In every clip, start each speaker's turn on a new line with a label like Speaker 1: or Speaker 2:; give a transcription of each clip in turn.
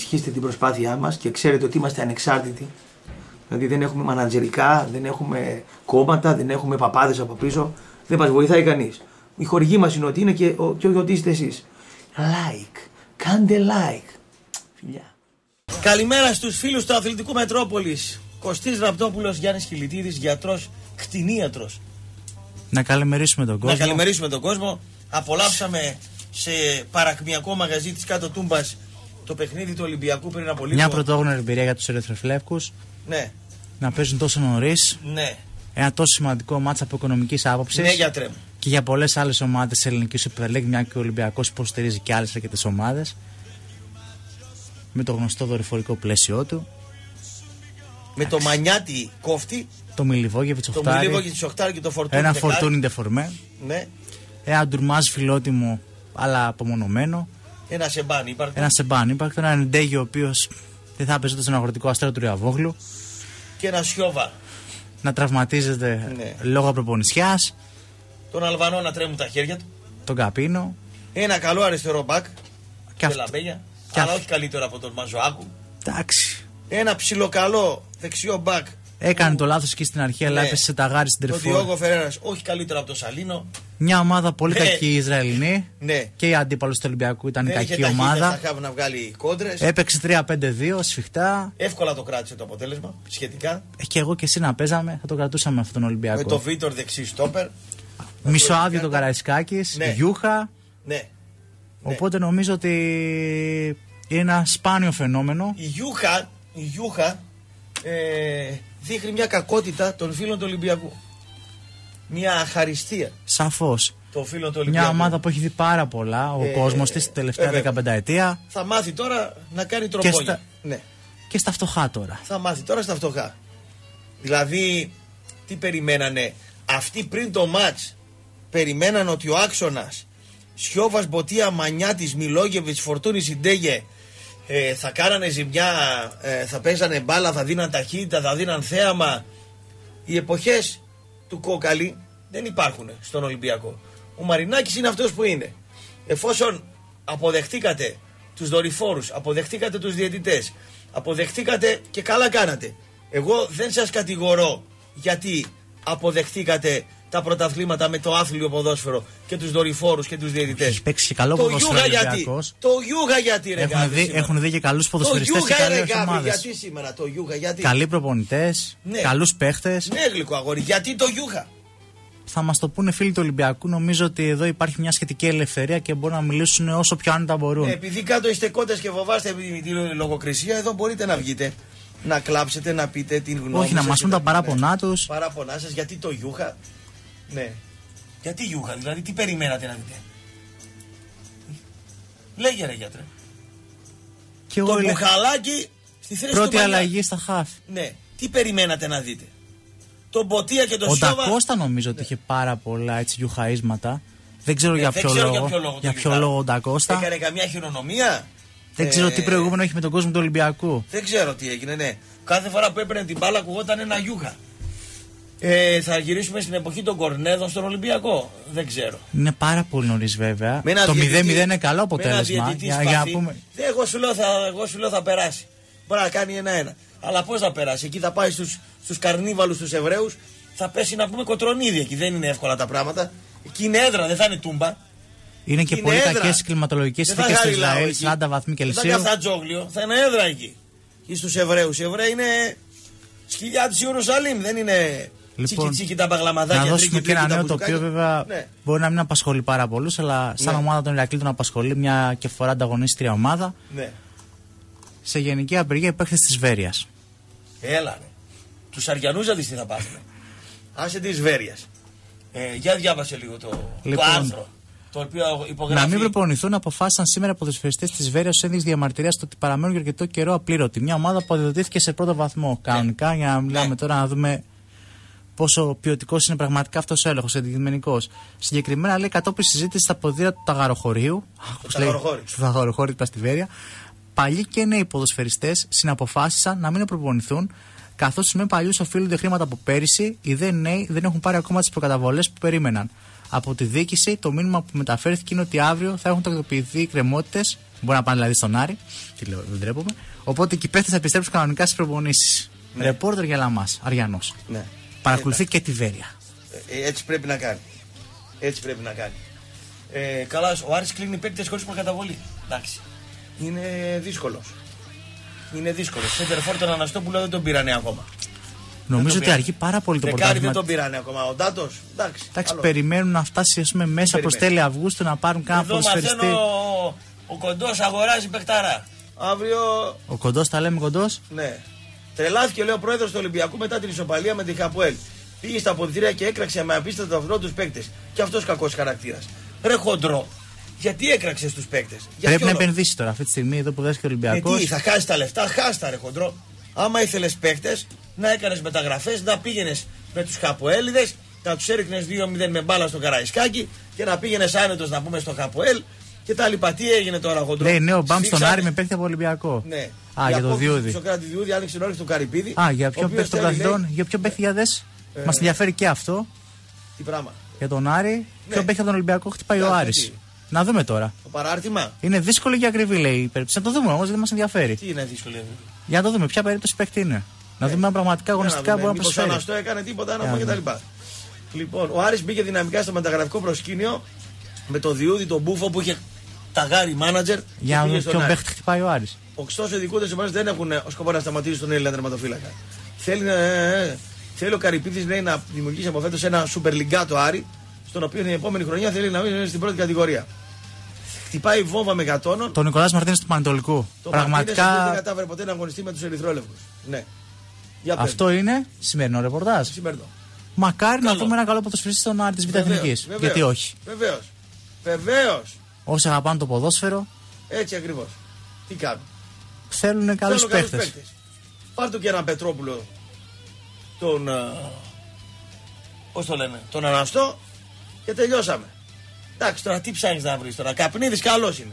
Speaker 1: Παιδιά, για να ενισχύσετε την προσπάθειά μας και ξέρετε ότι είμαστε ανεξάρτητοι. Δηλαδή δεν έχουμε μανατζερικά, δεν έχουμε κόμματα, δεν έχουμε παπάδες από πίσω. Δεν μας βοηθάει κανείς. Η χορηγή μας είναι ότι είναι και, ο, και ότι είστε εσείς. Like. Κάντε like. Φιλιά. Καλημέρα στους φίλους του Αθλητικού Μετρόπολης. Κωστής Ραπτόπουλος, Γιάννης Χιλιτίδης, γιατρός, κτηνίατρος.
Speaker 2: Να καλημερίσουμε τον κόσμο.
Speaker 1: Να καλημερίσουμε τον κόσμο. Απολαύσαμε σε παρακμιακό μαγαζί της κάτω τούμπας το παιχνίδι του Ολυμπιακού πριν από λίγο.
Speaker 2: Μια πρωτόγνωρη εμπειρία για τους ερυθροφλεύκους.
Speaker 1: Ναι.
Speaker 2: Να παίζουν τόσο νωρίς.
Speaker 1: Ναι.
Speaker 2: Ένα τόσο σημαντικό μάτσα από οικονομικής άποψης.
Speaker 1: Ναι, γιατρέ μου.
Speaker 2: Και για πολλές άλλες ομάδες της ελληνικής Super League, μια και ο Ολυμπιακός υποστηρίζει και άλλες αρκετές ομάδες. Με το γνωστό δορυφορικό πλαίσιο του.
Speaker 1: Με το μανιάτι κόφτη.
Speaker 2: Το Μιλιβόγεβιτς
Speaker 1: Το Μιλιβόγεβιτς Οχτάρι και το Φορτούνι.
Speaker 2: Ένα φορτούνι ντεφορμέ.
Speaker 1: Ναι.
Speaker 2: Ένα ντουρμάζ φιλότιμο, αλλά απομονωμένο.
Speaker 1: Ένα σεμπάν υπάρχει.
Speaker 2: Ένα σεμπάν υπάρχει. Ένα Ντέγιο ο οποίος δεν θα παίζει στον αγροτικό αστέρα του Ριαβόγλου.
Speaker 1: Και ένα Σιώβα.
Speaker 2: Να τραυματίζεται
Speaker 1: Ναι.
Speaker 2: λόγω προπονησιά.
Speaker 1: Τον Αλβανό να τρέμουν τα χέρια του.
Speaker 2: Τον Καπίνο.
Speaker 1: Ένα καλό αριστερό μπακ.
Speaker 2: Και
Speaker 1: Και
Speaker 2: αυτό.
Speaker 1: λαμπέγια.
Speaker 2: Και
Speaker 1: αλλά
Speaker 2: αυτό.
Speaker 1: όχι καλύτερο από τον Μαζοάκου.
Speaker 2: Εντάξει.
Speaker 1: Ένα ψιλοκαλό δεξιό μπακ.
Speaker 2: Έκανε το λάθος εκεί στην αρχή, αλλά
Speaker 1: Ναι.
Speaker 2: έπεσε σε ταγάρι στην
Speaker 1: Το
Speaker 2: τερφόρ.
Speaker 1: Διόγκο Φεραίρα. Όχι καλύτερο από τον Σαλίνο.
Speaker 2: Μια ομάδα πολύ
Speaker 1: Ναι.
Speaker 2: κακή η Ισραηλινή.
Speaker 1: Ναι.
Speaker 2: Και η αντίπαλο του Ολυμπιακού ήταν
Speaker 1: Δεν είχε
Speaker 2: κακή
Speaker 1: ταχύτητα
Speaker 2: ομάδα.
Speaker 1: στα χάβ να βγάλει κόντρες.
Speaker 2: Έπαιξε 3-5-2 σφιχτά.
Speaker 1: Εύκολα το κράτησε το αποτέλεσμα σχετικά.
Speaker 2: Ε, Και εγώ και εσύ να παίζαμε, θα το κρατούσαμε αυτόν τον
Speaker 1: Με
Speaker 2: Ολυμπιακό.
Speaker 1: το Βίτορ δεξί στόπερ.
Speaker 2: Μισοάδιο τον Καραϊσκάκης,
Speaker 1: Ναι.
Speaker 2: Γιούχα.
Speaker 1: Ναι.
Speaker 2: Οπότε νομίζω ότι είναι ένα σπάνιο φαινόμενο.
Speaker 1: Η Γιούχα, η Γιούχα ε, δείχνει μια κακότητα των φίλων του Ολυμπιακού. Μια αχαριστία
Speaker 2: Σαφώς.
Speaker 1: των φίλων του Ολυμπιακού.
Speaker 2: Μια ομάδα που έχει δει πάρα πολλά ο
Speaker 1: Ε,
Speaker 2: κόσμος της την τελευταία
Speaker 1: βέβαια.
Speaker 2: 15 ετία
Speaker 1: Θα μάθει τώρα να κάνει τροπόνια.
Speaker 2: στα-
Speaker 1: Ναι.
Speaker 2: και στα φτωχά τώρα.
Speaker 1: Θα μάθει τώρα στα φτωχά. Δηλαδή, τι περιμένανε; Αυτοί πριν το μάτς περιμέναν ότι ο άξονας Σιώβας Μποτία Μανιάτης Μιλόγεβιτς Φορτούνης Συντέγε ε, θα κάνανε ζημιά, ε, θα παίζανε μπάλα, θα δίναν ταχύτητα, θα δίναν θέαμα. Οι εποχές του κόκαλη δεν υπάρχουν στον Ολυμπιακό. Ο Μαρινάκης είναι αυτός που είναι. Εφόσον αποδεχτήκατε τους δορυφόρους, αποδεχτήκατε τους διαιτητές, αποδεχτήκατε και καλά κάνατε. Εγώ δεν σας κατηγορώ γιατί αποδεχτήκατε τα πρωταθλήματα με το άθλιο ποδόσφαιρο και τους δορυφόρους και τους διαιτητές.
Speaker 2: Έχει παίξει και καλό
Speaker 1: Το
Speaker 2: ποδόσφαιρο
Speaker 1: Γιούγα γιατί.
Speaker 2: Ολυμπιακός.
Speaker 1: Το Γιούγα γιατί ρε
Speaker 2: Έχουν
Speaker 1: Γκάμπη,
Speaker 2: δει,
Speaker 1: σήμερα.
Speaker 2: έχουν δει και καλούς
Speaker 1: Το
Speaker 2: ποδοσφαιριστές και
Speaker 1: Γιούγα ρε
Speaker 2: καλέ
Speaker 1: Γκάμπη,
Speaker 2: ομάδες.
Speaker 1: γιατί σήμερα το Γιούγα γιατί;
Speaker 2: Καλοί προπονητές,
Speaker 1: Ναι.
Speaker 2: καλούς παίχτες.
Speaker 1: Ναι γλυκό αγόρι, γιατί το Γιούγα;
Speaker 2: Θα μας το πούνε φίλοι του Ολυμπιακού. Νομίζω ότι εδώ υπάρχει μια σχετική ελευθερία και μπορούν να μιλήσουν όσο πιο άνετα μπορούν.
Speaker 1: Ε, επειδή κάτω είστε κότες και φοβάστε τη, τη λογοκρισία, εδώ μπορείτε να βγείτε. Να κλάψετε, να πείτε την γνώμη
Speaker 2: Όχι, να
Speaker 1: σας
Speaker 2: μα
Speaker 1: και
Speaker 2: πούν τα
Speaker 1: ναι.
Speaker 2: παράπονά τους.
Speaker 1: Παράπονά σας, γιατί το Γιούχα. Ναι. Γιατί Γιούχα, δηλαδή τι περιμένατε να δείτε; Λέγε ρε γιατρέ.
Speaker 2: Και
Speaker 1: Το
Speaker 2: εγώ έλεγα,
Speaker 1: μπουχαλάκι στη θέση
Speaker 2: πρώτη
Speaker 1: του Μανιά.
Speaker 2: αλλαγή στα χαφ.
Speaker 1: Ναι. Τι περιμένατε να δείτε; Τον Μποτία και τον
Speaker 2: Ο
Speaker 1: Σιώβα.
Speaker 2: Ντακώστα νομίζω ότι είχε πάρα πολλά έτσι γιουχαίσματα. Δεν ξέρω
Speaker 1: Ε,
Speaker 2: για
Speaker 1: δεν
Speaker 2: ποιο
Speaker 1: ξέρω
Speaker 2: λόγο.
Speaker 1: για ποιο λόγο.
Speaker 2: Για
Speaker 1: το
Speaker 2: ποιο
Speaker 1: Γιούχα.
Speaker 2: λόγο ο Ντακώστα.
Speaker 1: Έκανε καμιά χειρονομία;
Speaker 2: Δεν ξέρω
Speaker 1: Ε,
Speaker 2: τι προηγούμενο έχει με τον κόσμο του Ολυμπιακού.
Speaker 1: Δεν ξέρω τι έγινε, ναι. Κάθε φορά που έπαιρνε την μπάλα ακουγόταν ένα γιούχα. Ε, θα γυρίσουμε στην εποχή των κορνέδων στον Ολυμπιακό. Δεν ξέρω.
Speaker 2: Είναι πάρα πολύ νωρίς βέβαια.
Speaker 1: Με ένα
Speaker 2: Το 0-0
Speaker 1: διαιτητή-
Speaker 2: είναι καλό
Speaker 1: με ένα
Speaker 2: αποτέλεσμα.
Speaker 1: διαιτητή
Speaker 2: Για, για να
Speaker 1: σπαθί.
Speaker 2: πούμε.
Speaker 1: Δεν, εγώ, σου λέω, θα, εγώ σου λέω θα περάσει. Μπορεί να κάνει ένα-ένα. Αλλά πώς θα περάσει; Εκεί θα πάει στου στους καρνίβαλους του Εβραίους. Θα πέσει να πούμε κοτρονίδι εκεί. Δεν είναι εύκολα τα πράγματα. Εκεί είναι έδρα, δεν θα είναι τούμπα.
Speaker 2: Είναι και
Speaker 1: Είναι
Speaker 2: πολύ
Speaker 1: έδρα.
Speaker 2: κακές οι κλιματολογικές
Speaker 1: Δεν θα
Speaker 2: συνθήκε στο
Speaker 1: χάρει λαό
Speaker 2: Ισραήλ,
Speaker 1: εκεί.
Speaker 2: 40 βαθμοί
Speaker 1: Δεν θα
Speaker 2: Κελσίου.
Speaker 1: είναι αυτατζόγλιο, θα είναι έδρα εκεί. Ή στους Εβραίους. Οι Εβραίοι είναι σκυλιά της Ιερουσαλήμ, δεν είναι
Speaker 2: Λοιπόν,
Speaker 1: τσίκι τσίκι τα παγλαμαδάκια.
Speaker 2: Να
Speaker 1: τρίκι,
Speaker 2: δώσουμε και
Speaker 1: τρίκι
Speaker 2: ένα
Speaker 1: τα
Speaker 2: νέο
Speaker 1: μπουζουκάκια.
Speaker 2: τοπίο, βέβαια
Speaker 1: Ναι.
Speaker 2: μπορεί να μην απασχολεί πάρα πολλούς, αλλά σαν
Speaker 1: Ναι.
Speaker 2: ομάδα των Ηρακλήτων απασχολεί μια και φορά ανταγωνίστρια ομάδα
Speaker 1: ναι.
Speaker 2: σε γενική απεργία υπέρ της Βέρειας.
Speaker 1: Έλα ρε. Τους Αριανούς να δεις τι θα πάθουν. Άσε τη Βέρειας. Ε, για διάβασε λίγο το,
Speaker 2: Λοιπόν,
Speaker 1: το άρθρο. Το οποίο υπογράφει.
Speaker 2: Να μην προπονηθούν, αποφάσισαν σήμερα ποδοσφαιριστές της Βέρειας ως ένδειξη διαμαρτυρίας στο ότι παραμένουν για αρκετό καιρό απλήρωτοι. Μια ομάδα που αδειοδοτήθηκε σε πρώτο βαθμό. Κανονικά, για να μιλάμε
Speaker 1: Ναι.
Speaker 2: τώρα να δούμε πόσο ποιοτικός είναι πραγματικά αυτός ο έλεγχος, αντικειμενικός. Συγκεκριμένα λέει κατόπιν συζήτηση στα ποδήλατα του Ταγαροχωρίου. όπως λέει,
Speaker 1: Ταγαροχώρι.
Speaker 2: Στο Ταγαροχώρι δίπλα στη Βέρεια. Παλιοί και νέοι ποδοσφαιριστές συναποφάσισαν να μην προπονηθούν, καθώς με παλιούς οφείλονται χρήματα από πέρυσι, οι δε νέοι δεν έχουν πάρει ακόμα τις προκαταβολές που περίμεναν. Από τη διοίκηση, το μήνυμα που μεταφέρθηκε είναι ότι αύριο θα έχουν τακτοποιηθεί οι κρεμότητε Μπορεί να πάνε δηλαδή στον Άρη. Τι λέω, δεν τρέπομαι. Οπότε και οι παίχτε θα επιστρέψουν κανονικά στις προπονήσεις.
Speaker 1: Ναι.
Speaker 2: Ρεπόρτερ για Λαμάς, Αριανός.
Speaker 1: Ναι.
Speaker 2: Παρακολουθεί και τη Βέρεια.
Speaker 1: Ε, ε, έτσι πρέπει να κάνει. Έτσι πρέπει να κάνει. Ε, καλά, ο Άρης κλείνει παίκτες χωρίς προκαταβολή. Εντάξει. Είναι δύσκολος. Είναι δύσκολος. Σε τερφόρ τον Αναστόπουλο δεν τον πήρανε ακόμα.
Speaker 2: Νομίζω
Speaker 1: το
Speaker 2: ότι
Speaker 1: πήραν.
Speaker 2: αργεί πάρα πολύ το
Speaker 1: Δεκάρι δεν
Speaker 2: πρωτάθλημα.
Speaker 1: τον πήρανε ακόμα. Ο Ντάτος. Εντάξει.
Speaker 2: Εντάξει,
Speaker 1: άλλο.
Speaker 2: περιμένουν να φτάσει ας πούμε, μέσα προς
Speaker 1: Περιμένει.
Speaker 2: τέλη Αυγούστου να πάρουν κάνα
Speaker 1: Εδώ
Speaker 2: ποδοσφαιριστή.
Speaker 1: μαθαίνω ο, ο κοντός αγοράζει παιχταρά. Αύριο.
Speaker 2: Ο κοντός, τα λέμε κοντός;
Speaker 1: Ναι. Τρελάθηκε λέει ο πρόεδρος του Ολυμπιακού μετά την ισοπαλία με την Χαπουέλ. Πήγε στα αποδητήρια και έκραξε με απίστευτο αυρό τους παίκτες. Και αυτός κακός χαρακτήρας. Ρε χοντρό. Γιατί έκραξε του παίκτες;
Speaker 2: Πρέπει να επενδύσει τώρα αυτή τη στιγμή εδώ που δέθηκε ο Ολυμπιακό.
Speaker 1: Ε, τι, θα χάσεις τα λεφτά, χάστα ρε χοντρό. Άμα ήθελες παίκτες, να έκανες μεταγραφές, να πήγαινες με τους Χαποέλιδε, να τους έριχνες 2-0 με μπάλα στο Καραϊσκάκι και να πήγαινες άνετος να πούμε στο Χαποέλ και τα λοιπά. Τι έγινε τώρα χοντρό;
Speaker 2: Λέει νέο μπαμ στον
Speaker 1: Σφίξανε-
Speaker 2: Άρη με παίχτη από Ολυμπιακό.
Speaker 1: Ναι.
Speaker 2: Α,
Speaker 1: Η
Speaker 2: για το
Speaker 1: απόφαση του
Speaker 2: Διούδη.
Speaker 1: Σοκράτη Διούδη άνοιξε τον όρεξη του Καρυπίδη.
Speaker 2: Α, για
Speaker 1: ο
Speaker 2: ποιον
Speaker 1: οποίος
Speaker 2: παίχτη των
Speaker 1: θέλει,
Speaker 2: Πλαθητών,
Speaker 1: λέει,
Speaker 2: για ποιον παίχτη για δες.
Speaker 1: Ε,
Speaker 2: Μας ενδιαφέρει και αυτό.
Speaker 1: Τι πράγμα.
Speaker 2: Για τον Άρη, ποιον παίχτη από τον Ολυμπιακό χτυπάει ο
Speaker 1: Εντάξει,
Speaker 2: Άρης.
Speaker 1: τι.
Speaker 2: Να δούμε τώρα.
Speaker 1: Το παράρτημα.
Speaker 2: Είναι δύσκολο και ακριβή λέει η περίπτωση. Να το δούμε όμως, δεν μας ενδιαφέρει.
Speaker 1: Τι είναι δύσκολο. ε;
Speaker 2: Για να το δούμε ποια περίπτωση παίχτη είναι. Να δούμε αν πραγματικά αγωνιστικά μπορεί να
Speaker 1: Μήπως
Speaker 2: προσφέρει.
Speaker 1: Αναστό έκανε τίποτα να
Speaker 2: Για
Speaker 1: πούμε
Speaker 2: να
Speaker 1: κτλ. Λοιπόν, ο Άρης μπήκε δυναμικά στο μεταγραφικό προσκήνιο με το Διούδη, τον Μπούφο που είχε ταγάρι μάνατζερ.
Speaker 2: Για να δούμε ποιον παίχτη χτυπάει ο Άρης.
Speaker 1: Ωστόσο, οι δικούντε ομάδε δεν έχουν ε, σκοπός να σταματήσουν τον Έλληνα τερματοφύλακα. Θέλει, ε, ε, θέλει ο Καρυπίδης λέει, να δημιουργήσει από φέτος ένα σούπερ λιγκάτο Άρη, στον οποίο την επόμενη χρονιά θέλει να μείνει στην πρώτη κατηγορία. Χτυπάει βόμβα μεγατόνων.
Speaker 2: Τον Νικολάς Μαρτίνες του Πανετολικού.
Speaker 1: Το Μαρτίνες δεν
Speaker 2: Πραγματικά
Speaker 1: κατάφερε ποτέ να αγωνιστεί με τους Ερυθρόλευκους. Ναι. Για πες.
Speaker 2: αυτό είναι σημερινό ρεπορτάζ.
Speaker 1: Σημερινό.
Speaker 2: Μακάρι να
Speaker 1: Καλό.
Speaker 2: δούμε ένα καλό ποδοσφαιριστή στον Άρη της Β'
Speaker 1: Βεβαίως,
Speaker 2: Εθνικής.
Speaker 1: βεβαίως,
Speaker 2: Γιατί όχι.
Speaker 1: Βεβαίως. Βεβαίως.
Speaker 2: Όσοι αγαπάνε το ποδόσφαιρο
Speaker 1: Έτσι ακριβώς. Τι κάνουν.
Speaker 2: Θέλουν καλούς
Speaker 1: Θέλουν καλούς
Speaker 2: παίχτε.
Speaker 1: παίκτες. Πάρ' του και έναν Πετρόπουλο. Τον. Πώς το λένε. Τον Αναστό και τελειώσαμε. Εντάξει, τώρα τι ψάχνεις να βρεις τώρα. Καπνίδης καλός είναι.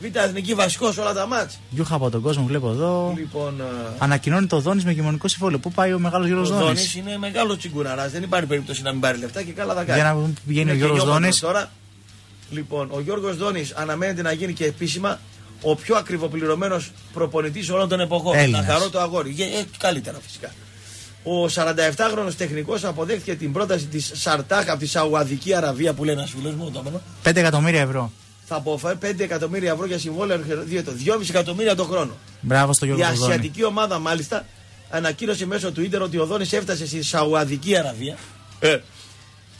Speaker 1: Β' εθνική βασικός σε όλα τα μάτς.
Speaker 2: Γιούχα από τον κόσμο βλέπω εδώ.
Speaker 1: Λοιπόν. ε,
Speaker 2: Ανακοινώνει το Δόνης με γεμονικό συμβόλαιο. Πού πάει ο μεγάλος Γιώργος
Speaker 1: Ο
Speaker 2: Δόνης;
Speaker 1: Δόνης είναι μεγάλος τσιγκουναράς. Δεν υπάρχει περίπτωση να μην πάρει λεφτά και καλά θα κάνει.
Speaker 2: Για να δούμε που πηγαίνει
Speaker 1: Είναι
Speaker 2: ο
Speaker 1: και
Speaker 2: Γιώργος
Speaker 1: νιώματος
Speaker 2: Δόνης.
Speaker 1: Τώρα. Λοιπόν, ο Γιώργος Δόνης αναμένεται να γίνει και επίσημα ο πιο ακριβοπληρωμένος προπονητής όλων των εποχών.
Speaker 2: Έλληνας.
Speaker 1: Να χαρώ το αγόρι. Ε, ε, καλύτερα φυσικά. Ο 47χρονο τεχνικός αποδέχτηκε την πρόταση της Σαρτάκ από τη Σαουδική Αραβία που λέει ένα φίλο μου το όνομα.
Speaker 2: 5 εκατομμύρια ευρώ.
Speaker 1: Θα αποφέρει 5 εκατομμύρια ευρώ για συμβόλαιο 2,5 εκατομμύρια το χρόνο.
Speaker 2: Μπράβο στο
Speaker 1: Η
Speaker 2: Γιώργο Δόνη.
Speaker 1: ασιατική ομάδα μάλιστα ανακοίνωσε μέσω Twitter ότι ο Δόνης έφτασε στη Σαουδική Αραβία ε,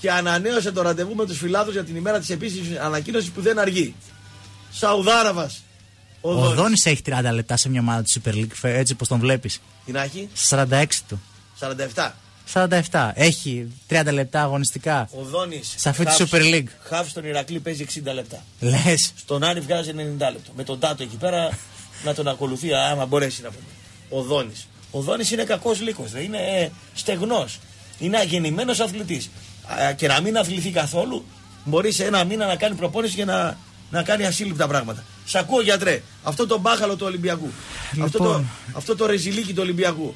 Speaker 1: και ανανέωσε το ραντεβού με τους φιλάδους για την ημέρα της επίσημης ανακοίνωσης που δεν αργεί. Σαουδάραβας. Ο,
Speaker 2: Ο
Speaker 1: Δόνης.
Speaker 2: Δόνης έχει 30 λεπτά σε μια ομάδα του Super League, φε- έτσι όπως τον βλέπεις.
Speaker 1: Τι να έχει,
Speaker 2: 46 του.
Speaker 1: 47.
Speaker 2: 47. Έχει 30 λεπτά αγωνιστικά.
Speaker 1: Ο Δόνης
Speaker 2: Σε αυτή τη
Speaker 1: χαφ-
Speaker 2: Super League.
Speaker 1: Χαφ στον Ηρακλή παίζει 60 λεπτά.
Speaker 2: Λες.
Speaker 1: Στον Άρη βγάζει 90 λεπτό. Με τον Τάτο εκεί πέρα να τον ακολουθεί άμα μπορέσει να πούμε. Ο Δόνης. Ο Δόνης είναι κακός λύκος. δε. Είναι ε, στεγνός. Είναι αγεννημένος αθλητής. Α, Και να μην αθληθεί καθόλου μπορεί σε ένα μήνα να κάνει προπόνηση και να, να κάνει ασύλληπτα πράγματα. Σ' ακούω γιατρέ. Αυτό το μπάχαλο του Ολυμπιακού. Αυτό, το,
Speaker 2: Λοιπόν.
Speaker 1: αυτό το ρεζιλίκι του Ολυμπιακού.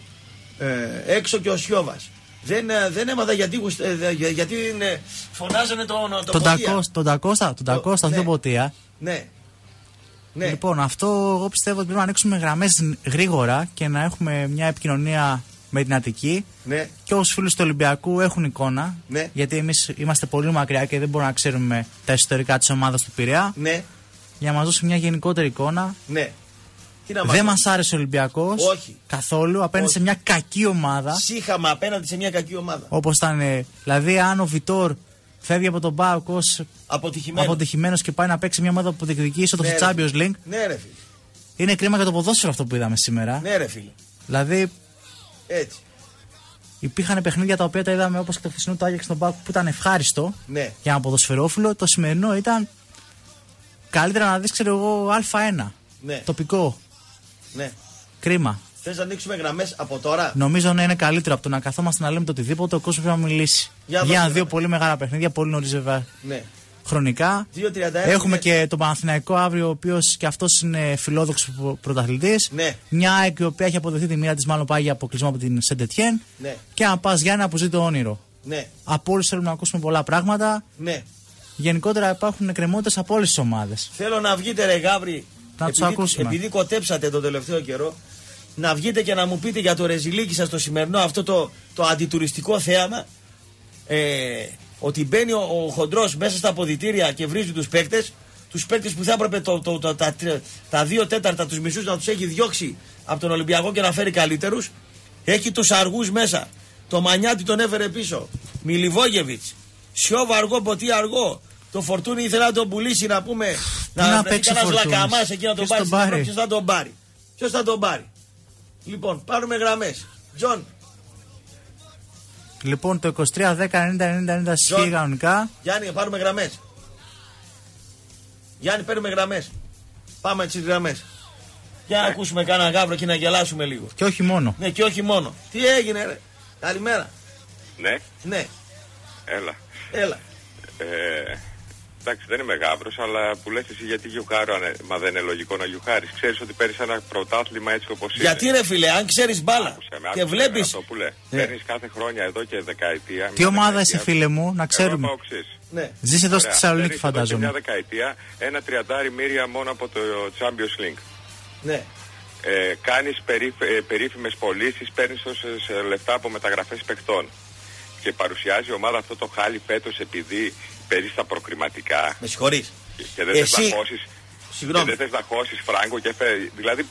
Speaker 1: Ε, έξω και ο Σιώβας. Δεν, ε, δεν έμαθα γιατί, γουσ- ε, για- γιατί ε, φωνάζανε τον, τον,
Speaker 2: Τον
Speaker 1: Ποτία.
Speaker 2: Τακώστα, τον Τακώστα, τον Τακώστα,
Speaker 1: ναι.
Speaker 2: δεν ποτία.
Speaker 1: Ναι. Ναι.
Speaker 2: Λοιπόν, αυτό εγώ πιστεύω ότι πρέπει να ανοίξουμε γραμμές γρήγορα και να έχουμε μια επικοινωνία με την Αττική.
Speaker 1: ναι.
Speaker 2: Και όσους φίλους του Ολυμπιακού έχουν εικόνα.
Speaker 1: Ναι.
Speaker 2: Γιατί εμείς είμαστε πολύ μακριά και δεν μπορούμε να ξέρουμε τα ιστορικά της ομάδας του Πειραιά.
Speaker 1: Ναι.
Speaker 2: Για να μας δώσει μια γενικότερη εικόνα.
Speaker 1: Ναι. Τι να
Speaker 2: Δεν
Speaker 1: μάθω.
Speaker 2: μας άρεσε ο Ολυμπιακός.
Speaker 1: Όχι.
Speaker 2: Καθόλου. Απέναντι
Speaker 1: Όχι.
Speaker 2: σε μια κακή ομάδα.
Speaker 1: Σύχαμα απέναντι σε μια κακή ομάδα.
Speaker 2: Όπως ήταν. ε, Δηλαδή, αν ο Βιτόρ φεύγει από τον Πάοκ ως
Speaker 1: Αποτυχημένος.
Speaker 2: αποτυχημένος και πάει να παίξει μια ομάδα που διεκδικεί στο
Speaker 1: Ναι, ρε.
Speaker 2: Champions League,
Speaker 1: Ναι, ρε φίλε.
Speaker 2: είναι κρίμα για το ποδόσφαιρο αυτό που είδαμε σήμερα.
Speaker 1: Ναι, ρε φίλε.
Speaker 2: Δηλαδή,
Speaker 1: Έτσι.
Speaker 2: υπήρχαν παιχνίδια τα οποία τα είδαμε όπως και το χθεσινό του Άγιαξ στον Πάοκ που ήταν ευχάριστο
Speaker 1: Ναι.
Speaker 2: για ένα ποδοσφαιρόφιλο. Το σημερινό ήταν καλύτερα να δεις, ξέρω εγώ, Α1.
Speaker 1: Ναι.
Speaker 2: Τοπικό.
Speaker 1: Ναι.
Speaker 2: Κρίμα.
Speaker 1: Θες να ανοίξουμε γραμμές από τώρα;
Speaker 2: Νομίζω να είναι καλύτερο από το να καθόμαστε να λέμε το οτιδήποτε. Ο κόσμος πρέπει να μιλήσει.
Speaker 1: Για
Speaker 2: Για,
Speaker 1: δώστε,
Speaker 2: δύο
Speaker 1: ναι.
Speaker 2: πολύ μεγάλα παιχνίδια, πολύ νωρίς βέβαια
Speaker 1: Ναι.
Speaker 2: χρονικά.
Speaker 1: 2.31
Speaker 2: Έχουμε
Speaker 1: είναι-
Speaker 2: και τον Παναθηναϊκό αύριο, ο οποίος και αυτός είναι φιλόδοξος πρωταθλητής.
Speaker 1: Ναι.
Speaker 2: Μια ΑΕΚ η οποία έχει αποδεχθεί τη μοίρα της, μάλλον πάει για αποκλεισμό από την Σεντετιέν.
Speaker 1: Ναι.
Speaker 2: Και αν πας Γιάννα που ζει το όνειρο.
Speaker 1: Ναι.
Speaker 2: Από όλους θέλουμε να ακούσουμε πολλά πράγματα.
Speaker 1: Ναι.
Speaker 2: Γενικότερα υπάρχουν εκκρεμότητες από όλες τις ομάδες.
Speaker 1: Θέλω να βγείτε, ρε Γάβρι,
Speaker 2: Να τους ακούσουμε.
Speaker 1: Επειδή κοτέψατε τον τελευταίο καιρό, να βγείτε και να μου πείτε για το ρεζιλίκι σας το σημερινό αυτό το, το αντιτουριστικό θέαμα. Ε, ότι μπαίνει ο, ο χοντρός μέσα στα αποδητήρια και βρίζει τους παίκτες. Τους παίκτες που θα έπρεπε το, το, το, τα, τα δύο τέταρτα, τους μισούς να τους έχει διώξει από τον Ολυμπιακό και να φέρει καλύτερους. Έχει τους αργούς μέσα. Το Μανιάτι τον έφερε πίσω. Μιλιβόγεβιτς. Σιώβα αργό, ποτή αργό. Το φορτούνι ήθελε να τον πουλήσει να πούμε.
Speaker 2: να,
Speaker 1: να
Speaker 2: παίξει ένα
Speaker 1: λακαμά εκεί να τον
Speaker 2: Ποιος
Speaker 1: πάρει.
Speaker 2: τον πάρει;
Speaker 1: Ποιος θα τον πάρει; Ποιος θα τον πάρει; Λοιπόν, πάρουμε γραμμές. Τζον,
Speaker 2: Λοιπόν, το 23 10 90 90 90 ισχύει κανονικά.
Speaker 1: Γιάννη, πάρουμε γραμμές. Γιάννη, παίρνουμε γραμμές. Πάμε τις γραμμές. Για να ακούσουμε κανένα γάβρο και να γελάσουμε λίγο.
Speaker 2: Και όχι μόνο.
Speaker 1: Ναι, και όχι μόνο. Τι έγινε, ρε; Καλημέρα.
Speaker 3: Ναι,
Speaker 1: Ναι,
Speaker 3: έλα.
Speaker 1: έλα.
Speaker 3: Ε, εντάξει, δεν είμαι γάβρος, αλλά που λες εσύ γιατί γιουχάρω, αν- μα δεν είναι λογικό να γιουχάρεις. Ξέρεις ότι παίρνεις ένα πρωτάθλημα έτσι όπως είναι.
Speaker 1: Γιατί ρε φίλε, αν ξέρεις μπάλα
Speaker 3: Άκουσε με,
Speaker 1: και
Speaker 3: άκουσε με
Speaker 1: βλέπει.
Speaker 3: Αυτό που λέει.
Speaker 1: Ναι.
Speaker 3: Παίρνεις κάθε χρόνια εδώ και δεκαετία.
Speaker 2: Τι
Speaker 3: μια
Speaker 2: ομάδα
Speaker 3: δεκαετία.
Speaker 2: είσαι, φίλε μου, να ξέρουμε.
Speaker 3: Εγώ Παοξής.
Speaker 1: Ναι.
Speaker 2: Ζεις εδώ στη
Speaker 3: Ωραία.
Speaker 2: Θεσσαλονίκη,
Speaker 3: Παίρνεις εδώ και
Speaker 2: φαντάζομαι.
Speaker 3: Μια δεκαετία ένα τριαντάρι μύρια μόνο από το Champions League.
Speaker 1: ναι.
Speaker 3: Ε, κάνεις περίφ, ε, περίφημες πωλήσεις, παίρνεις τόσες ε, λεφτά από μεταγραφές παιχτών. Και παρουσιάζει η ομάδα αυτό το χάλι φέτος επειδή παίζει στα προκριματικά
Speaker 1: Με συγχωρείς.
Speaker 3: και, και δεν θες
Speaker 1: Εσύ-
Speaker 3: να χώσεις
Speaker 1: Συγγνώμη.
Speaker 3: και δεν θες να χώσεις φράγκο και φε... δηλαδή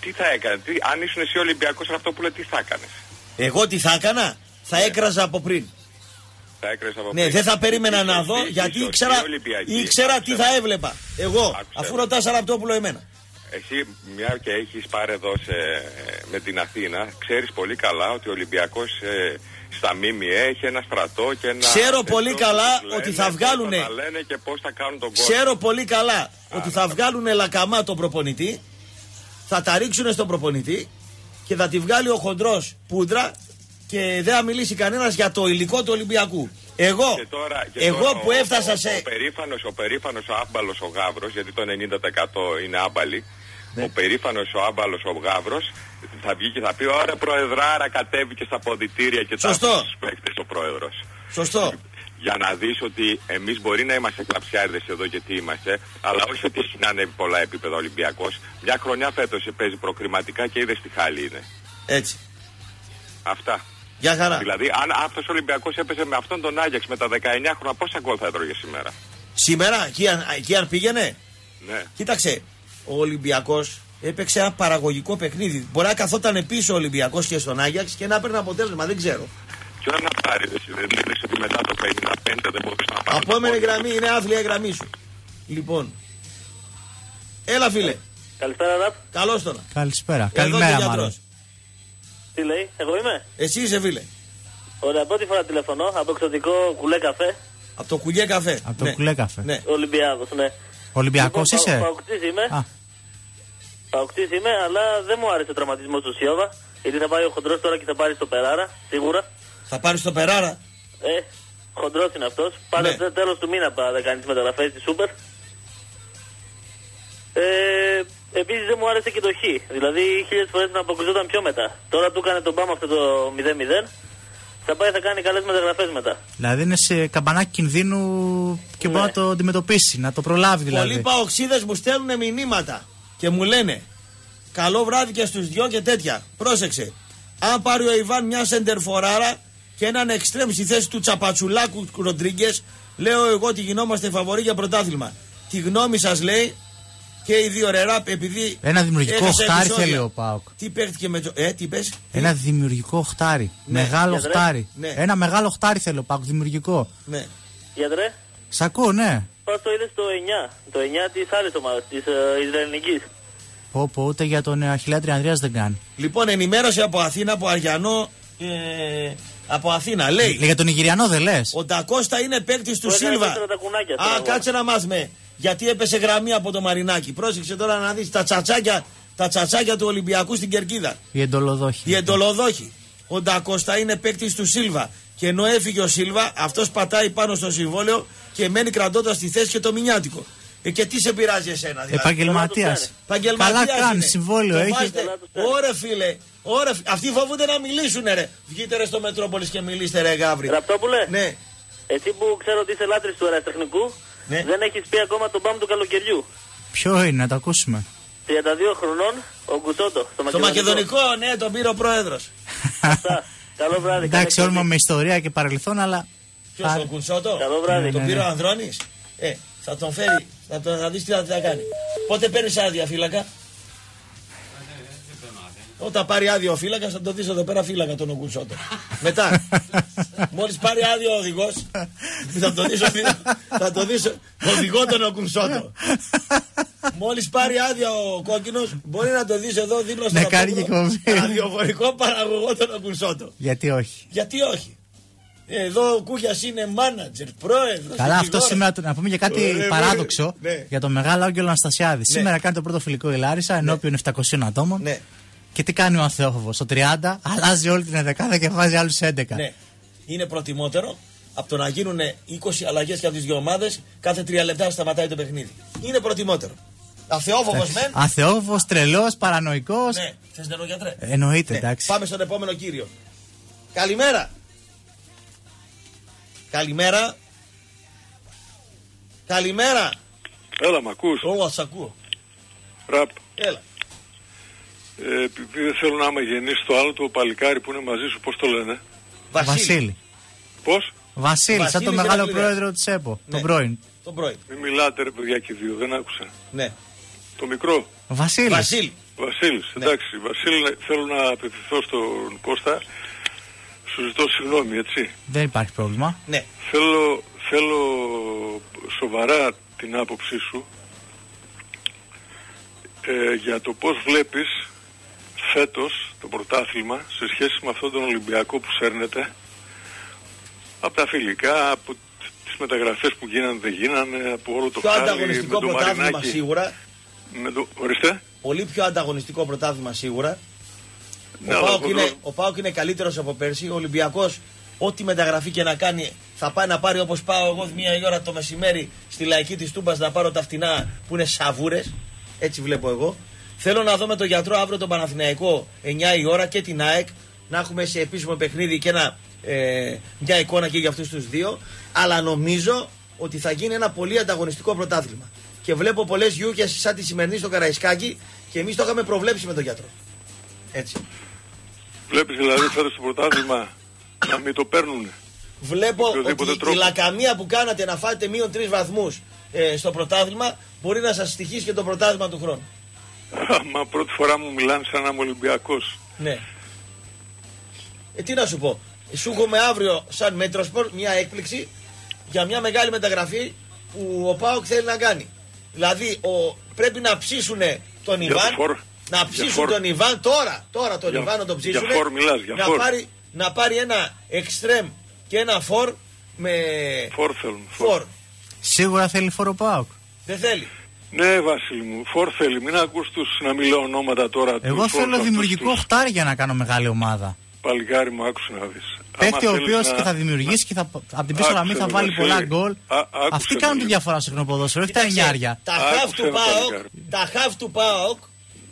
Speaker 3: τι θα έκανες, τι, αν ήσουν εσύ Ολυμπιακός αυτό που λέει τι θα έκανες;
Speaker 1: Εγώ τι θα έκανα, θα
Speaker 3: Ναι.
Speaker 1: έκραζα από πριν.
Speaker 3: θα έκραζες από
Speaker 1: Ναι,
Speaker 3: πριν.
Speaker 1: δεν θα περίμενα να
Speaker 3: Ίσως-
Speaker 1: δω
Speaker 3: ίσως
Speaker 1: γιατί
Speaker 3: οι
Speaker 1: ήξερα,
Speaker 3: Ολυμπιακοί-
Speaker 1: ήξερα τι
Speaker 3: άκουσε
Speaker 1: θα
Speaker 3: με.
Speaker 1: έβλεπα. Εγώ,
Speaker 3: Άκουσε
Speaker 1: αφού
Speaker 3: με.
Speaker 1: ρωτά Ραπτόπουλο εμένα.
Speaker 3: Εσύ μια και έχεις πάρει εδώ σε, με την Αθήνα ξέρεις πολύ καλά ότι ο Ολυμπιακός ε, στα ΜΜΕ έχει ένα στρατό και ένα...
Speaker 1: Ξέρω πολύ
Speaker 3: τέτοιο
Speaker 1: καλά
Speaker 3: που τους
Speaker 1: ότι
Speaker 3: λένε,
Speaker 1: θα
Speaker 3: πώς
Speaker 1: βγάλουνε-
Speaker 3: τα λένε και πώς θα κάνουν τον κόσμο.
Speaker 1: Ξέρω πολύ καλά ότι θα βγάλουν λακαμά τον προπονητή, θα τα ρίξουν στον προπονητή και θα τη βγάλει ο χοντρός πούντρα και δεν θα μιλήσει κανένας για το υλικό του Ολυμπιακού. Εγώ,
Speaker 3: Και τώρα, και
Speaker 1: εγώ
Speaker 3: τώρα
Speaker 1: που
Speaker 3: ο,
Speaker 1: έφτασα
Speaker 3: ο,
Speaker 1: σε.
Speaker 3: Ο περήφανος, ο περήφανος ο άμπαλος ο γάβρος, γιατί το 90% είναι άμπαλοι,
Speaker 1: Ναι.
Speaker 3: ο περήφανος ο άμπαλος ο γάβρος θα βγει και θα πει «Ωραία προεδράρα κατέβηκε στα ποδητήρια και
Speaker 1: Σωστό.
Speaker 3: τα στους παίκτες ο πρόεδρος».
Speaker 1: Σωστό.
Speaker 3: Για να δεις ότι εμείς μπορεί να είμαστε κλαψιάριδες εδώ και τι είμαστε, αλλά όχι ότι έχει να ανέβει πολλά επίπεδα Ολυμπιακός. Μια χρονιά φέτος παίζει προκριματικά και είδες τι χάλι είναι.
Speaker 1: Έτσι.
Speaker 3: Αυτά.
Speaker 1: Γεια χαρά.
Speaker 3: Δηλαδή, αν αυτός ο Ολυμπιακός έπαιζε με αυτόν τον Άγιαξ με τα 19 χρόνια, πόσα γκολ θα έτρωγε σήμερα;
Speaker 1: Σήμερα, εκεί αν, εκεί αν πήγαινε,
Speaker 3: Ναι.
Speaker 1: κοίταξε, ο Ολυμπιακός έπαιξε ένα παραγωγικό παιχνίδι. Μπορεί να καθόταν πίσω ο Ολυμπιακός και στον Άγιαξ και να έπαιρνε αποτέλεσμα, δεν ξέρω.
Speaker 3: Ποιο να πάρει, δεν δεν είδες ότι μετά το 55 δεν μπορούσε να πάρεις.
Speaker 1: Απόμενη γραμμή είναι άθλια η γραμμή σου. Λοιπόν. Έλα φίλε.
Speaker 4: Καλησπέρα, Ραπ.
Speaker 1: Καλώς τώρα.
Speaker 2: Καλησπέρα.
Speaker 1: Εδώ
Speaker 2: Καλημέρα,
Speaker 1: και ο
Speaker 2: μάλλον.
Speaker 1: γιατρός.
Speaker 4: Τι λέει, εγώ είμαι;
Speaker 1: Εσύ είσαι φίλε.
Speaker 4: Ωραία, πρώτη φορά τηλεφωνώ από εξωτικό κουλέ καφέ.
Speaker 1: Από το κουλιέ καφέ.
Speaker 2: Από το
Speaker 1: Ναι.
Speaker 2: κουλέ καφέ.
Speaker 1: Ναι.
Speaker 4: Ολυμπιάδος, ναι.
Speaker 2: Ολυμπιακός
Speaker 4: Λοιπόν,
Speaker 2: είσαι;
Speaker 4: πα- Παοκτής είμαι.
Speaker 2: Α,
Speaker 4: Παοκτής είμαι, αλλά δεν μου άρεσε ο τραυματισμός του Σιώβα. Γιατί θα πάει ο χοντρός τώρα και θα πάρει στο Περάρα, σίγουρα.
Speaker 1: Θα πάρεις το περάρα.
Speaker 4: Ε, χοντρός είναι αυτός. Πάντα
Speaker 1: Ναι.
Speaker 4: ναι. τέλος του μήνα πά- θα κάνεις τι μεταγραφές τη Σούπερ. Ε, Επίσης δεν μου άρεσε και το Χ. Δηλαδή χίλιες φορές να αποκριζόταν πιο μετά. Τώρα του έκανε τον Μπαμ αυτό το 0-0. Θα πάει θα κάνει καλές μεταγραφές μετά.
Speaker 2: δηλαδή είναι σε καμπανάκι κινδύνου και μπορεί
Speaker 4: Ναι.
Speaker 2: να το αντιμετωπίσει, να το προλάβει δηλαδή.
Speaker 1: Πολλοί παοξίδες μου στέλνουν μηνύματα και μου λένε Καλό βράδυ και στους δυο και τέτοια. Πρόσεξε. Αν πάρει ο Ιβάν μια σεντερφοράρα και έναν εξτρέμ στη θέση του Τσαπατσουλάκου Ροντρίγκες, λέω εγώ ότι γινόμαστε φαβοροί για πρωτάθλημα. Τη γνώμη σας λέει και οι δύο ρεράπ επειδή.
Speaker 2: Ένα δημιουργικό
Speaker 1: έχασε
Speaker 2: οχτάρι
Speaker 1: επεισόδια.
Speaker 2: θέλει ο Πάοκ.
Speaker 1: Τι παίχτηκε με. τζο- Ε, τι πες
Speaker 2: Ένα δημιουργικό οχτάρι.
Speaker 1: Ναι.
Speaker 2: Μεγάλο
Speaker 4: Γιατρέ.
Speaker 2: οχτάρι.
Speaker 1: Ναι.
Speaker 2: Ένα μεγάλο οχτάρι θέλει ο Πάοκ, δημιουργικό.
Speaker 1: Ναι.
Speaker 4: Γιατρέ,
Speaker 2: Σ' ακούω, ναι.
Speaker 4: Πώ το είδες το 9. Το 9 της άλλης ομάδας, της ε, Ισραηλινικής.
Speaker 2: Πω, πω, ούτε για τον ε, Αχιλέα Τριανδρίας δεν κάνει.
Speaker 1: Λοιπόν, ενημέρωση από Αθήνα, από Αριανό. Ε, από Αθήνα. Λέει.
Speaker 2: Λέει, για τον Ιγυριανό δεν λες;
Speaker 1: Ο Ντακώστα είναι παίκτης του
Speaker 4: Που έκανε
Speaker 1: Σίλβα.
Speaker 4: δεύτερα τα κουνάκια στον
Speaker 1: Α,
Speaker 4: αγώνα.
Speaker 1: κάτσε να μάθουμε. Γιατί έπεσε γραμμή από το Μαρινάκι. Πρόσεξε τώρα να δεις τα τσατσάκια, τα τσατσάκια του Ολυμπιακού στην κερκίδα.
Speaker 2: Η εντολοδόχη.
Speaker 1: Οι εντολοδόχοι. Ο Ντακώστα είναι παίκτης του Σίλβα. Και ενώ έφυγε ο Σίλβα, αυτός πατάει πάνω στο συμβόλαιο και μένει κρατώντας τη θέση και το μηνιάτικο. Ε, και τι σε πειράζει εσένα, δηλαδή;
Speaker 2: Επαγγελματίας.
Speaker 1: Επαγγελματίας
Speaker 2: Καλά κάνει,
Speaker 1: είναι.
Speaker 2: συμβόλαιο
Speaker 1: Το
Speaker 2: έχει.
Speaker 1: βάζετε-
Speaker 4: Καλά τους παίρνει.
Speaker 1: Ωρε φίλε, ωρε, φι- αυτοί φοβούνται να μιλήσουν ρε. Βγείτε ρε στο Μετρόπολης και μιλήστε ρε Γάβρι.
Speaker 4: Ραπτόπουλε,
Speaker 1: Ναι.
Speaker 4: εσύ που ξέρω ότι είσαι λάτρης του αεραστεχνικού,
Speaker 1: Ναι.
Speaker 4: δεν έχεις πει ακόμα τον μπαμ του καλοκαιριού.
Speaker 2: Ποιο είναι, να το ακούσουμε.
Speaker 4: 32 χρονών, ο Γκουτσότο. Στο,
Speaker 1: Το μακεδονικό, ναι, τον πήρε ο πρόεδρος.
Speaker 4: Σωστά. Καλό βράδυ.
Speaker 2: Εντάξει,
Speaker 4: καλή
Speaker 2: όρμα
Speaker 4: εκπομπή.
Speaker 2: με ιστορία και παρελθόν, αλλά.
Speaker 1: Ποιος ο Κουνσότο.
Speaker 4: Καλό βράδυ.
Speaker 1: Τον
Speaker 2: Ναι,
Speaker 1: πήρε
Speaker 2: ναι.
Speaker 1: ο Ανδρώνης; Ε, θα τον φέρει. Θα, τον, θα δεις τι θα, τι θα κάνει. Πότε παίρνεις άδεια φύλακα; Όταν πάρει άδεια ο φύλακας, θα το δεις εδώ πέρα φύλακα τον Ογκουνσότο. Μετά, μόλις πάρει άδεια ο οδηγός, θα το δεις θα το δεις οδηγό τον Ογκουνσότο. Μόλις πάρει άδεια ο κόκκινος, μπορεί να το δεις εδώ δίπλα στο
Speaker 2: Να κάνει και εκπομπή.
Speaker 1: ραδιοφωνικό παραγωγό τον Ογκουνσότο.
Speaker 2: Γιατί όχι;
Speaker 1: Γιατί όχι; Εδώ ο Κούγιας είναι μάνατζερ, πρόεδρος.
Speaker 2: Καλά, αυτό σήμερα να πούμε και κάτι
Speaker 1: Ε,
Speaker 2: παράδοξο
Speaker 1: ναι.
Speaker 2: για τον μεγάλο Άγγελο Αναστασιάδη. Σήμερα κάνει το πρώτο φιλικό η Λάρισα ενώπιον 700 ατόμων.
Speaker 1: Ναι,
Speaker 2: Και τι κάνει ο Ανθεόφοβο. Στο 30 αλλάζει όλη την δεκάδα και βάζει άλλους 11.
Speaker 1: ναι. Είναι προτιμότερο από το να γίνουν 20 αλλαγές και από τις δύο ομάδες κάθε τρία λεπτά σταματάει το παιχνίδι. Είναι προτιμότερο. Αθεόφοβο μεν.
Speaker 2: Αθεόφοβο, τρελός, παρανοϊκός.
Speaker 1: Ναι, θες νερό γιατρές.
Speaker 2: Εννοείται,
Speaker 1: Ναι.
Speaker 2: εντάξει.
Speaker 1: Πάμε στον επόμενο κύριο. Καλημέρα. Καλημέρα. Καλημέρα.
Speaker 5: Έλα, μ' ακούς.
Speaker 1: Ω, σ' ακούω.
Speaker 5: Ραπ.
Speaker 1: Έλα.
Speaker 5: Ε, επειδή δεν θέλω να είμαι γεννής στο άλλο το παλικάρι που είναι μαζί σου, πώς το λένε;
Speaker 1: Βασίλη.
Speaker 2: Βασίλη.
Speaker 5: Πώς;
Speaker 2: Βασίλη, σαν
Speaker 1: Βασίλη
Speaker 2: τον μεγάλο
Speaker 1: Γερακλήδη.
Speaker 2: πρόεδρο της ΕΠΟ,
Speaker 1: Ναι.
Speaker 2: τον πρώην.
Speaker 1: Τον πρώην.
Speaker 5: Μην μιλάτε ρε παιδιά και οι δύο, δεν άκουσα.
Speaker 1: Ναι.
Speaker 5: Το μικρό.
Speaker 2: Βασίλη.
Speaker 1: Βασίλη.
Speaker 5: Βασίλης,
Speaker 1: Ναι.
Speaker 5: εντάξει. Βασίλη, θέλω να απευθυνθώ στον Κώστα. Σου ζητώ συγγνώμη, έτσι.
Speaker 2: Δεν υπάρχει πρόβλημα.
Speaker 1: Ναι.
Speaker 5: Θέλω, θέλω σοβαρά την άποψή σου ε, για το πώς βλέπεις φέτος το πρωτάθλημα σε σχέση με αυτόν τον Ολυμπιακό που σέρνεται από τα φιλικά, από τις μεταγραφές που γίνανε δεν γίνανε, από όλο το
Speaker 1: Πιο
Speaker 5: χάλι,
Speaker 1: ανταγωνιστικό
Speaker 5: με το
Speaker 1: πρωτάθλημα
Speaker 5: Μαρινάκη.
Speaker 1: σίγουρα.
Speaker 5: Με το, ορίστε.
Speaker 1: Πολύ πιο ανταγωνιστικό πρωτάθλημα σίγουρα.
Speaker 5: Ναι,
Speaker 1: ο,
Speaker 5: αλλά
Speaker 1: Πάοκ
Speaker 5: εγώ
Speaker 1: είναι,
Speaker 5: δεν-
Speaker 1: ο Πάοκ είναι καλύτερος από πέρσι. Ο Ολυμπιακός, ό,τι μεταγραφή και να κάνει, θα πάει να πάρει όπως πάω εγώ μία η ώρα το μεσημέρι στη λαϊκή της Τούμπας να πάρω τα φτηνά που είναι σαβούρες. Έτσι βλέπω εγώ. Θέλω να δω με τον γιατρό αύριο τον Παναθηναϊκό 9 η ώρα και την ΑΕΚ να έχουμε σε επίσημο παιχνίδι και ένα, ε, μια εικόνα και για αυτούς τους δύο. Αλλά νομίζω ότι θα γίνει ένα πολύ ανταγωνιστικό πρωτάθλημα. Και βλέπω πολλές γιούχε σαν τη σημερινή στο Καραϊσκάκι και εμείς το είχαμε προβλέψει με τον γιατρό. Έτσι.
Speaker 5: Βλέπεις δηλαδή φέτος το πρωτάθλημα να μην το παίρνουν.
Speaker 1: Βλέπω
Speaker 5: οποιοδήποτε
Speaker 1: ότι
Speaker 5: τρόπο.
Speaker 1: η λακαμία που κάνατε να φάτε μείον τρεις βαθμούς ε, στο πρωτάθλημα μπορεί να σας στοιχήσει και το πρωτάθλημα του χρόνου.
Speaker 5: Μα πρώτη φορά μου μιλάνε σαν να είμαι Ολυμπιακός.
Speaker 1: Ναι. Ε, τι να σου πω. Σου έχουμε αύριο σαν Μέτροσπορ μια έκπληξη για μια μεγάλη μεταγραφή που ο Πάοκ θέλει να κάνει. Δηλαδή ο, πρέπει να ψήσουν τον
Speaker 5: Για
Speaker 1: Ιβάν.
Speaker 5: το φορ.
Speaker 1: Να
Speaker 5: Για
Speaker 1: ψήσουν
Speaker 5: φορ.
Speaker 1: τον Ιβάν τώρα. Τώρα τον
Speaker 5: Για-
Speaker 1: Ιβάν να τον
Speaker 5: για
Speaker 1: ψήσουν.
Speaker 5: φορ μιλάς, για
Speaker 1: να,
Speaker 5: φορ.
Speaker 1: πάρει, να πάρει ένα εξτρέμ και ένα φορ με
Speaker 5: Φορ θέλουν. Φορ.
Speaker 1: φορ.
Speaker 2: Σίγουρα θέλει φόρο Πάοκ.
Speaker 1: Δεν θέλει.
Speaker 5: Ναι, Βασίλη μου, φορ θέλει. Μην ακούς τους να μιλάω ονόματα τώρα.
Speaker 2: Εγώ
Speaker 5: τους
Speaker 2: θέλω
Speaker 5: όρους
Speaker 2: δημιουργικό
Speaker 5: αυτούς
Speaker 2: χτάρι για να κάνω μεγάλη ομάδα.
Speaker 5: τους. Παλικάρι μου, άκουσε να δεις.
Speaker 2: Πέφτει ο
Speaker 5: Άμα
Speaker 2: οποίος
Speaker 5: θέλεις
Speaker 2: και
Speaker 5: να-
Speaker 2: θα δημιουργήσει και θα, από την πίσω
Speaker 5: Άκουσε
Speaker 2: γραμμή θα
Speaker 5: με,
Speaker 2: βάλει
Speaker 5: Βασίλη.
Speaker 2: πολλά γκολ.
Speaker 5: Α- άκουσε
Speaker 2: Αυτοί
Speaker 5: με
Speaker 2: κάνουν τη
Speaker 5: λίγο.
Speaker 2: διαφορά στο ποδόσφαιρο, όχι τα
Speaker 1: Κοίταξε,
Speaker 2: εννιάρια.
Speaker 1: Τα
Speaker 5: Άκουσε
Speaker 1: χαφ του
Speaker 5: ρε,
Speaker 1: ΠΑΟΚ,
Speaker 5: παλικάρι.
Speaker 1: τα χαφ του ΠΑΟΚ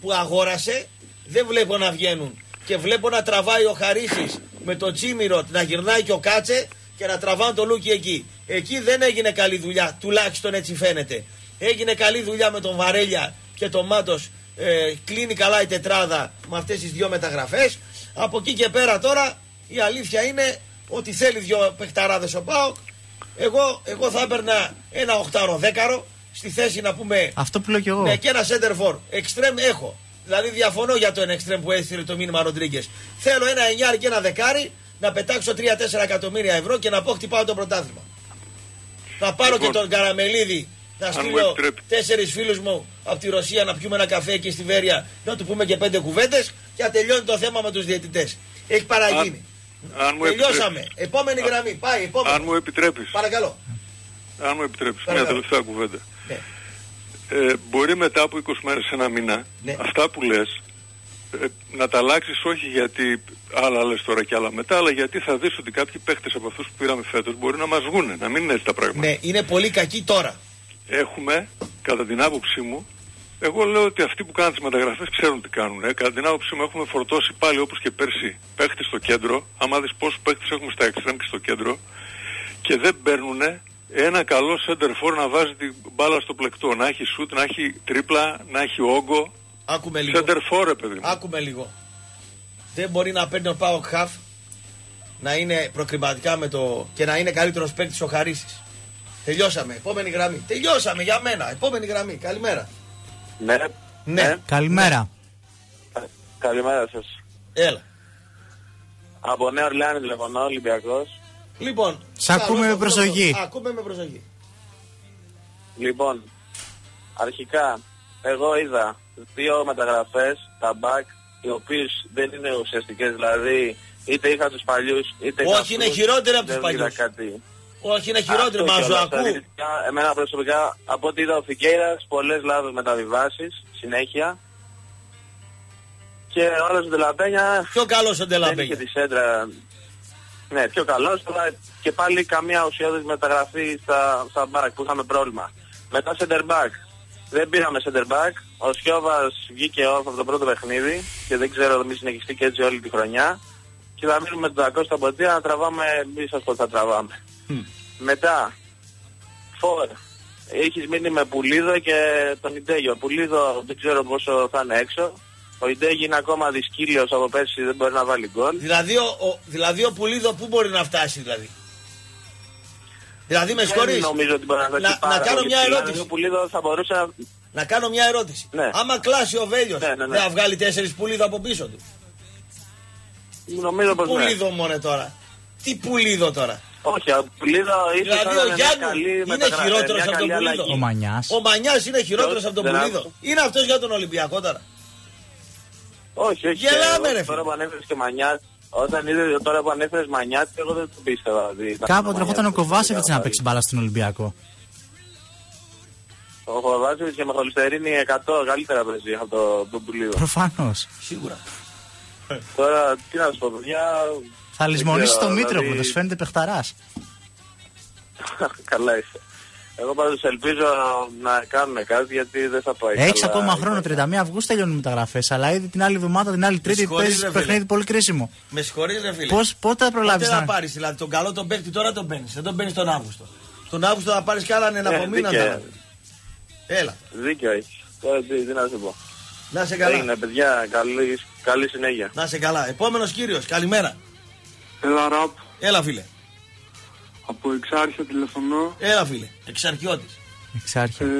Speaker 1: που αγόρασε δεν βλέπω να βγαίνουν. Και βλέπω να τραβάει ο Χαρίσης με το Τσίμιρο να γυρνάει και ο Κάτσε και να τραβάνε το Λούκι εκεί. Εκεί δεν έγινε καλή δουλειά, τουλάχιστον έτσι φαίνεται. Έγινε καλή δουλειά με τον Βαρέλια και τον Μάτος. Ε, κλείνει καλά η τετράδα με αυτές τις δύο μεταγραφές. Από εκεί και πέρα τώρα η αλήθεια είναι ότι θέλει δύο παιχταράδες ο ΠΑΟΚ. Εγώ, εγώ θα έπαιρνα ένα οχτάρο δέκαρο στη θέση να πούμε
Speaker 2: Αυτό που λέω κι εγώ.
Speaker 1: ναι, και ένα center for. Extreme έχω. Δηλαδή διαφωνώ για το ένα extreme που έστειλε το μήνυμα Ροντρίγκες. Θέλω ένα εννιάρι και ένα δεκάρι να πετάξω 3-4 εκατομμύρια ευρώ και να πω χτυπάω το πρωτάθλημα. Να πάρω
Speaker 5: Λοιπόν,
Speaker 1: και τον Καραμελίδη να
Speaker 5: αν μου
Speaker 1: στείλω
Speaker 5: επιτρέπει.
Speaker 1: τέσσερις φίλους μου από τη Ρωσία να πιούμε ένα καφέ εκεί στη Βέρεια να του πούμε και πέντε κουβέντες και να τελειώνει το θέμα με τους διαιτητές. Έχει παραγίνει.
Speaker 5: αν μου
Speaker 1: Τελειώσαμε.
Speaker 5: επιτρέπεις.
Speaker 1: Επόμενη γραμμή. Πάει, επόμενη.
Speaker 5: Αν μου επιτρέπεις.
Speaker 1: Παρακαλώ.
Speaker 5: Αν μου επιτρέπεις. Μια
Speaker 1: Παρακαλώ.
Speaker 5: τελευταία κουβέντα.
Speaker 1: Ναι.
Speaker 5: Ε, μπορεί μετά από 20 μέρες ένα μήνα
Speaker 1: Ναι.
Speaker 5: αυτά που λες ε, να τα αλλάξεις όχι γιατί άλλα λες τώρα και άλλα μετά, αλλά γιατί θα δεις ότι κάποιοι παίχτες από αυτούς που πήραμε φέτος μπορεί να μας βγούνε, να μην είναι έτσι τα πράγματα.
Speaker 1: Ναι, είναι πολύ κακή τώρα.
Speaker 5: Έχουμε, κατά την άποψή μου, εγώ λέω ότι αυτοί που κάνουν τις μεταγραφές ξέρουν τι κάνουν. Ε. Κατά την άποψή μου έχουμε φορτώσει πάλι όπως και πέρσι παίχτες στο κέντρο, άμα δεις πόσους παίχτες έχουμε στα εξτρέμ και στο κέντρο και δεν παίρνουν ένα καλό center for να βάζει την μπάλα στο πλεκτό. Να έχει σουτ, να έχει τρίπλα, να έχει όγκο.
Speaker 1: Άκουμε λίγο.
Speaker 5: Center for, ρε παιδί μου.
Speaker 1: Άκουμε λίγο. Δεν μπορεί να παίρνει ο Πάοκ Χαφ να είναι προκριματικά με το. και να είναι καλύτερος παίκτης ο Χαρίσης. Τελειώσαμε. Επόμενη γραμμή. Τελειώσαμε για μένα. Επόμενη γραμμή. Καλημέρα.
Speaker 6: Ναι.
Speaker 1: Ναι.
Speaker 2: Καλημέρα.
Speaker 6: Καλημέρα σας.
Speaker 1: Έλα.
Speaker 6: Από Νέο Ορλεάνης τηλεφωνώ, Ολυμπιακός.
Speaker 1: Λοιπόν.
Speaker 2: Σ' ακούμε
Speaker 1: καλώς
Speaker 2: με
Speaker 1: το
Speaker 2: προσοχή.
Speaker 1: πρώτο. Ακούμε με προσοχή.
Speaker 6: Λοιπόν, αρχικά, εγώ είδα δύο μεταγραφές, τα back, οι οποίες δεν είναι ουσιαστικές, δηλαδή είτε είχα τους παλιούς, είτε
Speaker 1: Όχι,
Speaker 6: είχα
Speaker 1: είναι
Speaker 6: αυτούς,
Speaker 1: χειρότεροι από τους
Speaker 6: δεν είδα
Speaker 1: παλιούς.
Speaker 6: κάτι.
Speaker 1: Όχι, είναι χειρότερο.
Speaker 6: Αυτό
Speaker 1: Μα
Speaker 6: κιόλας,
Speaker 1: ακού.
Speaker 6: στατιστικά, Εμένα προσωπικά, από ό,τι είδα ο Φικέιρας, πολλές λάθος μεταβιβάσεις, συνέχεια. Και ο άλλος ο Ντελαπένια
Speaker 1: Πιο καλός ο
Speaker 6: δεν είχε
Speaker 1: Ντελαμπέγια.
Speaker 6: τη σέντρα. Ναι, πιο καλός, αλλά και πάλι καμία ουσιώδης μεταγραφή στα, στα back που είχαμε πρόβλημα. Μετά center back. Δεν πήραμε center back. Ο Σιώβας βγήκε off από το πρώτο παιχνίδι και δεν ξέρω μη συνεχιστεί και έτσι όλη τη χρονιά. Και θα μείνουμε με τον Ακώστα Ποτία να τραβάμε, μη σας πω τι θα τραβάμε. Μετά, φορ. Έχεις μείνει με Πουλίδο και τον Ιντέγιο. Ο Πουλίδο δεν ξέρω πόσο θα είναι έξω. Ο Ιντέγιο είναι ακόμα δυσκύλιος από πέρσι, δεν μπορεί να βάλει γκολ.
Speaker 1: Δηλαδή ο, ο, δηλαδή ο Πουλίδο πού μπορεί να φτάσει δηλαδή; Δηλαδή με
Speaker 6: Δεν
Speaker 1: συγχωρείς.
Speaker 6: νομίζω ότι μπορεί να φτάσει
Speaker 1: Να, να
Speaker 6: πάρα
Speaker 1: κάνω
Speaker 6: πολύ
Speaker 1: μια
Speaker 6: ψηλά.
Speaker 1: ερώτηση.
Speaker 6: Δηλαδή, Ο Πουλίδο θα μπορούσε να...
Speaker 1: Να κάνω μια ερώτηση.
Speaker 6: Ναι.
Speaker 1: Άμα κλάσει ο Βέλιος,
Speaker 6: Ναι, ναι, ναι.
Speaker 1: δεν θα βγάλει τέσσερις πουλίδο από πίσω του;
Speaker 6: Νομίζω πως ναι.
Speaker 1: Πουλίδο μόνο τώρα; Τι πουλίδο τώρα;
Speaker 6: Όχι, ο Πουλίδο ίσως
Speaker 1: Δηλαδή
Speaker 6: θα
Speaker 1: ο
Speaker 6: ήταν μια
Speaker 1: Γιάννου
Speaker 6: καλή
Speaker 1: είναι
Speaker 6: μεταγραφή,
Speaker 1: χειρότερος
Speaker 6: μια
Speaker 1: από τον
Speaker 6: καλή
Speaker 1: Πουλίδο.
Speaker 6: αλλαγή.
Speaker 2: Ο Μανιάς.
Speaker 1: Ο Μανιάς είναι χειρότερος
Speaker 6: Ποιος;
Speaker 1: από τον
Speaker 6: Δεν
Speaker 1: Πουλίδο.
Speaker 6: άκουσα.
Speaker 1: Είναι αυτός για τον Ολυμπιακό τώρα.
Speaker 6: Όχι, όχι.
Speaker 1: Γελάμε,
Speaker 6: εγώ
Speaker 1: ρε,
Speaker 6: Τώρα
Speaker 1: φίλε.
Speaker 6: που ανέφερες και Μανιάς, όταν είδες τώρα που ανέφερες Μανιάς, εγώ δεν το πίστευα. δηλαδή, ήταν
Speaker 2: Κάποτε
Speaker 6: Μανιάς
Speaker 2: ερχόταν ο
Speaker 6: που
Speaker 2: Κοβάσεβιτ
Speaker 6: πήγα
Speaker 2: να παίξει μπάλα στον Ολυμπιακό.
Speaker 6: Ο Κοβάσεβιτς και με Χολυστερίνη 100 καλύτερα παίζει από το- τον Πουλίδο.
Speaker 2: Προφανώς.
Speaker 1: Σίγουρα.
Speaker 6: Τώρα, τι να σου πω, παιδιά...
Speaker 2: Θα
Speaker 6: δεν
Speaker 2: λησμονήσεις
Speaker 6: ξέρω,
Speaker 2: το Μήτροπλο,
Speaker 6: δηλαδή-
Speaker 2: δεν σου φαίνεται παιχταράς.
Speaker 6: Καλά είσαι. Εγώ πάντως ελπίζω να κάνουν κάτι γιατί δεν θα πάει
Speaker 2: Έχεις
Speaker 6: καλά.
Speaker 2: ακόμα χρόνο, 31 Αυγούστου τελειώνουν οι μεταγραφές. Αλλά ήδη την άλλη εβδομάδα, την άλλη Τρίτη,
Speaker 1: συγχωρείς,
Speaker 2: παίζει
Speaker 1: ρε, φίλε.
Speaker 2: παιχνίδι πολύ κρίσιμο.
Speaker 1: Με συγχωρείς ρε φίλε.
Speaker 2: Πώς, πότε θα προλάβεις
Speaker 1: Πότε να
Speaker 2: να.
Speaker 1: πάρεις δηλαδή τον καλό τον παίκτη τώρα τον παίρνεις. Δεν τον παίρνεις τον Αύγουστο. Τον Αύγουστο θα πάρεις κι άλλα ένα
Speaker 6: Ε,
Speaker 1: από μήνα.
Speaker 6: δίκαιο.
Speaker 1: θα- Έλα.
Speaker 6: Δίκιο έχεις. Τώρα τι, τι να σου πω.
Speaker 1: Να σε καλά.
Speaker 6: Έγινε παιδιά, καλή, καλή συνέχεια.
Speaker 1: Να σε καλά. Επόμενος κύριος. Καλημέρα.
Speaker 7: Έλα ραπ,
Speaker 1: Έλα φίλε.
Speaker 7: από εξάρχεια τηλεφωνώ.
Speaker 1: Έλα φίλε. Εξαρχιώτης.
Speaker 2: Εξάρχεια.
Speaker 7: Ε,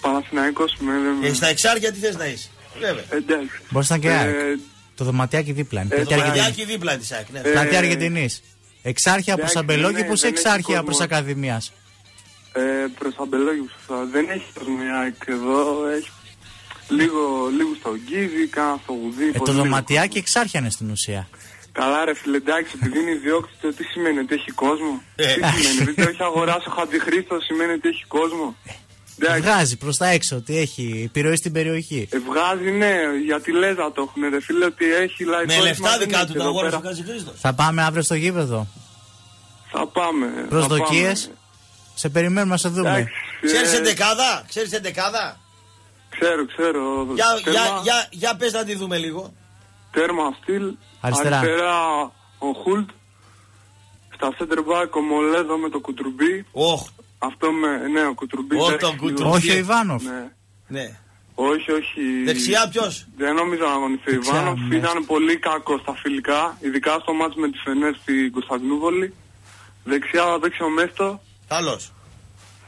Speaker 7: Παναθηναϊκός με...
Speaker 1: Ε, στα εξάρχεια τι θες να είσαι. Βέβαια.
Speaker 7: Εντάξει.
Speaker 2: Μπορείς να είναι και ΑΕΚ.
Speaker 7: Ε,
Speaker 2: Το δωματιάκι δίπλα είναι.
Speaker 7: ε,
Speaker 2: Πλατεία
Speaker 1: Το
Speaker 2: Αργεντινής.
Speaker 1: μαγιάκι δίπλα της ΑΕΚ. Ναι.
Speaker 7: Ε,
Speaker 2: Πλατεία Αργεντινής. Εξάρχεια προς
Speaker 7: εντάξει,
Speaker 2: αμπελόγυπου
Speaker 7: ναι,
Speaker 2: ή
Speaker 7: δεν έχει
Speaker 2: εξάρχεια
Speaker 7: κόσμο.
Speaker 2: προς Ακαδημίας.
Speaker 7: ε, προς αμπελόγιους σωστά. Δεν έχει κόσμο η ΑΕΚ εδώ. Έχει λίγο, λίγο στο γκίδι, κάνα στο γουδί.
Speaker 2: Ε, το
Speaker 7: πολύ λίγο
Speaker 2: δωματιάκι
Speaker 7: κόσμο.
Speaker 2: εξάρχεια είναι στην ουσία.
Speaker 7: Καλά ρε φίλε, εντάξει, επειδή είναι ιδιόκτητο, τι σημαίνει ότι έχει κόσμο;
Speaker 1: Ε.
Speaker 7: τι σημαίνει, επειδή το έχει αγοράσει ο Χατζηχρήστος σημαίνει ότι έχει κόσμο; Εντάξει,
Speaker 2: Βγάζει προς τα έξω ότι έχει επιρροή στην περιοχή.
Speaker 7: ε, βγάζει ναι, γιατί λες να το έχουν ρε φίλε ότι έχει λαϊκό.
Speaker 1: Με λεφτά δικά του
Speaker 7: το
Speaker 1: τον αγόρασε ο Χατζηχρήστος.
Speaker 2: Θα πάμε αύριο στο γήπεδο;
Speaker 7: Θα πάμε. θα
Speaker 2: Προσδοκίες;
Speaker 7: πάμε.
Speaker 2: Σε περιμένουμε να σε δούμε.
Speaker 7: Εντάξει,
Speaker 1: Ξέρεις
Speaker 7: ε,
Speaker 1: εντεκάδα. Ξέρεις εντεκάδα;
Speaker 7: Ξέρω, ξέρω.
Speaker 1: Για,
Speaker 7: τέρμα,
Speaker 1: για, για, για πες να τη δούμε λίγο.
Speaker 7: τέρμα στυλ.
Speaker 2: Αριστερά.
Speaker 7: ο Χουλτ. Στα center back ο Μολέδο με το κουτρουμπί.
Speaker 1: Όχ.
Speaker 7: Αυτό με, ναι, ο κουτρουμπί.
Speaker 1: Ω,
Speaker 7: παίξει
Speaker 1: το
Speaker 7: λίγο.
Speaker 1: κουτρουμπί.
Speaker 2: Όχι ο Ιβάνοφ.
Speaker 7: Ναι.
Speaker 1: Ναι.
Speaker 7: Όχι, όχι.
Speaker 1: Δεξιά ποιος;
Speaker 7: Δεν νομίζω να αγωνιστεί ο
Speaker 2: Δεξιά,
Speaker 7: Ιβάνοφ.
Speaker 2: ναι.
Speaker 7: Ήταν πολύ κακό στα φιλικά. Ειδικά στο μάτς με τη Φενέρ στην Κωνσταντινούπολη. Δεξιά θα παίξει ο Μέστο.
Speaker 1: Καλός.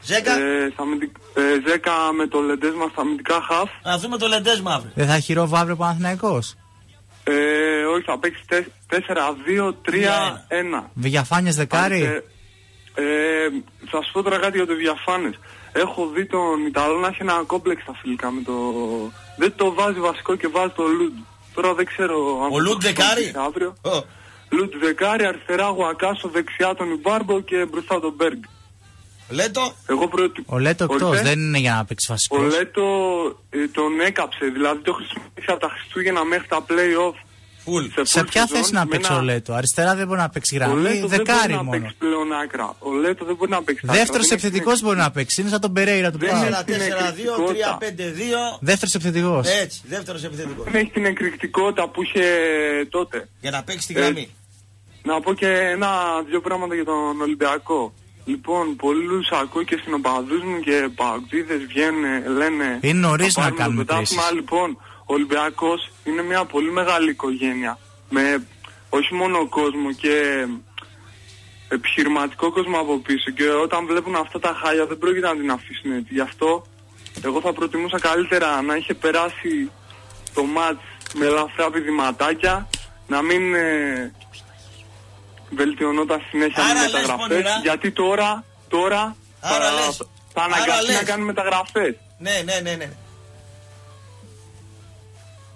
Speaker 1: Ζέκα.
Speaker 7: Ε, στα αμυντικ- ε, Ζέκα με το Λεντέσμα στα αμυντικά χαφ.
Speaker 1: Να δούμε το λεντέσμα αύριο.
Speaker 2: Δεν θα έχει ρόβο αύριο Παναθηναϊκός.
Speaker 7: Ε, όχι, θα παίξει 4-2-3-1.
Speaker 2: Διαφάνειες δεκάρι.
Speaker 7: Ε, ε, θα σου πω τώρα κάτι για το διαφάνες. Έχω δει τον Ιταλό να έχει ένα κόμπλεξ στα φιλικά με το... Δεν το βάζει βασικό και βάζει το Λουντ. Τώρα δεν ξέρω αν...
Speaker 1: Ο
Speaker 7: θα
Speaker 1: Λουντ
Speaker 7: το
Speaker 1: δεκάρι;
Speaker 7: χρησιμοποιήσει Αύριο.
Speaker 1: Ω,
Speaker 7: Λουντ δεκάρι, αριστερά Γουακάσο, δεξιά τον Ιμπάρμπο και μπροστά τον Μπέργκ.
Speaker 1: Λέτο.
Speaker 7: Εγώ προετοι...
Speaker 2: Ο Λέτο εκτός,
Speaker 7: Ορίστε.
Speaker 2: δεν είναι για να παίξει βασικός.
Speaker 7: Ο Λέτο ε, τον έκαψε, δηλαδή το χρησιμοποιήσει από τα Χριστούγεννα μέχρι τα play-off.
Speaker 1: Φουλ.
Speaker 2: Σε
Speaker 7: full
Speaker 2: ποια
Speaker 7: season,
Speaker 2: θέση να
Speaker 7: με
Speaker 2: παίξει
Speaker 7: ένα-
Speaker 2: ο Λέτο. Αριστερά δεν μπορεί να παίξει
Speaker 7: Ο
Speaker 2: γραμμή.
Speaker 7: Λέτο δεν μπορεί
Speaker 2: Δεκάρι
Speaker 7: να
Speaker 2: μόνο.
Speaker 7: παίξει πλέον άκρα. Ο Λέτο δεν μπορεί να παίξει τα άκρα.
Speaker 2: Δεύτερος
Speaker 7: Δεν έχει
Speaker 2: επιθετικός
Speaker 7: την
Speaker 2: μπορεί να παίξει. Είναι σαν τον Περέιρα του
Speaker 7: Δεν
Speaker 2: Πάου.
Speaker 7: είναι-
Speaker 1: 4-4-2,
Speaker 7: την εκρηκτικότητα.
Speaker 1: 3-5-2.
Speaker 2: Δεύτερος επιθετικός.
Speaker 1: Έτσι, δεύτερος επιθετικός.
Speaker 7: Δεν έχει την εκρηκτικότητα που είχε τότε.
Speaker 1: Για να παίξει τη
Speaker 7: Ε,
Speaker 1: γραμμή.
Speaker 7: Να πω και ένα-δυο πράγματα για τον Ολυμπιακό. Λοιπόν, πολλούς ακούω και συνοπαδούς μου και παουτζίδες βγαίνουν, λένε...
Speaker 2: Είναι νωρίς
Speaker 7: «Θα
Speaker 2: να
Speaker 7: πάρουμε
Speaker 2: κάνουμε
Speaker 7: το πρωτάθλημα».
Speaker 2: κρίσεις.
Speaker 7: Λοιπόν, ο Ολυμπιακός είναι μια πολύ μεγάλη οικογένεια. Με όχι μόνο κόσμο και επιχειρηματικό κόσμο από πίσω. Και όταν βλέπουν αυτά τα χάλια δεν πρόκειται να την αφήσουν έτσι. Γι' αυτό εγώ θα προτιμούσα καλύτερα να είχε περάσει το μάτς με ελαφρά πηδηματάκια, να μην ε, βελτιωνόταν συνέχεια
Speaker 1: Άρα
Speaker 7: με
Speaker 1: λες,
Speaker 7: μεταγραφές.
Speaker 1: πονηρά.
Speaker 7: Γιατί τώρα, τώρα
Speaker 1: Άρα
Speaker 7: θα,
Speaker 1: λες.
Speaker 7: θα
Speaker 1: Άρα
Speaker 7: αναγκαστεί να
Speaker 1: λες.
Speaker 7: κάνει μεταγραφές.
Speaker 1: Ναι, ναι, ναι, ναι.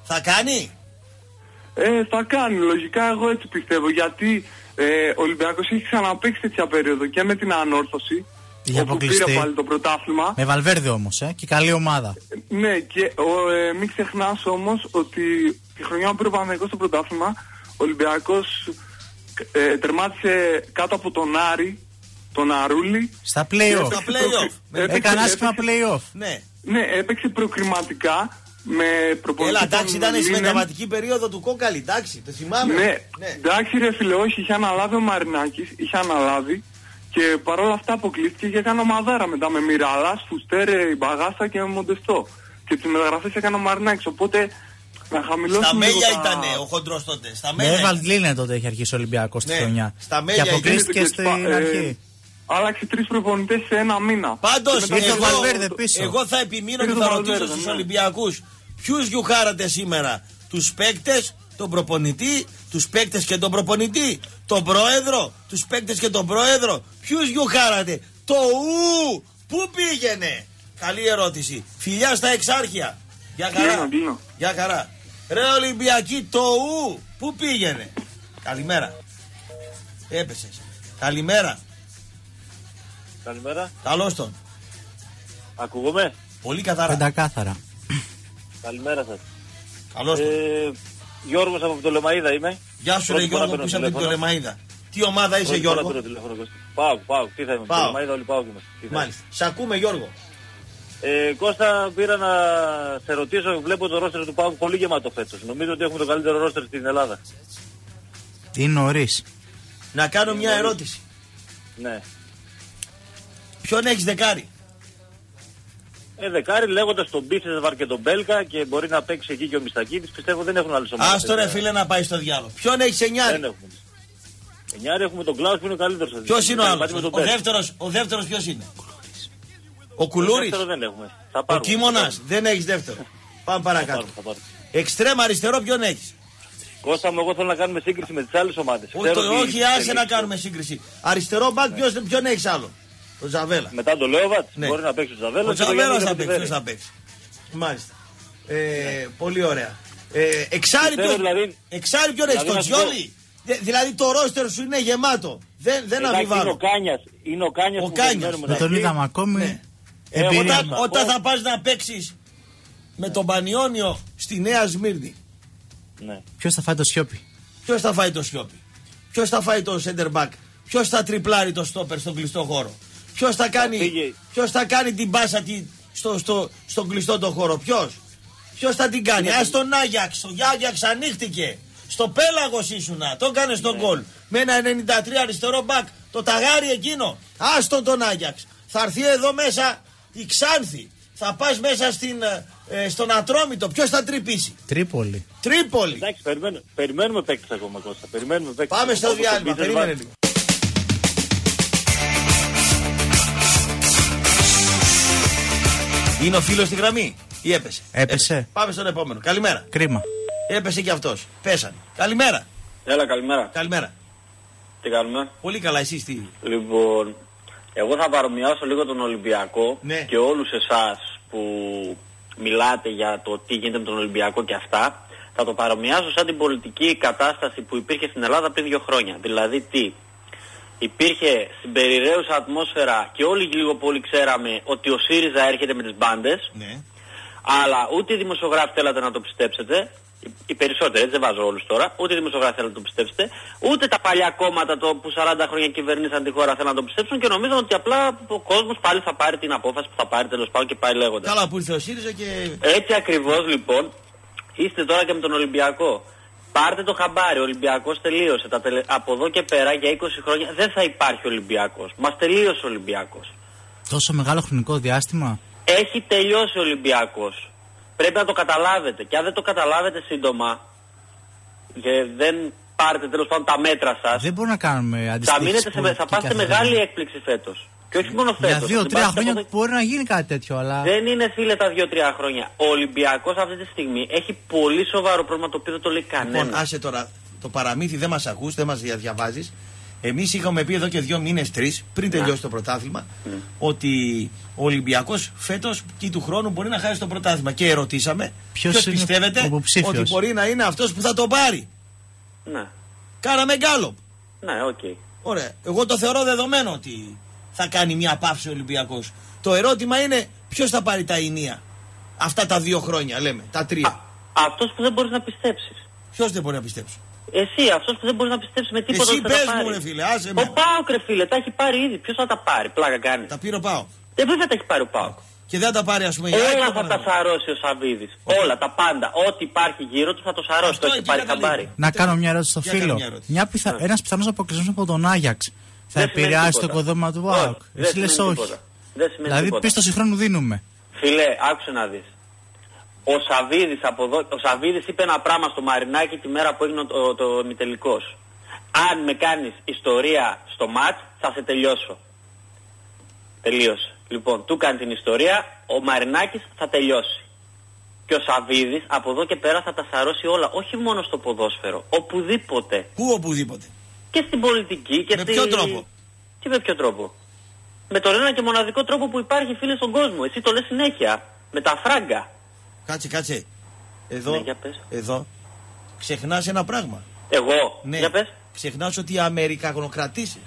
Speaker 1: Θα κάνει;
Speaker 7: Ε, θα κάνει, λογικά εγώ έτσι πιστεύω. Γιατί ε, ο Ολυμπιακός έχει ξαναπαίξει τέτοια περίοδο και με την ανόρθωση.
Speaker 2: Είχε
Speaker 7: όπου
Speaker 2: αποκλειστεί.
Speaker 7: πήρε πάλι το πρωτάθλημα.
Speaker 2: Με Βαλβέρδε όμως, ε, και καλή ομάδα.
Speaker 7: Ναι, και ο, ε, μην ξεχνάς όμως ότι τη χρονιά που πήρε ο Παναθηναϊκός στο πρωτάθλημα, ο Ολυμπιακός ε, τερμάτισε κάτω από τον Άρη, τον Αρούλη.
Speaker 2: Στα playoff.
Speaker 1: Στα play-off.
Speaker 7: Έπαιξε-
Speaker 2: Έκανε άσχημα
Speaker 7: έπαιξε-
Speaker 2: playoff.
Speaker 1: Ναι.
Speaker 7: Ναι, έπαιξε προκριματικά με προπονητή.
Speaker 1: Έλα, εντάξει,
Speaker 7: τον
Speaker 1: ήταν στη
Speaker 7: Λίνεν.
Speaker 1: μεταβατική περίοδο του Κόκαλη, εντάξει, το θυμάμαι.
Speaker 7: Ναι, εντάξει ρε φίλε, όχι, είχε αναλάβει ο Μαρινάκης, είχε αναλάβει και παρόλα αυτά αποκλείστηκε και έκανε ομαδάρα μετά με Μιραλάς, Φουστέρε, Μπαγάσα και Μοντεστό. Και τις μεταγραφές έκανε ο Μαρινάκης, οπότε να χαμηλώσουμε
Speaker 1: Στα
Speaker 7: λίγο
Speaker 1: μέλια
Speaker 7: τα-
Speaker 1: ήταν ο χοντρός τότε. Στα
Speaker 2: Με
Speaker 1: μέλια.
Speaker 2: Εύαλ Λίνε τότε έχει αρχίσει ο Ολυμπιακός τη
Speaker 1: Ναι,
Speaker 2: χρονιά.
Speaker 1: στα
Speaker 2: Και
Speaker 1: μέλια
Speaker 2: αποκλείστηκε
Speaker 7: Και
Speaker 2: στην
Speaker 7: σπα- ε,
Speaker 2: αρχή.
Speaker 7: Άλλαξε τρεις προπονητές σε ένα μήνα.
Speaker 1: Πάντως,
Speaker 7: Και μετά
Speaker 2: ήρθε ο
Speaker 1: εγώ,
Speaker 2: Βαλβέρδε πίσω.
Speaker 1: εγώ θα επιμείνω και
Speaker 7: Ήρθε
Speaker 1: θα
Speaker 7: ο
Speaker 1: ρωτήσω
Speaker 7: Βαλβέρδε,
Speaker 1: στους
Speaker 7: ναι.
Speaker 1: Ολυμπιακούς ποιους γιουχάρατε σήμερα. Τους παίκτες, τον προπονητή, τους παίκτες και τον προπονητή, τον πρόεδρο, τους παίκτες και τον πρόεδρο. Ποιους γιουχάρατε. Το ου, πού πήγαινε; Καλή ερώτηση. Φιλιά στα εξάρχεια. Για χαρά.
Speaker 7: Κλείνω, κλείνω.
Speaker 1: Για χαρά. Ρε Ολυμπιακή, το ου, πού πήγαινε; Καλημέρα. Έπεσε. Καλημέρα.
Speaker 8: Καλημέρα.
Speaker 1: Καλώς τον.
Speaker 8: Ακούγομαι;
Speaker 1: Πολύ καθαρά.
Speaker 2: Πεντακάθαρα.
Speaker 8: Καλημέρα σας.
Speaker 1: Καλώς τον.
Speaker 8: Ε, Γιώργος από το Λεμαΐδα είμαι.
Speaker 1: Γεια σου,
Speaker 8: Πρώτη
Speaker 1: ρε
Speaker 8: φορά
Speaker 1: Γιώργο,
Speaker 8: παίρνω
Speaker 1: που είσαι από την
Speaker 8: τηλέφωνο.
Speaker 1: Τολεμαίδα. Τι ομάδα είσαι,
Speaker 8: Πρώτη φορά
Speaker 1: Γιώργο;
Speaker 8: πήρα τηλέφωνο, Κώστα. Πάω, πάω. Τι θα είμαι.
Speaker 1: Πάω.
Speaker 8: Πάω. Λεμαΐδα όλοι πάω είμαι. Τι θα
Speaker 1: Μάλιστα. Σε ακούμε, Γιώργο.
Speaker 8: Είμαι. Ε, Κώστα, πήρα να σε ρωτήσω. Βλέπω το ρόστερ του Πάου πολύ γεμάτο φέτος. Νομίζω ότι έχουμε το καλύτερο ρόστερ στην Ελλάδα.
Speaker 2: Είναι νωρίς.
Speaker 1: Να κάνω μια ερώτηση.
Speaker 8: Ναι.
Speaker 1: Ποιον έχεις δεκάρι;
Speaker 8: Ε, δεκάρι λέγοντας τον Μπίσεσβαρ και τον Μπέλκα και μπορεί να παίξει εκεί και ο Μιστακίδης. Πιστεύω δεν έχουν άλλες ομάδες.
Speaker 1: Άστο ρε
Speaker 8: τέτοια.
Speaker 1: φίλε να πάει στο διάλογο. Ποιον έχεις
Speaker 8: Δεν
Speaker 1: εννιάρι.
Speaker 8: έχουμε. Εννιάρι έχουμε τον Κλάους που είναι ο καλύτερος.
Speaker 1: Ποιος είναι ο
Speaker 8: Κάνει
Speaker 1: άλλος;
Speaker 8: μαζί με τον
Speaker 1: Ο
Speaker 8: Μπέλκα.
Speaker 1: δεύτερος ο δεύτερος ποιος είναι; Ο
Speaker 8: Το
Speaker 1: Κουλούρης.
Speaker 8: δεύτερο δεν έχουμε. Θα
Speaker 1: Ο
Speaker 8: πάρουμε.
Speaker 1: Κίμωνας. Δεν έχεις δεύτερο. Πάμε
Speaker 8: Θα
Speaker 1: παρακάτω.
Speaker 8: πάρουμε, θα πάρουμε.
Speaker 1: Εξτρέμ αριστερό ποιον έχεις;
Speaker 8: Κώστα μου, εγώ θέλω να κάνουμε σύγκριση με τις άλλες ομάδες. Ξέρω ότι
Speaker 1: Όχι, άσε
Speaker 8: δεν
Speaker 1: να
Speaker 8: έχει-
Speaker 1: κάνουμε σύγκριση. Αριστερό μπακ ποιος- ποιον έχεις άλλο; Ο Τζαβέλα.
Speaker 8: Μετά το Λέοβατ
Speaker 1: Ναι.
Speaker 8: μπορεί να παίξει ο Τζαβέλα.
Speaker 1: Ο Τζαβέλα θα παίξει. Ποιος θα παίξει; Μάλιστα. Ε, πολύ ωραία. Ε, εξάρι
Speaker 8: Πιστεύω
Speaker 1: ποιον
Speaker 8: δηλαδή-
Speaker 1: εξάρι ποιον έχεις,
Speaker 8: δηλαδή
Speaker 1: τον
Speaker 8: να σου πω-
Speaker 1: Τζιόλι; Δε- Δηλαδή το ρόστερ σου είναι γεμάτο. Δεν, δεν
Speaker 8: Είναι ο
Speaker 1: αμφιβάλλω.
Speaker 8: Κάνιας. Είναι ο Κάνιας
Speaker 1: Ο
Speaker 8: που
Speaker 1: Κάνιας.
Speaker 8: περιμένουμε
Speaker 2: Δεν
Speaker 8: να
Speaker 2: τον
Speaker 8: βγει.
Speaker 2: είδαμε ακόμη.
Speaker 1: Ναι.
Speaker 8: Ε,
Speaker 2: Εμπειρία.
Speaker 1: Όταν,
Speaker 8: να
Speaker 1: όταν
Speaker 8: πω-
Speaker 1: θα πας να παίξεις με τον Πανιόνιο στη Νέα Σμύρνη,
Speaker 8: Ναι.
Speaker 2: Ποιος θα φάει το σιόπι.
Speaker 1: ποιος θα φάει το σιόπι, ποιος θα φάει το center back, ποιος θα τριπλάρει το στόπερ στον κλειστό χώρο, ποιος θα κάνει,
Speaker 8: φύγει.
Speaker 1: ποιος θα κάνει την μπάσα τη, στο, στο, στον κλειστό το χώρο, ποιος, ποιος θα την κάνει, ας τον Άγιαξ, το Άγιαξ ανοίχτηκε, στο πέλαγος ήσουνα, το έκανε στον γκολ, με ένα 93 αριστερό μπακ, το ταγάρι εκείνο, άστον τον Άγιαξ, θα έρθει εδώ μέσα η Ξάνθη, θα πας μέσα στην, ε, στον Ατρόμητο, ποιος θα τρυπήσει,
Speaker 2: Τρίπολη.
Speaker 1: Τρίπολη.
Speaker 8: Εντάξει, περιμένουμε, περιμένουμε παίκτες ακόμα Κώστα. Περιμένουμε παίκτες.
Speaker 1: Πάμε στο
Speaker 8: Όπως τον
Speaker 1: διάλειμμα.
Speaker 8: Πίτερ
Speaker 1: Περίμενε
Speaker 8: Βάρ.
Speaker 1: λίγο. Είναι ο φίλος στη γραμμή ή έπεσε;
Speaker 2: Έπεσε.
Speaker 1: Πάμε στον επόμενο. Καλημέρα.
Speaker 2: Κρίμα.
Speaker 1: Έπεσε και αυτός. Πέσανε. Καλημέρα.
Speaker 8: Έλα, καλημέρα.
Speaker 1: Καλημέρα.
Speaker 8: Τι κάνουμε;
Speaker 1: Πολύ καλά, εσύ τι.
Speaker 8: Λοιπόν, εγώ θα παρομοιάσω λίγο τον Ολυμπιακό
Speaker 1: Ναι.
Speaker 8: και όλους εσάς που μιλάτε για το τι γίνεται με τον Ολυμπιακό και αυτά. Θα το παρομοιάσω σαν την πολιτική κατάσταση που υπήρχε στην Ελλάδα πριν δύο χρόνια. Δηλαδή τι. Υπήρχε συμπεριραίουσα ατμόσφαιρα και όλοι λίγο πολύ ξέραμε ότι ο ΣΥΡΙΖΑ έρχεται με τις μπάντες.
Speaker 1: Ναι.
Speaker 8: Αλλά ούτε οι δημοσιογράφοι θέλατε να το πιστέψετε. Οι- Οι περισσότεροι, έτσι δεν βάζω όλους τώρα. Ούτε οι δημοσιογράφοι θέλατε να το πιστέψετε. Ούτε τα παλιά κόμματα το που 40 χρόνια κυβερνήσαν τη χώρα θέλουν να το πιστέψουν και νομίζαν ότι απλά ο κόσμος πάλι θα πάρει την απόφαση που θα πάρει τέλος πάντων και πάει λέγοντας.
Speaker 1: Καλά που ήρθε ο ΣΥΡΙΖΑ και.
Speaker 8: Έτσι ακριβώς λοιπόν είστε τώρα και με τον Ολυμπιακό. Πάρτε το χαμπάρι, ο Ολυμπιακός τελείωσε. Τα τελε... Από εδώ και πέρα για 20 χρόνια δεν θα υπάρχει Ολυμπιακός. Μας τελείωσε ο Ολυμπιακός.
Speaker 2: Τόσο μεγάλο χρονικό διάστημα;
Speaker 8: Έχει τελειώσει ο Ολυμπιακός. Πρέπει να το καταλάβετε. Και αν δεν το καταλάβετε σύντομα και δεν πάρετε τέλος πάντων τα μέτρα σας,
Speaker 2: Δεν μπορούμε να κάνουμε
Speaker 8: θα,
Speaker 2: αντιστοιχείς
Speaker 8: μείνετε σε,
Speaker 2: πολιτική
Speaker 8: θα πάστε
Speaker 2: καθημερινή.
Speaker 8: μεγάλη έκπληξη φέτος. Και όχι μόνο φέτος.
Speaker 2: Για
Speaker 8: θα
Speaker 2: δύο-τρία
Speaker 8: πάστε
Speaker 2: χρόνια
Speaker 8: από εδώ-
Speaker 2: μπορεί να γίνει κάτι τέτοιο, αλλά.
Speaker 8: Δεν είναι φίλε τα δύο-τρία χρόνια. Ο Ολυμπιακός αυτή τη στιγμή έχει πολύ σοβαρό πρόβλημα το οποίο δεν το λέει κανένας.
Speaker 1: Λοιπόν, άσε τώρα το παραμύθι, δεν μας ακούς, δεν μας διαβάζεις. Εμείς είχαμε πει εδώ και δύο μήνες, τρεις, πριν τελειώσει το πρωτάθλημα, ότι ο Ολυμπιακός φέτος και του χρόνου μπορεί να χάσει το πρωτάθλημα. Και ερωτήσαμε
Speaker 2: Ποιος
Speaker 1: ποιος
Speaker 2: είναι
Speaker 1: πιστεύετε
Speaker 2: ο υποψήφιος;
Speaker 1: ότι μπορεί να είναι αυτός που θα το πάρει;
Speaker 8: Ναι,
Speaker 1: Κάναμε γκάλοπ.
Speaker 8: ναι, οκ.
Speaker 1: Ωραία. Εγώ το θεωρώ δεδομένο ότι θα κάνει μια παύση ο Ολυμπιακός. Το ερώτημα είναι ποιος θα πάρει τα ηνία. Αυτά τα δύο χρόνια, λέμε. Τα τρία.
Speaker 8: Αυτός που δεν μπορείς να πιστέψεις.
Speaker 1: Ποιος δεν μπορεί να πιστέψει;
Speaker 8: Εσύ, αυτός που δεν μπορείς να πιστέψεις με τίποτα
Speaker 1: Εσύ
Speaker 8: ότι θα
Speaker 1: πες
Speaker 8: τα
Speaker 1: μου,
Speaker 8: πάρεις.
Speaker 1: ρε φίλε, άσε με.
Speaker 8: Ο Πάοκ ρε φίλε, τα έχει πάρει ήδη. Ποιος θα τα πάρει, πλάκα κάνει.
Speaker 1: Τα πήρε πάω.
Speaker 8: Ε, βέβαια τα έχει πάρει ο Πάοκ.
Speaker 1: Και δεν θα τα πάρει, ας πούμε. η ΑΕΚ,
Speaker 8: Όλα
Speaker 1: το
Speaker 8: θα τα
Speaker 1: Παναθηναϊκό.
Speaker 8: σαρώσει ο Σαββίδης. Όλα, τα πάντα. Ό,τι υπάρχει γύρω του θα το σαρώσει.
Speaker 1: Αυτό
Speaker 8: Το έχει
Speaker 1: εκεί
Speaker 8: πάρει
Speaker 1: καταλήγω.
Speaker 8: χαμπάρι.
Speaker 2: Να κάνω μια ερώτηση στο
Speaker 1: Για κάνε
Speaker 2: φίλο.
Speaker 1: μια ερώτηση.
Speaker 2: Μια πιθα... Ένας πιθανός αποκλεισμός από τον Άγιαξ θα
Speaker 8: Δεν σημαίνει
Speaker 2: επηρεάσει το
Speaker 8: τίποτα.
Speaker 2: οικοδόμημα του
Speaker 8: Όχι,
Speaker 2: ΒΑΟΚ.
Speaker 8: δεν
Speaker 2: Εσύ λες
Speaker 8: σημαίνει
Speaker 2: όχι.
Speaker 8: τίποτα. Δεν σημαίνει
Speaker 2: Δηλαδή
Speaker 8: τίποτα.
Speaker 2: πίστοση χρόνου δίνουμε.
Speaker 8: Φίλε, άκουσε να δεις. Ο Σαββίδης από εδώ, ο Σαββίδης είπε ένα πράγμα στο Μαρινάκι τη μέρα που έγινε το, το, ημιτελικός. Αν με κάνεις ιστορία στο μάτς, θα σε τελειώσω. Τελείωσε. Λοιπόν, του κάνει την ιστορία, ο Μαρινάκης θα τελειώσει. Και ο Σαββίδης από εδώ και πέρα θα τα σαρώσει όλα, όχι μόνο στο ποδόσφαιρο, οπουδήποτε.
Speaker 1: Πού οπουδήποτε.
Speaker 8: Και στην πολιτική και
Speaker 1: Με
Speaker 8: στη...
Speaker 1: ποιο τρόπο;
Speaker 8: Και με ποιο τρόπο; Με τον ένα και μοναδικό τρόπο που υπάρχει φίλε στον κόσμο. Εσύ το λες συνέχεια. Με τα φράγκα.
Speaker 1: Κάτσε, κάτσε. Εδώ,
Speaker 8: Ναι, για πες.
Speaker 1: εδώ ξεχνάς ένα πράγμα.
Speaker 8: Εγώ;
Speaker 1: Ναι.
Speaker 8: Για πες.
Speaker 1: Ξεχνάς ότι οι Αμερικανοκρατήσεις.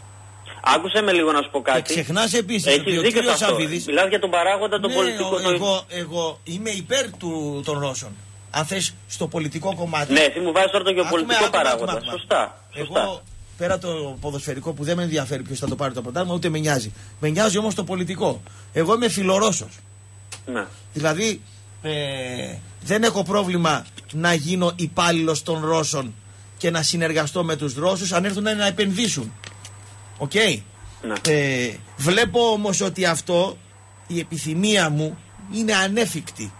Speaker 8: Άκουσε με λίγο να σου πω
Speaker 1: Και
Speaker 8: κάτι.
Speaker 1: ξεχνάς επίσης
Speaker 8: Έχεις
Speaker 1: ότι ο
Speaker 8: δίκιο
Speaker 1: κύριος
Speaker 8: σε αυτό.
Speaker 1: Σαββίδη.
Speaker 8: Μιλάς για τον παράγοντα τον πολιτικό. το-
Speaker 1: εγώ, εγώ είμαι υπέρ του, των Ρώσων. Αν θες στο πολιτικό κομμάτι.
Speaker 8: Ναι, εσύ μου βάζεις τώρα τον
Speaker 1: Άκουμε,
Speaker 8: γεωπολιτικό
Speaker 1: άκουμε,
Speaker 8: παράγοντα.
Speaker 1: άκουμε, άκουμε.
Speaker 8: Σωστά. Σωστά.
Speaker 1: Εγώ πέρα το ποδοσφαιρικό που δεν με ενδιαφέρει ποιος θα το πάρει το πρωτάθλημα, ούτε με νοιάζει. Με νοιάζει όμως το πολιτικό. Εγώ είμαι φιλορώσος.
Speaker 8: Ναι.
Speaker 1: Δηλαδή ε, δεν έχω πρόβλημα να γίνω υπάλληλος των Ρώσων και να συνεργαστώ με τους Ρώσους αν έρθουν να επενδύσουν. Οκ;
Speaker 8: Ναι.
Speaker 1: Ε, βλέπω όμως ότι αυτό η επιθυμία μου είναι ανέφικτη.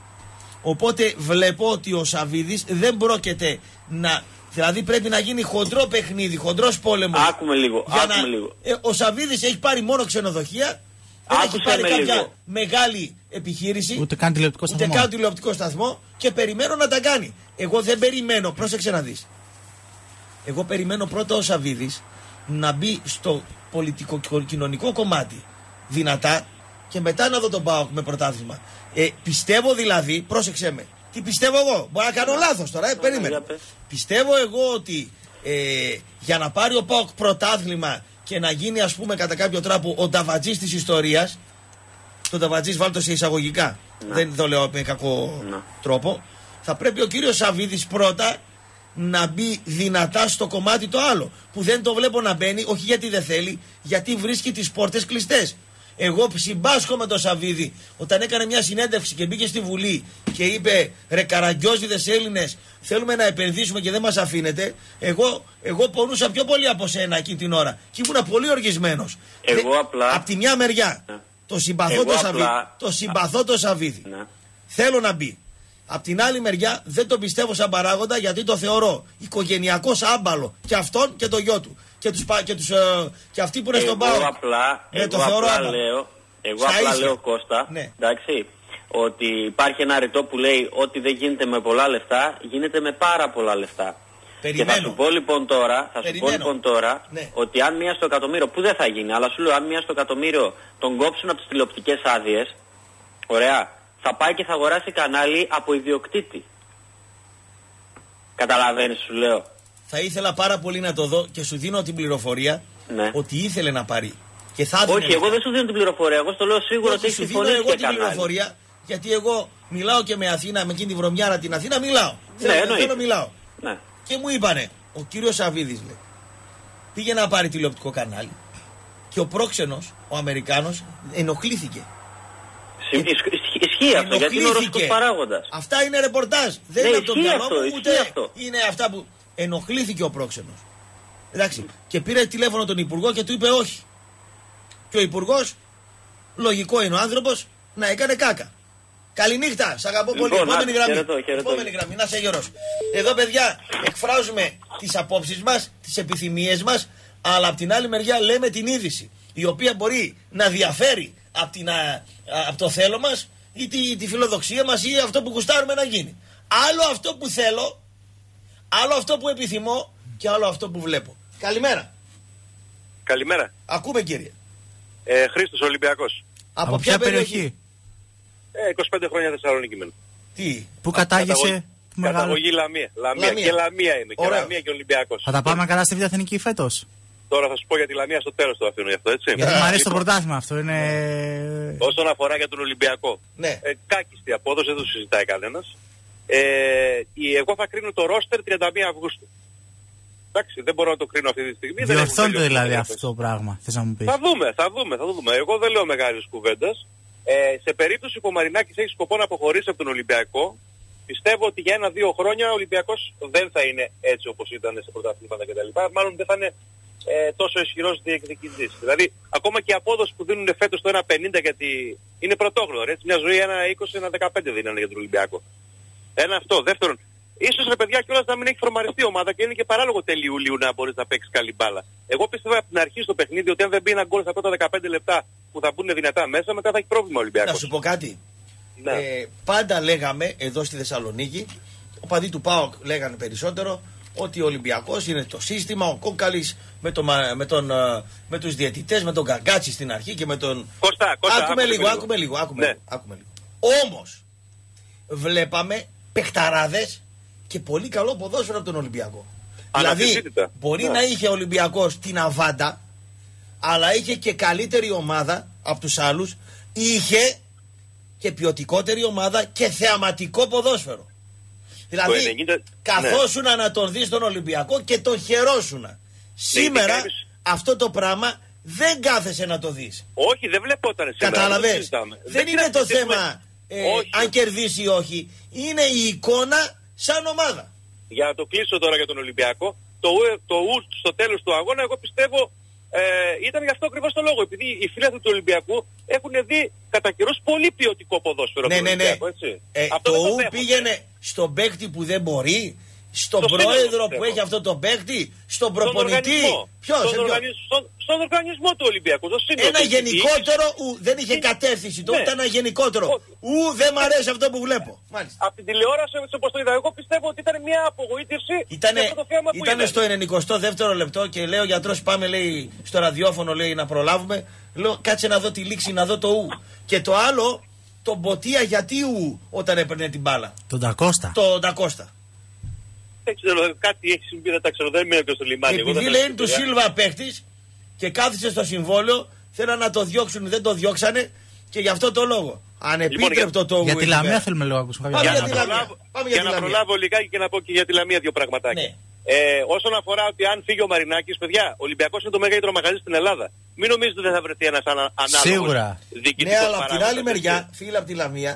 Speaker 1: Οπότε βλέπω ότι ο Σαββίδης δεν πρόκειται να... Δηλαδή πρέπει να γίνει χοντρό παιχνίδι, χοντρός πόλεμος.
Speaker 8: Άκουμε λίγο.
Speaker 1: Για
Speaker 8: Άκουμε
Speaker 1: να-
Speaker 8: λίγο.
Speaker 1: Ε, ο Σαββίδης έχει πάρει μόνο ξενοδοχεία. Δεν έχει
Speaker 8: Άκουσε
Speaker 1: πάρει
Speaker 8: με
Speaker 1: κάποια
Speaker 8: λίγο.
Speaker 1: μεγάλη επιχείρηση.
Speaker 2: Ούτε καν τηλεοπτικό
Speaker 1: Ούτε
Speaker 2: σταθμό.
Speaker 1: καν τηλεοπτικό σταθμό και περιμένω να τα κάνει. Εγώ δεν περιμένω, πρόσεξε να δεις. Εγώ περιμένω πρώτα ο Σαββίδης να μπει στο πολιτικό-κοινωνικό κομμάτι δυνατά και μετά να δω τον Πάοκ με πρωτάθλημα. Ε, πιστεύω δηλαδή, πρόσεξε με, τι πιστεύω εγώ. Μπορεί να κάνω λάθος τώρα, ε, περίμενε.
Speaker 8: για πες.
Speaker 1: Πιστεύω εγώ ότι ε, για να πάρει ο Πάοκ πρωτάθλημα και να γίνει ας πούμε κατά κάποιο τρόπο ο ταβατζής της ιστορίας το ταβατζή βάλτο σε εισαγωγικά. Δεν το λέω με κακό
Speaker 8: Ναι.
Speaker 1: τρόπο. Θα πρέπει ο κύριος Σαββίδης πρώτα να μπει δυνατά στο κομμάτι το άλλο. Που δεν το βλέπω να μπαίνει, όχι γιατί δεν θέλει, γιατί βρίσκει τις πόρτες κλειστές. Εγώ συμπάσχω με τον Σαββίδη όταν έκανε μια συνέντευξη και μπήκε στη Βουλή και είπε ρε καραγκιόζιδες Έλληνες θέλουμε να επενδύσουμε και δεν μας αφήνετε εγώ, εγώ πονούσα πιο πολύ από σένα εκεί την ώρα και ήμουν πολύ οργισμένος
Speaker 8: Εγώ απλά-
Speaker 1: από τη μια μεριά
Speaker 8: Ναι.
Speaker 1: το συμπαθώ
Speaker 8: Εγώ
Speaker 1: το
Speaker 8: απλά-
Speaker 1: Σαββίδη. Το συμπαθώ το Σαββίδη.
Speaker 8: Ναι.
Speaker 1: Θέλω να μπει. Απ' την άλλη μεριά δεν τον πιστεύω σαν παράγοντα γιατί το θεωρώ οικογενειακό άμπαλο και αυτόν και το γιο του. Και, τους, πα- και, τους, ε, και αυτοί που είναι στον
Speaker 8: Εγώ
Speaker 1: Πάο.
Speaker 8: απλά,
Speaker 1: Ναι,
Speaker 8: εγώ
Speaker 1: το θεωρώ
Speaker 8: απλά
Speaker 1: άμπαλο.
Speaker 8: λέω, εγώ
Speaker 1: Στα
Speaker 8: απλά
Speaker 1: ίσια.
Speaker 8: λέω Κώστα,
Speaker 1: Ναι.
Speaker 8: εντάξει, ότι υπάρχει ένα ρητό που λέει ότι δεν γίνεται με πολλά λεφτά, γίνεται με πάρα πολλά λεφτά.
Speaker 1: Περιμένω.
Speaker 8: Και θα σου πω λοιπόν τώρα, θα σου πω
Speaker 1: Περιμένω.
Speaker 8: λοιπόν τώρα
Speaker 1: Ναι.
Speaker 8: ότι αν μία στο εκατομμύριο, που δεν θα γίνει, αλλά σου λέω αν μία στο εκατομμύριο τον κόψουν από τις τηλεοπτικές άδειες, ωραία, θα πάει και θα αγοράσει κανάλι από ιδιοκτήτη. Καταλαβαίνεις σου λέω.
Speaker 1: Θα ήθελα πάρα πολύ να το δω και σου δίνω την πληροφορία
Speaker 8: Ναι.
Speaker 1: ότι ήθελε να πάρει. Και θα έδινε
Speaker 8: Όχι, εγώ δεν σου δίνω την πληροφορία, εγώ στο λέω σίγουρα ότι
Speaker 1: Όχι,
Speaker 8: έχει
Speaker 1: σου δίνω
Speaker 8: συμφωνήσει
Speaker 1: εγώ
Speaker 8: και
Speaker 1: την
Speaker 8: κανάλι.
Speaker 1: πληροφορία γιατί εγώ μιλάω και με Αθήνα, με εκείνη τη βρωμιάρα την Αθήνα, μιλάω.
Speaker 8: Ναι,
Speaker 1: θέλω,
Speaker 8: εννοείται.
Speaker 1: θέλω μιλάω.
Speaker 8: Ναι.
Speaker 1: Και μου είπανε, ο κύριος Σαββίδης λέει, πήγε να πάρει τηλεοπτικό κανάλι και ο πρόξενος, ο Αμερικάνος, ενοχλήθηκε.
Speaker 8: Συμ- ισχύ- ισχύ- Ισχύει αυτό, γιατί είναι ο ρωσικός παράγοντας.
Speaker 1: Αυτά είναι ρεπορτάζ. Δεν
Speaker 8: Ναι,
Speaker 1: είναι από το
Speaker 8: ισχύει
Speaker 1: μυαλό
Speaker 8: αυτό,
Speaker 1: μου,
Speaker 8: ισχύει
Speaker 1: ούτε
Speaker 8: αυτό.
Speaker 1: είναι αυτά που. Ενοχλήθηκε ο πρόξενος. Εντάξει. Και πήρε τηλέφωνο τον Υπουργό και του είπε όχι. Και ο Υπουργός, λογικό είναι ο άνθρωπος, να έκανε κάκα. Καληνύχτα, σ' αγαπώ πολύ.
Speaker 4: Λοιπόν,
Speaker 1: Επόμενη
Speaker 4: να,
Speaker 1: γραμμή.
Speaker 4: χαιρετώ, χαιρετώ.
Speaker 1: Επόμενη γραμμή, να είσαι γερός. Εδώ, παιδιά, εκφράζουμε τις απόψεις μας, τις επιθυμίες μας, αλλά από την άλλη μεριά λέμε την είδηση, η οποία μπορεί να διαφέρει από, την, α, α, από το θέλω μας ή τη, τη φιλοδοξία μας ή αυτό που γουστάρουμε να γίνει. Άλλο αυτό που θέλω, άλλο αυτό που επιθυμώ και άλλο αυτό που βλέπω. Καλημέρα.
Speaker 9: Καλημέρα.
Speaker 1: Ακούμε, κύριε.
Speaker 9: Ε, Χρήστος Ολυμπιακός.
Speaker 1: Από, ποια περιοχή;
Speaker 9: Ε, 25 χρόνια Θεσσαλονίκη μένω.
Speaker 1: Τι;
Speaker 2: Πού κατάγεσαι μεγάλο.
Speaker 9: Καταγωγή Λαμία. Λαμία.
Speaker 1: Λαμία.
Speaker 9: Και Λαμία είμαι. Και
Speaker 1: Ωραίο.
Speaker 9: Λαμία και Ολυμπιακός.
Speaker 2: Θα τα πάμε καλά στη Β' Εθνική φέτος;
Speaker 9: Τώρα θα σου πω για τη Λαμία στο τέλος του αφήνω γι' αυτό, έτσι.
Speaker 2: Γιατί μου αρέσει το
Speaker 9: Λοιπόν,
Speaker 2: πρωτάθλημα αυτό. Είναι.
Speaker 9: Όσον αφορά για τον Ολυμπιακό.
Speaker 1: Ναι.
Speaker 9: Ε, κάκιστη απόδοση, δεν το συζητάει κανένας. Ε, η- εγώ θα κρίνω το ρόστερ 31 Αυγούστου. Εντάξει, δεν μπορώ να το κρίνω αυτή τη στιγμή. δεν έχουν
Speaker 2: Διορθώνεται
Speaker 9: τελειώσει οι
Speaker 2: δηλαδή
Speaker 9: μεταγραφές.
Speaker 2: αυτό το πράγμα. Θες να μου πεις.
Speaker 9: Θα δούμε, θα δούμε, θα δούμε. Εγώ δεν λέω μεγάλη κουβέντα. Ε, σε περίπτωση που ο Μαρινάκης έχει σκοπό να αποχωρήσει από τον Ολυμπιακό, πιστεύω ότι για ένα-δύο χρόνια ο Ολυμπιακός δεν θα είναι έτσι όπως ήταν σε πρωταθλήματα κτλ. Μάλλον δεν θα είναι ε, τόσο ισχυρός διεκδικητής. Δηλαδή, ακόμα και η απόδοση που δίνουν φέτος το 1,50 γιατί είναι πρωτόγνωρο. Έτσι, μια ζωή 1,20, 1,15 δίνανε για τον Ολυμπιακό. Ένα αυτό. Δεύτερον, ίσως ρε παιδιά κιόλας να μην έχει φορμαριστεί η ομάδα και είναι και παράλογο τέλη Ιουλίου να μπορείς να παίξεις καλή μπάλα. Εγώ πίστευα από την αρχή στο παιχνίδι ότι αν δεν μπει ένα γκολ στα πρώτα 15 λεπτά που θα μπουν δυνατά μέσα, μετά θα έχει πρόβλημα ο
Speaker 1: Να
Speaker 9: Ολυμπιακό.
Speaker 1: σου πω κάτι.
Speaker 9: Ναι.
Speaker 1: Ε, πάντα λέγαμε εδώ στη Θεσσαλονίκη, ο παδί του ΠΑΟΚ λέγανε περισσότερο, ότι ο Ολυμπιακός είναι το σύστημα, ο Κόκκαλης με, το, μα- με, τον, ε, με τους διαιτητές, με τον Καγκάτσι στην αρχή και με τον...
Speaker 9: Κώστα, Κώστα,
Speaker 1: άκουμε
Speaker 9: άκουμε
Speaker 1: λίγο,
Speaker 9: λίγο.
Speaker 1: άκουμε λίγο, άκουμε,
Speaker 9: Ναι.
Speaker 1: λίγο, άκουμε λίγο. Όμως, βλέπαμε παιχταράδες και πολύ καλό ποδόσφαιρο από τον Ολυμπιακό. Δηλαδή,
Speaker 9: Αναμφισβήτητα.
Speaker 1: μπορεί
Speaker 9: Ναι.
Speaker 1: να είχε ο Ολυμπιακός την Αβάντα, αλλά είχε και καλύτερη ομάδα από τους άλλους, είχε και ποιοτικότερη ομάδα και θεαματικό ποδόσφαιρο. Δηλαδή,
Speaker 9: 90
Speaker 1: καθόσουνα να τον δεις τον Ολυμπιακό και τον χαιρόσουνα. Σήμερα
Speaker 9: κάνεις-
Speaker 1: αυτό το πράγμα δεν κάθεσαι να το δεις.
Speaker 9: Όχι, δεν βλεπόταν σήμερα.
Speaker 1: Κατάλαβες;
Speaker 9: το συζητάμε.
Speaker 1: Δεν είναι το
Speaker 9: συζητήσουμε.
Speaker 1: θέμα ε,
Speaker 9: Όχι.
Speaker 1: αν κερδίσει ή όχι. Είναι η εικόνα σαν ομάδα.
Speaker 9: Για να το κλείσω τώρα για τον Ολυμπιακό, το, ου- το ου στο τέλος του αγώνα, εγώ πιστεύω ε, ήταν γι' αυτό ακριβώς το λόγο. Επειδή οι φίλοι του Ολυμπιακού έχουν δει κατά καιρούς πολύ ποιοτικό ποδόσφαιρο.
Speaker 1: Ναι,
Speaker 9: από τον
Speaker 1: ναι, ναι.
Speaker 9: Ολυμπιακό, έτσι.
Speaker 1: Ε,
Speaker 9: Αυτό
Speaker 1: το
Speaker 9: δεν
Speaker 1: ου
Speaker 9: δέχονται.
Speaker 1: πήγαινε στον παίκτη που δεν μπορεί, στον
Speaker 9: Στο σύνολο
Speaker 1: πρόεδρο που
Speaker 9: πιστεύω.
Speaker 1: έχει αυτό το παίκτη, στον
Speaker 9: Στον
Speaker 1: προπονητή.
Speaker 9: οργανισμό.
Speaker 1: Ποιος,
Speaker 9: Στον, οργανισ- στον- στον οργανισμό του Ολυμπιακού. Το σύνολο.
Speaker 1: Ένα
Speaker 9: Η- η-
Speaker 1: γενικότερο ου. Δεν είχε
Speaker 9: Ναι.
Speaker 1: κατεύθυνση. Το
Speaker 9: Ναι.
Speaker 1: ήταν ένα γενικότερο.
Speaker 9: Όχι.
Speaker 1: Ου, δεν μ' αρέσει αυτό που βλέπω. Μάλιστα.
Speaker 9: Από την τηλεόραση, έτσι όπως το είδα, εγώ πιστεύω ότι ήταν μια απογοήτευση
Speaker 1: Ήτανε,
Speaker 9: για αυτό το θέμα που
Speaker 1: ήτανε
Speaker 9: είδα.
Speaker 1: στο 92ο λεπτό και λέει ο γιατρός: Πάμε λέει, στο ραδιόφωνο λέει, να προλάβουμε. Λέω: Κάτσε να δω τη λήξη, να δω το ου. Και το άλλο, το Μποτία γιατί ου όταν έπαιρνε την μπάλα;
Speaker 2: Τον Τακώστα.
Speaker 1: Το Ντακώστα.
Speaker 9: Δεν ξέρω, κάτι έχει συμβεί, δεν τα ξέρω, δεν μείνω και στο λιμάνι.
Speaker 1: Και
Speaker 9: εγώ
Speaker 1: επειδή
Speaker 9: δεν
Speaker 1: λέει
Speaker 9: έχω
Speaker 1: είναι του
Speaker 9: ιδέα.
Speaker 1: Σίλβα παίχτης και κάθισε στο συμβόλαιο, θέλαν να το διώξουν, δεν το διώξανε και γι' αυτό το λόγο. Ανεπίτρεπτο το
Speaker 2: Για
Speaker 1: ου
Speaker 2: τη
Speaker 1: εκεί
Speaker 2: Λαμία
Speaker 1: πέρα.
Speaker 2: θέλουμε λίγο να ακούσουμε
Speaker 1: Πάμε
Speaker 2: κάποια
Speaker 1: για τη
Speaker 2: πράγματα.
Speaker 1: Λαμία.
Speaker 9: προλάβω-
Speaker 1: Πάμε για
Speaker 9: για
Speaker 1: τη
Speaker 9: να
Speaker 1: Λαμία.
Speaker 9: προλάβω λιγάκι και να πω και για τη Λαμία δύο πραγματάκια.
Speaker 1: Ναι.
Speaker 9: Ε, όσον αφορά ότι αν φύγει ο Μαρινάκης, παιδιά, ο Ολυμπιακός είναι το μεγαλύτερο μαγαζί στην Ελλάδα. Μην νομίζετε ότι δεν θα βρεθεί ένας ανάλογος.
Speaker 2: Σίγουρα.
Speaker 1: Ναι, αλλά από την άλλη μεριά, φίλε από τη Λαμία,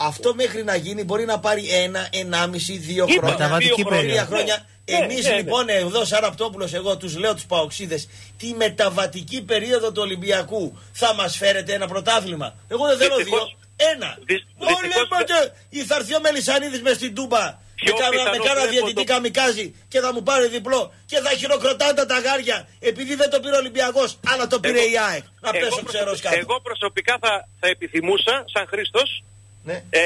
Speaker 1: αυτό μέχρι να γίνει μπορεί να πάρει ένα, ενάμιση, δύο
Speaker 9: Είπα,
Speaker 1: χρόνια.
Speaker 2: μεταβατική
Speaker 1: δύο χρόνια,
Speaker 2: περίοδο.
Speaker 1: τρία χρόνια.
Speaker 9: Ναι,
Speaker 1: Εμείς
Speaker 9: ναι, ναι.
Speaker 1: λοιπόν εδώ, σαν Ραπτόπουλο, εγώ τους λέω τους Παοξίδες, τη μεταβατική περίοδο του Ολυμπιακού θα μας φέρετε ένα πρωτάθλημα; Εγώ δεν θέλω
Speaker 9: Δυστυχώς-
Speaker 1: δύο. Ένα.
Speaker 9: δυσ-
Speaker 1: Όλοι
Speaker 9: δυστυχώς
Speaker 1: είπατε, ή θα έρθει ο Μελισανίδης μες στην Τούμπα. Με
Speaker 9: Πιο
Speaker 1: κάνα, με
Speaker 9: πιθανό
Speaker 1: κάνα
Speaker 9: βλέπω
Speaker 1: διαιτητή
Speaker 9: το-
Speaker 1: καμικάζι και θα μου πάρει διπλό και θα χειροκροτάνε τα γάρια επειδή δεν το πήρε ο Ολυμπιακός, αλλά το πήρε η ΑΕΚ. Να πέσω ξέρω κάτω.
Speaker 9: Εγώ προσωπικά θα, θα επιθυμούσα, σαν Χρήστος,
Speaker 1: Ναι.
Speaker 9: ε,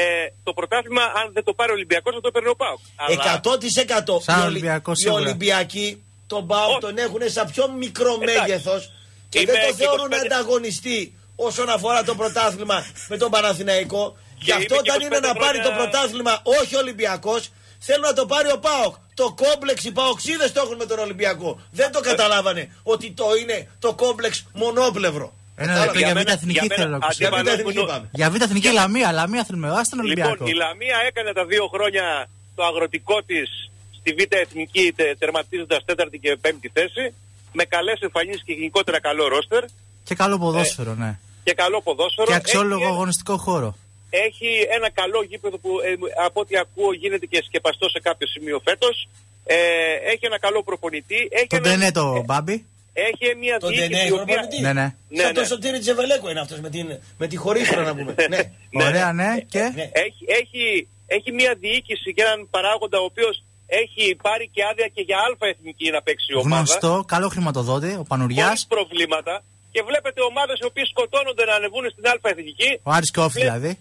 Speaker 9: το πρωτάθλημα, αν δεν το πάρει ο Ολυμπιακός, να το παίρνει ο Πάοκ. Αλλά
Speaker 1: 100%
Speaker 2: Σαν
Speaker 1: οι, Ολυ-
Speaker 2: Ολυμπιακός
Speaker 1: οι
Speaker 2: σίγουρα.
Speaker 1: Ολυμπιακοί τον ΠΑΟΚ
Speaker 9: Όχι.
Speaker 1: τον έχουν σε πιο μικρό
Speaker 9: Εντάξει.
Speaker 1: μέγεθος και
Speaker 9: Είμαι
Speaker 1: δεν το
Speaker 9: και
Speaker 1: θεωρούν
Speaker 9: 25
Speaker 1: ανταγωνιστή όσον αφορά το πρωτάθλημα με τον Παναθηναϊκό. Γι'
Speaker 9: είμαι
Speaker 1: αυτό
Speaker 9: και
Speaker 1: όταν είναι
Speaker 9: 25
Speaker 1: να πάρει το
Speaker 9: χρόνια-
Speaker 1: πρωτάθλημα όχι ο Ολυμπιακός, θέλουν να το πάρει ο ΠΑΟΚ. Το κόμπλεξ οι Παοξίδες το έχουν με τον Ολυμπιακό. Δεν το καταλάβανε ότι το είναι το κόμπλεξ μονόπλευρο.
Speaker 2: Ένα
Speaker 1: Κατάλαβες.
Speaker 2: λεπτό για
Speaker 9: Για
Speaker 2: Β'
Speaker 9: μένα-
Speaker 2: Εθνική
Speaker 9: για μένα
Speaker 2: θέλω να ακούσω.
Speaker 1: Για Β'
Speaker 9: αντιβαλώνουν
Speaker 1: Εθνική
Speaker 9: το-
Speaker 1: πάμε.
Speaker 2: Για Β' Εθνική Λαμία, Λαμία θέλουμε Άστον Ολυμπιακό.
Speaker 9: Λοιπόν, η Λαμία έκανε τα δύο χρόνια το αγροτικό της στη Β' Εθνική, τε, τερματίζοντας τέταρτη και πέμπτη θέση, με καλές εμφανίσεις και γενικότερα καλό ρόστερ
Speaker 2: Και καλό ποδόσφαιρο, ναι.
Speaker 9: και καλό ποδόσφαιρο.
Speaker 2: Και αξιόλογο
Speaker 9: Έχει-
Speaker 2: αγωνιστικό χώρο.
Speaker 9: έχει ένα καλό γήπεδο που ε, από ό,τι ακούω γίνεται και σκεπαστό σε κάποιο σημείο φέτος. ε, έχει ένα καλό προπονητή. Έχει
Speaker 2: Το
Speaker 9: ένα-
Speaker 2: Ντενέ το Μπάμπι.
Speaker 9: Έχει μια
Speaker 1: Το
Speaker 9: διοίκηση
Speaker 1: Ντενέ
Speaker 9: η
Speaker 1: έχει
Speaker 9: οποία...
Speaker 1: προπονητή.
Speaker 2: Ναι, ναι.
Speaker 9: Ναι,
Speaker 1: Σαν
Speaker 9: ναι.
Speaker 1: το Σωτήρι Τζεβελέκο είναι αυτός με, την, με τη χωρίστρα να πούμε. ναι.
Speaker 9: Ναι,
Speaker 2: Ωραία,
Speaker 9: ναι.
Speaker 2: ναι. Και;
Speaker 1: ναι.
Speaker 9: Έχει, έχει, έχει μια διοίκηση και έναν παράγοντα ο οποίος έχει πάρει και άδεια και για αλφα εθνική να παίξει η ομάδα.
Speaker 2: Γνωστό, καλό χρηματοδότη, ο Πανουριά.
Speaker 9: Χωρίς προβλήματα. Και βλέπετε ομάδες οι οποίες σκοτώνονται να ανεβούν στην αλφα εθνική.
Speaker 2: Ο Άρης και ο Όφη
Speaker 9: Βλέ-
Speaker 2: δηλαδή.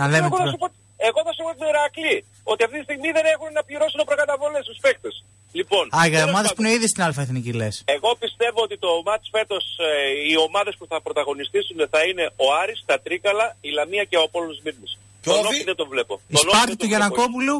Speaker 2: Να λέμε
Speaker 9: Εγώ θα, σου
Speaker 2: την.
Speaker 9: πω, εγώ θα σου πω την Ερακλή. Ότι αυτή τη στιγμή δεν έχουν να πληρώσουν προκαταβολές στους παίκτες. Λοιπόν,
Speaker 2: Α, για
Speaker 9: τέλος
Speaker 2: ομάδες
Speaker 9: πάντων,
Speaker 2: που είναι ήδη στην Α Εθνική λες.
Speaker 9: Εγώ πιστεύω ότι το μάτς φέτος ε, οι ομάδες που θα πρωταγωνιστήσουν θα είναι ο Άρης, τα Τρίκαλα, η Λαμία και ο Απόλλωνος Μύρνης.
Speaker 1: Και
Speaker 9: Τον
Speaker 1: Όφη;
Speaker 9: Όφη δεν τον βλέπω.
Speaker 2: Η
Speaker 9: Τον Όφη
Speaker 2: Σπάρτη
Speaker 9: δεν
Speaker 2: του
Speaker 9: τον βλέπω.
Speaker 2: Γιανακόπουλου;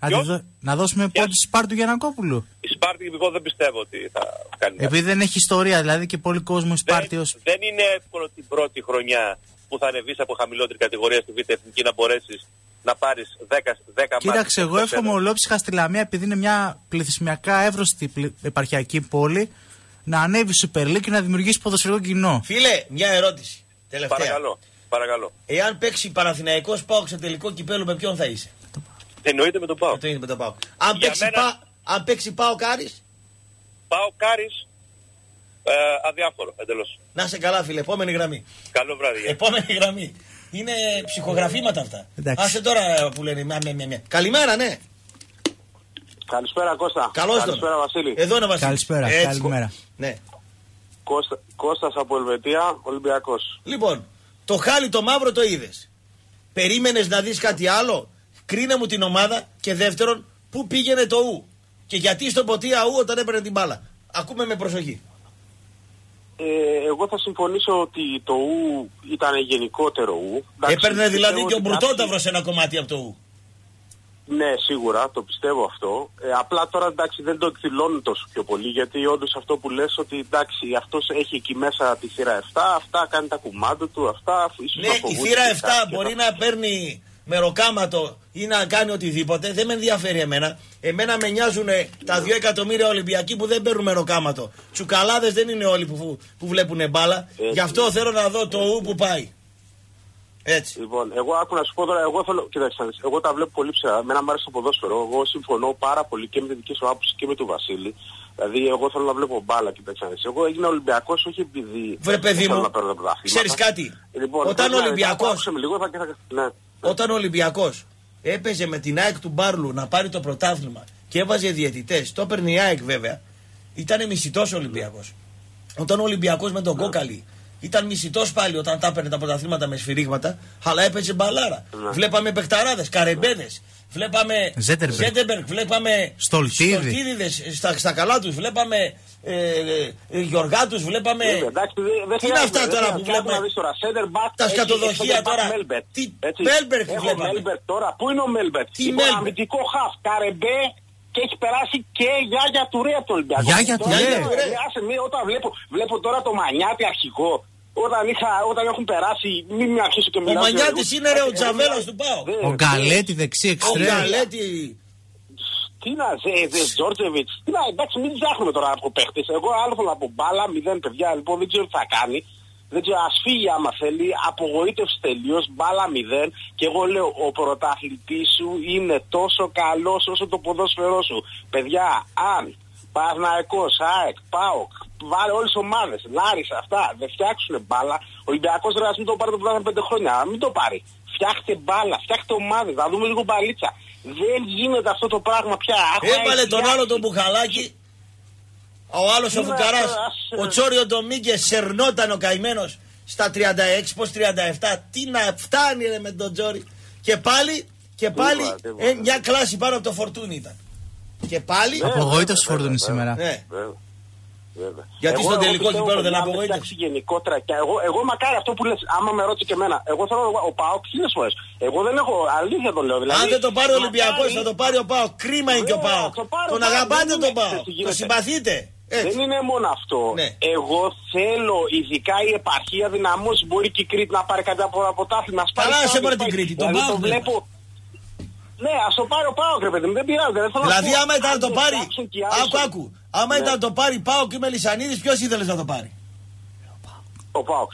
Speaker 2: Να, τη
Speaker 9: Ποιος;
Speaker 2: δω- να δώσουμε
Speaker 9: Ποια;
Speaker 2: πόντι στη Σπάρτη του Γιανακόπουλου;
Speaker 9: Η Σπάρτη εγώ δεν πιστεύω ότι θα κάνει κάτι.
Speaker 2: Επειδή δεν έχει ιστορία, δηλαδή και πολύ κόσμο η Σπάρτη ως...
Speaker 9: δεν, δεν είναι εύκολο την πρώτη χρονιά που θα ανεβείς από χαμηλότερη κατηγορία στη Β' Εθνική να μπορέσεις να πάρεις 10, 10 μάτς.
Speaker 2: Κοίταξε, εγώ εύχομαι ο Λόψυχα στη Λαμία, επειδή είναι μια πληθυσμιακά εύρωστη πλη- επαρχιακή πόλη, να ανέβει Super League και να δημιουργήσει ποδοσφαιρικό κοινό.
Speaker 1: Φίλε, μια ερώτηση. Τελευταία.
Speaker 9: Παρακαλώ, παρακαλώ.
Speaker 1: Εάν παίξει Παναθηναϊκός Πάοκ σε τελικό κυπέλο, με ποιον θα είσαι;
Speaker 9: Εννοείται με τον Πάο.
Speaker 1: Το είναι με τον Πάοκ. Αν,
Speaker 9: Για
Speaker 1: παίξει,
Speaker 9: μένα-
Speaker 1: πα, αν παίξει Πάοκ Άρης,
Speaker 9: Πάω Κάρις, ε, αδιάφορο εντελώς.
Speaker 1: να σε καλά, φίλε. Επόμενη γραμμή.
Speaker 9: Καλό βράδυ. γεια.
Speaker 1: Επόμενη γραμμή. Είναι ψυχογραφήματα αυτά.
Speaker 2: Εντάξει.
Speaker 1: Άσε τώρα που λένε. Μια, μια, μια, μια. Καλημέρα, ναι.
Speaker 10: Καλησπέρα Κώστα.
Speaker 1: Καλώς τον.
Speaker 10: Καλησπέρα Βασίλη.
Speaker 1: Εδώ είναι ο Βασίλης.
Speaker 2: Καλησπέρα,
Speaker 1: Έτσι.
Speaker 2: καλημέρα.
Speaker 1: Ναι.
Speaker 10: Κώστα, Κώστας από Ελβετία, Ολυμπιακός.
Speaker 1: Λοιπόν, το χάλι το μαύρο το είδες. Περίμενες να δεις κάτι άλλο; Κρίνε μου την ομάδα και δεύτερον, πού πήγαινε το ου; Και γιατί στον ποτία ου όταν έπαιρνε την μπάλα; Ακούμε με προσοχή.
Speaker 10: Ε, εγώ θα συμφωνήσω ότι το ου ήταν γενικότερο ου. Εντάξει,
Speaker 1: Έπαιρνε δηλαδή
Speaker 10: πιστεύω
Speaker 1: και ο
Speaker 10: ότι
Speaker 1: Μπουρτόταυρο ένα κομμάτι από το ου.
Speaker 10: Ναι, σίγουρα, το πιστεύω αυτό. Ε, απλά τώρα εντάξει δεν το εκδηλώνει τόσο πιο πολύ γιατί όντως αυτό που λες ότι εντάξει αυτός έχει εκεί μέσα τη θύρα 7, αυτά κάνει τα κουμάντα του, αυτά ίσως
Speaker 1: Ναι,
Speaker 10: να
Speaker 1: η
Speaker 10: φοβούνται
Speaker 1: θύρα
Speaker 10: και
Speaker 1: 7
Speaker 10: κάποια.
Speaker 1: μπορεί να παίρνει μεροκάματο ή να κάνει οτιδήποτε. Δεν με ενδιαφέρει εμένα. Εμένα με νοιάζουν τα 2 εκατομμύρια Ολυμπιακοί που δεν παίρνουν μεροκάματο. Τσουκαλάδες δεν είναι όλοι που, που βλέπουν μπάλα.
Speaker 10: Έτσι.
Speaker 1: Γι' αυτό θέλω να δω το ου που πάει. Έτσι.
Speaker 10: Λοιπόν, εγώ άκου να σου πω τώρα, εγώ θέλω, κοίταξε, να δεις, εγώ τα βλέπω πολύ ψηλά. Εμένα μου άρεσε το ποδόσφαιρο. Εγώ συμφωνώ πάρα πολύ και με τη δική σου άποψη και με του Βασίλη. Δηλαδή, εγώ θέλω να βλέπω μπάλα, κοίταξε. να δεις. Εγώ έγινα Ολυμπιακός όχι επειδή.
Speaker 1: Βρε παιδί
Speaker 10: θέλω
Speaker 1: μου,
Speaker 10: να παίρνω τα πρωταθλήματα.
Speaker 1: ξέρεις κάτι,
Speaker 10: Λοιπόν,
Speaker 1: όταν
Speaker 10: θέλω
Speaker 1: ο
Speaker 10: να-
Speaker 1: Ολυμπιακός-
Speaker 10: άκουσε με λίγο, θα, θα, ναι.
Speaker 1: Όταν ο Ολυμπιακός έπαιζε με την ΑΕΚ του Μπάρλου να πάρει το πρωτάθλημα και έβαζε διαιτητές, το έπαιρνε η ΑΕΚ βέβαια, ήταν μισητός ο Ολυμπιακός. Όταν ο Ολυμπιακός με τον Κόκαλη ήταν μισητός πάλι όταν τα έπαιρνε τα πρωταθλήματα με σφυρίγματα, αλλά έπαιζε μπαλάρα.
Speaker 10: Ναι.
Speaker 1: Βλέπαμε παικταράδε, καρεμπέδες. Βλέπαμε
Speaker 2: Ζέτερμπεργκ.
Speaker 1: Ζέτερμπεργκ, βλέπαμε
Speaker 2: Στολτίδη.
Speaker 1: Στολτίδηδες στα, στα καλά τους, βλέπαμε ε, ε, ε, Γιωργάτου, βλέπαμε.
Speaker 10: Βέβαια, εντάξει, δεν- δεν
Speaker 1: Τι είναι
Speaker 10: χρειάζεται,
Speaker 1: αυτά
Speaker 10: δεν
Speaker 1: τώρα
Speaker 10: χρειάζεται.
Speaker 1: που
Speaker 10: Άκου
Speaker 1: βλέπουμε.
Speaker 10: να δεις τώρα, center back
Speaker 1: Τα
Speaker 10: έχει
Speaker 1: σκατοδοχεία
Speaker 10: center back
Speaker 1: τώρα.
Speaker 10: Melbert,
Speaker 1: Τι
Speaker 10: έτσι.
Speaker 1: Melbert
Speaker 10: Έχω
Speaker 1: βλέπαμε.
Speaker 10: Melbert τώρα. Πού είναι ο Μέλμπερτ;
Speaker 1: Τι
Speaker 10: Λοιπόν,
Speaker 1: Melbert?
Speaker 10: αμυντικό χαφ, καρεμπέ και έχει περάσει και Γιάγια Τουρέ από το Ολυμπιακό.
Speaker 2: Γιάγια
Speaker 10: Τώρα,
Speaker 2: Τουρέ.
Speaker 10: ε, ε, άσε με, όταν βλέπω, βλέπω τώρα το Μανιάτη αρχηγό. Όταν, είχα, όταν έχουν περάσει, μην με αρχίσω και
Speaker 1: Ο
Speaker 10: μιλάω.
Speaker 1: Μανιάτης
Speaker 10: για-
Speaker 1: είναι ρε ο
Speaker 10: Ε,
Speaker 1: Τζαβέλα
Speaker 10: ε,
Speaker 1: του Πάου.
Speaker 10: ε,
Speaker 2: Ο
Speaker 10: ε,
Speaker 2: Γκαλέτη δεξί
Speaker 1: Ο
Speaker 2: εξτρέμ.
Speaker 1: Γκαλέτη.
Speaker 10: Τι να ζε, ζε, Τζόρτζεβιτς. Τι να, εντάξει, μην ψάχνουμε τώρα από παίχτες. Εγώ άλλο θέλω να πω μπάλα, μηδέν παιδιά, λοιπόν δεν ξέρω τι θα κάνει. Δεν ξέρω, ας φύγει άμα θέλει, απογοήτευση τελείως, μπάλα μηδέν. Και εγώ λέω, ο πρωταθλητής σου είναι τόσο καλός όσο το ποδόσφαιρό σου. Παιδιά, αν Παναθηναϊκός, ΑΕΚ, ΠΑΟΚ, βάλε όλες τις ομάδες, Λάρισα, αυτά, δεν φτιάξουν μπάλα. Ο Ολυμπιακός ρε, ας μην το πάρει το πρωτάθλημα πέντε χρόνια, α μην το πάρει. Φτιάχτε μπάλα, φτιάχτε ομάδες, να δούμε λίγο μπαλίτσα. Δεν γίνεται αυτό το πράγμα πια. Έχω
Speaker 1: Έβαλε τον
Speaker 10: αιτία-
Speaker 1: άλλο τον Μπουχαλάκη. Ο άλλος ο
Speaker 10: Είναι
Speaker 1: Φουκαράς.
Speaker 10: αυτό, άσε,
Speaker 1: Ο
Speaker 10: ρε.
Speaker 1: Τσόριο Ντομίγκε σερνόταν ο καημένος στα 36, πώς 37. Τι να φτάνει ρε με τον Τζόρι. Και πάλι, και πάλι
Speaker 10: τίποτα.
Speaker 1: ε, μια κλάση πάνω από το φορτούνι ήταν. Και πάλι.
Speaker 10: Ναι,
Speaker 2: Απογοήτευση
Speaker 10: βέβαια,
Speaker 2: φορτούνη
Speaker 10: βέβαια,
Speaker 2: σήμερα.
Speaker 1: Ναι.
Speaker 10: Βέβαια. Βέβαια.
Speaker 1: Γιατί
Speaker 10: Εγώ-
Speaker 1: στο
Speaker 10: εγώ
Speaker 1: τελικό
Speaker 10: πιστεύω,
Speaker 1: κυπέλλο δεν
Speaker 10: παιδιά,
Speaker 1: απογοήτευσε.
Speaker 10: φτιάξει γενικότερα. Και εγώ, εγώ μακάρι αυτό που λες, άμα με ρώτησε και εμένα, εγώ θέλω ο Πάοκ χίλιε φορές. Εγώ δεν έχω, αλήθεια το λέω. Δηλαδή,
Speaker 1: Αν δεν το πάρει ο
Speaker 10: μακάρι-
Speaker 1: Ολυμπιακός, θα το πάρει ο Πάο. Κρίμα είναι και ο
Speaker 10: Βέβαια,
Speaker 1: Πάο.
Speaker 10: το πάρει ο
Speaker 1: Τον
Speaker 10: Πάοκ,
Speaker 1: αγαπάτε
Speaker 10: δεν
Speaker 1: τον
Speaker 10: είναι-
Speaker 1: Πάο.
Speaker 10: τι
Speaker 1: Το
Speaker 10: γίνεται.
Speaker 1: συμπαθείτε.
Speaker 10: Δεν
Speaker 1: Έτσι.
Speaker 10: είναι μόνο αυτό.
Speaker 1: Ναι.
Speaker 10: Εγώ θέλω, ειδικά η επαρχία δυναμώσει, μπορεί και η Κρήτη να πάρει κάτι από το πρωτάθλημα. Ας πάρει
Speaker 1: Καλά,
Speaker 10: κάτι,
Speaker 1: σε πάρε
Speaker 10: πάει.
Speaker 1: την Κρήτη, τον
Speaker 10: Δηλαδή,
Speaker 1: Πάοκ
Speaker 10: το
Speaker 1: δεν
Speaker 10: βλέπω. Ναι, ας το πάρει ο Πάοκ, ρε παιδί μου, δεν πειράζει. Δεν θέλω να
Speaker 1: Δηλαδή,
Speaker 10: πω,
Speaker 1: άμα ήταν
Speaker 10: αν
Speaker 1: να το
Speaker 10: δεν
Speaker 1: πάρει.
Speaker 10: φτιάξουν και οι άλλοι
Speaker 1: Άκου,
Speaker 10: στο-
Speaker 1: άκου. Άμα
Speaker 10: Ναι.
Speaker 1: ήταν να το πάρει Πάο και με Λισανίδη, ποιος ήθελες να το πάρει;
Speaker 10: Ο Πάοκ.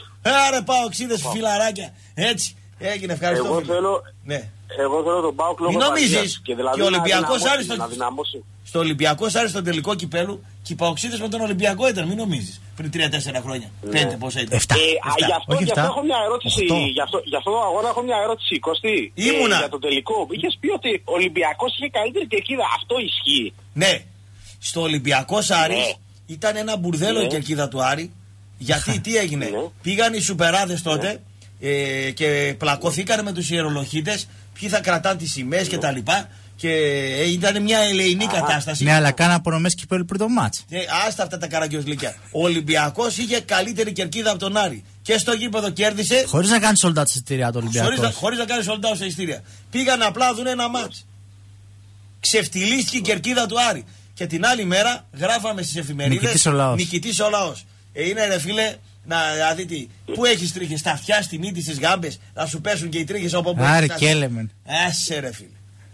Speaker 1: Άρα πάω ξύδε φιλαράκια. Έτσι. Έγινε, ευχαριστώ.
Speaker 10: Εγώ
Speaker 1: φίλε.
Speaker 10: θέλω,
Speaker 1: Ναι.
Speaker 10: Εγώ θέλω τον Πάοκ λόγω
Speaker 1: Μην νομίζεις.
Speaker 10: βαρδιάς.
Speaker 1: Και
Speaker 10: δηλαδή
Speaker 1: ο Ολυμπιακός
Speaker 10: να δυναμώσει,
Speaker 1: Άρης το-
Speaker 10: Να δυναμώσει.
Speaker 1: Στο Ολυμπιακός Άρης στο τελικό κυπέλου και οι Παοξίδες με τον Ολυμπιακό ήταν, μην νομίζεις. Πριν 3-4 χρόνια.
Speaker 10: Ναι.
Speaker 1: Πέντε πόσα ήταν.
Speaker 2: Εφτά.
Speaker 10: Ε, α,
Speaker 1: Εφτά.
Speaker 10: γι' αυτό,
Speaker 2: Όχι
Speaker 10: γι' αυτό
Speaker 2: εφτά.
Speaker 10: έχω μια ερώτηση.
Speaker 2: Οχτώ.
Speaker 10: Γι' αυτό, γι' αυτό το αγώνα έχω μια ερώτηση. Κωστή, ε,
Speaker 1: Ήμουνα.
Speaker 10: για το τελικό. Είχες πει ότι ο Ολυμπιακός είχε καλύτερη κερκίδα. Αυτό ισχύει.
Speaker 1: Ναι, στο Ολυμπιακός Άρης
Speaker 10: Ναι.
Speaker 1: ήταν ένα μπουρδέλο
Speaker 10: Ναι.
Speaker 1: η κερκίδα του Άρη. Γιατί τι έγινε,
Speaker 10: Ναι.
Speaker 1: πήγαν οι σουπεράδες τότε ε, και πλακωθήκαν με τους ιερολογίτες ποιοι θα κρατάνε τις σημαίες και τα λοιπά και ε, ήταν μια ελεηνή κατάσταση.
Speaker 2: Ναι, αλλά κάνα απονομές κυπέλου πριν το μάτς.
Speaker 1: Ε, άστα αυτά τα καραγκιόζλικια. Ο Ολυμπιακός είχε καλύτερη κερκίδα από τον Άρη. Και στο γήπεδο κέρδισε.
Speaker 2: Χωρίς να κάνει sold out εισιτήρια το
Speaker 1: Χωρίς να,
Speaker 2: Ολυμπιακό.
Speaker 1: χωρίς να κάνει sold out στα ειστήρια. Πήγαν απλά να δουν ένα μάτς. Ξεφτυλίστηκε η κερκίδα του Άρη. Και την άλλη μέρα γράφαμε στις εφημερίδες
Speaker 2: Νικητής ο λαός.
Speaker 1: Νικητής ο λαός. Ε, είναι ρε φίλε, να δηλαδή τι, πού έχεις τρίχες, στα αυτιά, στη μύτη, στις γάμπες, να σου πέσουν και οι τρίχες από όπου
Speaker 2: Άρη
Speaker 1: έχεις
Speaker 2: και
Speaker 1: φτάσει.
Speaker 2: έλεμεν.
Speaker 1: Άσε ρε φίλε.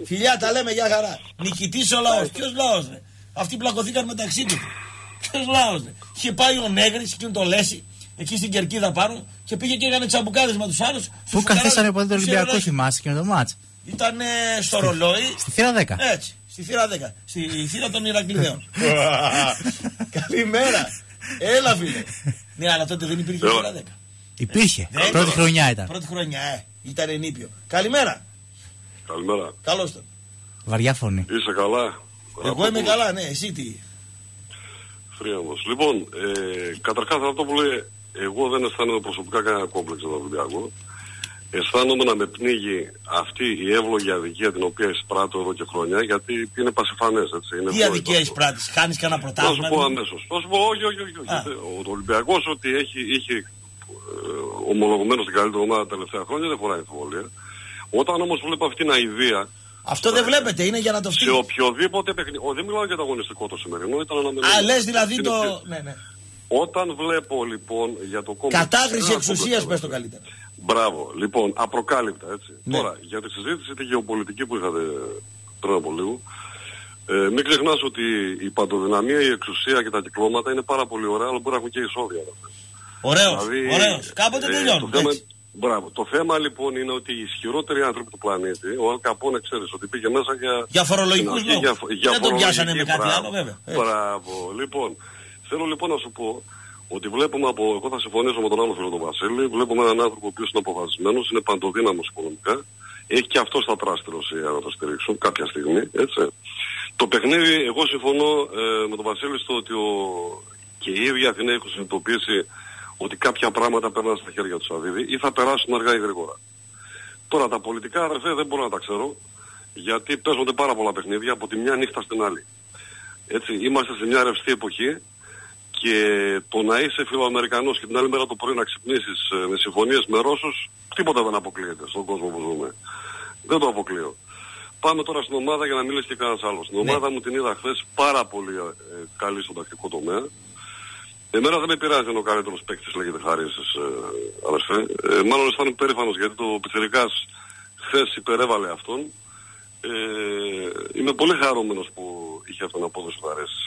Speaker 1: Φιλιά τα λέμε για χαρά. Νικητής ο λαός. Ποιος λαός ρε. Αυτοί πλακωθήκαν μεταξύ τους. Ποιος λαός ρε. Είχε πάει ο Νέγρης, εκείνο το Λέση, εκεί στην κερκίδα πάνω και πήγε και έκανε τσαμπουκάδες με τους άλλους.
Speaker 2: Πού καθίσανε ποτέ το
Speaker 1: Τους
Speaker 2: Ολυμπιακό,
Speaker 1: ιερολόγους.
Speaker 2: θυμάσαι και με το μάτς;
Speaker 1: Ήταν στο ρολόι.
Speaker 2: Στη θύρα 10.
Speaker 1: Έτσι, στη θύρα 10. Στη θύρα των Ηρακλειδαίων. Καλημέρα. Έλα, φίλε. Ναι, αλλά τότε δεν υπήρχε θύρα 10.
Speaker 2: Υπήρχε.
Speaker 1: Δεν
Speaker 2: Πρώτη
Speaker 1: υπήρχε.
Speaker 2: χρονιά ήταν.
Speaker 1: Πρώτη χρονιά, ε. Ήταν ενήπιο. Καλημέρα.
Speaker 11: Καλημέρα.
Speaker 1: Καλώς τον.
Speaker 2: Βαριά φωνή.
Speaker 11: Είσαι καλά;
Speaker 1: Εγώ είμαι καλά, ναι. Εσύ τι;
Speaker 11: Φρίαμος. Λοιπόν, ε, καταρχάς αυτό που λέει, εγώ δεν αισθάνομαι προσωπικά κανένα κόμπλεξ για τον Ολυμπιακό. Αισθάνομαι να με πνίγει αυτή η εύλογη αδικία την οποία εισπράττω εδώ και χρόνια, γιατί είναι πασιφανές, έτσι. Είναι
Speaker 1: Τι
Speaker 11: ευλόγητο
Speaker 1: αδικία
Speaker 11: αυτό.
Speaker 1: εισπράττεις. Χάνεις κανένα
Speaker 11: Θα σου
Speaker 1: πρωτάθλημα.
Speaker 11: πω
Speaker 1: δηλαδή;
Speaker 11: αμέσως. Θα σου πω, όχι, όχι, όχι. όχι.
Speaker 1: Α.
Speaker 11: Ο ο Ολυμπιακός ότι έχει, είχε ε, ομολογουμένο την καλύτερη ομάδα τα τελευταία χρόνια δεν χωράει αμφιβολία. Όταν όμως βλέπω αυτή την αηδία
Speaker 1: Αυτό δεν βλέπετε, είναι για να το
Speaker 11: σε
Speaker 1: φτύνει.
Speaker 11: οποιοδήποτε παιχνίδι. Ο, δεν μιλάω για το αγωνιστικό το σημερινό, ήταν αναμενόμενο.
Speaker 1: Α, λες δηλαδή
Speaker 11: Είναι
Speaker 1: το.
Speaker 11: πιο-
Speaker 1: Ναι, ναι.
Speaker 11: Όταν βλέπω λοιπόν για το κόμμα.
Speaker 1: Κατάχρηση
Speaker 11: Ένα
Speaker 1: εξουσίας,
Speaker 11: κόμπλεξ,
Speaker 1: πες το καλύτερα.
Speaker 11: Μπράβο. Λοιπόν, απροκάλυπτα έτσι.
Speaker 1: Ναι.
Speaker 11: Τώρα, για τη συζήτηση τη γεωπολιτική που είχατε πριν από λίγο. Ε, μην ξεχνάς ότι η παντοδυναμία, η εξουσία και τα κυκλώματα είναι πάρα πολύ ωραία, αλλά μπορεί να έχουν και εισόδια.
Speaker 1: Ωραίος.
Speaker 11: Δηλαδή,
Speaker 1: Ωραίος. Κάποτε
Speaker 11: ε,
Speaker 1: τελειώνουν.
Speaker 11: Το θέμα,
Speaker 1: έτσι.
Speaker 11: μπράβο. Το θέμα λοιπόν είναι ότι οι ισχυρότεροι άνθρωποι του πλανήτη, ο Αλ Καπόνε ξέρεις ότι πήγε μέσα για...
Speaker 1: Για φορολογικούς
Speaker 11: στην αρχή,
Speaker 1: λόγους.
Speaker 11: για- για
Speaker 1: Δεν τον πιάσανε
Speaker 11: φορολογική,
Speaker 1: με κάτι
Speaker 11: μπράβο.
Speaker 1: άλλο, βέβαια. Έτσι.
Speaker 11: Μπράβο. Λοιπόν, θέλω λοιπόν να σου πω ότι βλέπουμε από, εγώ θα συμφωνήσω με τον άλλο φίλο τον Βασίλη, βλέπουμε έναν άνθρωπο ο οποίος είναι αποφασισμένος, είναι παντοδύναμος οικονομικά, έχει και αυτό στα τράστη Ρωσία να το στηρίξουν κάποια στιγμή, έτσι. Το παιχνίδι, εγώ συμφωνώ ε, με τον Βασίλη στο ότι ο, και οι ίδιοι Αθηναίοι έχουν συνειδητοποιήσει ότι κάποια πράγματα περνάνε στα χέρια του Σαββίδη ή θα περάσουν αργά ή γρήγορα. Τώρα τα πολιτικά αδερφέ δεν μπορώ να τα ξέρω γιατί παίζονται πάρα πολλά παιχνίδια από τη μια νύχτα στην άλλη. Έτσι, είμαστε σε μια ρευστή εποχή και το να είσαι φιλοαμερικανός και την άλλη μέρα το πρωί να ξυπνήσεις ε, με συμφωνίες με Ρώσους, τίποτα δεν αποκλείεται στον κόσμο που ζούμε. Δεν το αποκλείω. Πάμε τώρα στην ομάδα για να μιλήσει και κανένας άλλος. Την
Speaker 1: Ναι.
Speaker 11: ομάδα μου την είδα χθες πάρα πολύ ε, καλή στον τακτικό τομέα. Εμένα δεν με πειράζει αν ο καλύτερος παίκτης λέγεται Χαρίσης, ε, αδερφέ. Ε, μάλλον αισθάνομαι περήφανος γιατί το Πιτσιρικάς χθες υπερέβαλε αυτόν. Ε, είμαι πολύ χαρούμενος που είχε αυτόν τον απόδοση του Χαρίσης.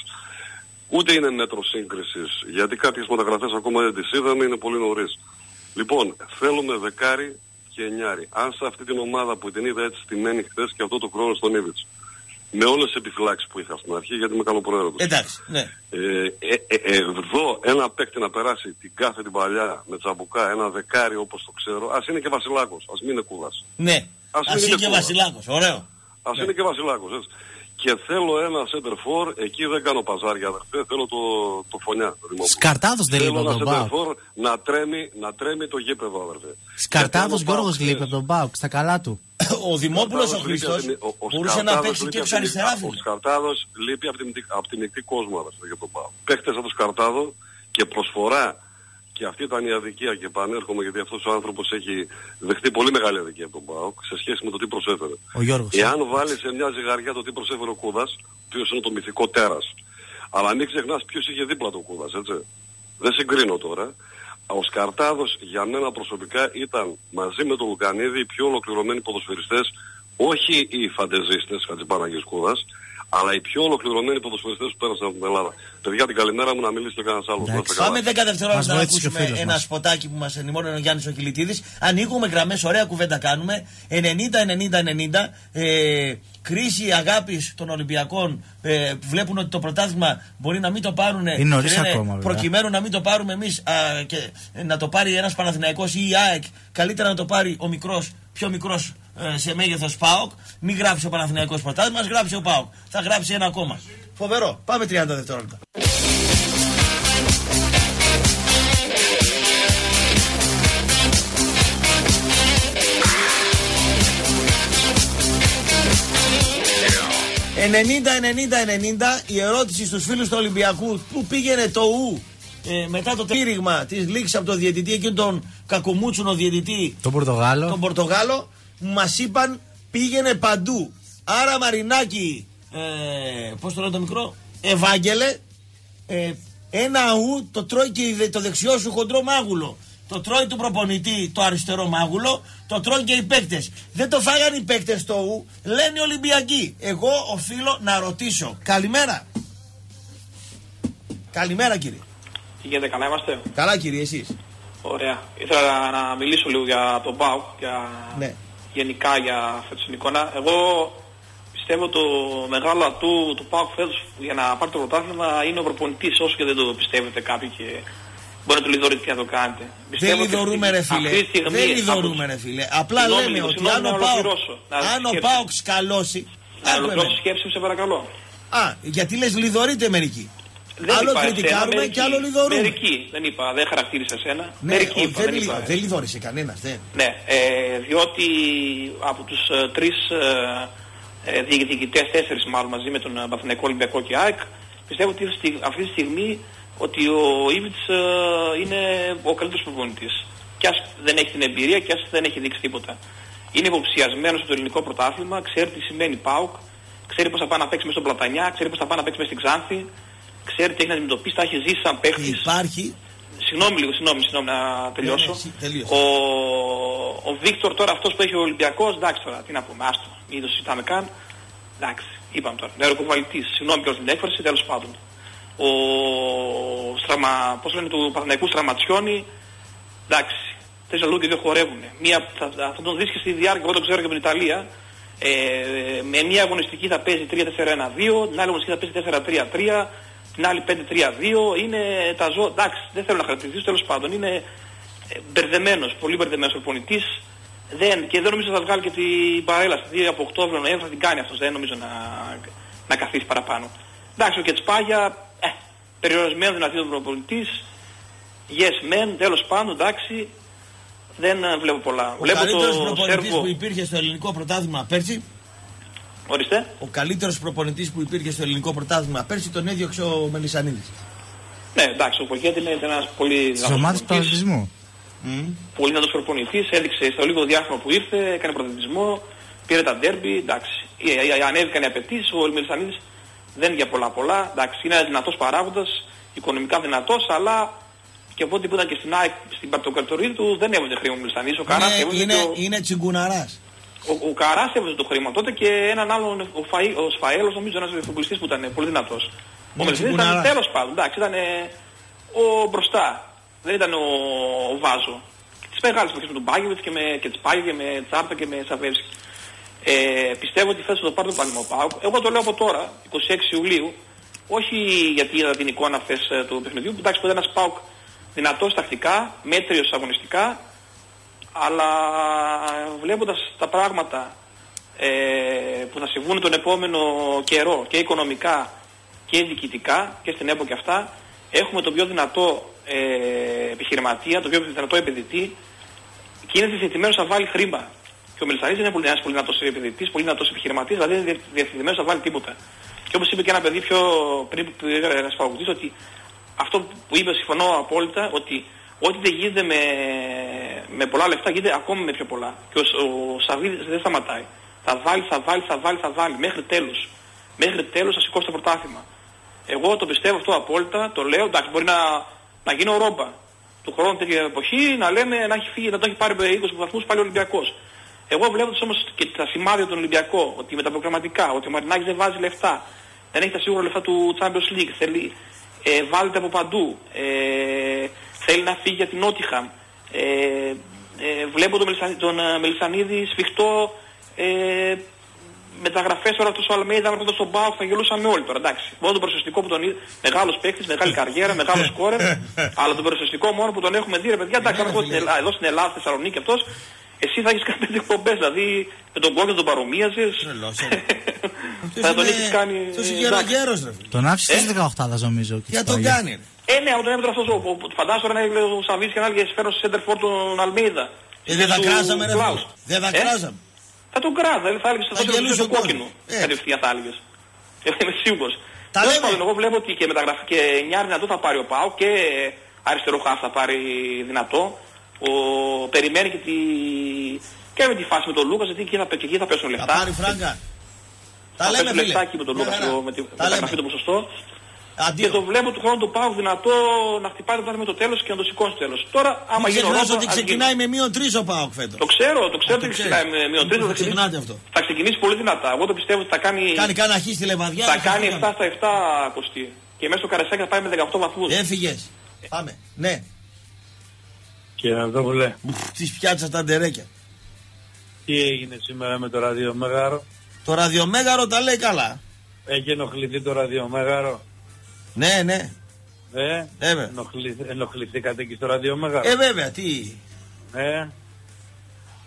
Speaker 11: Ούτε είναι μέτρο σύγκρισης, γιατί κάποιες μεταγραφές ακόμα δεν τις είδαμε, είναι πολύ νωρίς. Λοιπόν, θέλουμε δεκάρι και εννιάρι. Αν σε αυτή την ομάδα που την είδα έτσι στημένη χθες και αυτό το χρόνο στον Ήβιτς, με όλες τις επιφυλάξεις που είχα στην αρχή, γιατί είμαι καλοπροαίρετος.
Speaker 1: Εντάξει, ναι.
Speaker 11: Ε, ε, ε, ε, δω ένα παίκτη να περάσει την κάθε την παλιά με τσαμπουκά, ένα δεκάρι όπως το ξέρω. Ας είναι και Βασιλάκος, ας μην είναι κούδας.
Speaker 1: Ναι.
Speaker 11: Ας
Speaker 1: Α
Speaker 11: μην
Speaker 1: είναι
Speaker 11: είναι
Speaker 1: και
Speaker 11: κούβα.
Speaker 1: Βασιλάκος. Ωραίο.
Speaker 11: Ας
Speaker 1: Ναι.
Speaker 11: είναι και Βασιλάκος, έτσι. Και θέλω ένα center for, εκεί δεν κάνω παζάρια αδερφέ, θέλω το, το φωνιά. το Δημόπουλο.
Speaker 2: Σκαρτάδος δεν
Speaker 11: Θέλω
Speaker 2: λείπει από
Speaker 11: ένα
Speaker 2: τον
Speaker 11: center
Speaker 2: Πάοκ.
Speaker 11: for να τρέμει, να τρέμει το γήπεδο αδερφέ.
Speaker 2: Σκαρτάδο
Speaker 11: Γιατί αν ο
Speaker 2: Γιώργο
Speaker 11: Πάοκ,
Speaker 2: λείπει
Speaker 11: ξέρεις,
Speaker 2: από τον Πάοκ, στα καλά του.
Speaker 1: Ο Δημόπουλο ο
Speaker 11: Σκαρτάδος λείπει
Speaker 1: Χρήστο
Speaker 11: από την- ο- ο
Speaker 1: μπορούσε να
Speaker 11: Σκαρτάδος
Speaker 1: παίξει
Speaker 11: λείπει
Speaker 1: και
Speaker 11: από
Speaker 1: του
Speaker 11: την-
Speaker 1: αριστερά,
Speaker 11: Ο
Speaker 1: φίλε.
Speaker 11: Σκαρτάδος λείπει από την, από την μεικτή κόσμο αδερφέ, για τον Πάο. Παίχτες από τον Σκαρτάδο και προσφορά και αυτή ήταν η αδικία και επανέρχομαι γιατί αυτός ο άνθρωπος έχει δεχτεί πολύ μεγάλη αδικία από τον ΠΑΟΚ σε σχέση με το τι προσέφερε.
Speaker 2: Ο Γιώργος.
Speaker 11: Εάν βάλει σε μια ζυγαριά το τι προσέφερε ο Κούδας, ο οποίος είναι το μυθικό τέρας, αλλά μην ξεχνάς ποιος είχε δίπλα τον Κούδας, έτσι. Δεν συγκρίνω τώρα. Ο Σκαρτάδος για μένα προσωπικά ήταν μαζί με τον Λουκανίδη οι πιο ολοκληρωμένοι ποδοσφαιριστές, όχι οι φαντεζίστες Χατζηπάναγης Κούδας,
Speaker 12: αλλά οι πιο ολοκληρωμένοι ποδοσφαιριστές που πέρασαν από την Ελλάδα. Παιδιά, την καλημέρα μου να μιλήσει και κανένας άλλος.
Speaker 2: Εντάξει.
Speaker 1: Πάμε 10 δευτερόλεπτα
Speaker 2: Μας
Speaker 1: να
Speaker 2: βοήθησε και ο
Speaker 1: ακούσουμε
Speaker 2: φίλος
Speaker 1: ένα
Speaker 2: μας.
Speaker 1: σποτάκι που μας ενημέρωνε ο Γιάννης Οκυλητήδη. Ανοίγουμε γραμμές, ωραία κουβέντα κάνουμε. 90-90-90. Ε, κρίση αγάπης των Ολυμπιακών. Ε, βλέπουν ότι το πρωτάθλημα μπορεί να μην το πάρουν.
Speaker 2: Είναι νωρίς
Speaker 1: και λένε,
Speaker 2: ακόμα, βέβαια.
Speaker 1: Προκειμένου να μην το πάρουμε εμείς και ε, να το πάρει ένας Παναθηναϊκός ή η ΑΕΚ, καλύτερα να το πάρει ο μικρός, πιο μικρός σε μέγεθος ΠΑΟΚ. Μην γράψει ο Παναθηναϊκός πρωτάθλημα, ας γράψει ο ΠΑΟΚ. Θα γράψει ένα ακόμα. Φοβερό. Πάμε 30 δευτερόλεπτα. «90-90-90» η ερώτηση στους φίλους του Ολυμπιακού που πήγαινε το ου; Ε, μετά το πήριγμα της λήξης από τον διαιτητή εκείνον τον κακομούτσουνο διαιτητή
Speaker 2: Τον Πορτογάλο.
Speaker 1: τον Πορτογάλο μας είπαν πήγαινε παντού. Άρα Μαρινάκη ε, πώς το λέω το μικρό Ευάγγελε ε, ένα ου το τρώει και η- το δεξιό σου χοντρό μάγουλο. Το τρώει του προπονητή το αριστερό μάγουλο το τρώνε και οι παίκτες. Δεν το φάγανε οι παίκτες το ου λένε οι Ολυμπιακοί. Εγώ οφείλω να ρωτήσω. Καλημέρα. Καλημέρα κύριε.
Speaker 13: Τι γίνεται, καλά είμαστε.
Speaker 1: καλά κύριε εσείς.
Speaker 13: Ωραία. Ήθελα να μιλήσω λίγο για τον ΠΑΟΚ, για...
Speaker 1: ναι
Speaker 13: γενικά για φέτος την εικόνα. Εγώ πιστεύω το μεγάλο ατού του ΠΑΟΚ φέτος για να πάρει το πρωτάθλημα είναι ο προπονητής, όσο και δεν το πιστεύετε κάποιοι και μπορεί να το λιδωρείτε και να το κάνετε.
Speaker 1: Δεν
Speaker 13: Πιστεύω ότι
Speaker 1: λιδωρούμε
Speaker 13: αυτή-
Speaker 1: ρε φίλε.
Speaker 13: αυτή τη στιγμή
Speaker 1: Δεν
Speaker 13: από
Speaker 1: λιδωρούμε
Speaker 13: τους-
Speaker 1: ρε φίλε. Απλά
Speaker 13: Συγγνώμη
Speaker 1: λέμε
Speaker 13: λίγο,
Speaker 1: ότι
Speaker 13: συγγνώμη,
Speaker 1: αν ο
Speaker 13: να
Speaker 1: Πάοκ
Speaker 13: ολοκληρώσω. Να
Speaker 1: αν ο
Speaker 13: σκέψω.
Speaker 1: Πάοκ σκαλώσει.
Speaker 13: Να
Speaker 1: άκου
Speaker 13: ολοκληρώσω
Speaker 1: εμένα.
Speaker 13: σκέψη μου, σε παρακαλώ.
Speaker 1: Α, γιατί λες λιδωρείτε μερικοί.
Speaker 13: Δεν
Speaker 1: άλλο
Speaker 13: είπα εσένα,
Speaker 1: κριτικάρουμε
Speaker 13: μερικοί.
Speaker 1: και άλλο λιδωρούμε.
Speaker 13: Μερικοί, δεν είπα, δεν χαρακτήρισα εσένα.
Speaker 1: Ναι,
Speaker 13: μερικοί
Speaker 1: ο-
Speaker 13: είπα,
Speaker 1: δεν,
Speaker 13: δεν
Speaker 1: λιδω-
Speaker 13: είπα.
Speaker 1: δεν λιδωρήσε κανένας. Δεν.
Speaker 13: Ναι, ε, διότι από τους ε, τρεις ε, ε, διοι- διοικητές, τέσσερις μάλλον μαζί με τον ε, Παθηναϊκό Ολυμπιακό και ΑΕΚ, πιστεύω ότι στη- αυτή τη στιγμή ότι ο Ήβιτς ε, είναι ο καλύτερος προπονητής. Κι ας δεν έχει την εμπειρία και ας δεν έχει δείξει τίποτα. Είναι υποψιασμένος στο ελληνικό πρωτάθλημα, ξέρει τι σημαίνει ΠΑΟΚ, ξέρει πώς θα πάει να παίξει μέσα στον Πλατανιά, ξέρει πώς θα πάει να παίξει μέσα στην Ξάνθη, ξέρει τι έχει να αντιμετωπίσει, τα έχει ζήσει σαν παίχτης.
Speaker 1: Υπάρχει.
Speaker 13: Συγγνώμη λίγο, συγγνώμη, συγγνώμη να τελειώσω.
Speaker 1: Ναι, ναι, εσύ, τελείωσε.
Speaker 13: ο, ο Βίκτορ τώρα αυτός που έχει ο Ολυμπιακός, εντάξει τώρα, τι να πούμε, άστο, μην το συζητάμε καν. Εντάξει, είπαμε τώρα, νευροκοβαλητής, συγγνώμη κιόλας την έκφραση, τέλος πάντων. Ο στραμα, πώς λένε, του Παναθηναϊκού Στραματσιόνι, εντάξει, τρεις αλλού και δύο χορεύουν. Μία, θα, θα, θα τον δεις και στη διάρκεια, εγώ το ξέρω και από την Ιταλία, ε, με μία αγωνιστική θα παίζει 3-4-1-2, την άλλη αγωνιστική θα παίζει 4-3-3, την άλλη 5-3-2, είναι τα ζώα, εντάξει, δεν θέλω να χαρακτηριστήσω, τέλος πάντων, είναι ε, μπερδεμένος, πολύ μπερδεμένος προπονητής, δεν, και δεν νομίζω θα βγάλει και την παρέλαση, δηλαδή από Οκτώβριο Νοέμβριο θα την κάνει αυτός, δεν νομίζω να, να καθίσει παραπάνω. Εντάξει, ο Κετσπάγια, ε, περιορισμένο δυνατή ο προπονητής, yes men, τέλος πάντων, εντάξει, δεν ε, βλέπω πολλά.
Speaker 1: Ο
Speaker 13: βλέπω
Speaker 1: καλύτερος
Speaker 13: το
Speaker 1: προπονητής
Speaker 13: Σέρβο,
Speaker 1: που υπήρχε στο ελληνικό πρωτάθλημα πέρσι.
Speaker 13: Ορίστε,
Speaker 1: Ο καλύτερος προπονητής που υπήρχε στο ελληνικό πρωτάθλημα πέρσι τον έδιωξε ο Μελισανίδης.
Speaker 13: ναι εντάξει, ο Ποκέτη είναι ένας πολύ
Speaker 2: Στις
Speaker 13: δυνατός
Speaker 2: ομάδες του
Speaker 13: προπονητής.
Speaker 2: αθλητισμού.
Speaker 13: πολύ δυνατός προπονητής, έδειξε στο λίγο διάστημα που ήρθε, έκανε πρωταθλητισμό, πήρε τα ντέρμπι, εντάξει. Ε, ε, ε, Ανέβηκαν οι απαιτήσεις, ο Μελισανίδης δεν για πολλά πολλά, εντάξει, είναι ένας δυνατός παράγοντας, οικονομικά δυνατός, αλλά και από ό,τι που ήταν και στην ΑΕΚ, στην παρτοκρατορία του, δεν έβαζε χρήμα ο Μελισανίδης, ο Καράς
Speaker 1: Είναι,
Speaker 13: έβαζε
Speaker 1: είναι,
Speaker 13: και ο,
Speaker 1: είναι τσιγκουναράς.
Speaker 13: Ο, ο Καράς έβαζε το χρήμα τότε και έναν άλλον, ο, Φαΐ, ο Σφαέλος νομίζω ένας futbolιστής που ήταν πολύ δυνατός. Ο
Speaker 1: Ναι,
Speaker 13: Μελισανίδης ήταν
Speaker 1: τσιγκουναράς.
Speaker 13: τέλος πάντων, εντάξει, ήταν ε, ο μπροστά, δεν ήταν ο, ο Βάζο. Τις μεγάλες εποχές με τον Μπάγεβιτς και με Κετσπάγιο και με Τσάρτα και με Σαβεύσκι. Ε, πιστεύω ότι φέτος θα το πάρει το Πανημό ΠΑΟΚ. Εγώ το λέω από τώρα, 26 Ιουλίου, όχι γιατί είδα την εικόνα χθες ε, του παιχνιδιού, που εντάξει που ήταν ένας ΠΑΟΚ δυνατός τακτικά, μέτριος αγωνιστικά, αλλά βλέποντας τα πράγματα ε, που θα συμβούν τον επόμενο καιρό και οικονομικά και διοικητικά και στην ΕΠΟ και αυτά, έχουμε τον πιο δυνατό ε, επιχειρηματία, τον πιο δυνατό επενδυτή και είναι διαθετημένος να βάλει χρήμα. Και ο Μελισανίδης είναι πολύ, ένας πολύ δυνατός επενδυτής, πολύ δυνατός επιχειρηματής, δηλαδή δεν είναι διαθετημένος να βάλει τίποτα. Και όπως είπε και ένα παιδί πιο πριν που έγραφε ένας παγωτής, ότι αυτό που είπε συμφωνώ απόλυτα, ότι ό,τι δεν γίνεται με, με πολλά λεφτά γίνεται ακόμη με πιο πολλά. Και ο, ο Σαββίδης δεν σταματάει. Θα βάλει, θα βάλει, θα βάλει, θα βάλει, μέχρι τέλους. Μέχρι τέλους θα σηκώσει το πρωτάθλημα. Εγώ το πιστεύω αυτό απόλυτα, το λέω, εντάξει μπορεί να, να γίνει ο Ρόμπα. Του χρόνου τέτοια εποχή να λέμε να έχει φύγει, να το έχει πάρει με 20 βαθμούς πάλι ο Ολυμπιακός. Εγώ βλέπω όμως και τα σημάδια των Ολυμπιακών, ότι με τα προγραμματικά, ότι ο Μαρινάκης δεν βάζει λεφτά, δεν έχει τα σίγουρα λεφτά του Champions League, θέλει, ε, βάλετε από παντού, ε, θέλει να φύγει για την Νότιχαμ. Ε, ε, βλέπω τον, Μελισανίδη, τον ε, Μελισανίδη σφιχτό ε, μεταγραφές τώρα του Αλμέιδα από στον Πάο θα γελούσαμε όλοι τώρα. Εντάξει. Μόνο το προσωστικό που τον είδε, μεγάλος παίκτης, μεγάλη καριέρα, μεγάλο σκόρερ, αλλά το προσωστικό μόνο που τον έχουμε δει, ρε παιδιά, εντάξει, αν εγώ στην Ελλάδα, εδώ στην Ελλάδα, στη Θεσσαλονίκη αυτός, εσύ θα έχεις κάνει πέντε εκπομπές, δηλαδή με τον κόσμο τον παρομοίαζες. θα τον έχεις κάνει...
Speaker 1: Αυτός είναι
Speaker 13: εντάξει.
Speaker 1: γερογέρος ρε φίλε.
Speaker 2: Τον άφησες στις 18 νομίζω. και
Speaker 1: Για
Speaker 2: στο
Speaker 1: τον
Speaker 2: παλιό.
Speaker 1: κάνει ρε.
Speaker 13: Ε, ναι, όταν έμετρα αυτός, ο- ο- φαντάσου τώρα να έλεγε ο Σαββίδης και να έλεγε φέρω σε center for τον Αλμίδα.
Speaker 1: Ε, δεν θα
Speaker 13: Του
Speaker 1: κράζαμε ρε
Speaker 13: Κλάους.
Speaker 1: φίλε. Δεν θα
Speaker 13: Ε;
Speaker 1: κράζαμε.
Speaker 13: Θα τον κράζα, δηλαδή θα έλεγες
Speaker 1: Θα
Speaker 13: θα τον
Speaker 1: γελούσε
Speaker 13: το
Speaker 1: ο κόσμος.
Speaker 13: κόκκινο.
Speaker 1: Ε.
Speaker 13: Κατευθείαν θα έλεγες. Εγώ είμαι σίγουρος.
Speaker 1: Τα
Speaker 13: Τέλος
Speaker 1: λέμε.
Speaker 13: πάντων, εγώ βλέπω ότι και μεταγραφή και νιάρ δυνατό θα πάρει ο Πάο και αριστερό χάφ θα πάρει δυνατό. Ο, περιμένει και, τη, και με τη φάση με τον Λούκας, γιατί εκεί θα, και εκεί θα πέσουν
Speaker 1: Θα
Speaker 13: λεφτά.
Speaker 1: πάρει φράγκα. Τα
Speaker 13: θα
Speaker 1: λέμε
Speaker 13: πέσουν
Speaker 1: φίλε.
Speaker 13: λεφτά εκεί με τον
Speaker 1: Μια
Speaker 13: Λούκας
Speaker 1: χαρά.
Speaker 13: το- με τη
Speaker 1: Τα
Speaker 13: μεταγραφή
Speaker 1: λέμε.
Speaker 13: το ποσοστό. Και
Speaker 1: Αντίο.
Speaker 13: το βλέπω του χρόνου του Πάου δυνατό να χτυπάει το πράγμα με το τέλος και να το σηκώσει το τέλος. Τώρα, άμα
Speaker 1: Μην
Speaker 13: γίνει ο
Speaker 1: ξεχνάς
Speaker 13: Ρόμπο,
Speaker 1: ότι
Speaker 13: ας γίνει.
Speaker 1: ξεκινάει με μείον 3 ο Πάοκ φέτος.
Speaker 13: Το ξέρω, το ξέρω
Speaker 1: το
Speaker 13: ότι
Speaker 1: ξέρεις.
Speaker 13: ξεκινάει με μείον τρεις,
Speaker 1: Μην
Speaker 13: θα
Speaker 1: το ξεχνάτε αυτό.
Speaker 13: ξεκινήσει- Θα ξεκινήσει πολύ δυνατά. Εγώ το πιστεύω ότι θα κάνει,
Speaker 1: Κάνει κάνα χ στη λεβαδιά.
Speaker 13: θα
Speaker 1: και
Speaker 13: κάνει
Speaker 1: φύγαμε.
Speaker 13: 7 στα 7 κοστί. Και μέσα στο Καρεσάκι θα πάει με 18 βαθμούς.
Speaker 1: Έφυγες. Πάμε. Ναι.
Speaker 14: Κύριε Αντώπουλε,
Speaker 1: Τις πιάτσα τα ντερέκια.
Speaker 14: τι έγινε σήμερα με το ραδιομέγαρο;
Speaker 1: Το ραδιομέγαρο τα λέει καλά.
Speaker 14: Έχει ενοχληθεί το ραδιομέγαρο;
Speaker 1: Ναι, ναι.
Speaker 14: Ε,
Speaker 1: Ε, βέβαια.
Speaker 14: ενοχλη, ενοχληθήκατε και στο ραδιομέγαρο.
Speaker 1: Ε, βέβαια, τι.
Speaker 14: Ε,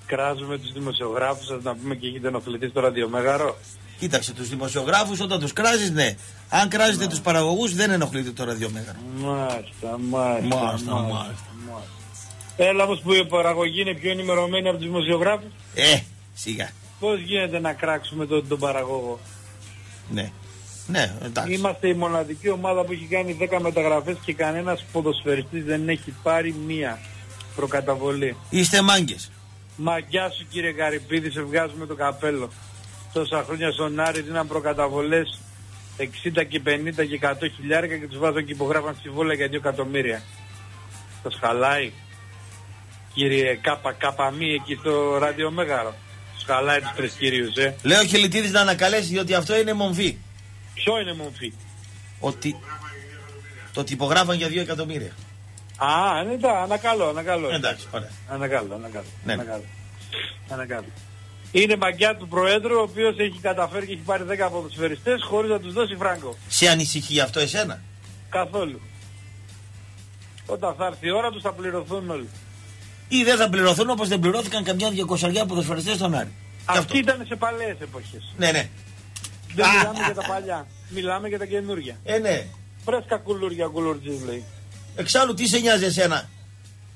Speaker 14: κράζουμε τους δημοσιογράφους σας να πούμε και έχετε ενοχληθεί στο ραδιομέγαρο.
Speaker 1: Κοίταξε, τους δημοσιογράφους όταν τους κράζεις, ναι. Αν κράζετε τους παραγωγούς δεν ενοχλείτε το ραδιομέγαρο.
Speaker 14: Μάλιστα, μάλιστα,
Speaker 1: Μάλιστα, μάλιστα.
Speaker 14: Έλα όμως που η παραγωγή είναι πιο ενημερωμένη από τους δημοσιογράφους.
Speaker 1: Ε, σιγά.
Speaker 14: Πώς γίνεται να κράξουμε τον, τον παραγωγό;
Speaker 1: Ναι. Ναι, εντάξει.
Speaker 14: Είμαστε η μοναδική ομάδα που έχει κάνει 10 μεταγραφές και κανένας ποδοσφαιριστής δεν έχει πάρει μία προκαταβολή.
Speaker 1: Είστε μάγκες.
Speaker 14: Μαγκιά σου κύριε Καρυπίδη, σε βγάζουμε το καπέλο. Τόσα χρόνια στον Άρη δίναν προκαταβολές 60 και 50 και 100 χιλιάρικα και τους βάζαν και υπογράφαν συμβόλαια για 2 εκατομμύρια. Το σχαλάει. Κύριε Κάπα Κάπα μη εκεί στο ραδιομέγαρο. Τους χαλάει τους τρεις κυρίους, ε.
Speaker 1: Λέω ο Χιλιτίδης να ανακαλέσει διότι αυτό είναι μομφή.
Speaker 14: Ποιο είναι μομφή.
Speaker 1: Ότι το τυπογράφαν για 2 εκατομμύρια.
Speaker 14: Α, ναι, τα, ανακαλώ, ανακαλώ.
Speaker 1: Εντάξει, ωραία.
Speaker 14: Ανακαλώ, ανακαλώ.
Speaker 1: Ναι.
Speaker 14: ανακαλώ. ανακαλώ. Είναι μαγκιά του Προέδρου, ο οποίος έχει καταφέρει και έχει πάρει 10 ποδοσφαιριστές χωρίς να τους δώσει φράγκο.
Speaker 1: Σε ανησυχεί αυτό εσένα;
Speaker 14: Καθόλου. Όταν θα έρθει η ώρα τους θα πληρωθούν όλοι.
Speaker 1: Ή δεν θα πληρωθούν όπως δεν πληρώθηκαν καμιά διακοσαριά ποδοσφαιριστές στον Άρη. Γι' αυτό.
Speaker 14: Αυτή ήταν σε παλαιές εποχές.
Speaker 1: Ναι, ναι.
Speaker 14: Δεν
Speaker 1: Α.
Speaker 14: μιλάμε για τα παλιά. Μιλάμε για τα καινούργια.
Speaker 1: Ε, ναι.
Speaker 14: Φρέσκα κουλούρια κουλούρτζης λέει.
Speaker 1: Εξάλλου τι σε νοιάζει εσένα;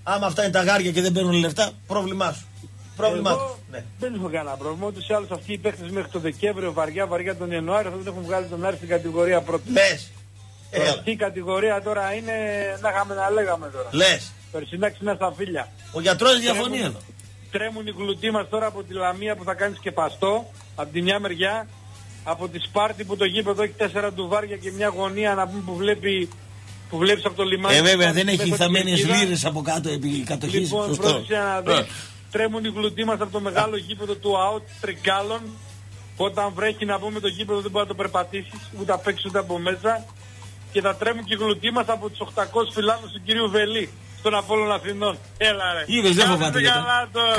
Speaker 1: Άμα αυτά είναι τα γάρια και δεν παίρνουν λεφτά, πρόβλημά σου. Πρόβλημά
Speaker 14: Εγώ
Speaker 1: τους. Ναι.
Speaker 14: δεν έχω κανένα πρόβλημα. Ούτως ή άλλως αυτοί οι παίχτες μέχρι τον Δεκέμβριο, βαριά βαριά τον Ιανουάριο θα δεν έχουν βγάλει τον Άρη στην κατηγορία πρώτη.
Speaker 1: Λες.
Speaker 14: Τώρα,
Speaker 1: Έλα.
Speaker 14: Αυτή η κατηγορία τώρα είναι να είχαμε να λέγαμε τώρα.
Speaker 1: Λες.
Speaker 14: Περσινά ξυνά στα φίλια.
Speaker 1: Ο γιατρός διαφωνεί
Speaker 14: Τρέμουν-
Speaker 1: εδώ.
Speaker 14: Τρέμουν οι γλουτοί μας τώρα από τη Λαμία που θα κάνεις σκεπαστό. Από τη μια μεριά. Από τη Σπάρτη που το γήπεδο έχει τέσσερα ντουβάρια και μια γωνία να πούμε που βλέπει που βλέπεις από το λιμάνι.
Speaker 1: Ε, βέβαια
Speaker 14: Σπάρτη
Speaker 1: δεν έχει
Speaker 14: μέσα στη
Speaker 1: θαμμένες
Speaker 14: κερκίδα.
Speaker 1: λίρες από κάτω επί κατοχής.
Speaker 14: Λοιπόν,
Speaker 1: Σωστό.
Speaker 14: πρόσεξε να δεις.
Speaker 1: Ε.
Speaker 14: Τρέμουν οι γλουτοί μας από το μεγάλο γήπεδο του ΑΟΤ Τριγκάλων. Όταν βρέχει να πούμε το γήπεδο δεν μπορεί να το περπατήσεις, ούτε απ' έξω ούτε από μέσα. Και θα τρέμουν και οι γλουτοί μας από τους 800 φιλάνους του κυρίου Βελή, στον Απόλλων Αθηνών. Έλα ρε.
Speaker 1: Είδες, δεν
Speaker 14: Κάτσε
Speaker 1: φοβάται για τα-
Speaker 14: καλά τώρα.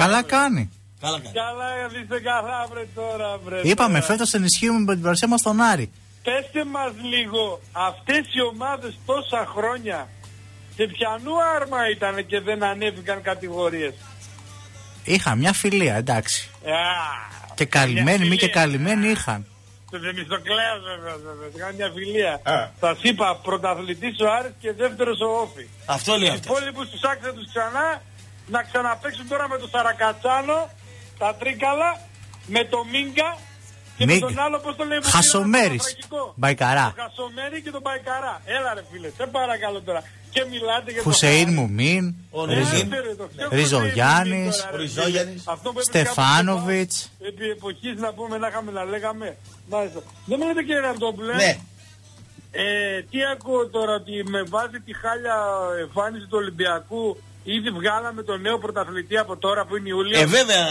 Speaker 2: Καλά
Speaker 14: βρε.
Speaker 2: κάνεις.
Speaker 1: Καλά κάνει.
Speaker 14: Καλά, είστε καλά βρε τώρα βρε.
Speaker 2: Είπαμε,
Speaker 14: τώρα.
Speaker 2: φέτος ενισχύουμε με την παρουσία μας στον Άρη.
Speaker 14: Πέστε μας λίγο, αυτές οι ομάδες τόσα χρόνια σε ποιανού άρμα ήταν και δεν ανέβηκαν κατηγορίες.
Speaker 2: Είχα μια φιλία, εντάξει.
Speaker 14: Α,
Speaker 2: Και καλυμμένοι, μη και
Speaker 14: φιλία.
Speaker 2: καλυμμένοι είχαν.
Speaker 14: Το Θεμιστοκλέας βέβαια, βέβαια. Θα κάνει μια φιλία.
Speaker 1: Α.
Speaker 14: Θα είπα πρωταθλητής ο Άρης και δεύτερος ο Όφη.
Speaker 1: Αυτό λέει
Speaker 14: Οι
Speaker 1: αυτός.
Speaker 14: υπόλοιπους τους άξιζε τους ξανά να ξαναπαίξουν τώρα με το Σαρακατσάνο, τα Τρίκαλα, με το Μίγκα και με
Speaker 2: Μίγκα.
Speaker 14: τον άλλο πώς το λέει που
Speaker 2: Χασομέρης.
Speaker 14: πήραμε το τραγικό.
Speaker 2: Μπαϊκαρά.
Speaker 14: Το Χασομέρι και τον Μπαϊκαρά. Έλα ρε φίλε, σε παρακαλώ τώρα. Και μιλάτε για
Speaker 2: Χουσεΐν
Speaker 14: το
Speaker 2: Μουμίν,
Speaker 1: Ο
Speaker 2: Ριζίν,
Speaker 1: Ρουζίν.
Speaker 2: Ριζογιάννης,
Speaker 1: Ριζόγιαννης,
Speaker 2: Στεφάνοβιτς.
Speaker 14: Επί εποχής να πούμε να είχαμε να λέγαμε. Μάλιστα. Δεν μου λέτε κύριε Ραντόπουλε.
Speaker 1: Ναι.
Speaker 14: Ε, τι ακούω τώρα ότι με βάζει τη χάλια εμφάνιση του Ολυμπιακού Ήδη βγάλαμε τον νέο πρωταθλητή από τώρα που είναι Ιούλιο.
Speaker 1: Ε, βέβαια,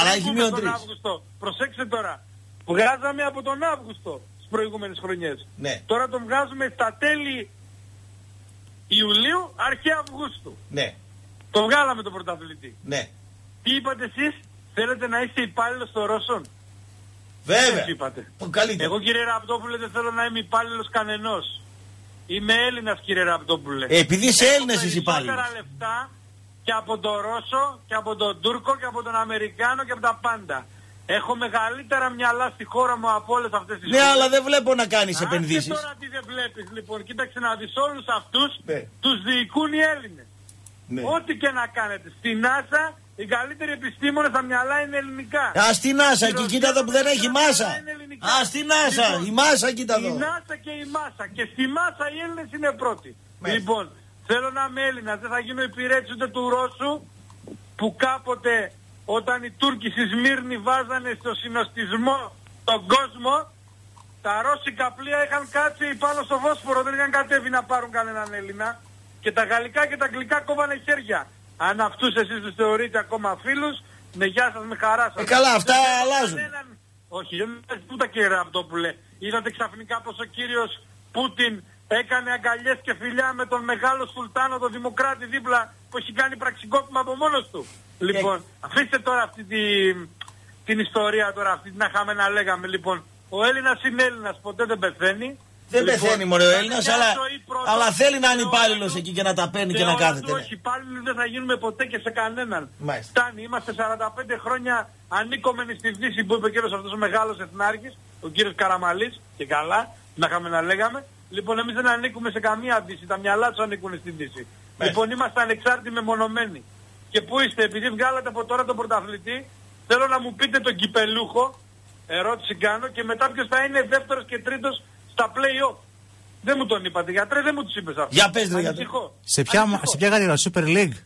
Speaker 1: αλλά
Speaker 14: Δεν
Speaker 1: έχει
Speaker 14: πούμε
Speaker 1: μείον
Speaker 14: τον
Speaker 1: τρεις.
Speaker 14: Αύγουστο. Προσέξτε τώρα. Βγάζαμε από τον Αύγουστο τις προηγούμενες χρονιές.
Speaker 1: Ναι.
Speaker 14: Τώρα τον βγάζουμε στα τέλη Ιουλίου, αρχή Αυγούστου.
Speaker 1: Ναι,
Speaker 14: Το βγάλαμε τον πρωταθλητή.
Speaker 1: ναι.
Speaker 14: Τι είπατε εσείς, θέλετε να είστε υπάλληλος των Ρώσων;
Speaker 1: Βέβαια.
Speaker 14: Έτσι είπατε;
Speaker 1: Ο καλύτερο.
Speaker 14: Εγώ κύριε Ραπτόπουλε δεν θέλω να είμαι υπάλληλος κανενός. Είμαι Έλληνας κύριε Ραπτόπουλε.
Speaker 1: Ε, επειδή είσαι
Speaker 14: Έχω
Speaker 1: Έλληνας είσαι
Speaker 14: περισσότερα
Speaker 1: υπάλληλος.
Speaker 14: λεφτά και από τον Ρώσο και από τον Τούρκο και από τον Αμερικάνο και από τα πάντα. Έχω μεγαλύτερα μυαλά στη χώρα μου από όλες αυτές τις
Speaker 1: Ναι,
Speaker 14: χώρες.
Speaker 1: αλλά δεν βλέπω να κάνεις
Speaker 14: Άσε
Speaker 1: επενδύσεις.
Speaker 14: τώρα τι δεν βλέπεις λοιπόν. Κοίταξε να δεις όλους αυτούς
Speaker 1: Ναι.
Speaker 14: τους διοικούν οι Έλληνες.
Speaker 1: Ναι.
Speaker 14: Ό,τι και να κάνετε. Στη ΝΑΣΑ οι καλύτεροι επιστήμονες στα μυαλά είναι ελληνικά.
Speaker 1: Α την Άσα
Speaker 14: Η
Speaker 1: εκεί,
Speaker 14: Ρωσία
Speaker 1: κοίτα εδώ που δεν
Speaker 14: τα
Speaker 1: έχει
Speaker 14: μυαλά
Speaker 1: μάσα.
Speaker 14: είναι ελληνικά.
Speaker 1: Α την Άσα,
Speaker 14: Λοιπόν,
Speaker 1: η μάσα κοίτα
Speaker 14: η
Speaker 1: εδώ.
Speaker 14: Νάσα και η Μάσα. Και στη Μάσα οι Έλληνες είναι πρώτοι.
Speaker 1: Μάλιστα.
Speaker 14: Λοιπόν, θέλω να είμαι Έλληνας. Δεν θα γίνω υπηρέτης ούτε του Ρώσου που κάποτε όταν οι Τούρκοι στη Σμύρνη βάζανε στο συνοστισμό τον κόσμο τα ρώσικα πλοία είχαν κάτσει πάνω στο Βόσπορο, δεν είχαν κατέβει να πάρουν κανέναν Έλληνα και τα γαλλικά και τα αγγλικά κόβανε χέρια. Αν αυτούς εσείς τους θεωρείτε ακόμα φίλους, ναι γεια σας με χαρά σας.
Speaker 1: Ε, καλά, αυτά
Speaker 14: Δεν θέλω
Speaker 1: αλλάζουν.
Speaker 14: κανέναν- Όχι, δεν είναι πού τα κύριε Ραπτόπουλε. Είδατε ξαφνικά πως ο κύριος Πούτιν έκανε αγκαλιές και φιλιά με τον μεγάλο Σουλτάνο, τον Δημοκράτη δίπλα που έχει κάνει πραξικόπημα από μόνος του. Λοιπόν, αφήστε τώρα αυτή τη, την ιστορία τώρα, αυτή την αχάμε να λέγαμε. Λοιπόν, ο Έλληνας είναι Έλληνας, ποτέ δεν πεθαίνει.
Speaker 1: Δεν
Speaker 14: Λοιπόν,
Speaker 1: πεθαίνει μωρέ ο
Speaker 14: θα
Speaker 1: Έλληνας,
Speaker 14: είναι
Speaker 1: αλλά,
Speaker 14: μια ζωή πρώτα.
Speaker 1: αλλά θέλει να είναι
Speaker 14: Και
Speaker 1: υπάλληλος
Speaker 14: όλα του-
Speaker 1: εκεί και να τα παίρνει και να
Speaker 14: όλα
Speaker 1: κάθεται.
Speaker 14: του
Speaker 1: ναι.
Speaker 14: Όχι, υπάλληλοι δεν θα γίνουμε ποτέ και σε κανέναν.
Speaker 1: Μάλιστα.
Speaker 14: Φτάνει, είμαστε 45 χρόνια ανήκομενοι στη Δύση που είπε ο κύριος αυτός ο μεγάλος εθνάρχης, ο κύριος Καραμαλής και καλά, να είχαμε να λέγαμε. Λοιπόν, εμείς δεν ανήκουμε σε καμία Δύση, τα μυαλά τους ανήκουν στη Δύση. Λοιπόν, είμαστε ανεξάρτητοι μεμονωμένοι. Και πού είστε, επειδή βγάλατε από τώρα τον πρωταθλητή, θέλω να μου πείτε τον κυπελούχο, ερώτηση κάνω, και μετά ποιος θα είναι δεύτερος και τρίτος στα play-off. Δεν μου τον είπατε, γιατρέ, δεν μου τους είπες αυτό.
Speaker 1: Για πες, ρε, γιατρέ.
Speaker 14: Ανησυχώ.
Speaker 2: Σε ποια,
Speaker 14: Ανησυχώ.
Speaker 2: σε ποια κατηγορία, Super League;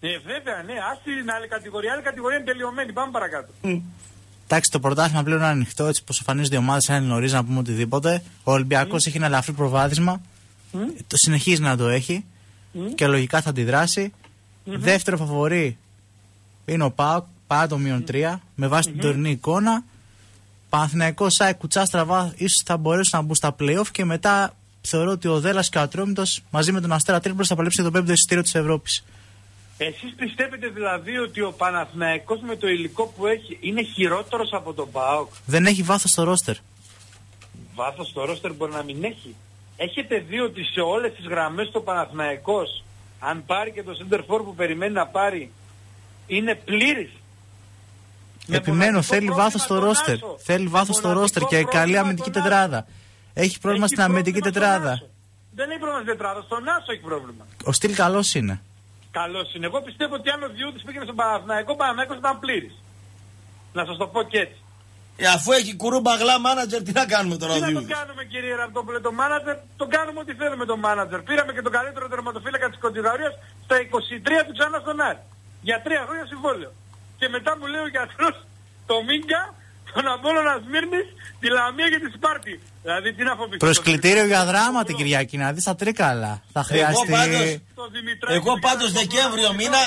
Speaker 14: Ε, βέβαια, ναι, άστη την άλλη κατηγορία. Άλλη κατηγορία είναι τελειωμένη. Πάμε παρακάτω.
Speaker 2: Εντάξει, το πρωτάθλημα πλέον είναι ανοιχτό, έτσι πως εμφανίζονται οι ομάδες, αν είναι νωρίς να πούμε οτιδήποτε. Ο Ολυμπιακός έχει ένα ελαφρύ προβάδισμα. Το συνεχίζει να το έχει και λογικά θα αντιδράσει. Δεύτερο φαβορή είναι ο Πάοκ, παρά το μείον 3, με βάση την τωρινή εικόνα. Παναθηναϊκός ΣΑΕ κουτσά στραβά, ίσως θα μπορέσουν να μπουν στα playoff και μετά θεωρώ ότι ο Δέλλα και ο Ατρόμητος μαζί με τον Αστέρα Τρίπολη θα παλέψει για το πέμπτο εισιτήριο της Ευρώπης.
Speaker 14: Εσείς πιστεύετε δηλαδή ότι ο Παναθηναϊκός με το υλικό που έχει είναι χειρότερος από τον ΠΑΟΚ;
Speaker 2: Δεν έχει βάθος στο ρόστερ.
Speaker 14: Βάθος στο ρόστερ μπορεί να μην έχει. Έχετε δει ότι σε όλες τις γραμμές το Παναθηναϊκός, αν πάρει και το center for που περιμένει να πάρει, είναι πλήρης; Με
Speaker 2: Επιμένω,
Speaker 14: μοναδικό
Speaker 2: θέλει
Speaker 14: πρόβλημα
Speaker 2: βάθος στο
Speaker 14: τον
Speaker 2: ρόστερ.
Speaker 14: Άσο.
Speaker 2: Θέλει
Speaker 14: Με
Speaker 2: βάθος στο
Speaker 14: μοναδικό
Speaker 2: ρόστερ και καλή
Speaker 14: πρόβλημα
Speaker 2: αμυντική
Speaker 14: τον
Speaker 2: τετράδα.
Speaker 14: Άσο.
Speaker 2: Έχει πρόβλημα
Speaker 14: Έχει
Speaker 2: στην αμυντική
Speaker 14: πρόβλημα τον
Speaker 2: τετράδα.
Speaker 14: Άσο. Δεν έχει πρόβλημα στην τετράδα, στον Άσο έχει πρόβλημα.
Speaker 2: Ο στυλ καλός είναι.
Speaker 14: Καλώς είναι. Εγώ πιστεύω ότι αν ο Διούδης πήγαινε στον Παναθηναϊκό, ο Παναθηναϊκός ήταν πλήρης. Να σας το πω και έτσι.
Speaker 1: Ε, αφού έχει κουρούμπαγλά μάνατζερ, τι να κάνουμε τώρα ο
Speaker 14: Τι να το
Speaker 1: Διούδης;
Speaker 14: κάνουμε κύριε Ραπτόπουλε, το μάνατζερ, το κάνουμε ό,τι θέλουμε το μάνατζερ. Πήραμε και τον καλύτερο τερματοφύλακα της Κοντιδαρίας στα 23 του ξανά στον Άρη. Για τρία χρόνια συμβόλαιο. Και μετά μου λέει ο γιατρός το Μίγκα, τον Απόλλωνα Σμύρνης, τη Λαμία και τη Σπάρτη. Δηλαδή τι να φοβηθώ.
Speaker 2: Προσκλητήριο για δράμα την Κυριακή, να δεις τα τρίκαλα. Θα χρειαστεί.
Speaker 1: πάντως-
Speaker 14: Το Δημητράκη
Speaker 1: Εγώ
Speaker 14: πήγα
Speaker 1: πάντως
Speaker 14: να το
Speaker 1: Δεκέμβριο
Speaker 14: πω,
Speaker 1: μήνα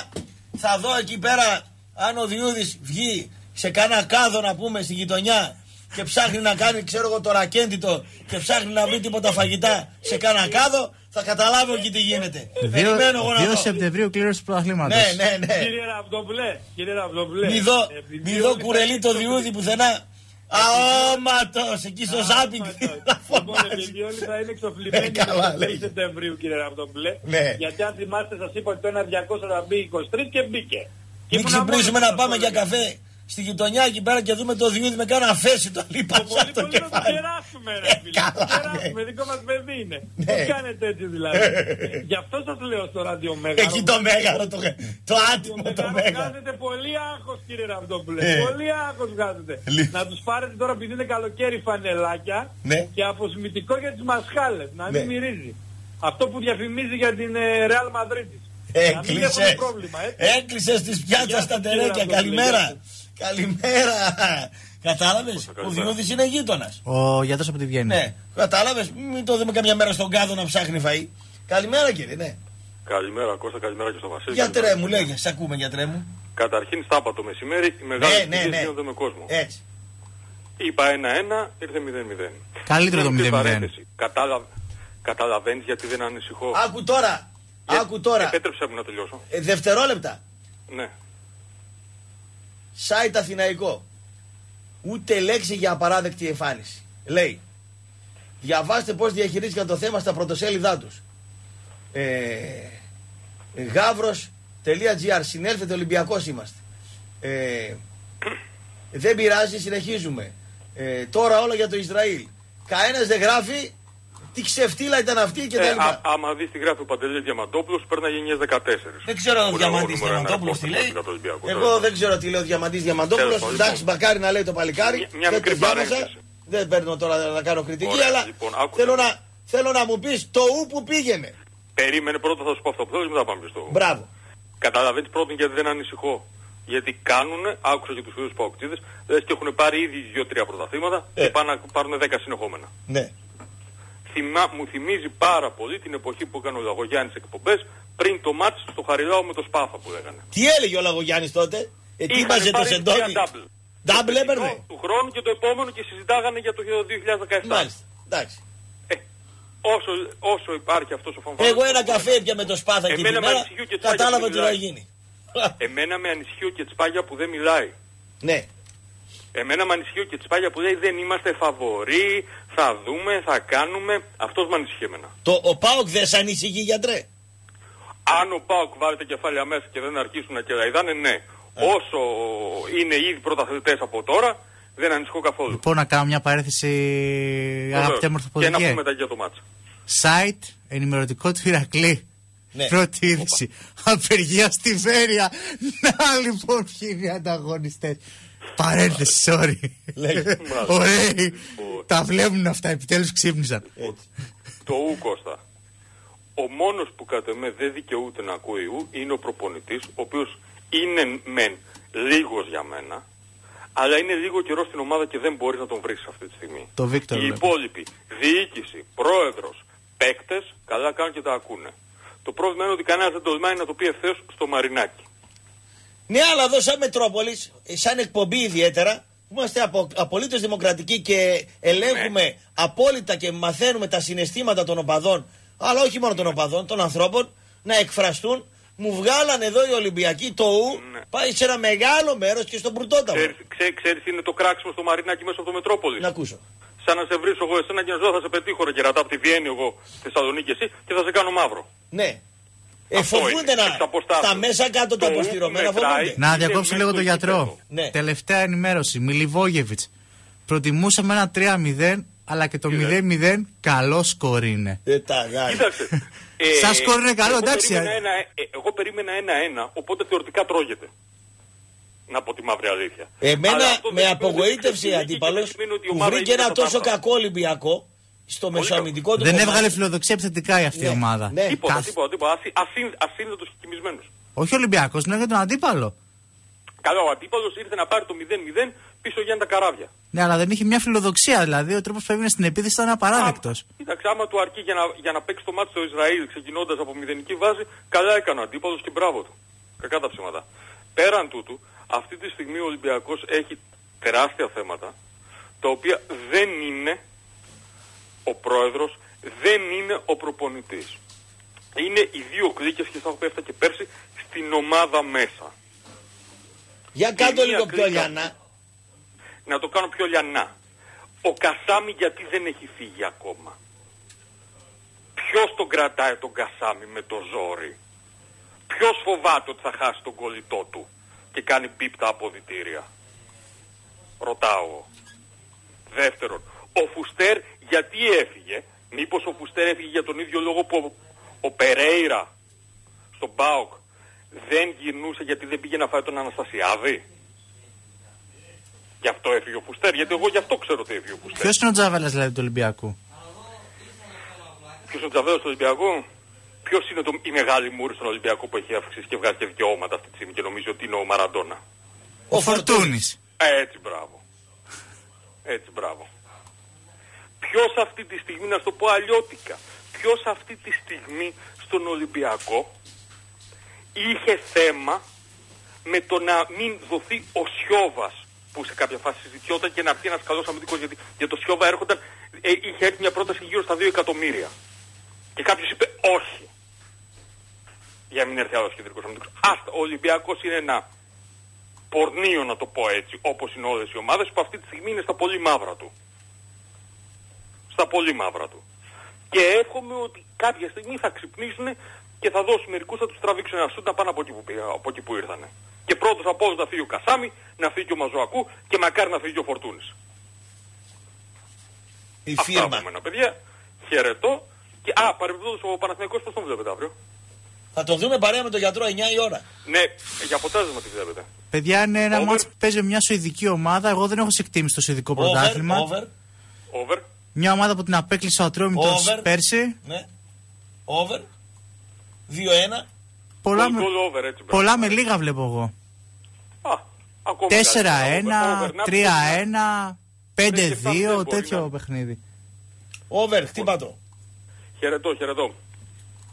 Speaker 1: θα δω εκεί πέρα αν ο Διούδης βγει σε κάνα κάδο να πούμε στη γειτονιά και ψάχνει να κάνει ξέρω εγώ το ρακέντιτο και ψάχνει να βρει τίποτα φαγητά σε κάνα κάδο θα καταλάβω εκεί τι γίνεται.
Speaker 2: 2,
Speaker 1: Περιμένω εγώ να δω.
Speaker 2: Σεπτεμβρίου κλήρωση του πρωταθλήματος.
Speaker 1: Ναι, ναι, ναι.
Speaker 14: Κύριε Ραπτόπουλε, κύριε Ραπτόπουλε.
Speaker 1: Μη δω,
Speaker 14: επειδή
Speaker 1: μη δω
Speaker 14: όλοι
Speaker 1: κουρελί
Speaker 14: θα
Speaker 1: το
Speaker 14: είναι
Speaker 1: Διούδη πουθενά. Αόματος εκεί στο ζάπινγκ. Θα
Speaker 14: Λοιπόν,
Speaker 1: φωνάζει.
Speaker 14: επειδή όλοι θα είναι εξοφλημένοι
Speaker 1: Ε, καλά,
Speaker 14: το
Speaker 1: λέει.
Speaker 14: Σεπτεμβρίου, κύριε Ραπτόπουλε.
Speaker 1: Ναι.
Speaker 14: Γιατί αν θυμάστε, σας είπα ότι το 1.200 θα μπει 23 και μπήκε. Και
Speaker 1: Μην
Speaker 14: ήμουν
Speaker 1: ξυπνήσουμε
Speaker 14: μόνος
Speaker 1: να πάμε
Speaker 14: μου
Speaker 1: για
Speaker 14: αυτό,
Speaker 1: καφέ στη γειτονιά εκεί πέρα και δούμε το Διούδη με κάνα φέση το λίπα
Speaker 14: Το πολύ
Speaker 1: σαν το
Speaker 14: πολύ να το
Speaker 1: κεφάλι.
Speaker 14: κεράσουμε ρε
Speaker 1: Ε,
Speaker 14: φίλε. Το
Speaker 1: καλά,
Speaker 14: κεράσουμε, δικό μας παιδί είναι.
Speaker 1: Ναι.
Speaker 14: Δεν κάνετε έτσι δηλαδή; Ε, Γι' αυτό σας λέω στο ραδιομέγαρο.
Speaker 1: Εκεί το μέγαρο, το, το άτιμο το
Speaker 14: Μεγάλο
Speaker 1: μέγαρο.
Speaker 14: Βγάζετε πολύ άγχος κύριε Ραπτόπουλε.
Speaker 1: Ε.
Speaker 14: Πολύ άγχος βγάζετε.
Speaker 1: Λοιπόν.
Speaker 14: Να τους πάρετε τώρα επειδή είναι καλοκαίρι φανελάκια
Speaker 1: Ναι.
Speaker 14: και αποσμητικό για τις μασχάλες. Να μην
Speaker 1: Ναι.
Speaker 14: μυρίζει. Αυτό που διαφημίζει για την ε, Real Madrid. Να μην
Speaker 1: Έκλεισες.
Speaker 14: έχουμε πρόβλημα, έτσι.
Speaker 1: Έκλεισες τη πιάτσα
Speaker 14: Γεια
Speaker 1: στα
Speaker 14: σας, κύριε
Speaker 1: τερέκια.
Speaker 14: Ραπτόπουλε,
Speaker 1: Καλημέρα.
Speaker 14: Γεια
Speaker 1: Καλημέρα. Κατάλαβες; Ο Διούδη είναι γείτονας.
Speaker 2: Ο γιατρός από τη Βιέννη.
Speaker 1: Ναι. Κατάλαβες; Μην το δούμε καμιά μέρα στον κάδο να ψάχνει φαΐ. Καλημέρα κύριε, ναι.
Speaker 15: Καλημέρα Κώστα, καλημέρα και στο Βασίλη.
Speaker 1: Γιατρέ
Speaker 15: καλημέρα.
Speaker 1: μου, λέγε, σε ακούμε γιατρέ μου.
Speaker 15: Καταρχήν στάπα το μεσημέρι, οι μεγάλες
Speaker 1: Ναι, ναι,
Speaker 15: ναι,
Speaker 1: ναι.
Speaker 15: γίνονται με κόσμο.
Speaker 1: Έτσι.
Speaker 15: Είπα 1-1, ήρθε 0-0.
Speaker 2: Καλύτερο το
Speaker 15: Μια
Speaker 2: 0-0.
Speaker 15: παρένθεση. Κατάλα... Καταλαβαίνεις γιατί δεν ανησυχώ.
Speaker 1: Άκου τώρα.
Speaker 15: Για-
Speaker 1: Άκου τώρα.
Speaker 15: Επέτρεψε μου να τελειώσω.
Speaker 1: Ε, δευτερόλεπτα.
Speaker 15: Ναι.
Speaker 1: Σάιτ Αθηναϊκό. Ούτε λέξη για απαράδεκτη εμφάνιση. Λέει. Διαβάστε πώς διαχειρίστηκαν το θέμα στα πρωτοσέλιδά τους. Ε, Γαύρος.gr Συνέλθετε Ολυμπιακός είμαστε. Ε, δεν πειράζει, συνεχίζουμε. Ε, τώρα όλα για το Ισραήλ. Κανένας δεν γράφει τι ξεφτύλα ήταν αυτή και τα
Speaker 15: Ε,
Speaker 1: λοιπά.
Speaker 15: α, άμα δεις τη γράφει ο Παντελής Διαμαντόπουλος, πέρναγε 9-14.
Speaker 1: Δεν ξέρω αν ο
Speaker 15: Που είναι
Speaker 1: Διαμαντής
Speaker 15: νούμερο ένα
Speaker 1: Διαμαντόπουλος τι
Speaker 15: απόσταση
Speaker 1: λέει.
Speaker 15: για το Ολυμπιακό.
Speaker 1: Εγώ δεν ξέρω τι λέει ο Διαμαντής Διαμαντόπουλος.
Speaker 15: Τέλος πάντων,
Speaker 1: Εντάξει,
Speaker 15: λοιπόν.
Speaker 1: μακάρι να λέει το παλικάρι.
Speaker 15: Μια- μια
Speaker 1: δεν
Speaker 15: μικρή
Speaker 1: το διάβασα.
Speaker 15: παρένθεση.
Speaker 1: Δεν παίρνω τώρα να κάνω κριτική,
Speaker 15: Ωραία,
Speaker 1: αλλά
Speaker 15: λοιπόν, άκουσα.
Speaker 1: θέλω, να, θέλω να μου πεις το ου που πήγαινε.
Speaker 15: Περίμενε πρώτα θα σου πω αυτό που θέλεις, μετά πάμε στο...
Speaker 1: Μπράβο.
Speaker 15: Καταλαβαίνεις πρώτον γιατί δεν ανησυχώ. Γιατί κάνουν, άκουσα και τους φίλους Παοκτζίδες, λες και έχουν πάρει ήδη 2-3 πρωταθλήματα
Speaker 1: Ε.
Speaker 15: και πάνε να πάρουν 10 συνεχόμενα.
Speaker 1: Ναι.
Speaker 15: Θυμά, μου θυμίζει πάρα πολύ την εποχή που έκανε ο Λαγογιάννης εκπομπές πριν το μάτς στο Χαριλάου με το Σπάθα που λέγανε.
Speaker 1: Τι έλεγε ο Λαγογιάννης τότε;
Speaker 15: Είχανε
Speaker 1: Ετοίμαζε το
Speaker 15: πάρει
Speaker 1: σεντόνι;
Speaker 15: τρία double.
Speaker 1: Double
Speaker 15: Το
Speaker 1: έπαιρνε.
Speaker 15: περσινό Του χρόνου και το επόμενο και συζητάγανε για το 2017.
Speaker 1: Μάλιστα. Εντάξει.
Speaker 15: Όσο, όσο υπάρχει αυτός ο φανφάρος...
Speaker 1: Εγώ ένα καφέ έπια με το σπάθα και την
Speaker 15: Εμένα με
Speaker 1: ημέρα.
Speaker 15: ανησυχεί ο Κετσπάγια
Speaker 1: Κατάλαβα
Speaker 15: που
Speaker 1: τι θα
Speaker 15: μιλάει.
Speaker 1: γίνει.
Speaker 15: Εμένα με ανησυχεί ο Κετσπάγια που δεν μιλάει.
Speaker 1: Ναι.
Speaker 15: Εμένα με ανησυχεί ο Κετσπάγια που λέει δεν είμαστε φαβοροί, θα δούμε, θα κάνουμε. Αυτός με ανησυχεί εμένα.
Speaker 1: Το, ο Πάοκ δεν σε ανησυχεί γιατρέ;
Speaker 15: Αν ο Πάουκ βάλει τα κεφάλαια μέσα και δεν αρχίσουν να κεραϊδάνε, ναι. Όσο είναι ήδη πρωταθλητές από τώρα, δεν ανησυχώ καθόλου.
Speaker 2: Λοιπόν, να κάνω μια παρέθεση αγαπητέ
Speaker 15: Βεβαίως. Και να
Speaker 2: μορθοποδική.
Speaker 15: πούμε μετά για το μάτς.
Speaker 2: Site ενημερωτικό του Ηρακλή.
Speaker 1: Ναι.
Speaker 2: Πρώτη είδηση. Απεργία στη Βέρεια. Να λοιπόν ποιοι είναι οι ανταγωνιστές. Παρένθεση, sorry.
Speaker 1: Λέγε.
Speaker 2: Ωραίοι. Τα βλέπουν αυτά, επιτέλους ξύπνησαν.
Speaker 15: Το ου Κώστα. Ο μόνος που κατ' εμέ δεν δικαιούται να ακούει ου είναι ο προπονητής, ο οποίος είναι μεν λίγος για μένα, αλλά είναι λίγο καιρό στην ομάδα και δεν μπορείς να τον βρεις αυτή τη στιγμή.
Speaker 2: Το Βίκτορ.
Speaker 15: Οι
Speaker 2: βλέπω.
Speaker 15: υπόλοιποι, διοίκηση, πρόεδρος, παίκτες, καλά κάνουν και τα ακούνε. Το πρόβλημα είναι ότι κανένας δεν τολμάει να το πει ευθέως στο Μαρινάκι.
Speaker 1: Ναι, αλλά εδώ σαν Μετρόπολης, σαν εκπομπή ιδιαίτερα, είμαστε απο, απολύτως δημοκρατικοί και ελέγχουμε
Speaker 15: Ναι.
Speaker 1: απόλυτα και μαθαίνουμε τα συναισθήματα των οπαδών, αλλά όχι μόνο των οπαδών, των ανθρώπων, να εκφραστούν. Μου βγάλαν εδώ οι Ολυμπιακοί το ου,
Speaker 15: Ναι.
Speaker 1: πάει σε ένα μεγάλο μέρος και στον Πουρτόταβο.
Speaker 15: Ξέρεις, ξέ, ξέρεις τι είναι το κράξιμο στο Μαρινάκι μέσα από το Μετρόπολης;
Speaker 1: Να ακούσω.
Speaker 15: Σαν να σε βρίσκω εγώ εσένα και να σου λέω θα σε πετύχω ρε κερατά από τη Βιέννη εγώ Θεσσαλονίκη εσύ και θα σε κάνω μαύρο.
Speaker 1: Ναι. Ε,
Speaker 15: Αυτό
Speaker 1: φοβούνται
Speaker 15: είναι,
Speaker 1: να.
Speaker 15: εξ αποστάσεως.
Speaker 1: Τα μέσα κάτω τα
Speaker 15: Το ου
Speaker 1: αποστηρωμένα
Speaker 15: μετράει.
Speaker 1: φοβούνται.
Speaker 2: Να
Speaker 15: Είναι
Speaker 2: διακόψω
Speaker 15: μέσα
Speaker 2: λίγο
Speaker 15: στο
Speaker 2: τον γιατρό.
Speaker 15: γήπεδο.
Speaker 1: Ναι.
Speaker 2: Τελευταία ενημέρωση. Μιλιβόγεβιτς. Προτιμούσαμε ένα 3-0, αλλά και το 0-0 καλό σκορ είναι.
Speaker 1: Ε, τα γάρι.
Speaker 15: Κοίταξε. ε,
Speaker 2: Σαν σκορ είναι καλό,
Speaker 15: εγώ
Speaker 2: εντάξει,
Speaker 15: περίμενα
Speaker 2: ε.
Speaker 15: ένα- ε, εγώ περίμενα ένα-ένα, οπότε θεωρητικά τρώγεται. Να πω τη μαύρη αλήθεια.
Speaker 1: Εμένα
Speaker 15: Αλλά αυτό
Speaker 1: με
Speaker 15: δεν σημαίνει ότι
Speaker 1: απογοήτευσε
Speaker 15: δεν
Speaker 1: αντίπαλος
Speaker 15: σημαίνει ότι η
Speaker 1: που
Speaker 15: ομάδα
Speaker 1: βρήκε
Speaker 15: είναι
Speaker 1: ένα τόσο
Speaker 15: πρωτάθλημα.
Speaker 1: κακό Ολυμπιακό στο μεσοαμυντικό του
Speaker 2: Δεν
Speaker 1: κομμάτι.
Speaker 2: έβγαλε φιλοδοξία επιθετικά η αυτή η
Speaker 1: Ναι,
Speaker 2: ομάδα.
Speaker 1: ναι.
Speaker 15: Τίποτα,
Speaker 2: Καθ-
Speaker 15: τίποτα, τίποτα. Ασύ- ασύν- Ασύνδετος και κοιμισμένος.
Speaker 2: Όχι ο Ολυμπιακός, μιλάω για τον αντίπαλο.
Speaker 15: Καλά, ο αντίπαλος ήρθε να πάρει το 0-0 πίσω για τα καράβια.
Speaker 2: Ναι, αλλά δεν είχε μια φιλοδοξία. Δηλαδή ο τρόπος που έβγαινε στην επίθεση ήταν απαράδεκτος.
Speaker 15: Κοίταξε, άμα του αρκεί για να, για να παίξει το μάτι στο Ισραήλ ξεκινώντας από μηδενική βάση, καλά έκανε ο αντίπαλος και μπράβο του. Κακά τα ψέματα. Πέραν τούτου, αυτή τη στιγμή ο Ολυμπιακός έχει τεράστια θέματα, τα οποία δεν είναι ο πρόεδρος, δεν είναι ο προπονητής. Είναι οι δύο κλίκες και θα έχω πει αυτά και πέρσι στην ομάδα μέσα.
Speaker 1: Για κάτω
Speaker 15: μία
Speaker 1: λίγο πιο
Speaker 15: κλίκα.
Speaker 1: λιανά.
Speaker 15: Να το κάνω πιο λιανά. Ο Κασάμι γιατί δεν έχει φύγει ακόμα. Ποιος τον κρατάει τον Κασάμι με το ζόρι; Ποιος φοβάται ότι θα χάσει τον κολλητό του και κάνει πίπτα αποδητήρια; Ρωτάω εγώ. Δεύτερον, ο Φουστέρ γιατί έφυγε. Μήπως ο Φουστέρ έφυγε για τον ίδιο λόγο που ο, ο Περέιρα στον Μπάουκ δεν γυρνούσε γιατί δεν πήγε να φάει τον Αναστασιάδη; Γι' αυτό έφυγε ο Φουστέρ, γιατί εγώ γι' αυτό ξέρω ότι έφυγε ο Φουστέρ.
Speaker 2: Ποιος είναι ο Τζάβελας δηλαδή του Ολυμπιακού;
Speaker 15: Ποιος είναι ο Τζαβέλος του Ολυμπιακού; Ποιος είναι το, η μεγάλη μούρη στον Ολυμπιακό που έχει αυξήσει και βγάζει και δικαιώματα αυτή τη στιγμή και νομίζει ότι είναι ο Μαραντόνα;
Speaker 2: Ο Φορτούνης.
Speaker 15: Ε, έτσι μπράβο. Έτσι μπράβο. Ποιος αυτή τη στιγμή, να σου το πω αλλιώτικα, ποιος αυτή τη στιγμή στον Ολυμπιακό είχε θέμα με το να μην δοθεί ο Σιώβας που σε κάποια φάση συζητιόταν και να έρθει ένας καλός αμυντικός γιατί για το Σιώβα έρχονταν, ε, είχε έρθει μια πρόταση γύρω στα 2 εκατομμύρια και κάποιος είπε όχι για να μην έρθει άλλος κεντρικός αμυντικός. Άστα, ο Ολυμπιακός είναι ένα πορνείο να το πω έτσι όπως είναι όλες οι ομάδες που αυτή τη στιγμή είναι στα πολύ μαύρα του. Στα πολύ μαύρα του. Και εύχομαι ότι κάποια στιγμή θα ξυπνήσουν και θα δώσουν μερικούς, θα τους τραβήξουν ένα σούτ να πάνε από εκεί που, πήγα- από εκεί που ήρθανε. Και πρώτος από όλους να φύγει ο Κασάμι, να φύγει ο Μαζοακού και μακάρι να φύγει ο Φορτούνης.
Speaker 1: Η
Speaker 15: Αυτά
Speaker 1: φίρμα.
Speaker 15: από μένα, παιδιά. Χαιρετώ. Και, α, παρεμπιπτόντως ο Παναθηναϊκός πώς τον βλέπετε αύριο;
Speaker 1: Θα το δούμε παρέα με τον γιατρό 9 η ώρα.
Speaker 15: Ναι, για αποτέλεσμα τι βλέπετε.
Speaker 2: Παιδιά, είναι ένα
Speaker 15: Over.
Speaker 2: μάτς που παίζει μια σουηδική ομάδα. Εγώ δεν έχω σε εκτίμηση το σουηδικό πρωτάθλημα.
Speaker 1: Over,
Speaker 15: Over.
Speaker 2: Μια ομάδα που την απέκλεισε ο Ατρόμητος
Speaker 1: Over.
Speaker 2: πέρσι.
Speaker 1: ναι. Over. 2-1.
Speaker 2: Πολλά,
Speaker 15: Goal,
Speaker 2: με,
Speaker 15: goal over, έτσι.
Speaker 2: πολλά με λίγα βλέπω εγώ.
Speaker 15: Ακόμα
Speaker 2: 4-1,
Speaker 15: Over,
Speaker 2: 3-1, 5-2,
Speaker 15: μπορεί
Speaker 2: τέτοιο
Speaker 15: να-
Speaker 2: παιχνίδι.
Speaker 1: Over, χτύπα το.
Speaker 15: Χαιρετώ, χαιρετώ.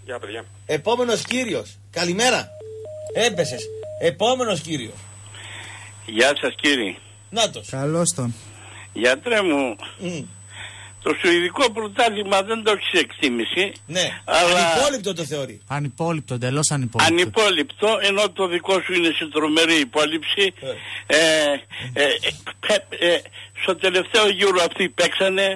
Speaker 15: Γεια παιδιά.
Speaker 1: Επόμενος κύριος. Καλημέρα. Έπεσες. Επόμενος κύριος.
Speaker 16: Γεια σας κύριε.
Speaker 1: Νάτος.
Speaker 2: Καλώς τον.
Speaker 16: Γιατρέ μου, το Σουηδικό πρωτάθλημα δεν το έχεις εκτίμηση.
Speaker 1: Ναι.
Speaker 16: Αλλά
Speaker 1: Ανυπόλοιπτο το θεωρεί.
Speaker 2: Ανυπόλοιπτο, εντελώς ανυπόλοιπτο.
Speaker 16: ανυπόλοιπτο, ενώ το δικό σου είναι σε τρομερή υπόλοιψη. Ε, ε, ε, ε, στο τελευταίο γύρο αυτοί παίξανε.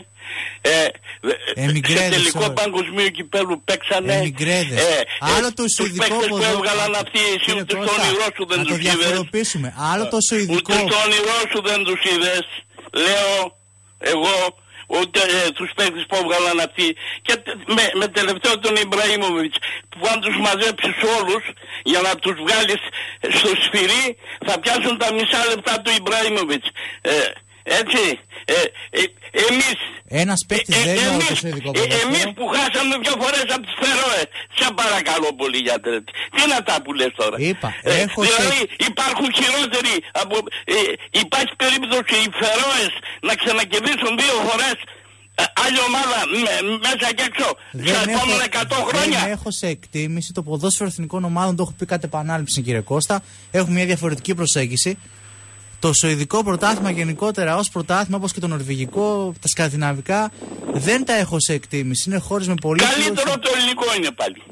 Speaker 16: Ε, ε, σε
Speaker 2: Εμιγκρέδες
Speaker 16: τελικό
Speaker 2: όλοι.
Speaker 16: παγκοσμίου κυπέλου παίξανε.
Speaker 2: Εμιγκρέδες. Άλλο το
Speaker 16: τους
Speaker 2: σουηδικό
Speaker 16: παίκτες που
Speaker 2: ποδόσφαιρο.
Speaker 16: έβγαλαν αυτοί, εσύ
Speaker 2: Κύριε
Speaker 16: ούτε στο
Speaker 2: Κώστα,
Speaker 16: όνειρό σου δεν
Speaker 2: να το
Speaker 16: τους είδες.
Speaker 2: διαφοροποιήσουμε. Άλλο το σουηδικό.
Speaker 16: Ούτε στο όνειρό σου δεν τους είδες. Λέω εγώ ούτε ε, τους παίκτες που έβγαλαν αυτοί. Και τε- με, με τελευταίο τον Ιμπραήμοβιτς που αν τους μαζέψεις όλους για να τους βγάλεις στο σφυρί θα πιάσουν τα μισά λεπτά του Ιμπραήμοβιτς. Ε, έτσι, ε, ε, εμείς
Speaker 2: Ένας παίκτης δεν είναι όλο το σουηδικό
Speaker 16: ε,
Speaker 2: ποδόσφαιρο.
Speaker 16: εμείς που χάσαμε δύο φορές από τις Φερόε. Σε παρακαλώ πολύ γιατρέ. Τι είναι τα που λες τώρα;
Speaker 2: Είπα,
Speaker 16: Ε,
Speaker 2: έχω σε-
Speaker 16: δηλαδή υπάρχουν χειρότεροι από... Ε, υπάρχει περίπτωση οι Φερόες να ξανακερδίσουν δύο φορές ε, άλλη ομάδα με- μέσα και έξω στα
Speaker 2: Δεν έχω,
Speaker 16: επόμενα 100 χρόνια;
Speaker 2: δεν έχω σε εκτίμηση το ποδόσφαιρο εθνικών ομάδων, το έχω πει κάτι επανάληψη κύριε Κώστα. Έχουμε μια διαφορετική προσέγγιση. Το σοηδικό πρωτάθλημα γενικότερα ως πρωτάθλημα όπως και το νορβηγικό, τα σκανδιναβικά δεν τα έχω σε εκτίμηση. Είναι χώρες με πολύ
Speaker 16: Καλύτερο το ελληνικό είναι πάλι.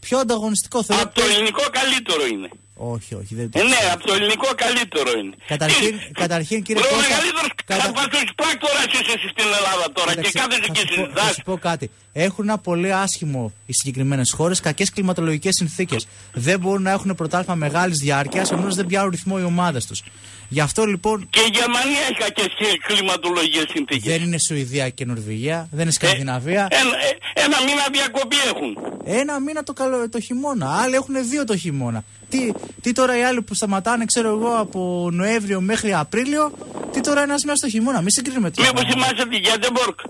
Speaker 2: πιο ανταγωνιστικό θεωρώ.
Speaker 16: Από το ελληνικό καλύτερο είναι.
Speaker 2: Όχι, όχι. Δεν το
Speaker 16: Ε, ναι, από το ελληνικό καλύτερο είναι.
Speaker 2: Καταρχήν, καταρχήν κύριε
Speaker 16: Ο
Speaker 2: Κώστα.
Speaker 16: μεγαλύτερος καταπατός πράκτορας είσαι εσύ στην Ελλάδα τώρα και
Speaker 2: Κοίταξε,
Speaker 16: κάθεσαι
Speaker 2: θα
Speaker 16: και
Speaker 2: σου πω- Θα
Speaker 16: συζητάς.
Speaker 2: σου πω κάτι. Έχουν ένα πολύ άσχημο οι συγκεκριμένες χώρες, κακές κλιματολογικές συνθήκες. Δεν μπορούν να έχουν πρωτάθλημα μεγάλης διάρκειας, επομένω δεν πιάνουν ρυθμό οι ομάδες τους. Γι' αυτό λοιπόν
Speaker 16: Και η Γερμανία έχει κακές κλιματολογικές συνθήκες.
Speaker 2: δεν είναι Σουηδία και Νορβηγία, δεν είναι Σκανδιναβία.
Speaker 16: Ένα, ε, ένα μήνα διακοπή έχουν.
Speaker 2: Ένα μήνα το, καλο, το χειμώνα. Άλλοι έχουν δύο το χειμώνα. Τι, τι τώρα οι άλλοι που σταματάνε, ξέρω εγώ, από Νοέμβριο μέχρι Απρίλιο, τι τώρα ένας μήνα το χειμώνα. Μην συγκρίνουμε τώρα.
Speaker 16: Μήπως θυμάσαι τη Γκέτεμπορκ.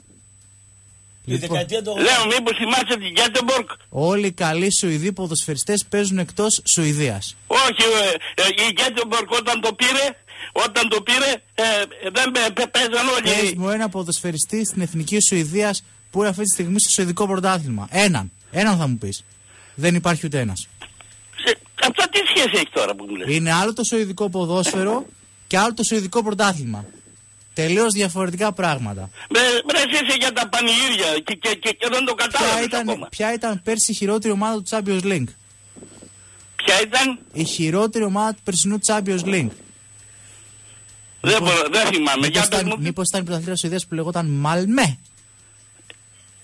Speaker 2: Λοιπόν,
Speaker 16: Λέω μήπως θυμάσαι τη Γκέτεμπορκ.
Speaker 2: όλοι οι καλοί Σουηδοί ποδοσφαιριστές παίζουν εκτός Σουηδίας.
Speaker 16: Όχι, ε, ε, η Γκέτεμπορκ όταν το πήρε, όταν το πήρε, ε, δεν πέ- πέ- παίζαν
Speaker 2: Πες
Speaker 16: όλοι.
Speaker 2: μου ένα ποδοσφαιριστή στην εθνική Σουηδίας που είναι αυτή τη στιγμή στο Σουηδικό πρωτάθλημα. Έναν. Έναν θα μου πεις. Δεν υπάρχει ούτε ένας.
Speaker 16: Σε- Αυτό τι σχέση έχει τώρα που μου λες;
Speaker 2: Είναι άλλο το Σουηδικό ποδόσφαιρο και άλλο το Σουηδικό πρωτάθλημα. Τελείως διαφορετικά πράγματα.
Speaker 16: Με, ρε, εσύ είσαι για τα πανηγύρια και, και, και, και δεν το
Speaker 2: Ποια
Speaker 16: κατάλαβες
Speaker 2: ήταν,
Speaker 16: ακόμα.
Speaker 2: ποια ήταν πέρσι η χειρότερη ομάδα του Champions League;
Speaker 16: Ποια ήταν,
Speaker 2: Η χειρότερη ομάδα του περσινού Champions League.
Speaker 16: Δεν, μπορώ, δεν θυμάμαι. Για
Speaker 2: Μήπως
Speaker 16: πες
Speaker 2: ήταν,
Speaker 16: μου,
Speaker 2: μήπως ήταν η πρωταθλήτρια Σουηδίας που λεγόταν Μαλμέ.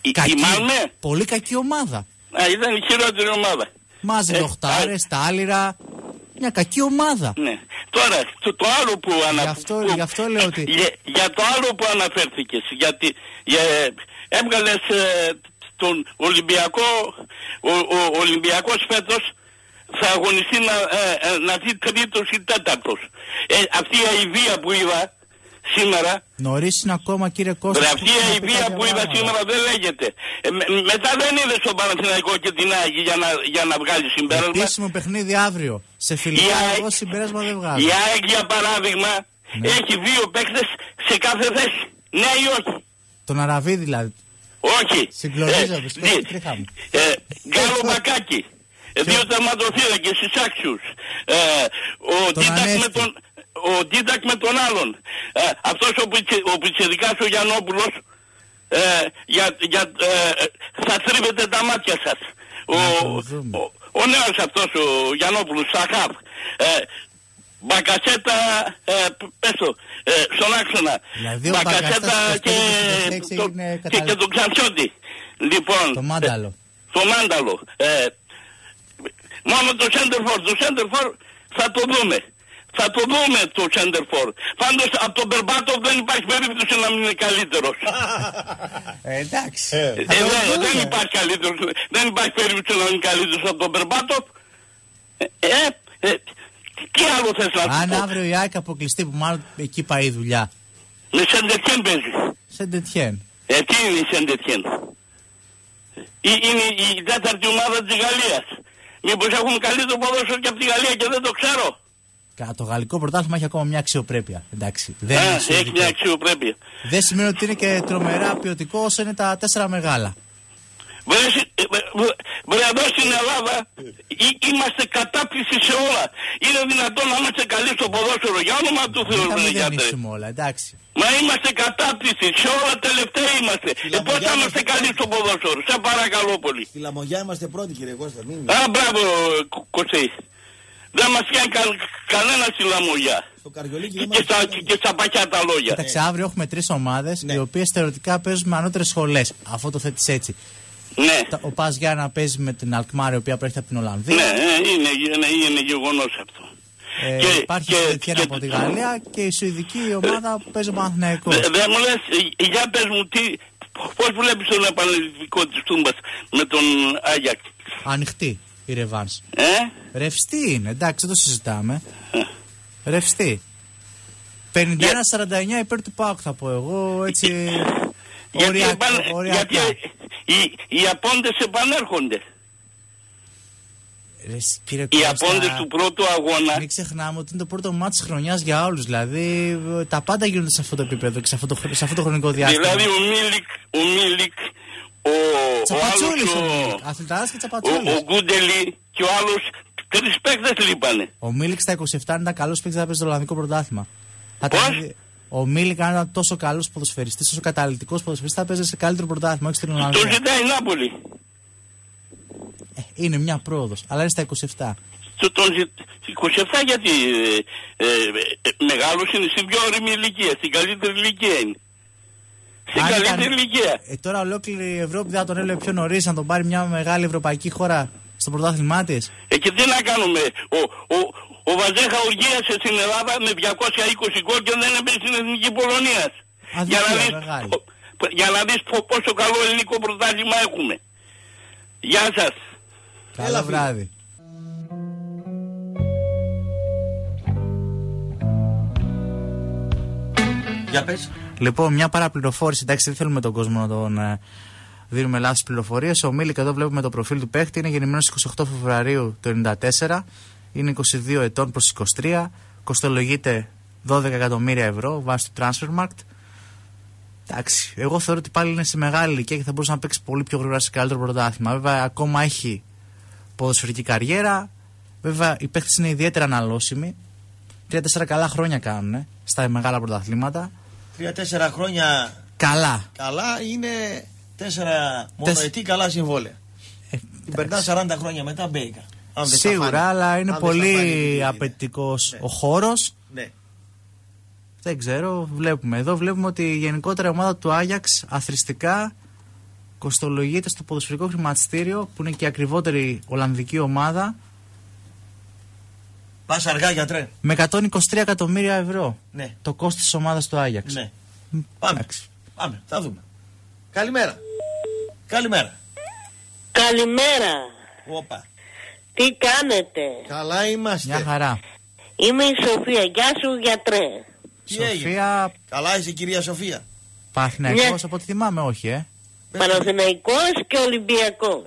Speaker 16: η, η
Speaker 2: Κακή.
Speaker 16: Μάλμε,
Speaker 2: Πολύ κακή ομάδα.
Speaker 16: α, ήταν η χειρότερη ομάδα.
Speaker 2: Μάζε
Speaker 16: Ε,
Speaker 2: λοχτάρε, τάλιρα. Μια κακή ομάδα.
Speaker 16: Ναι. Τώρα, το, το άλλο που
Speaker 2: Γι'
Speaker 16: ανα...
Speaker 2: αυτό,
Speaker 16: που-
Speaker 2: γι' αυτό λέω ότι.
Speaker 16: για, για το άλλο που αναφέρθηκες, γιατί για, έβγαλες ε, τον Ολυμπιακό, ο, ο Ολυμπιακός φέτος θα αγωνιστεί να, ε, ε, να δει τρίτος ή τέταρτος. Ε, αυτή η αηδία που είδα σήμερα,
Speaker 2: Νωρίς είναι ακόμα κύριε Κώστα.
Speaker 16: ρε,
Speaker 2: που
Speaker 16: αυτή η
Speaker 2: έχουμε πει
Speaker 16: αηδία
Speaker 2: κάποια
Speaker 16: που είδα
Speaker 2: πράγματα.
Speaker 16: σήμερα δεν λέγεται. Ε, με- μετά δεν είδες τον Παναθηναϊκό και την Άγη για να, για να βγάλει συμπέρασμα.
Speaker 2: Επίσημο παιχνίδι αύριο. Σε φιλικά
Speaker 16: Η ΑΕΚ-
Speaker 2: εγώ συμπέρασμα δεν βγάζω.
Speaker 16: Η ΑΕΚ για παράδειγμα
Speaker 2: Ναι.
Speaker 16: έχει δύο παίκτες σε κάθε θέση. Ναι ή όχι;
Speaker 2: Τον Αραβί δηλαδή.
Speaker 16: Όχι.
Speaker 2: Συγκλονίζομαι,
Speaker 16: Ε,
Speaker 2: σκέφτομαι
Speaker 16: δι-
Speaker 2: τη τρίχα μου.
Speaker 16: ε, Γκάλο Μπακάκι. Ε, Δύο τερματοφύλακες στις άξιους. Ε, ο
Speaker 2: Τον
Speaker 16: Τίτακ με
Speaker 2: Ανέστη.
Speaker 16: τον, ο Τίτακ με τον άλλον. Ε, αυτός ο, πιτσι, ο πιτσιρικάς ο Γιαννόπουλος ε, για, για, ε, θα τρίβετε τα μάτια σας. Ο, ο, ο νέος αυτός ο Γιαννόπουλος, Σαχάβ. Ε, Μπακασέτα, ε, π- πες το, ε, στον άξονα.
Speaker 2: Δηλαδή ο
Speaker 16: Μπακασέτα
Speaker 2: Μπακασέτας
Speaker 16: και,
Speaker 2: το 26
Speaker 16: το,
Speaker 2: έγινε
Speaker 16: και,
Speaker 2: καταλα-
Speaker 16: και τον Ξανσιώτη. Λοιπόν,
Speaker 2: Το μάνταλο.
Speaker 16: το μάνταλο. Ε, μόνο το Σέντερφορ. Το Σέντερφορ θα το δούμε. Θα το δούμε το Σέντερφορ. Πάντως από τον Περμπάτοφ δεν υπάρχει περίπτωση να μην είναι καλύτερος.
Speaker 2: Ε, εντάξει.
Speaker 16: Ε, δεν, δεν υπάρχει καλύτερος. Δεν υπάρχει περίπτωση να είναι καλύτερος από τον Περμπάτοφ. Ε, ε, ε, τι άλλο θες να σου
Speaker 2: Αν
Speaker 16: πω;
Speaker 2: αύριο η ΑΕΚ αποκλειστεί που μάλλον εκεί πάει η δουλειά.
Speaker 16: Με Σεντετιέν παίζεις.
Speaker 2: Σε Ντετιέν.
Speaker 16: Ε, τι είναι η Σεντετιέν. Είναι η τέταρτη ομάδα της Γαλλίας. Μήπως έχουμε καλύτερο ποδόσφαιρο και από τη Γαλλία και δεν το ξέρω.
Speaker 2: Κα- Το γαλλικό πρωτάθλημα έχει ακόμα μια αξιοπρέπεια. Εντάξει. Δεν, είναι
Speaker 16: Α, έχει
Speaker 2: σουηδικό.
Speaker 16: μια αξιοπρέπεια.
Speaker 2: δεν σημαίνει ότι είναι και τρομερά ποιοτικό όσο είναι τα τέσσερα μεγάλα.
Speaker 16: Βρε, ε, βρε, βρε, εδώ στην Ελλάδα εί- είμαστε κατάπληκτοι σε όλα. Είναι δυνατόν να είμαστε καλοί στο ποδόσφαιρο. Για όνομα του Θεού,
Speaker 2: Δεν τα
Speaker 16: βρε γιατρέ.
Speaker 2: μηδενίσουμε όλα, εντάξει.
Speaker 16: Μα είμαστε κατάπληκτοι. Σε όλα τελευταία είμαστε. Ε, πώς θα είμαστε καλοί στο ποδόσφαιρο. Σε παρακαλώ πολύ.
Speaker 1: Στη Λαμογιά είμαστε πρώτοι κύριε Κώστα. Μην...
Speaker 16: Α, μπράβο, Κο- Κωστή. Δεν μας κάνει κα- κανένα στη λαμογιά. Και, και, στα, και, και στα πακιά τα λόγια.
Speaker 2: Κοίταξε, αύριο έχουμε τρεις ομάδες
Speaker 16: Ναι.
Speaker 2: οι οποίες θεωρητικά παίζουν με ανώτερες σχολές. Αφού το θέτεις έτσι.
Speaker 16: Ναι.
Speaker 2: Τα- Ο Πας Γιάννα παίζει με την Αλκμάρη, η οποία προέρχεται από την Ολλανδία.
Speaker 16: Ναι, ε, είναι, είναι, είναι γεγονός αυτό.
Speaker 2: Ε,
Speaker 16: Και-
Speaker 2: υπάρχει
Speaker 16: και-
Speaker 2: η Σουηδική από τη Γαλλία και η Σουηδική ομάδα που παίζει ο Παναθηναϊκός.
Speaker 16: Δεν δε μου λες, ε, για πες μου τι, πώς βλέπεις τον επαναληπτικό της Τούμπας με τον Άγιακ;
Speaker 2: Ανοιχτή η Ρεβάνς.
Speaker 16: Ε;
Speaker 2: Ρευστή είναι, εντάξει, δεν το συζητάμε. Ρευστή. 51-49 υπέρ του Πάουκ θα πω εγώ, έτσι.
Speaker 16: Γιατί,
Speaker 2: οριακά-
Speaker 16: επαν-
Speaker 2: οριακά.
Speaker 16: γιατί οι, οι Ιαπώντες επανέρχονται.
Speaker 2: Ρε, σ- κύριε
Speaker 16: Οι
Speaker 2: Κώστα,
Speaker 16: Ιαπώντες του πρώτου αγώνα
Speaker 2: Μην ξεχνάμε ότι είναι το πρώτο μάτι της χρονιάς για όλους. Δηλαδή ε, τα πάντα γίνονται σε αυτό το επίπεδο και σε αυτό το, χρ- σε αυτό το χρονικό διάστημα.
Speaker 16: Δηλαδή ο Μίλικ, ο Μίλικ, ο, ο
Speaker 2: Τσαπατσούλης
Speaker 16: άλλος,
Speaker 2: ο
Speaker 16: ο,
Speaker 2: Μίλικ. Αθληταράς και
Speaker 16: ο,
Speaker 2: Τσαπατσούλης.
Speaker 16: ο Γκούντελη και ο άλλος, τρεις παίκτες λείπανε.
Speaker 2: Ο Μίλικ στα 27 ήταν καλός παίκτης να παίζει το Ολλανδικό πρωτάθλημα. Θα τα δει- Ο Μίλικ, αν ήταν τόσο καλός ποδοσφαιριστής, τόσο καταλητικό ποδοσφαιριστής, θα παίζει σε καλύτερο πρωτάθλημα, όχι στην
Speaker 16: Το
Speaker 2: Ολλανδία.
Speaker 16: ζητάει η Νάπολη.
Speaker 2: Είναι μια πρόοδος, αλλά είναι στα 27.
Speaker 16: Το, τον ζη- 27 γιατί ε, ε, ε, μεγάλος είναι στην πιο όρημη ηλικία, στην καλύτερη ηλικία είναι. Στην
Speaker 2: Αν
Speaker 16: καλύτερη
Speaker 2: ήταν-
Speaker 16: ηλικία.
Speaker 2: Ε, τώρα ολόκληρη η Ευρώπη δεν θα τον έλεγε πιο νωρίς να τον πάρει μια μεγάλη ευρωπαϊκή χώρα στο πρωτάθλημά της.
Speaker 16: Ε, και τι να κάνουμε. Ο, ο, ο Βαζέχα οργίασε στην Ελλάδα με 220 γκολ και δεν έπαιζε στην Εθνική Πολωνίας. Για να
Speaker 2: Αδικία
Speaker 16: δεις,
Speaker 2: μεγάλη.
Speaker 16: πο- για να δεις πο- πόσο καλό ελληνικό πρωτάθλημα έχουμε. Γεια σας.
Speaker 2: Καλό βράδυ.
Speaker 1: Για πες.
Speaker 2: Λοιπόν, μια παραπληροφόρηση. Εντάξει, δεν θέλουμε τον κόσμο να τον ε, δίνουμε λάθος πληροφορίες. Ο Μίλικ, εδώ βλέπουμε το προφίλ του παίχτη, είναι γεννημένος 28 Φεβρουαρίου του 1994. Είναι 22 ετών προς 23. Κοστολογείται 12 εκατομμύρια ευρώ βάσει του Transfermarkt. Εντάξει, εγώ θεωρώ ότι πάλι είναι σε μεγάλη ηλικία και θα μπορούσε να παίξει πολύ πιο γρήγορα σε καλύτερο πρωτάθλημα. Βέβαια, ακόμα έχει ποδοσφαιρική καριέρα. Βέβαια, οι παίχτε είναι ιδιαίτερα αναλώσιμοι. Τρία-τέσσερα καλά χρόνια κάνουν στα μεγάλα πρωταθλήματα.
Speaker 1: Τρία-τέσσερα χρόνια
Speaker 2: Καλά.
Speaker 1: καλά είναι τέσσερα μονοετή καλά συμβόλαια. Την περνάς 40 χρόνια μετά μπέικα. Αν δεν στα
Speaker 2: Σίγουρα,
Speaker 1: φάνει.
Speaker 2: αλλά είναι
Speaker 1: Αν δεν στα
Speaker 2: πολύ
Speaker 1: φάνει,
Speaker 2: απαιτητικός ο χώρος.
Speaker 1: Ναι.
Speaker 2: Δεν ξέρω, βλέπουμε. Εδώ βλέπουμε ότι η γενικότερα ομάδα του Άγιαξ αθρηστικά κοστολογείται στο ποδοσφαιρικό χρηματιστήριο που είναι και η ακριβότερη Ολλανδική ομάδα
Speaker 1: Πας αργά γιατρέ.
Speaker 2: με 123 εκατομμύρια ευρώ.
Speaker 1: Ναι.
Speaker 2: Το κόστος της ομάδας του Άγιαξ.
Speaker 1: Ναι. Πάμε. Πάμε, θα δούμε. Καλημέρα. Καλημέρα.
Speaker 17: Καλημέρα.
Speaker 1: Όπα.
Speaker 17: Τι κάνετε;
Speaker 1: Καλά είμαστε.
Speaker 2: Μια χαρά.
Speaker 17: Είμαι η Σοφία. Γεια σου γιατρέ.
Speaker 1: Τι
Speaker 2: Σοφία-
Speaker 1: έγινε. Καλά είσαι κυρία Σοφία.
Speaker 2: Παθηναϊκός,
Speaker 17: Ναι.
Speaker 2: από ό,τι θυμάμαι, όχι, ε.
Speaker 17: Παναθηναϊκός και Ολυμπιακός.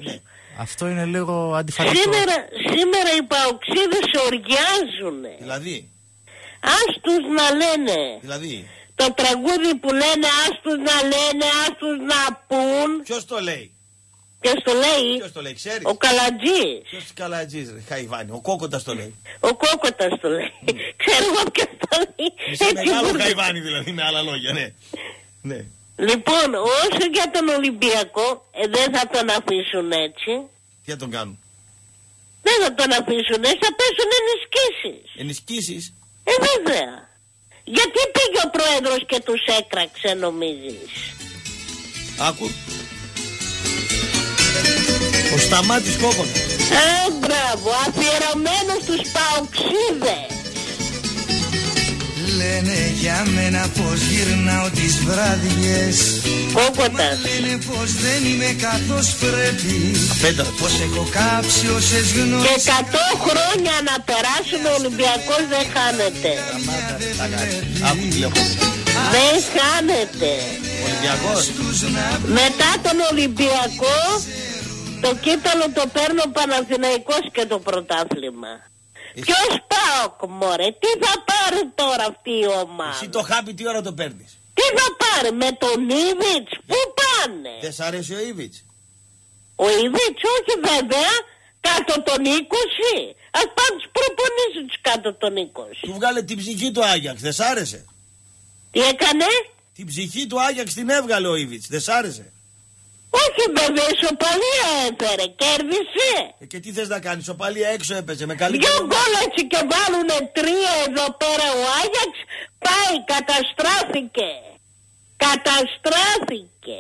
Speaker 2: Αυτό είναι λίγο αντιφατικό.
Speaker 17: Σήμερα, σήμερα οι παοξίδες οργιάζουν.
Speaker 1: Δηλαδή;
Speaker 17: Ας τους να λένε.
Speaker 1: Δηλαδή;
Speaker 17: Το τραγούδι που λένε άστους να λένε, άστους να πούν.
Speaker 1: Ποιος το λέει;
Speaker 17: Ποιος το λέει;
Speaker 1: Ποιος το λέει, ξέρεις;
Speaker 17: Ο Καλατζής.
Speaker 1: Ποιος καλατζής ρε, Χαϊβάνι. Ο Κόκοτας το λέει.
Speaker 17: Ο Κόκοτας το λέει. Ξέρω εγώ ποιος το λέει.
Speaker 1: Είσαι
Speaker 17: Έτσι
Speaker 1: μεγάλο
Speaker 17: που-
Speaker 1: Χαϊβάνι δηλαδή, με άλλα λόγια, ναι. Ναι.
Speaker 17: Λοιπόν, όσο για τον Ολυμπιακό, ε, δεν θα τον αφήσουν έτσι.
Speaker 1: Τι θα τον κάνουν;
Speaker 17: Δεν θα τον αφήσουν έτσι, θα πέσουν ενισχύσεις.
Speaker 1: Ενισχύσεις;
Speaker 17: Ε, βέβαια. Γιατί πήγε ο πρόεδρος και τους έκραξε, νομίζεις;
Speaker 1: Άκου. Ο Σταμάτης Κόκοτας.
Speaker 17: Ε, μπράβο, αφιερωμένος στους παοξίδες.
Speaker 18: Λένε για μένα πως γυρνάω τις βράδιες
Speaker 17: Κόκοτας.
Speaker 18: Λένε πως δεν είμαι καθώς πρέπει
Speaker 1: Πέτα.
Speaker 18: Πως έχω κάψει όσες
Speaker 17: Και
Speaker 18: γνώσεις
Speaker 17: 100 χρόνια να περάσουν ο Ολυμπιακός δεν χάνεται.
Speaker 1: Άκου τι λέω.
Speaker 17: Δεν χάνεται.
Speaker 1: Ολυμπιακός.
Speaker 17: Μετά τον Ολυμπιακό, το κύπελο το παίρνει ο Παναθηναϊκός και το πρωτάθλημα. Ποιος ΠΑΟΚ μωρέ, τι θα πάρει τώρα αυτή η ομάδα;
Speaker 1: Εσύ το χάπι τι ώρα το παίρνεις;
Speaker 17: Τι θα πάρει με τον Ήβιτς, πού πάνε;
Speaker 1: Δεν σ' αρέσει ο Ήβιτς.
Speaker 17: Ο Ήβιτς όχι βέβαια, κάτω των 20. Ας πάνε τους προπονήσεις τους κάτω των 20.
Speaker 1: Του βγάλε την ψυχή του Άγιαξ, δεν σ' άρεσε;
Speaker 17: Τι έκανε;
Speaker 1: Την ψυχή του Άγιαξ την έβγαλε ο Ήβιτς, δεν σ' άρεσε;
Speaker 17: Όχι βέβαια, ισοπαλία έφερε, κέρδισε.
Speaker 1: Ε, και τι θες να κάνεις, ο Παλία έξω έπαιζε με καλή
Speaker 17: Δυο γκολ έτσι και βάλουνε τρία εδώ πέρα ο Άγιαξ, πάει, καταστράφηκε. Καταστράφηκε.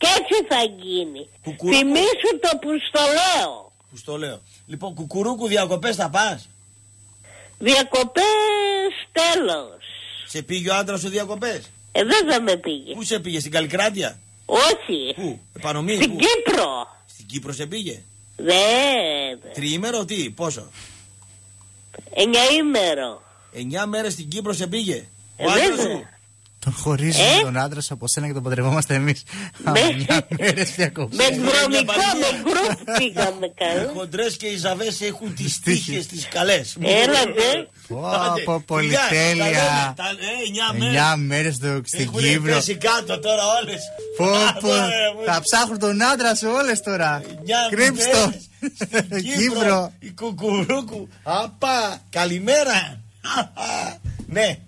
Speaker 17: Και έτσι θα γίνει.
Speaker 1: Κουκουρούκου.
Speaker 17: Θυμήσου το που στο λέω.
Speaker 1: Που στο λέω. Λοιπόν, κουκουρούκου διακοπές θα πας;
Speaker 17: Διακοπές τέλος.
Speaker 1: Σε πήγε ο άντρας σου διακοπές;
Speaker 17: Ε, δεν θα με πήγε.
Speaker 1: Πού σε πήγε, στην Καλλικράτεια;
Speaker 17: Όχι.
Speaker 1: Πού, επανομή,
Speaker 17: Στην
Speaker 1: πού;
Speaker 17: Κύπρο.
Speaker 1: Στην Κύπρο σε πήγε;
Speaker 17: Δεν.
Speaker 1: Τριήμερο, τι, πόσο;
Speaker 17: Εννιαήμερο.
Speaker 1: Εννιά μέρες στην Κύπρο σε πήγε;
Speaker 17: Ε,
Speaker 1: Ο άντρας
Speaker 17: βέβαια.
Speaker 1: σου.
Speaker 2: Τον χωρίζει
Speaker 17: Ε;
Speaker 2: τον άντρα σου από σένα και τον παντρευόμαστε εμείς.
Speaker 17: Με-
Speaker 2: μέρες διακοπέ.
Speaker 17: Με γκρομικό, με γκρουπ πήγαμε καλά.
Speaker 1: Χοντρές και οι ζαβές έχουν τις τύχες τις καλές.
Speaker 17: Έλατε.
Speaker 1: Άντε,
Speaker 2: Πω, πολύ
Speaker 1: φιλιά, τα
Speaker 2: τέλεια.
Speaker 1: λέμε, τα- ε, εννιά μέρες.
Speaker 2: 9 μέρε στην
Speaker 1: Έχουν
Speaker 2: Κύπρο.
Speaker 1: πέσει κάτω τώρα όλες.
Speaker 2: Πω,
Speaker 1: Α,
Speaker 2: πω,
Speaker 1: τώρα, μου-
Speaker 2: θα ψάχνουν τον άντρα σου όλες τώρα.
Speaker 1: Μια
Speaker 2: Κρύψτο.
Speaker 1: μέρες στην
Speaker 2: Κύπρο.
Speaker 1: Η κουκουρούκου. Απα, καλημέρα. Ναι,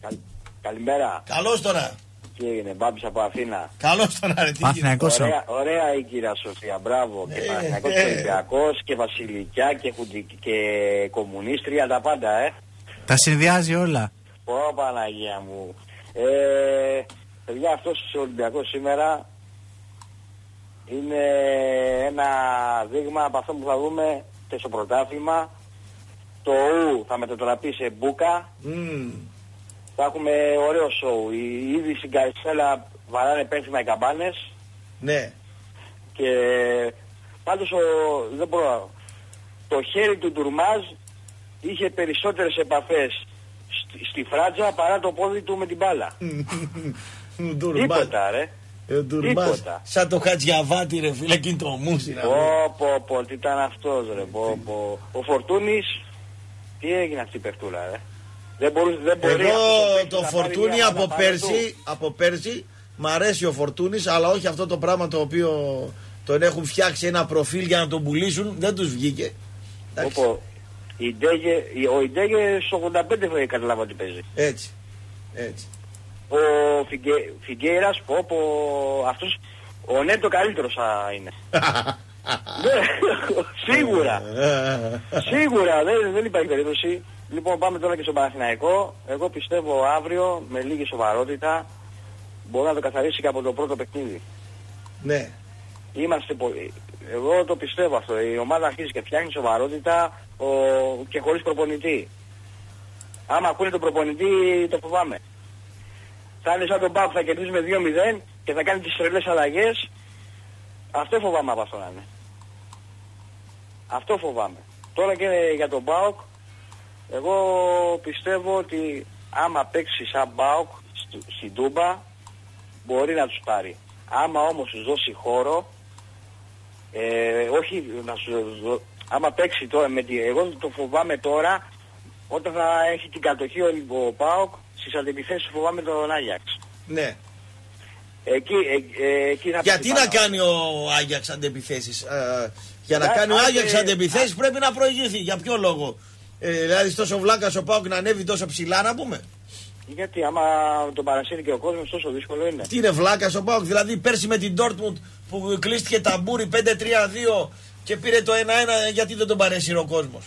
Speaker 19: Καλημέρα.
Speaker 1: καλώς τώρα.
Speaker 19: Τι έγινε, Μπάμπης από Αθήνα.
Speaker 1: Καλώς τώρα, ρε, τι γίνεται.
Speaker 2: Παθηναϊκός σου.
Speaker 19: Ωραία, ωραία η κυρία Σοφία, μπράβο. Και
Speaker 1: Ε,
Speaker 19: Παναθηναϊκός
Speaker 1: ε.
Speaker 19: και Ολυμπιακός και Βασιλικιά και, χουντι- και κομμουνίστρια, τα πάντα, ε.
Speaker 2: Τα συνδυάζει όλα.
Speaker 19: Πω Παναγία μου. Ε, παιδιά, αυτός ο Ολυμπιακός σήμερα είναι ένα δείγμα από αυτό που θα δούμε και στο πρωτάθλημα. Το ου θα μετατραπεί σε μπούκα.
Speaker 1: Μμμ.
Speaker 19: Θα έχουμε ωραίο σοου. Οι- Ήδη στην Καϊσέλα βαράνε πένθυμα οι καμπάνες.
Speaker 1: Ναι.
Speaker 19: Και πάντως ο, δεν μπορώ. Το χέρι του Τουρμάζ είχε περισσότερες επαφές στη, στη φράτζα παρά το πόδι του με την μπάλα.
Speaker 1: Ντουρμπάς.
Speaker 19: Τίποτα ρε.
Speaker 1: Ε, ο Ντουρμπάς.
Speaker 19: Τίποτα.
Speaker 1: Σαν το Χατζιαβάτη ρε φίλε, εκείνη το μουσι να
Speaker 19: Πω πω πω, τι ήταν αυτός ρε. Πω, πω. Ο Φορτούνης, τι έγινε αυτή η παιχτούλα ρε. Δεν, μπορούσε, δεν μπορεί
Speaker 1: Εγώ
Speaker 19: αυτός ο παίκτης
Speaker 1: το
Speaker 19: να πάρει
Speaker 1: Φορτούνι
Speaker 19: μια
Speaker 1: από
Speaker 19: μπάλα πάνω
Speaker 1: πέρσι, από πέρσι μ' αρέσει ο Φορτούνης αλλά όχι αυτό το πράγμα το οποίο τον έχουν φτιάξει ένα προφίλ για να τον πουλήσουν δεν τους βγήκε.
Speaker 19: του. Πω, πω. Η Ντέγε, η- ο Ιντέγε στο 85 καταλάβα ότι παίζει.
Speaker 1: Έτσι. Έτσι.
Speaker 19: Ο Φιγκέ, Φιγκέρας, πω, πω, αυτός, ο Νέτο καλύτερος θα είναι. Ναι, Σίγουρα. Σίγουρα, δεν, δεν υπάρχει περίπτωση. Λοιπόν, πάμε τώρα και στο Παναθηναϊκό. Εγώ πιστεύω αύριο, με λίγη σοβαρότητα, μπορεί να το καθαρίσει και από το πρώτο παιχνίδι.
Speaker 1: Ναι.
Speaker 19: Είμαστε πολύ... Εγώ το πιστεύω αυτό. Η ομάδα αρχίζει και φτιάχνει σοβαρότητα ο... και χωρίς προπονητή. Άμα ακούνε τον προπονητή, το φοβάμαι. Θα είναι σαν τον Πάου που θα κερδίσει με 2-0 και θα κάνει τις τρελές αλλαγές. Αυτό φοβάμαι από αυτό να είναι. Αυτό φοβάμαι. Τώρα και για τον Μπάουκ, εγώ πιστεύω ότι άμα παίξει σαν Μπάουκ στη- στην Τούμπα, μπορεί να τους πάρει. Άμα όμως τους δώσει χώρο, ε, όχι να σου δω- άμα παίξει τώρα με τη, εγώ το φοβάμαι τώρα όταν θα έχει την κατοχή ο, ο ΠΑΟΚ στις αντιπιθέσεις φοβάμαι τον Άγιαξ.
Speaker 1: Ναι.
Speaker 19: Εκεί, ε, ε, εκεί θα
Speaker 1: Γιατί
Speaker 19: πέσει
Speaker 1: να
Speaker 19: πάνω.
Speaker 1: κάνει ο Άγιαξ αντεπιθέσεις. για να
Speaker 19: Ε,
Speaker 1: κάνει ο
Speaker 19: άντε-
Speaker 1: Άγιαξ αντεπιθέσεις πρέπει να προηγηθεί. Για ποιο λόγο; Ε, δηλαδή τόσο βλάκας ο Πάοκ να ανέβει τόσο ψηλά να πούμε.
Speaker 19: Γιατί άμα τον παρασύρει και ο κόσμος τόσο δύσκολο είναι.
Speaker 1: Τι είναι βλάκας ο Πάοκ. Δηλαδή πέρσι με την Dortmund που κλείστηκε ταμπούρι 5-3-2 και πήρε το 1-1 γιατί δεν τον παρέσυρε ο κόσμος;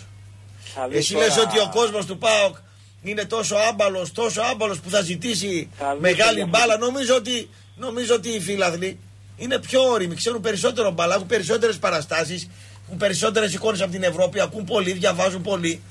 Speaker 19: Θα δεις
Speaker 1: Εσύ
Speaker 19: τώρα-
Speaker 1: λες ότι ο κόσμος του ΠΑΟΚ είναι τόσο άμπαλος, τόσο άμπαλος που θα ζητήσει
Speaker 19: Θα δεις
Speaker 1: μεγάλη
Speaker 19: ότι-
Speaker 1: μπάλα. Νομίζω ότι, νομίζω ότι οι φίλαθλοι είναι πιο όριμοι, ξέρουν περισσότερο μπάλα, έχουν περισσότερες παραστάσεις, έχουν περισσότερες εικόνες από την Ευρώπη, ακούν πολύ, διαβάζουν πολύ.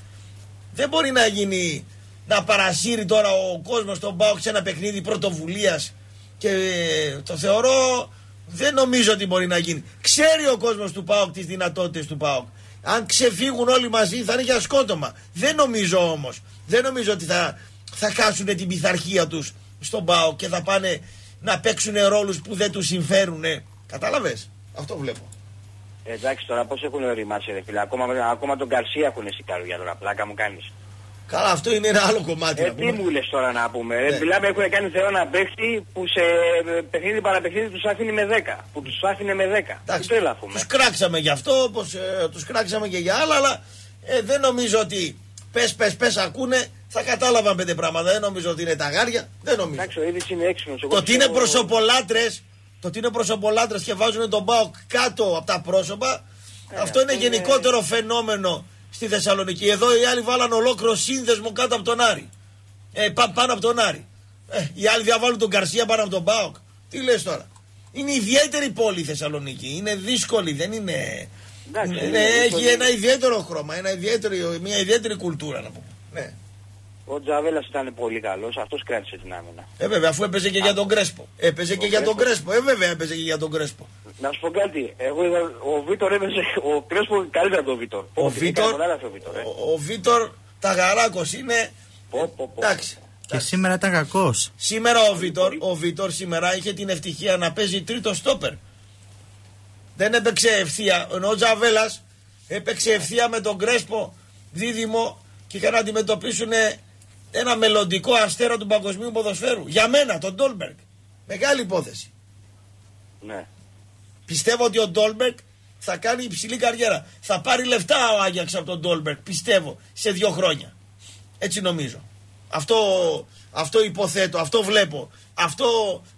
Speaker 1: Δεν μπορεί να γίνει να παρασύρει τώρα ο κόσμος τον ΠΑΟΚ σε ένα παιχνίδι πρωτοβουλίας και ε, το θεωρώ δεν νομίζω ότι μπορεί να γίνει. Ξέρει ο κόσμος του ΠΑΟΚ τις δυνατότητες του ΠΑΟΚ. Αν ξεφύγουν όλοι μαζί θα είναι για σκότωμα. Δεν νομίζω όμως. Δεν νομίζω ότι θα, θα χάσουν την πειθαρχία τους στον ΠΑΟΚ και θα πάνε να παίξουν ρόλους που δεν τους συμφέρουν. Κατάλαβες; Αυτό βλέπω.
Speaker 19: Εντάξει τώρα πώς έχουν οριμάσει ρε φίλε; Ακόμα, ακόμα τον Καρσία έχουν εσύ καρδιά τώρα. Πλάκα μου κάνεις.
Speaker 1: Καλά, αυτό είναι ένα άλλο κομμάτι.
Speaker 19: Ε,
Speaker 1: να
Speaker 19: τι
Speaker 1: πούμε.
Speaker 19: μου λες τώρα να πούμε.
Speaker 1: Ναι.
Speaker 19: Ε, μιλάμε έχουν κάνει θεό ένα παίχτη που σε ε, παιχνίδι παραπαιχνίδι τους άφηνε με 10. Που τους άφηνε με 10. Τι τρέλα πούμε.
Speaker 1: Τους κράξαμε γι' αυτό, όπως ε, τους κράξαμε και για άλλα, αλλά ε, δεν νομίζω ότι πες, πες, πες, ακούνε. Θα κατάλαβαν πέντε πράγματα. Δεν νομίζω ότι είναι τα γάρια. Δεν νομίζω.
Speaker 19: Εντάξει ο Ήδης είναι έξυπνος. Εγώ
Speaker 1: Το ότι είναι
Speaker 19: πιστεύω-
Speaker 1: προσωπολάτρε, το ότι είναι προσωπολάτρες και βάζουν τον Μπάουκ κάτω από τα πρόσωπα, αυτό είναι
Speaker 19: αυτό είναι-
Speaker 1: γενικότερο φαινόμενο στη Θεσσαλονίκη. Εδώ οι άλλοι βάλαν ολόκληρο σύνδεσμο κάτω από τον Άρη. Ε, πά- πάνω από τον Άρη. Ε, οι άλλοι διαβάλουν τον Καρσία πάνω από τον Μπάουκ. Τι λες τώρα; Είναι ιδιαίτερη πόλη η Θεσσαλονίκη. Είναι δύσκολη, δεν είναι.
Speaker 19: Εντάξει,
Speaker 1: είναι-
Speaker 19: είναι
Speaker 1: έχει
Speaker 19: δύσκολη.
Speaker 1: ένα ιδιαίτερο χρώμα, ένα ιδιαίτερο, μια ιδιαίτερη κουλτούρα να πούμε. Ναι.
Speaker 19: Ο Τζαβέλας ήταν πολύ καλός. Αυτός κράτησε την άμυνα.
Speaker 1: Ε, βέβαια, αφού έπαιζε και για τον Κρέσπο. Έπαιζε και για τον Κρέσπο. Ε, βέβαια, έπαιζε και για τον Κρέσπο.
Speaker 19: Να σου πω κάτι. Εγώ είδα, ο Βίτορ έπαιζε, ο Κρέσπο καλύτερα από τον Βίτορ.
Speaker 1: Ο Βίτορ,
Speaker 19: ο Βίτορ. ε.
Speaker 1: ο, ο Βίτορ Ταγαράκος είναι. Εντάξει.
Speaker 2: Και σήμερα ήταν κακός.
Speaker 1: Σήμερα ο Βίτορ, ο Βίτορ σήμερα είχε την ευτυχία να παίζει τρίτο στόπερ. Δεν έπαιξε ευθεία. Ενώ ο Τζαβέλας έπαιξε ευθεία με τον Κρέσπο δίδυμο και είχαν να αντιμετωπίσουν ένα μελλοντικό αστέρα του παγκοσμίου ποδοσφαίρου. Για μένα, τον Ντόλμπεργκ. Μεγάλη υπόθεση.
Speaker 19: Ναι.
Speaker 1: Πιστεύω ότι ο Ντόλμπεργκ θα κάνει υψηλή καριέρα. Θα πάρει λεφτά ο Άγιαξ από τον Ντόλμπεργκ, πιστεύω, σε δύο χρόνια. Έτσι νομίζω. Αυτό, αυτό υποθέτω, αυτό βλέπω. Αυτό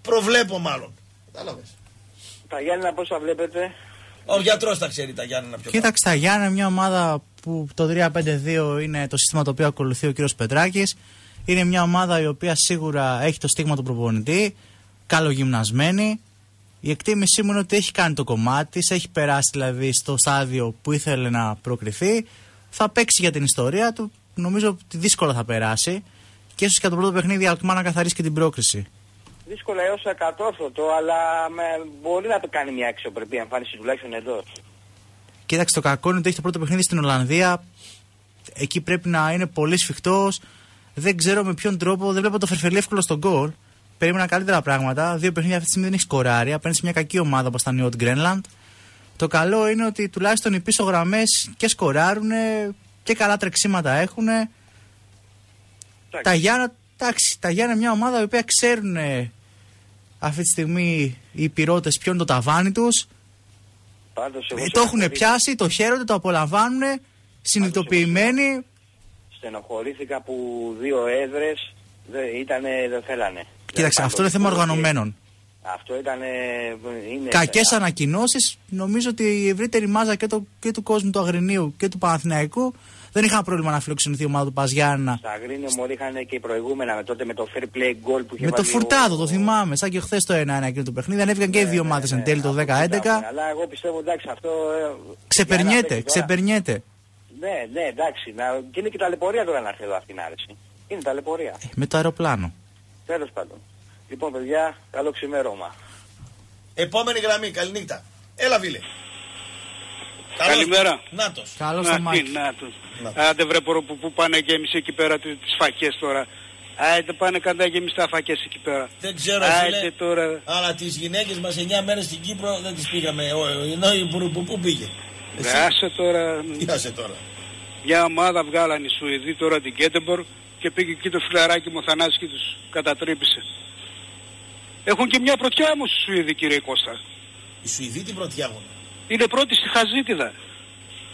Speaker 1: προβλέπω μάλλον. Κατάλαβες.
Speaker 19: Τα Γιάννενα πώς τα βλέπετε;
Speaker 1: Ο γιατρός τα ξέρει τα Γιάννενα πιο
Speaker 2: Κοίταξε τα Γιάννα, μια ομάδα που το 3-5-2 είναι το σύστημα το οποίο ακολουθεί ο κύριος Πετράκης. Είναι μια ομάδα η οποία σίγουρα έχει το στίγμα του προπονητή, καλογυμνασμένη. Η εκτίμησή μου είναι ότι έχει κάνει το κομμάτι της, έχει περάσει δηλαδή στο στάδιο που ήθελε να προκριθεί. Θα παίξει για την ιστορία του, νομίζω ότι δύσκολα θα περάσει. Και ίσως και το πρώτο παιχνίδι η Αλκμά να καθαρίσει και την πρόκριση.
Speaker 19: Δύσκολα έως ακατόρθωτο, αλλά με, μπορεί να το κάνει μια αξιοπρεπή εμφάνιση τουλάχιστον εδώ.
Speaker 2: Κοίταξε, το κακό είναι ότι έχει το πρώτο παιχνίδι στην Ολλανδία. Εκεί πρέπει να είναι πολύ σφιχτός. Δεν ξέρω με ποιον τρόπο. Δεν βλέπω το φερφελί εύκολο στον γκολ. Περίμενα καλύτερα πράγματα. Δύο παιχνίδια αυτή τη στιγμή δεν έχει σκοράρει. Απέναντι σε μια κακή ομάδα όπως ήταν η Ότ Γκρένλαντ. Το καλό είναι ότι τουλάχιστον οι πίσω γραμμές και σκοράρουν και καλά τρεξίματα έχουν. Τα Γιάννα, εντάξει, τα Γιάννα είναι μια ομάδα η οποία ξέρουν αυτή τη στιγμή οι πυρώτε ποιο είναι το ταβάνι τους.
Speaker 19: Πάντως εγώ
Speaker 2: Ε, το έχουν
Speaker 19: στενοχωρήθηκα-
Speaker 2: πιάσει, το χαίρονται, το απολαμβάνουν, συνειδητοποιημένοι.
Speaker 19: Στενοχωρήθηκα που δύο έδρες δεν, ήτανε, δεν θέλανε.
Speaker 2: Κοίταξε,
Speaker 19: Δεν
Speaker 2: αυτό είναι θέμα
Speaker 19: πάντως,
Speaker 2: οργανωμένων.
Speaker 19: Αυτό ήταν. Είναι
Speaker 2: Κακές ανακοινώσεις. Νομίζω ότι η ευρύτερη μάζα και, το, και του κόσμου του Αγρινίου και του Παναθηναϊκού δεν είχαν πρόβλημα να φιλοξενηθεί η ομάδα του Παζιάννα.
Speaker 19: Στα Αγρίνιο μόλι είχαν και οι προηγούμενα με τότε με το fair play goal που είχε
Speaker 2: Με το
Speaker 19: βάλει
Speaker 2: Φουρτάδο,
Speaker 19: ο-
Speaker 2: το θυμάμαι. Σαν και χθες το 1-1 εκείνο το παιχνίδι. Ανέβηκαν και οι δύο ομάδες εν τέλει το 10-11.
Speaker 19: Αλλά εγώ πιστεύω εντάξει αυτό. ε, για να
Speaker 2: Ξεπερνιέται,
Speaker 19: παίξει τώρα.
Speaker 2: ξεπερνιέται.
Speaker 19: Ναι, ναι, εντάξει. Να... Και είναι και ταλαιπωρία τώρα να έρθει εδώ αυτήν άρεση. Είναι ταλαιπωρία.
Speaker 2: Με το αεροπλάνο.
Speaker 19: Τέλος πάντων. Λοιπόν, παιδιά, καλό ξημέρωμα.
Speaker 1: Επόμενη γραμμή, καληνύχτα. Έλα, φίλε.
Speaker 20: Καλημέρα.
Speaker 1: Νάτος.
Speaker 2: Καλώς
Speaker 20: Να,
Speaker 2: το Μάκη.
Speaker 20: τι, να το. Άντε βρε πορο που, που πάνε γέμισε εκεί πέρα τις, τις φακές τώρα. Άντε πάνε κατά γεμιστά φακές εκεί πέρα.
Speaker 1: Δεν ξέρω,
Speaker 20: Άντε
Speaker 1: φίλε.
Speaker 20: τώρα.
Speaker 1: Αλλά τις γυναίκες μας 9 μέρες στην Κύπρο δεν τις πήγαμε. Ο- ο- Ενώ η που, που, πού πήγε; Εσύ.
Speaker 20: Άσε τώρα.
Speaker 1: Τι άσε τώρα;
Speaker 20: Μια ομάδα βγάλανε οι Σουηδοί τώρα την Κέντεμπορ και πήγε εκεί το φιλαράκι μου ο Θανάσης και τους κατατρύπησε. Έχουν και μια πρωτιά όμως οι Σουηδοί κύριε Κώστα.
Speaker 1: Οι Σουηδοί την πρωτιά έχουν;
Speaker 20: Είναι πρώτη στη Χαζίτιδα.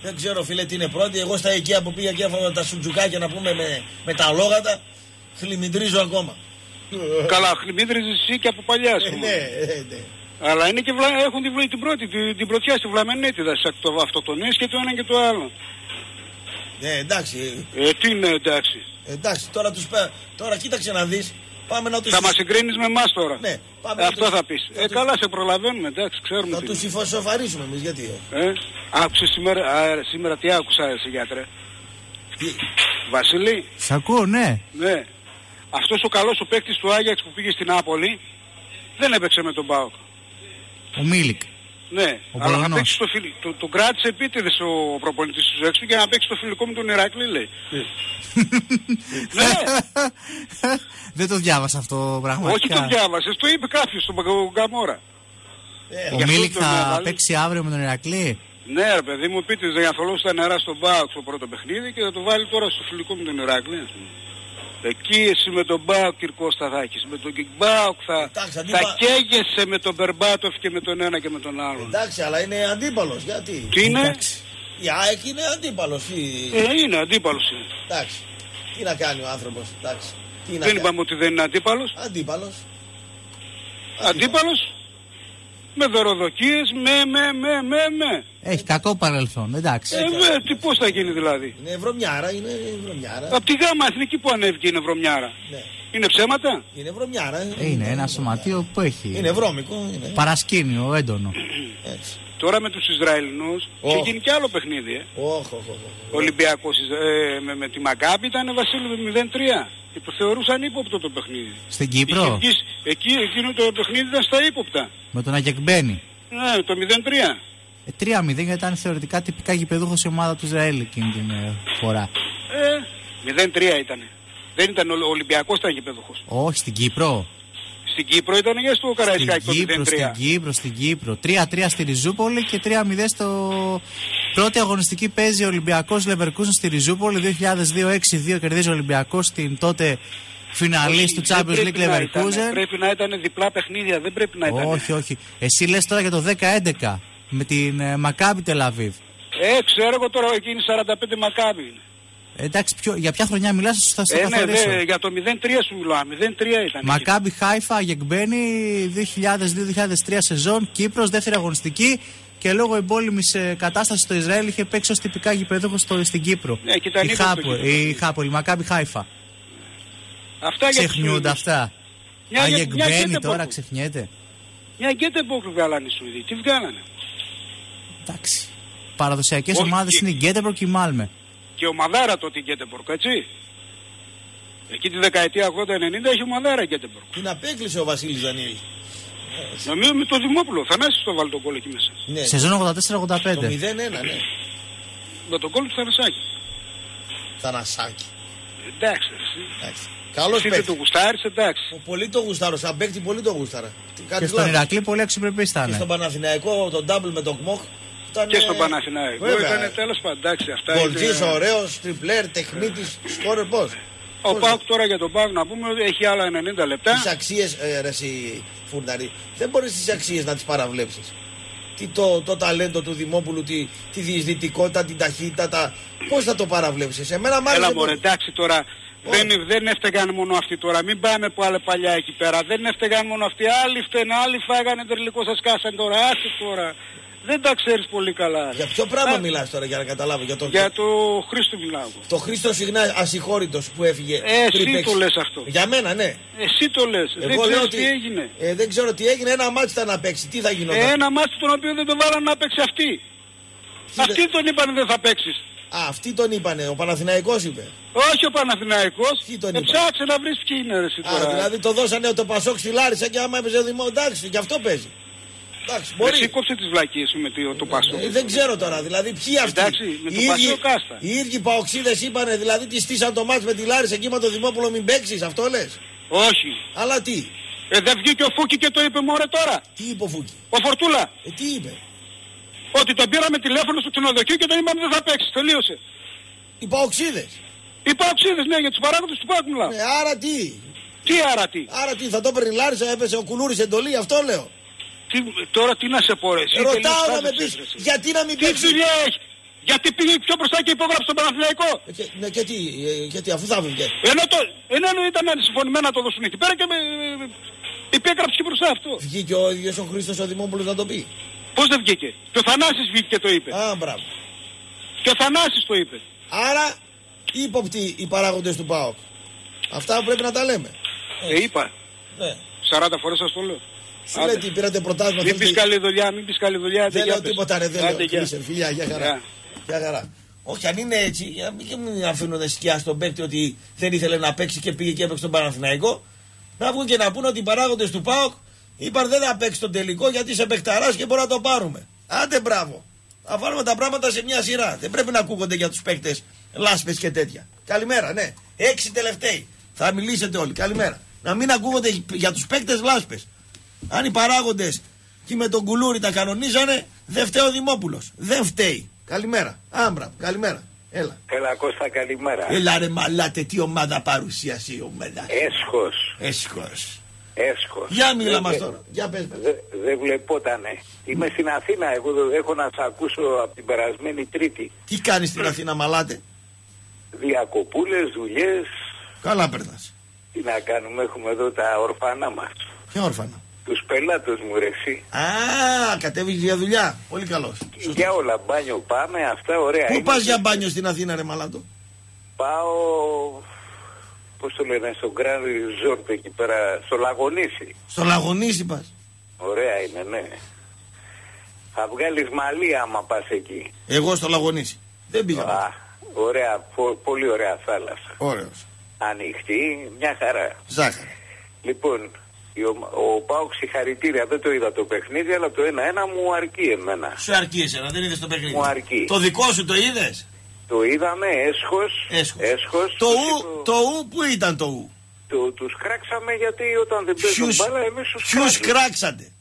Speaker 1: Δεν ξέρω φίλε τι είναι πρώτη. Εγώ στα οικεία που πήγα και έφαγα τα σουτζουκάκια να πούμε με, με τα αλόγατα. Χλιμιντρίζω ακόμα.
Speaker 20: Καλά, χλιμίδρυζες εσύ και από παλιά
Speaker 1: Ε,
Speaker 20: σου.
Speaker 1: ναι, ε, ναι.
Speaker 20: Αλλά είναι και βλα... έχουν τη, βλα- την πρώτη, την, την πρωτιά στη Βλαμενίτιδα, σε το αυτοκτονίες και το ένα και το άλλο.
Speaker 1: Ναι, εντάξει.
Speaker 20: Ε, τι είναι εντάξει.
Speaker 1: Εντάξει, τώρα τους πέ... Τώρα κοίταξε να δεις. Πάμε να τους...
Speaker 20: Θα μας συγκρίνεις με εμάς τώρα.
Speaker 1: Ναι, πάμε
Speaker 20: Ε,
Speaker 1: να
Speaker 20: αυτό
Speaker 1: τους-
Speaker 20: θα πεις. Ε, καλά, σε προλαβαίνουμε, εντάξει, ξέρουμε.
Speaker 1: Θα
Speaker 20: τι
Speaker 1: τους
Speaker 20: είναι.
Speaker 1: υφοσοφαρίσουμε εμείς, γιατί όχι.
Speaker 20: Ε, άκουσε σήμερα, α, ρε, σήμερα τι άκουσα εσύ γιατρέ. Βασίλη,
Speaker 2: Σ' ακούω, ναι.
Speaker 20: ναι. Αυτός ο καλός ο παίκτης του Άγιαξ που πήγε στην Νάπολη δεν έπαιξε με τον Πάοκ.
Speaker 2: Ο Μίλικ.
Speaker 20: Ναι,
Speaker 2: Ο
Speaker 20: αλλά να
Speaker 2: Πολωνός.
Speaker 20: παίξει στο φιλικό. Το, τον κράτησε επίτηδες ο προπονητής του έξω για να παίξει το φιλικό με τον Ηράκλη, λέει. ναι,
Speaker 2: Δεν το διάβασα αυτό πραγματικά.
Speaker 20: όχι το διάβασες, το είπε κάποιος στον Παγκο- Γκαμόρα.
Speaker 1: Ε,
Speaker 2: Ο
Speaker 20: Γι' αυτό
Speaker 2: Μίλικ
Speaker 20: τον
Speaker 2: θα
Speaker 20: έβαλες.
Speaker 2: παίξει αύριο με τον Ηρακλή;
Speaker 20: Ναι, ρε παιδί μου, πείτε για να θολώσει τα νερά στον Μπάουκ στο πρώτο παιχνίδι και θα το βάλει τώρα στο φιλικό με τον Ηράκλη. Ας πούμε. Εκεί εσύ με τον Μπάουκ, κύριε Κώστα, θα έχεις. Με τον Μπάουκ θα,
Speaker 1: Εντάξει,
Speaker 20: θα
Speaker 1: αντίπα-
Speaker 20: καίγεσαι με τον Μπερμπάτοφ και με τον ένα και με τον άλλον.
Speaker 1: Εντάξει, αλλά είναι αντίπαλος. Γιατί;
Speaker 20: Τι είναι;
Speaker 1: Η ΑΕΚ είναι αντίπαλος. Τι...
Speaker 20: Ε, είναι αντίπαλος είναι.
Speaker 1: Εντάξει. Τι να κάνει ο άνθρωπος. Εντάξει. Τι να
Speaker 20: Δεν
Speaker 1: κάνει.
Speaker 20: είπαμε ότι δεν είναι αντίπαλος.
Speaker 1: Αντίπαλος.
Speaker 20: Αντίπαλος. Με δωροδοκίες, με, με, με, με, με.
Speaker 2: Έχει κακό παρελθόν, εντάξει.
Speaker 20: Ε, με, τι πώς θα γίνει δηλαδή;
Speaker 1: Είναι βρωμιάρα, είναι βρωμιάρα.
Speaker 20: Από τη γάμα εθνική που ανέβηκε είναι βρωμιάρα.
Speaker 1: Ναι.
Speaker 20: Είναι ψέματα;
Speaker 1: Είναι βρωμιάρα.
Speaker 2: Ε, Είναι ένα σωματείο που έχει
Speaker 1: Είναι βρώμικο. Είναι.
Speaker 2: παρασκήνιο έντονο.
Speaker 1: Έτσι.
Speaker 20: Τώρα με τους Ισραηλινούς
Speaker 1: Ω.
Speaker 20: είχε γίνει κι άλλο παιχνίδι. Ε.
Speaker 1: Όχι, όχι, όχι.
Speaker 20: Ο Ολυμπιακός ε, με, με τη Μακάμπη ήταν Βασίλειο 0-3 και το θεωρούσαν ύποπτο το παιχνίδι.
Speaker 2: Στην
Speaker 20: Είχε
Speaker 2: Κύπρο,
Speaker 20: βγει- εκεί, εκείνο το παιχνίδι ήταν στα ύποπτα.
Speaker 2: με τον Αγεκμπένη.
Speaker 20: Ναι, το 0-3.
Speaker 2: Ε, 3-0 γιατί ήταν θεωρητικά τυπικά γηπεδούχος η ομάδα του Ισραήλ εκείνη την ε, φορά.
Speaker 20: Ε, 0-3 ήταν. Δεν ήταν ο ο Ολυμπιακός ήταν γηπεδούχος.
Speaker 2: Όχι, στην Κύπρο;
Speaker 20: Στην Κύπρο ήταν για στο
Speaker 2: Στην
Speaker 20: Καραϊσκάκι το
Speaker 2: Κύπρο,
Speaker 20: 0-3.
Speaker 2: στην Κύπρο, στην Κύπρο. 3-3 στη Ριζούπολη και 3-0 στο πρώτη αγωνιστική παίζει ο Ολυμπιακός Λεβερκούσεν στη Ριζούπολη 2002-6-2 κερδίζει ο Ολυμπιακός την τότε φιναλίστ
Speaker 20: Όχι,
Speaker 2: του
Speaker 20: δεν
Speaker 2: Champions
Speaker 20: πρέπει
Speaker 2: League
Speaker 20: να ήταν.
Speaker 2: Leverkusen.
Speaker 20: Πρέπει να ήταν διπλά παιχνίδια, δεν πρέπει να ήταν.
Speaker 2: Όχι, όχι. Εσύ λες τώρα για το 10-11 με την ε, Μακάμπι Τελαβίβ.
Speaker 20: Ε, ξέρω εγώ τώρα εκείνη 45 Μακάμπη. Είναι.
Speaker 2: Εντάξει, ποιο, για ποια χρονιά μιλάς, θα σε
Speaker 20: Ε, ναι,
Speaker 2: καθορίσω.
Speaker 20: δε, για το 0-3 σου μιλάω. 0-3 ήταν.
Speaker 2: Μακάμπι Χάιφα, Γεκμπένι 2002-2003 σεζόν, Κύπρος, δεύτερη αγωνιστική και λόγω εμπόλεμη κατάστασης στο Ισραήλ είχε παίξει ως τυπικά γηπεδούχο στο, στην Κύπρο.
Speaker 20: Ναι, και ήταν
Speaker 2: η,
Speaker 20: ύποπτο
Speaker 2: Χάπο,
Speaker 20: γήπεδο.
Speaker 2: η Χάπολη, η Μακάμπι Χάιφα.
Speaker 20: Αυτά για τους
Speaker 2: Ξεχνιούνται
Speaker 20: Σουηδούς.
Speaker 2: αυτά.
Speaker 20: Μια- μια- μια
Speaker 2: Αγεκμπένι
Speaker 20: Γκέτεμπορκ.
Speaker 2: τώρα ξεχνιέται.
Speaker 20: Μια Γκέτεμπορκ βγάλανε οι Σουηδοί. Τι βγάλανε.
Speaker 2: Εντάξει. Παραδοσιακές
Speaker 20: Όχι,
Speaker 2: ομάδες
Speaker 20: και-
Speaker 2: είναι η Γκέτεμπορκ και η Μάλμε.
Speaker 20: Και ομαδάρα τότε η Γκέτεμπορκ, έτσι. Εκεί τη δεκαετία 80-90 έχει ομαδάρα η Γκέτεμπορκ.
Speaker 1: Την απέκλεισε ο Βασίλης Δανίλη.
Speaker 20: Νομίζω με το Δημόπουλο. Θανάσης το βάλει τον κόλλο εκεί μέσα.
Speaker 1: Ναι.
Speaker 2: Σεζόν
Speaker 1: Το
Speaker 2: 84-85.
Speaker 1: 0-1, ναι.
Speaker 20: Με τον κόλλο του Θανασάκη.
Speaker 1: Θανασάκι.
Speaker 20: Εντάξει. εσύ.
Speaker 1: Εντάξει. Καλός
Speaker 20: Εσύ δεν
Speaker 1: παίκτης.
Speaker 20: το γουστάρεις, εντάξει.
Speaker 1: Ο- Πολύ το γουστάρω. Σαν παίκτη πολύ το γουστάρα. Τι
Speaker 2: Και
Speaker 1: κάνεις
Speaker 2: στον
Speaker 1: λάθος.
Speaker 2: Ηρακλή πολύ αξιοπρεπής
Speaker 1: Και
Speaker 2: ήταν.
Speaker 1: στον Παναθηναϊκό το double με τον Κμόχ. Ήταν,
Speaker 20: Και στον
Speaker 1: ε,
Speaker 20: Παναθηναϊκό
Speaker 1: βέβαια.
Speaker 20: ήταν τέλος πάντων. Εντάξει, αυτά
Speaker 1: Γκολτζής,
Speaker 20: είναι...
Speaker 1: ωραίος, τριπλέρ, τεχνίτης, σκόρερ πώς.
Speaker 20: Ο Πάουκ τώρα για τον Πάουκ να πούμε ότι έχει άλλα 90 λεπτά.
Speaker 1: Τις αξίες, ε, ρε εσύ, Φουρναρή, δεν μπορείς τις αξίες να τις παραβλέψεις. Τι το, το ταλέντο του Δημόπουλου, τη, τη διεισδυτικότητα, την ταχύτητα, τα... πώς θα το παραβλέψεις. Εμένα μ' άρεσε
Speaker 20: Έλα μωρέ,
Speaker 1: πολύ.
Speaker 20: εντάξει τώρα. Δεν, δεν έφταιγαν μόνο αυτοί τώρα. Μην πάμε που άλλα παλιά εκεί πέρα. Δεν έφταιγαν μόνο αυτοί. Άλλοι φταίνε, άλλοι φάγανε τελικό σας κάσαν τώρα. Άσε τώρα. Δεν τα ξέρεις πολύ καλά.
Speaker 1: Για ποιο πράγμα μιλάς τώρα για να καταλάβω. Για, το,
Speaker 20: Για το Χρήστο μιλάω. εγώ.
Speaker 1: το Χρήστο Σιγνά ασυγχώρητος που έφυγε.
Speaker 20: Ε,
Speaker 1: πριν
Speaker 20: εσύ
Speaker 1: παίξει.
Speaker 20: το λες αυτό.
Speaker 1: Για μένα ναι.
Speaker 20: Εσύ το λες. δεν
Speaker 1: Εγώ λέω
Speaker 20: ξέρεις
Speaker 1: ότι
Speaker 20: τι έγινε.
Speaker 1: Ε, δεν ξέρω τι έγινε. Ένα μάτι ήταν να παίξει. Τι θα γινόταν;
Speaker 20: Ε, ένα μάτι τον οποίο δεν τον βάλανε να παίξει αυτή. Αυτοί τον είπαν δεν θα παίξεις.
Speaker 1: Α, αυτοί τον είπανε. Ο Παναθηναϊκός είπε.
Speaker 20: Όχι ο Παναθηναϊκός.
Speaker 1: Τι τον
Speaker 20: ε,
Speaker 1: είπαν;
Speaker 20: ψάξε να βρεις ποιοι είναι ρε εσύ
Speaker 1: Α,
Speaker 20: τώρα.
Speaker 1: δηλαδή το δώσανε το Πασόκ στη Λάρισα και άμα έπαιζε δημό. Εντάξει, γι' αυτό παίζει. Εντάξει, μπορεί.
Speaker 20: Εσύ κόψε τις βλακίες σου με το, το Πασόκ.
Speaker 1: Ε, δεν ξέρω τώρα, δηλαδή ποιοι αυτοί.
Speaker 20: Εντάξει, με το
Speaker 1: οι, ίδιοι,
Speaker 20: Πασόκ άστα.
Speaker 1: οι ίδιοι παοξίδες είπανε, δηλαδή τι στήσαν το μάτς με τη Λάρισα εκεί με το Δημόπουλο μην παίξεις, αυτό λες;
Speaker 20: Όχι.
Speaker 1: Αλλά τι,
Speaker 20: Ε, δεν βγήκε ο Φούκη και το είπε μωρέ τώρα.
Speaker 1: τι είπε ο Φούκη;
Speaker 20: Ο Φορτούλα.
Speaker 1: Ε, τι είπε;
Speaker 20: Ότι τον πήραμε τηλέφωνο στο ξενοδοχείο και τον είπαμε δεν θα παίξεις. Τελείωσε.
Speaker 1: Οι παοξίδες;
Speaker 20: Οι παοξίδες, ναι, για τους παράγοντες του Πάουκ μιλάω.
Speaker 1: Ναι, άρα τι;
Speaker 20: Τι άρα τι;
Speaker 1: Άρα τι, θα το έπαιρνε η Λάρισα, έπεσε ο κουλούρη εντολή, αυτό λέω.
Speaker 20: Τι, τώρα τι να σε πω ρε. εσύ
Speaker 1: Ρωτάω
Speaker 20: τελείως
Speaker 1: να με
Speaker 20: χάζεψες,
Speaker 1: πεις,
Speaker 20: ρε, εσύ.
Speaker 1: γιατί να μην
Speaker 20: Τι
Speaker 1: παίξεις;
Speaker 20: δουλειά έχει. Γιατί πήγε πιο μπροστά και υπόγραψε τον Παναθηναϊκό.
Speaker 1: Ε, Και, ναι, και τι, ε, γιατί αφού θα βγει.
Speaker 20: Ενώ, το, ενώ ήταν συμφωνημένα να το δώσουν εκεί πέρα και με, υπέγραψε και μπροστά αυτό.
Speaker 1: Βγήκε ο ίδιος ο Χρήστος ο Δημόπουλο να το πει.
Speaker 20: Πώς δεν βγήκε; Και ο Θανάσης βγήκε και το είπε.
Speaker 1: Α, μπράβο.
Speaker 20: Και ο Θανάσης το είπε.
Speaker 1: Άρα, ύποπτοι οι παράγοντες του ΠΑΟΚ. Αυτά πρέπει να τα λέμε.
Speaker 20: Ε, είπα.
Speaker 1: Ναι.
Speaker 20: 40 φορές σας το λέω.
Speaker 1: Σου λέει τι πήρατε πρωτάθλημα.
Speaker 20: Μην
Speaker 1: θέλετε-
Speaker 20: πεις καλή δουλειά, μην πεις καλή δουλειά. άντε,
Speaker 1: Δεν
Speaker 20: γεια
Speaker 1: λέω
Speaker 20: πες.
Speaker 1: τίποτα, ρε. Δεν
Speaker 20: Άντε,
Speaker 1: λέω.
Speaker 20: γεια.
Speaker 1: Κλείσε, φιλιά, για χαρά.
Speaker 20: Γεια.
Speaker 1: Για χαρά. Όχι, αν είναι έτσι, για μην- και μην αφήνουν σκιά στον παίκτη ότι δεν ήθελε να παίξει και πήγε και έπαιξε τον Παναθηναϊκό. Να βγουν και να πούνε ότι οι παράγοντες του ΠΑΟΚ είπαν δεν θα παίξει τον τελικό γιατί είσαι παικταρά και μπορεί να το πάρουμε. Άντε μπράβο. Θα βάλουμε τα πράγματα σε μια σειρά. Δεν πρέπει να ακούγονται για τους παίκτες λάσπες και τέτοια. Καλημέρα, ναι. Έξι τελευταίοι. Θα μιλήσετε όλοι. Καλημέρα. Να μην ακούγονται για τους παίκτες λάσπες. Αν οι παράγοντες και με τον κουλούρι τα κανονίζανε, δεν φταίει ο Δημόπουλος. Δεν φταίει. Καλημέρα. Άμπρα, καλημέρα. Έλα.
Speaker 19: Έλα Κώστα καλημέρα.
Speaker 1: Έλα ρε μαλάτε, τι ομάδα παρουσίασε η ομάδα.
Speaker 19: Έσχος.
Speaker 1: Έσχος.
Speaker 19: Έσχος.
Speaker 1: Για μίλα
Speaker 19: Δεν-
Speaker 1: μας τώρα. Για πες.
Speaker 19: Δεν δε βλεπότανε. Είμαι στην Αθήνα. Εγώ δε- έχω να σε ακούσω από την περασμένη Τρίτη.
Speaker 1: Τι κάνεις στην Αθήνα μαλάτε;
Speaker 19: Διακοπούλες, δουλειές.
Speaker 1: Καλά περνάς.
Speaker 19: Τι να κάνουμε, έχουμε εδώ τα ορφανά μας.
Speaker 1: Ποια όρφανα.
Speaker 19: Τους πελάτες μου ρε εσύ.
Speaker 1: Α, κατέβηκες για δουλειά. Πολύ καλός.
Speaker 19: Για όλα μπάνιο πάμε, αυτά ωραία.
Speaker 1: Πού
Speaker 19: είναι.
Speaker 1: πας για μπάνιο στην Αθήνα ρε μαλάτο;
Speaker 19: Πάω, πώς το λένε, στο Grand Resort εκεί πέρα, στο Λαγονίσι.
Speaker 1: Στο Λαγονίσι πας.
Speaker 19: Ωραία είναι, ναι. Θα βγάλεις μαλλί άμα πας εκεί.
Speaker 1: Εγώ στο Λαγονίσι. Δεν πήγα.
Speaker 19: Α, ωραία, πο- πολύ ωραία θάλασσα.
Speaker 1: Ωραίος.
Speaker 19: Ανοιχτή, μια χαρά.
Speaker 1: Ζάχαρη.
Speaker 19: Λοιπόν, η ομα- ο Πάουκ συγχαρητήρια, δεν το είδα το παιχνίδι, αλλά το 1-1 μου αρκεί εμένα.
Speaker 1: Σου αρκεί εσένα, δεν είδες το παιχνίδι.
Speaker 19: Μου αρκεί.
Speaker 1: Το δικό σου το είδες;
Speaker 19: Το είδαμε, έσχος,
Speaker 1: Έσχος.
Speaker 19: έσχος.
Speaker 1: Το
Speaker 19: τους
Speaker 1: ου,
Speaker 19: είπα-
Speaker 1: το ου, πού ήταν το ου;
Speaker 19: το- τους κράξαμε γιατί όταν δεν παίζουν
Speaker 1: Ποιους,
Speaker 19: μπάλα εμείς τους
Speaker 1: ποιους
Speaker 19: κράξαμε.
Speaker 1: κράξατε;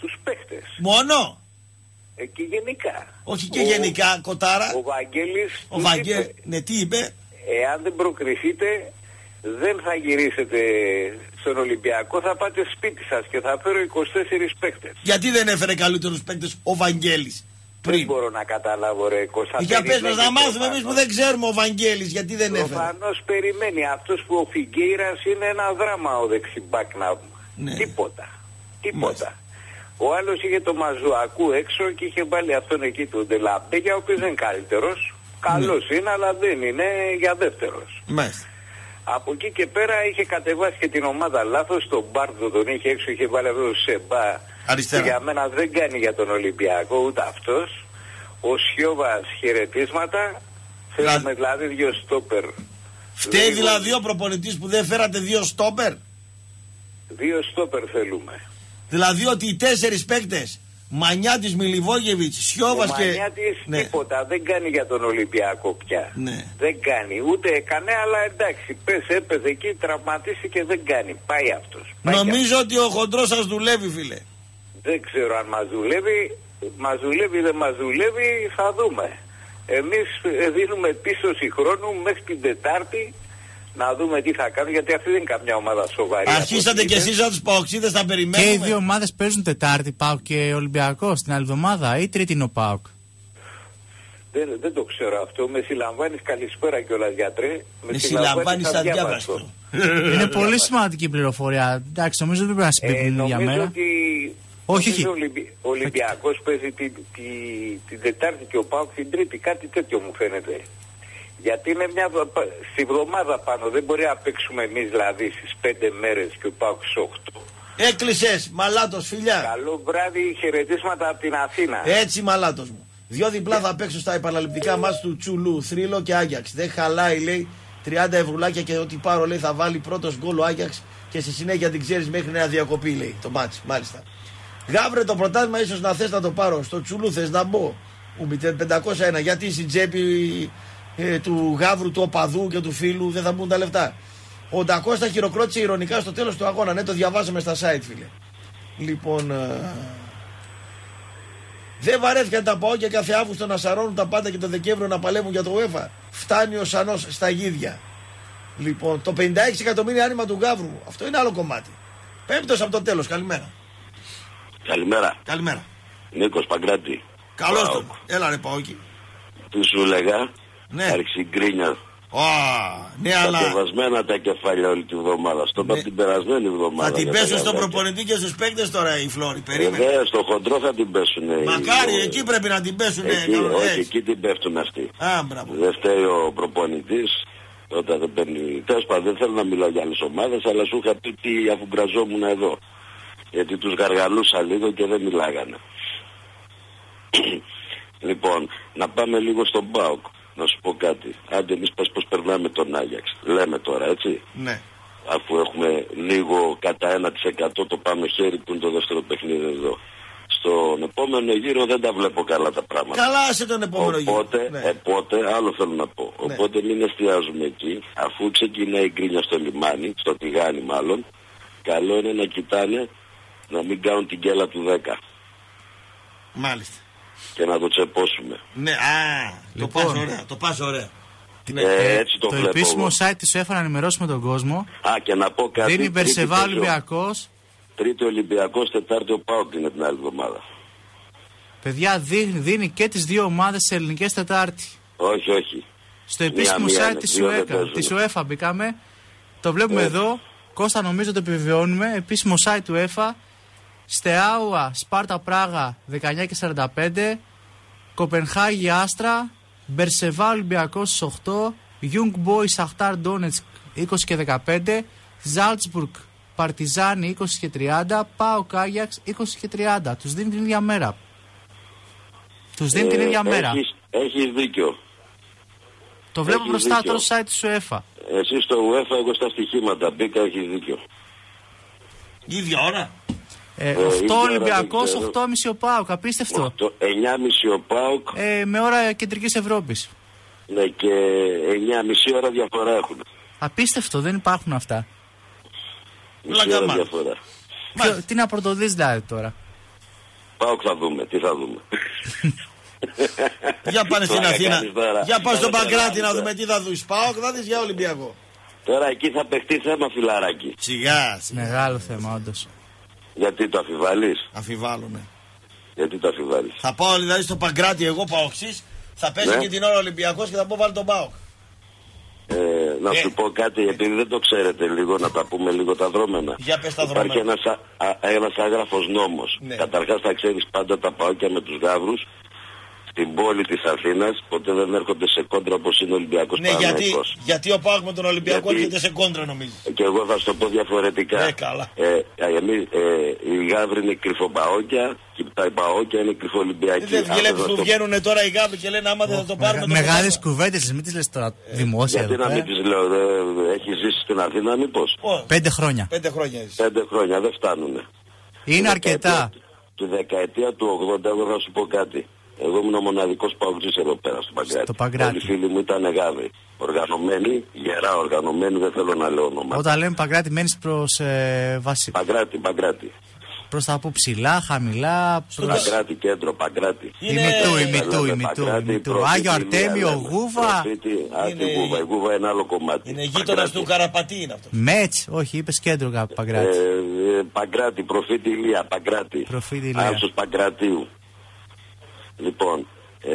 Speaker 19: Τους παίχτες.
Speaker 1: Μόνο;
Speaker 19: Εκεί γενικά.
Speaker 1: Όχι και
Speaker 19: Ο-
Speaker 1: γενικά, κοτάρα.
Speaker 19: Ο Βαγγέλης
Speaker 1: Ο
Speaker 19: τους
Speaker 1: Βαγγέ...
Speaker 19: είπε,
Speaker 1: Ναι, τι είπε;
Speaker 19: εάν δεν προκριθείτε δεν θα γυρίσετε στον Ολυμπιακό, θα πάτε σπίτι σας και θα φέρω 24 παίχτες.
Speaker 1: Γιατί δεν έφερε καλύτερους παίκτες ο Βαγγέλης
Speaker 19: Δεν
Speaker 1: πριν;
Speaker 19: μπορώ να καταλάβω ρε Κώστα.
Speaker 1: Για πες μας
Speaker 19: Περιμένει
Speaker 1: να μάθουμε
Speaker 19: προφανώς.
Speaker 1: εμείς που δεν ξέρουμε ο Βαγγέλης γιατί δεν έφερε.
Speaker 19: Προφανώς περιμένει. Αυτός που ο Φιγκέιρας είναι ένα δράμα ο δεξιμπάκ να πούμε.
Speaker 1: Ναι.
Speaker 19: Τίποτα. Τίποτα. Ο άλλος είχε το Μαζουακού έξω και είχε βάλει αυτόν εκεί τον Ντελαμπέγια, ο οποίος δεν είναι καλύτερος. Καλός είναι, αλλά δεν είναι για δεύτερος.
Speaker 1: Μάλιστα.
Speaker 19: Από εκεί και πέρα είχε κατεβάσει και την ομάδα λάθος, τον Μπάρντο τον είχε έξω, είχε βάλει αυτό το Σεμπά.
Speaker 1: Αριστερά.
Speaker 19: Και για μένα δεν κάνει για τον Ολυμπιακό ούτε αυτός. Ο Σιώβας χαιρετίσματα. Θέλουμε δηλαδή δύο στόπερ.
Speaker 1: Φταίει
Speaker 19: Λίγο-
Speaker 1: δηλαδή ο προπονητής που δεν φέρατε δύο στόπερ;
Speaker 19: Δύο στόπερ θέλουμε.
Speaker 1: Δηλαδή ότι οι τέσσερις παίκτες Μανιάτης, Μιλιβόγεβιτς, Σιώβας
Speaker 19: ο
Speaker 1: και...
Speaker 19: Μανιάτης
Speaker 1: Ναι.
Speaker 19: τίποτα δεν κάνει για τον Ολυμπιακό πια.
Speaker 1: Ναι.
Speaker 19: Δεν κάνει. Ούτε έκανε, αλλά εντάξει. Πες έπαιζε εκεί, τραυματίστηκε, δεν κάνει. Πάει αυτός. Πάει κι
Speaker 1: Νομίζω ότι ο χοντρός σας δουλεύει φίλε.
Speaker 19: Δεν ξέρω αν μας δουλεύει, μας δουλεύει δεν μας δουλεύει, θα δούμε. Εμείς ε, δίνουμε πίστοση χρόνου μέχρι την Τετάρτη να δούμε τι θα κάνουν, γιατί αυτή δεν είναι καμιά ομάδα σοβαρή.
Speaker 1: Αρχίσατε
Speaker 19: Από
Speaker 1: κι
Speaker 19: εκεί
Speaker 1: εσείς από τους παοξίδες να
Speaker 2: Και οι
Speaker 1: περιμένουμε.
Speaker 2: δύο ομάδες παίζουν Τετάρτη, Πάοκ και Ολυμπιακό την άλλη εβδομάδα ή Τρίτη είναι ο Πάοκ.
Speaker 19: Δεν, δεν το ξέρω αυτό. Με συλλαμβάνεις καλησπέρα κιόλας γιατρέ.
Speaker 1: Με συλλαμβάνεις αδιάβαστο.
Speaker 2: είναι πολύ σημαντική πληροφορία. Εντάξει, νομίζω δεν πρέπει να
Speaker 19: Ε,
Speaker 2: συμπίπτουν για
Speaker 19: νομίζω
Speaker 2: μέρα.
Speaker 19: ότι
Speaker 2: Όχι,
Speaker 19: νομίζω
Speaker 2: όχι.
Speaker 19: ο Ολυμπι- ο Ολυμπιακός παίζει την, τη- την Τετάρτη και ο Πάουκ την Τρίτη. Κάτι τέτοιο μου φαίνεται. Γιατί είναι μια βα- πα- στη βδομάδα πάνω. Δεν μπορεί να παίξουμε εμείς δηλαδή στις πέντε μέρες και ο Πάουκ στις 8.
Speaker 1: Έκλεισες, μαλάτος φιλιά.
Speaker 19: Καλό βράδυ, χαιρετίσματα από την Αθήνα.
Speaker 1: Έτσι μαλάτος μου. Δυο διπλά θα παίξω στα επαναληπτικά μας του Τσουλού, Θρύλο και Άγιαξ. Δεν χαλάει λέει 30 ευρουλάκια και ό,τι πάρω λέει θα βάλει πρώτος γκολ ο Άγιαξ και στη συνέχεια την ξέρεις μέχρι να διακοπή λέει το μάτς. Μάλιστα. Γάβρε το πρωτάθλημα ίσως να θες να το πάρω. Στο Τσουλού θες να μπω. Μου 501 γιατί στην τσέπη ε, του Γάβρου, του οπαδού και του φίλου δεν θα μπουν τα λεφτά. Ο Ντακώστα χειροκρότησε ηρωνικά στο τέλος του αγώνα. Ναι, το διαβάζαμε στα site, φίλε. Λοιπόν, ε, δεν βαρέθηκαν τα πάω και κάθε Αύγουστο να σαρώνουν τα πάντα και το Δεκέμβριο να παλεύουν για το UEFA. Φτάνει ο Σανός στα γίδια. Λοιπόν, το 56 εκατομμύρια άνοιγμα του Γκάβρου. Αυτό είναι άλλο κομμάτι. Πέμπτος από το τέλος. Καλημέρα.
Speaker 21: Καλημέρα.
Speaker 1: Καλημέρα.
Speaker 21: Νίκος Παγκράτη.
Speaker 1: Καλώς
Speaker 21: Πάω.
Speaker 1: τον. Έλα ρε Παόκι.
Speaker 21: Τι σου λέγα;
Speaker 1: Ναι.
Speaker 21: Άρχισε η γκρίνια.
Speaker 1: Α, ναι, αλλά
Speaker 21: Κατεβασμένα τα κεφάλια όλη τη βδομάδα. Στο είπα την περασμένη εβδομάδα.
Speaker 1: θα την
Speaker 21: για τα
Speaker 1: πέσουν στον
Speaker 21: γαδάκια.
Speaker 1: προπονητή και στους παίκτες τώρα οι Φλόροι. Περίμενε.
Speaker 21: Βεβαίω, στο χοντρό θα την πέσουνε. οι-
Speaker 1: Μακάρι, εκεί πρέπει να την πέσουν.
Speaker 21: Εκεί, όχι, εκεί την πέφτουν αυτοί.
Speaker 1: Α, μπράβο.
Speaker 21: Δεν φταίει ο προπονητής όταν δεν παίρνει. Τέλος πάντων, δεν θέλω να μιλάω για άλλες ομάδες, αλλά σου είχα πει τι αφού γκραζόμουν εδώ. Γιατί τους γαργαλούσα λίγο και δεν μιλάγανε. λοιπόν, να πάμε λίγο στον Μπάουκ. Να σου πω κάτι. Άντε, εμείς πε πώ περνάμε τον Άγιαξ. Λέμε τώρα, έτσι.
Speaker 1: Ναι.
Speaker 21: Αφού έχουμε λίγο κατά 1% το πάνω χέρι που είναι το δεύτερο παιχνίδι εδώ. Στον επόμενο γύρο δεν τα βλέπω καλά τα πράγματα.
Speaker 1: Καλά σε τον επόμενο γύρο.
Speaker 21: Οπότε,
Speaker 1: Ναι.
Speaker 21: οπότε, άλλο θέλω να πω. Οπότε μην εστιάζουμε εκεί. Αφού ξεκινάει η γκρίνια στο λιμάνι, στο τηγάνι μάλλον, καλό είναι να κοιτάνε να μην κάνουν την κέλα του 10
Speaker 1: Μάλιστα.
Speaker 21: Και να το τσεπώσουμε.
Speaker 1: Ναι, α, το
Speaker 2: Λοιπόν.
Speaker 1: πας ωραία. Το πας ωραία. Ναι.
Speaker 21: Ε, έτσι το,
Speaker 2: Το
Speaker 21: βλέπω
Speaker 2: επίσημο
Speaker 21: εγώ.
Speaker 2: site της UEFA να ενημερώσουμε τον κόσμο.
Speaker 21: Α, και να πω κάτι.
Speaker 2: Δίνει
Speaker 21: τρίτη
Speaker 2: Μπερσεβά
Speaker 21: παίζει ο-
Speaker 2: Ολυμπιακό.
Speaker 21: Τρίτη Ολυμπιακός, Τετάρτη ο Πάοκ είναι την άλλη εβδομάδα.
Speaker 2: Παιδιά δίνει, δίνει και τις δύο ομάδες σε ελληνικές Τετάρτη.
Speaker 21: Όχι, όχι.
Speaker 2: Στο επίσημο
Speaker 21: Μία-μία
Speaker 2: site
Speaker 21: είναι,
Speaker 2: της
Speaker 21: δύο δεν
Speaker 2: UEFA,
Speaker 21: παίζουν.
Speaker 2: της UEFA μπήκαμε. Το βλέπουμε
Speaker 21: Ε.
Speaker 2: εδώ. Κώστα νομίζω το επιβεβαιώνουμε. Επίσημο site του UEFA. Στεάουα, Σπάρτα Πράγα 19 και 45. Κοπενχάγη Άστρα. Μπερσεβά Ολυμπιακό στις 8. Young Boys Σαχτάρ Ντόνετσκ 20 και 15. Ζάλτσμπουργκ Παρτιζάνι 20 και 30. Πάο Κάγιαξ 20 και 30. Τους δίνει την ίδια μέρα. Τους δίνει την
Speaker 21: Ε,
Speaker 2: ίδια μέρα.
Speaker 21: Έχεις, έχεις δίκιο.
Speaker 2: Το βλέπω
Speaker 21: έχεις
Speaker 2: μπροστά
Speaker 21: δίκιο.
Speaker 2: τώρα στο site της UEFA.
Speaker 21: Εσύ στο UEFA, εγώ στα στοιχήματα μπήκα, έχεις δίκιο.
Speaker 1: Ίδια ώρα.
Speaker 2: Ε,
Speaker 21: Ε,
Speaker 2: 8
Speaker 21: ίδια ώρα
Speaker 2: Ολυμπιακός,
Speaker 21: δεν ξέρω.
Speaker 2: 8,5 ο Πάουκ. Απίστευτο.
Speaker 21: Το 9,5 ο ΠΑΟΚ
Speaker 2: Ε, με ώρα κεντρικής Ευρώπης.
Speaker 21: ναι, και 9,5 ώρα διαφορά έχουν.
Speaker 2: Απίστευτο, δεν υπάρχουν αυτά.
Speaker 21: Μισή ώρα διαφορά.
Speaker 2: Ποιο- τι να πρωτοδεί δηλαδή τώρα;
Speaker 21: ΠΑΟΚ θα δούμε, τι θα δούμε.
Speaker 1: Για πάνε στην
Speaker 21: Πλάκα
Speaker 1: Αθήνα.
Speaker 21: κάνεις τώρα.
Speaker 1: Για πάμε στον
Speaker 21: Τώρα
Speaker 1: Παγκράτη να
Speaker 21: τρελάνεις,
Speaker 1: δούμε τι θα δεις. Πάω και θα δεις για Ολυμπιακό.
Speaker 21: Τώρα εκεί θα παιχτείς θέμα φιλαράκι.
Speaker 1: Σιγά,
Speaker 2: Μεγάλο θέμα, όντως.
Speaker 21: Γιατί το αφιβάλλεις;
Speaker 1: Αφιβάλλω, ναι.
Speaker 21: Γιατί το αφιβάλλεις;
Speaker 1: Θα πάω δηλαδή στο Παγκράτη, εγώ πάω Θα πέσει
Speaker 21: Ναι.
Speaker 1: και την ώρα Ολυμπιακός και θα πω βάλει τον Πάο.
Speaker 21: Ε, να σου πω κάτι, επειδή δεν το ξέρετε λίγο, να τα πούμε λίγο τα δρόμενα.
Speaker 1: Για πες τα
Speaker 21: Υπάρχει
Speaker 1: δρόμενα.
Speaker 21: ένας, α, α, ένας άγραφος νόμος.
Speaker 1: Ναι.
Speaker 21: Καταρχάς θα ξέρεις πάντα τα παόκια με τους γάβρους. Στην πόλη της Αθήνας ποτέ δεν έρχονται σε κόντρα όπως είναι ο Ολυμπιακός
Speaker 1: Ναι, γιατί,
Speaker 21: Παναθηναϊκός.
Speaker 1: γιατί ο Πάο με τον Ολυμπιακό
Speaker 21: Γιατί-
Speaker 1: έρχεται σε κόντρα νομίζεις.
Speaker 21: Και εγώ θα σου το πω διαφορετικά.
Speaker 1: Ναι, καλά.
Speaker 21: Ε, ε, εμείς, ε, οι γάβροι είναι κρυφοπαόκια και τα παόκια είναι κρυφολυμπιακοί.
Speaker 1: Δεν
Speaker 21: Αν θες
Speaker 1: βλέπεις
Speaker 21: να
Speaker 1: που
Speaker 21: το-
Speaker 1: βγαίνουν τώρα οι γάβοι και λένε άμα δεν θα το πάρουμε. το
Speaker 2: Μεγάλες
Speaker 1: πρωτάθλημα.
Speaker 2: κουβέντες, μην τις λες τώρα δημόσια
Speaker 21: Γιατί
Speaker 2: εδώ
Speaker 21: να μην
Speaker 2: πέρα.
Speaker 21: τις λέω, ε, έχει ζήσει στην Αθήνα μήπως;
Speaker 2: Πέντε χρόνια.
Speaker 1: Πέντε χρόνια είσαι.
Speaker 21: Πέντε χρόνια δεν φτάνουνε.
Speaker 2: Είναι
Speaker 21: Τη
Speaker 2: αρκετά.
Speaker 21: δεκαετία- Τη δεκαετία του 80 εγώ θα σου πω κάτι. Εγώ ήμουν ο μοναδικός παγκοτζής εδώ πέρα στο Παγκράτη.
Speaker 2: Στο Παγκράτη.
Speaker 21: Όλοι οι φίλοι μου ήταν γάβοι. Οργανωμένοι, γερά οργανωμένοι, δεν θέλω να λέω ονόματα.
Speaker 2: Όταν λέμε Παγκράτη, μένεις προς ε, βάση.
Speaker 21: Παγκράτη, Παγκράτη.
Speaker 2: Προς τα που ψηλά, χαμηλά. Προς...
Speaker 21: Παγκράτη, κέντρο, Παγκράτη.
Speaker 2: Ημιτού, ημιτού,
Speaker 21: Λέμε
Speaker 2: ημιτού,
Speaker 21: Παγκράτη,
Speaker 2: ημιτού.
Speaker 21: προφήτη,
Speaker 2: Άγιο
Speaker 21: Ηλία,
Speaker 2: Αρτέμιο,
Speaker 21: λέμε.
Speaker 2: Γούβα.
Speaker 21: Προφήτη, α, τη Γούβα. Η Γούβα είναι άλλο κομμάτι.
Speaker 1: Είναι γείτονας του Καραπατή είναι αυτός.
Speaker 2: Μέτς, όχι, είπες κέντρο κάπου
Speaker 21: Ε,
Speaker 2: Παγκράτη.
Speaker 21: ε, Παγκράτη, προφήτη Ηλία, Παγκράτη.
Speaker 2: Προφήτη Ηλία.
Speaker 21: Άλσος Παγκρατίου. Λοιπόν, ε,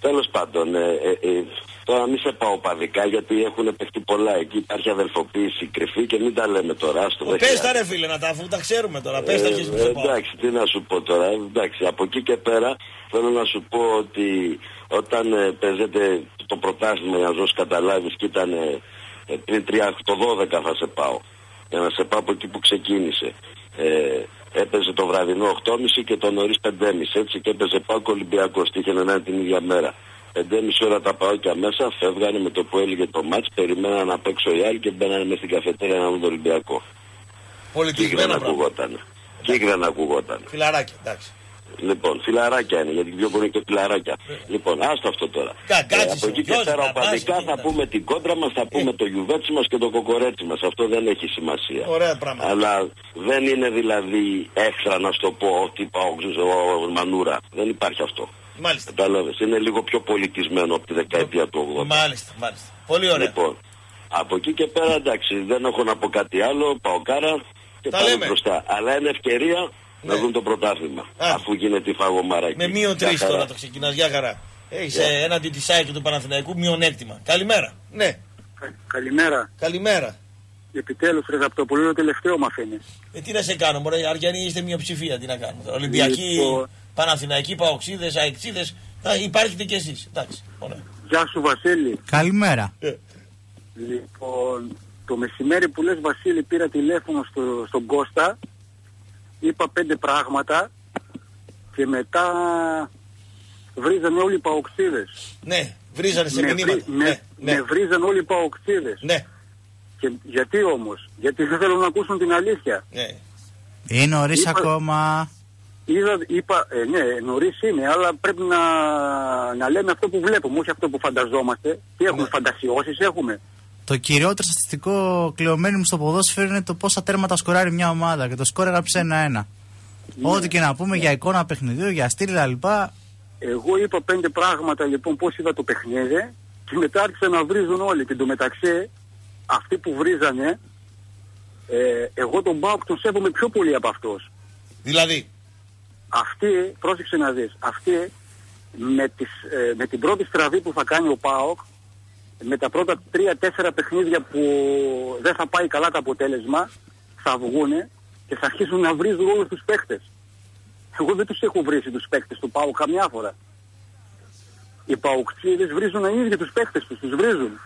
Speaker 21: τέλος πάντων, ε, ε, ε, τώρα μη σε πάω παδικά γιατί έχουν παιχτεί πολλά εκεί. Υπάρχει αδελφοποίηση κρυφή και μην τα λέμε τώρα. Στο
Speaker 1: Πες τα ρε φίλε να τα αφού τα ξέρουμε τώρα. Πες τα αρχίσει που
Speaker 21: ε,
Speaker 1: σε πάω.
Speaker 21: εντάξει, τι να σου πω τώρα. Εντάξει, από εκεί και πέρα θέλω να σου πω ότι όταν ε, παίζεται το πρωτάθλημα για να ζω καταλάβεις και ήταν ε, ε, πριν τρία, το 12 θα σε πάω. Για να σε πάω από εκεί που ξεκίνησε. Ε, έπαιζε το βραδινό 8.30 και το νωρίς 5.30 έτσι και έπαιζε πάω Ολυμπιακός τύχαινε να είναι την ίδια μέρα. 5.30 ώρα τα πάω και μέσα, φεύγανε με το που έλεγε το μάτς, περιμέναν να παίξω οι άλλοι και μπαίνανε μέσα στην καφετέρια να δουν το Ολυμπιακό. Κύκ δεν
Speaker 1: Πολιτισμένα πράγματα.
Speaker 21: ακουγόταν. Κύκ δεν ακουγόταν.
Speaker 1: Φιλαράκια, εντάξει.
Speaker 21: Λοιπόν, φιλαράκια είναι, γιατί πιο πολύ και φιλαράκια. Λοιπόν, άστο αυτό τώρα.
Speaker 1: Καγκάτσις,
Speaker 21: Ε, από εκεί και
Speaker 1: γιος,
Speaker 21: πέρα
Speaker 1: μπαμπάς,
Speaker 21: οπαδικά θα πούμε την κόντρα μας, θα πούμε το γιουβέτσι μας και το κοκορέτσι μας. Αυτό δεν έχει σημασία.
Speaker 1: Ωραία πράγματα.
Speaker 21: Αλλά δεν είναι δηλαδή έξτρα να σου το πω ότι πάω ο μανούρα. Δεν υπάρχει αυτό.
Speaker 1: Μάλιστα.
Speaker 21: Κατάλαβες. Είναι λίγο πιο πολιτισμένο από τη δεκαετία του 80.
Speaker 1: Μάλιστα, μάλιστα. Πολύ ωραία.
Speaker 21: Λοιπόν, Από εκεί και πέρα εντάξει, δεν έχω να πω κάτι άλλο. Παοκάρα και
Speaker 1: Τα
Speaker 21: πάμε
Speaker 1: λέμε.
Speaker 21: μπροστά. Αλλά είναι ευκαιρία να δουν το πρωτάθλημα. Αφού γίνεται η φαγωμάρα εκεί.
Speaker 1: Με μείον
Speaker 21: Γεια
Speaker 1: τρει
Speaker 21: χαρά.
Speaker 1: τώρα το ξεκινάς. Γεια χαρά. Έχεις
Speaker 21: Γεια.
Speaker 1: έναντι της ΣΑΕ και του Παναθηναϊκού μειονέκτημα. Καλημέρα. Ναι.
Speaker 22: Καλημέρα.
Speaker 1: Καλημέρα.
Speaker 22: Επιτέλους ρε Ραπτοπολί, το τελευταίο μου αφήνει.
Speaker 1: Ε, τι να σε κάνω, μωρέ, Αριανοί είστε μειοψηφία, τι να κάνουμε. τώρα. Ολυμπιακοί,
Speaker 22: Λοιπόν.
Speaker 1: Παναθηναϊκοί, Παοξίδες, Αεξίδες, θα υπάρχετε κι εσείς. Εντάξει, ωραία.
Speaker 22: Γεια σου Βασίλη.
Speaker 2: Καλημέρα.
Speaker 22: Λοιπόν, το μεσημέρι που λες Βασίλη πήρα τηλέφωνο στο, στον Κώστα, είπα πέντε πράγματα και μετά βρίζανε όλοι οι παοξίδες.
Speaker 1: Ναι, βρίζανε σε
Speaker 22: με,
Speaker 1: μηνύματα.
Speaker 22: βρι- με, με βρίζαν όλοι οι παοξίδες.
Speaker 1: Ναι.
Speaker 22: Και γιατί όμως, γιατί δεν θέλουν να ακούσουν την αλήθεια.
Speaker 1: Ναι.
Speaker 2: Είναι νωρίς
Speaker 22: Είπα-
Speaker 2: ακόμα.
Speaker 22: Είδα, είπα, ε, ναι, νωρίς είναι, αλλά πρέπει να, να λέμε αυτό που βλέπουμε, όχι αυτό που φανταζόμαστε. Τι
Speaker 1: Ναι.
Speaker 22: έχουμε, φαντασιώσεις έχουμε;
Speaker 2: Το κυριότερο στατιστικό κλειωμένο μου στο ποδόσφαιρο είναι το πόσα τέρματα σκοράρει μια ομάδα και το σκόρ έγραψε ένα-ένα.
Speaker 22: Ναι.
Speaker 2: Ό,τι και να πούμε για εικόνα παιχνιδιού, για στυλ κλπ.
Speaker 22: Εγώ είπα πέντε πράγματα λοιπόν πώς είδα το παιχνίδι και μετά άρχισαν να βρίζουν όλοι. Και εντωμεταξύ αυτοί που βρίζανε, ε, εγώ τον Μπάουκ τον σέβομαι πιο πολύ από αυτός.
Speaker 1: Δηλαδή;
Speaker 22: Αυτοί, πρόσεξε να δεις, αυτοί με, τις, ε, με την πρώτη στραβή που θα κάνει ο ΠΑΟΚ, με τα πρώτα τρία-τέσσερα παιχνίδια που δεν θα πάει καλά το αποτέλεσμα, θα βγούνε και θα αρχίσουν να βρίζουν όλους τους παίχτες. Εγώ δεν τους έχω βρίσει τους παίχτες του ΠΑΟΚ καμιά φορά. Οι ΠΑΟΚτσίδες βρίζουν οι ίδιοι τους παίχτες τους, τους βρίζουν.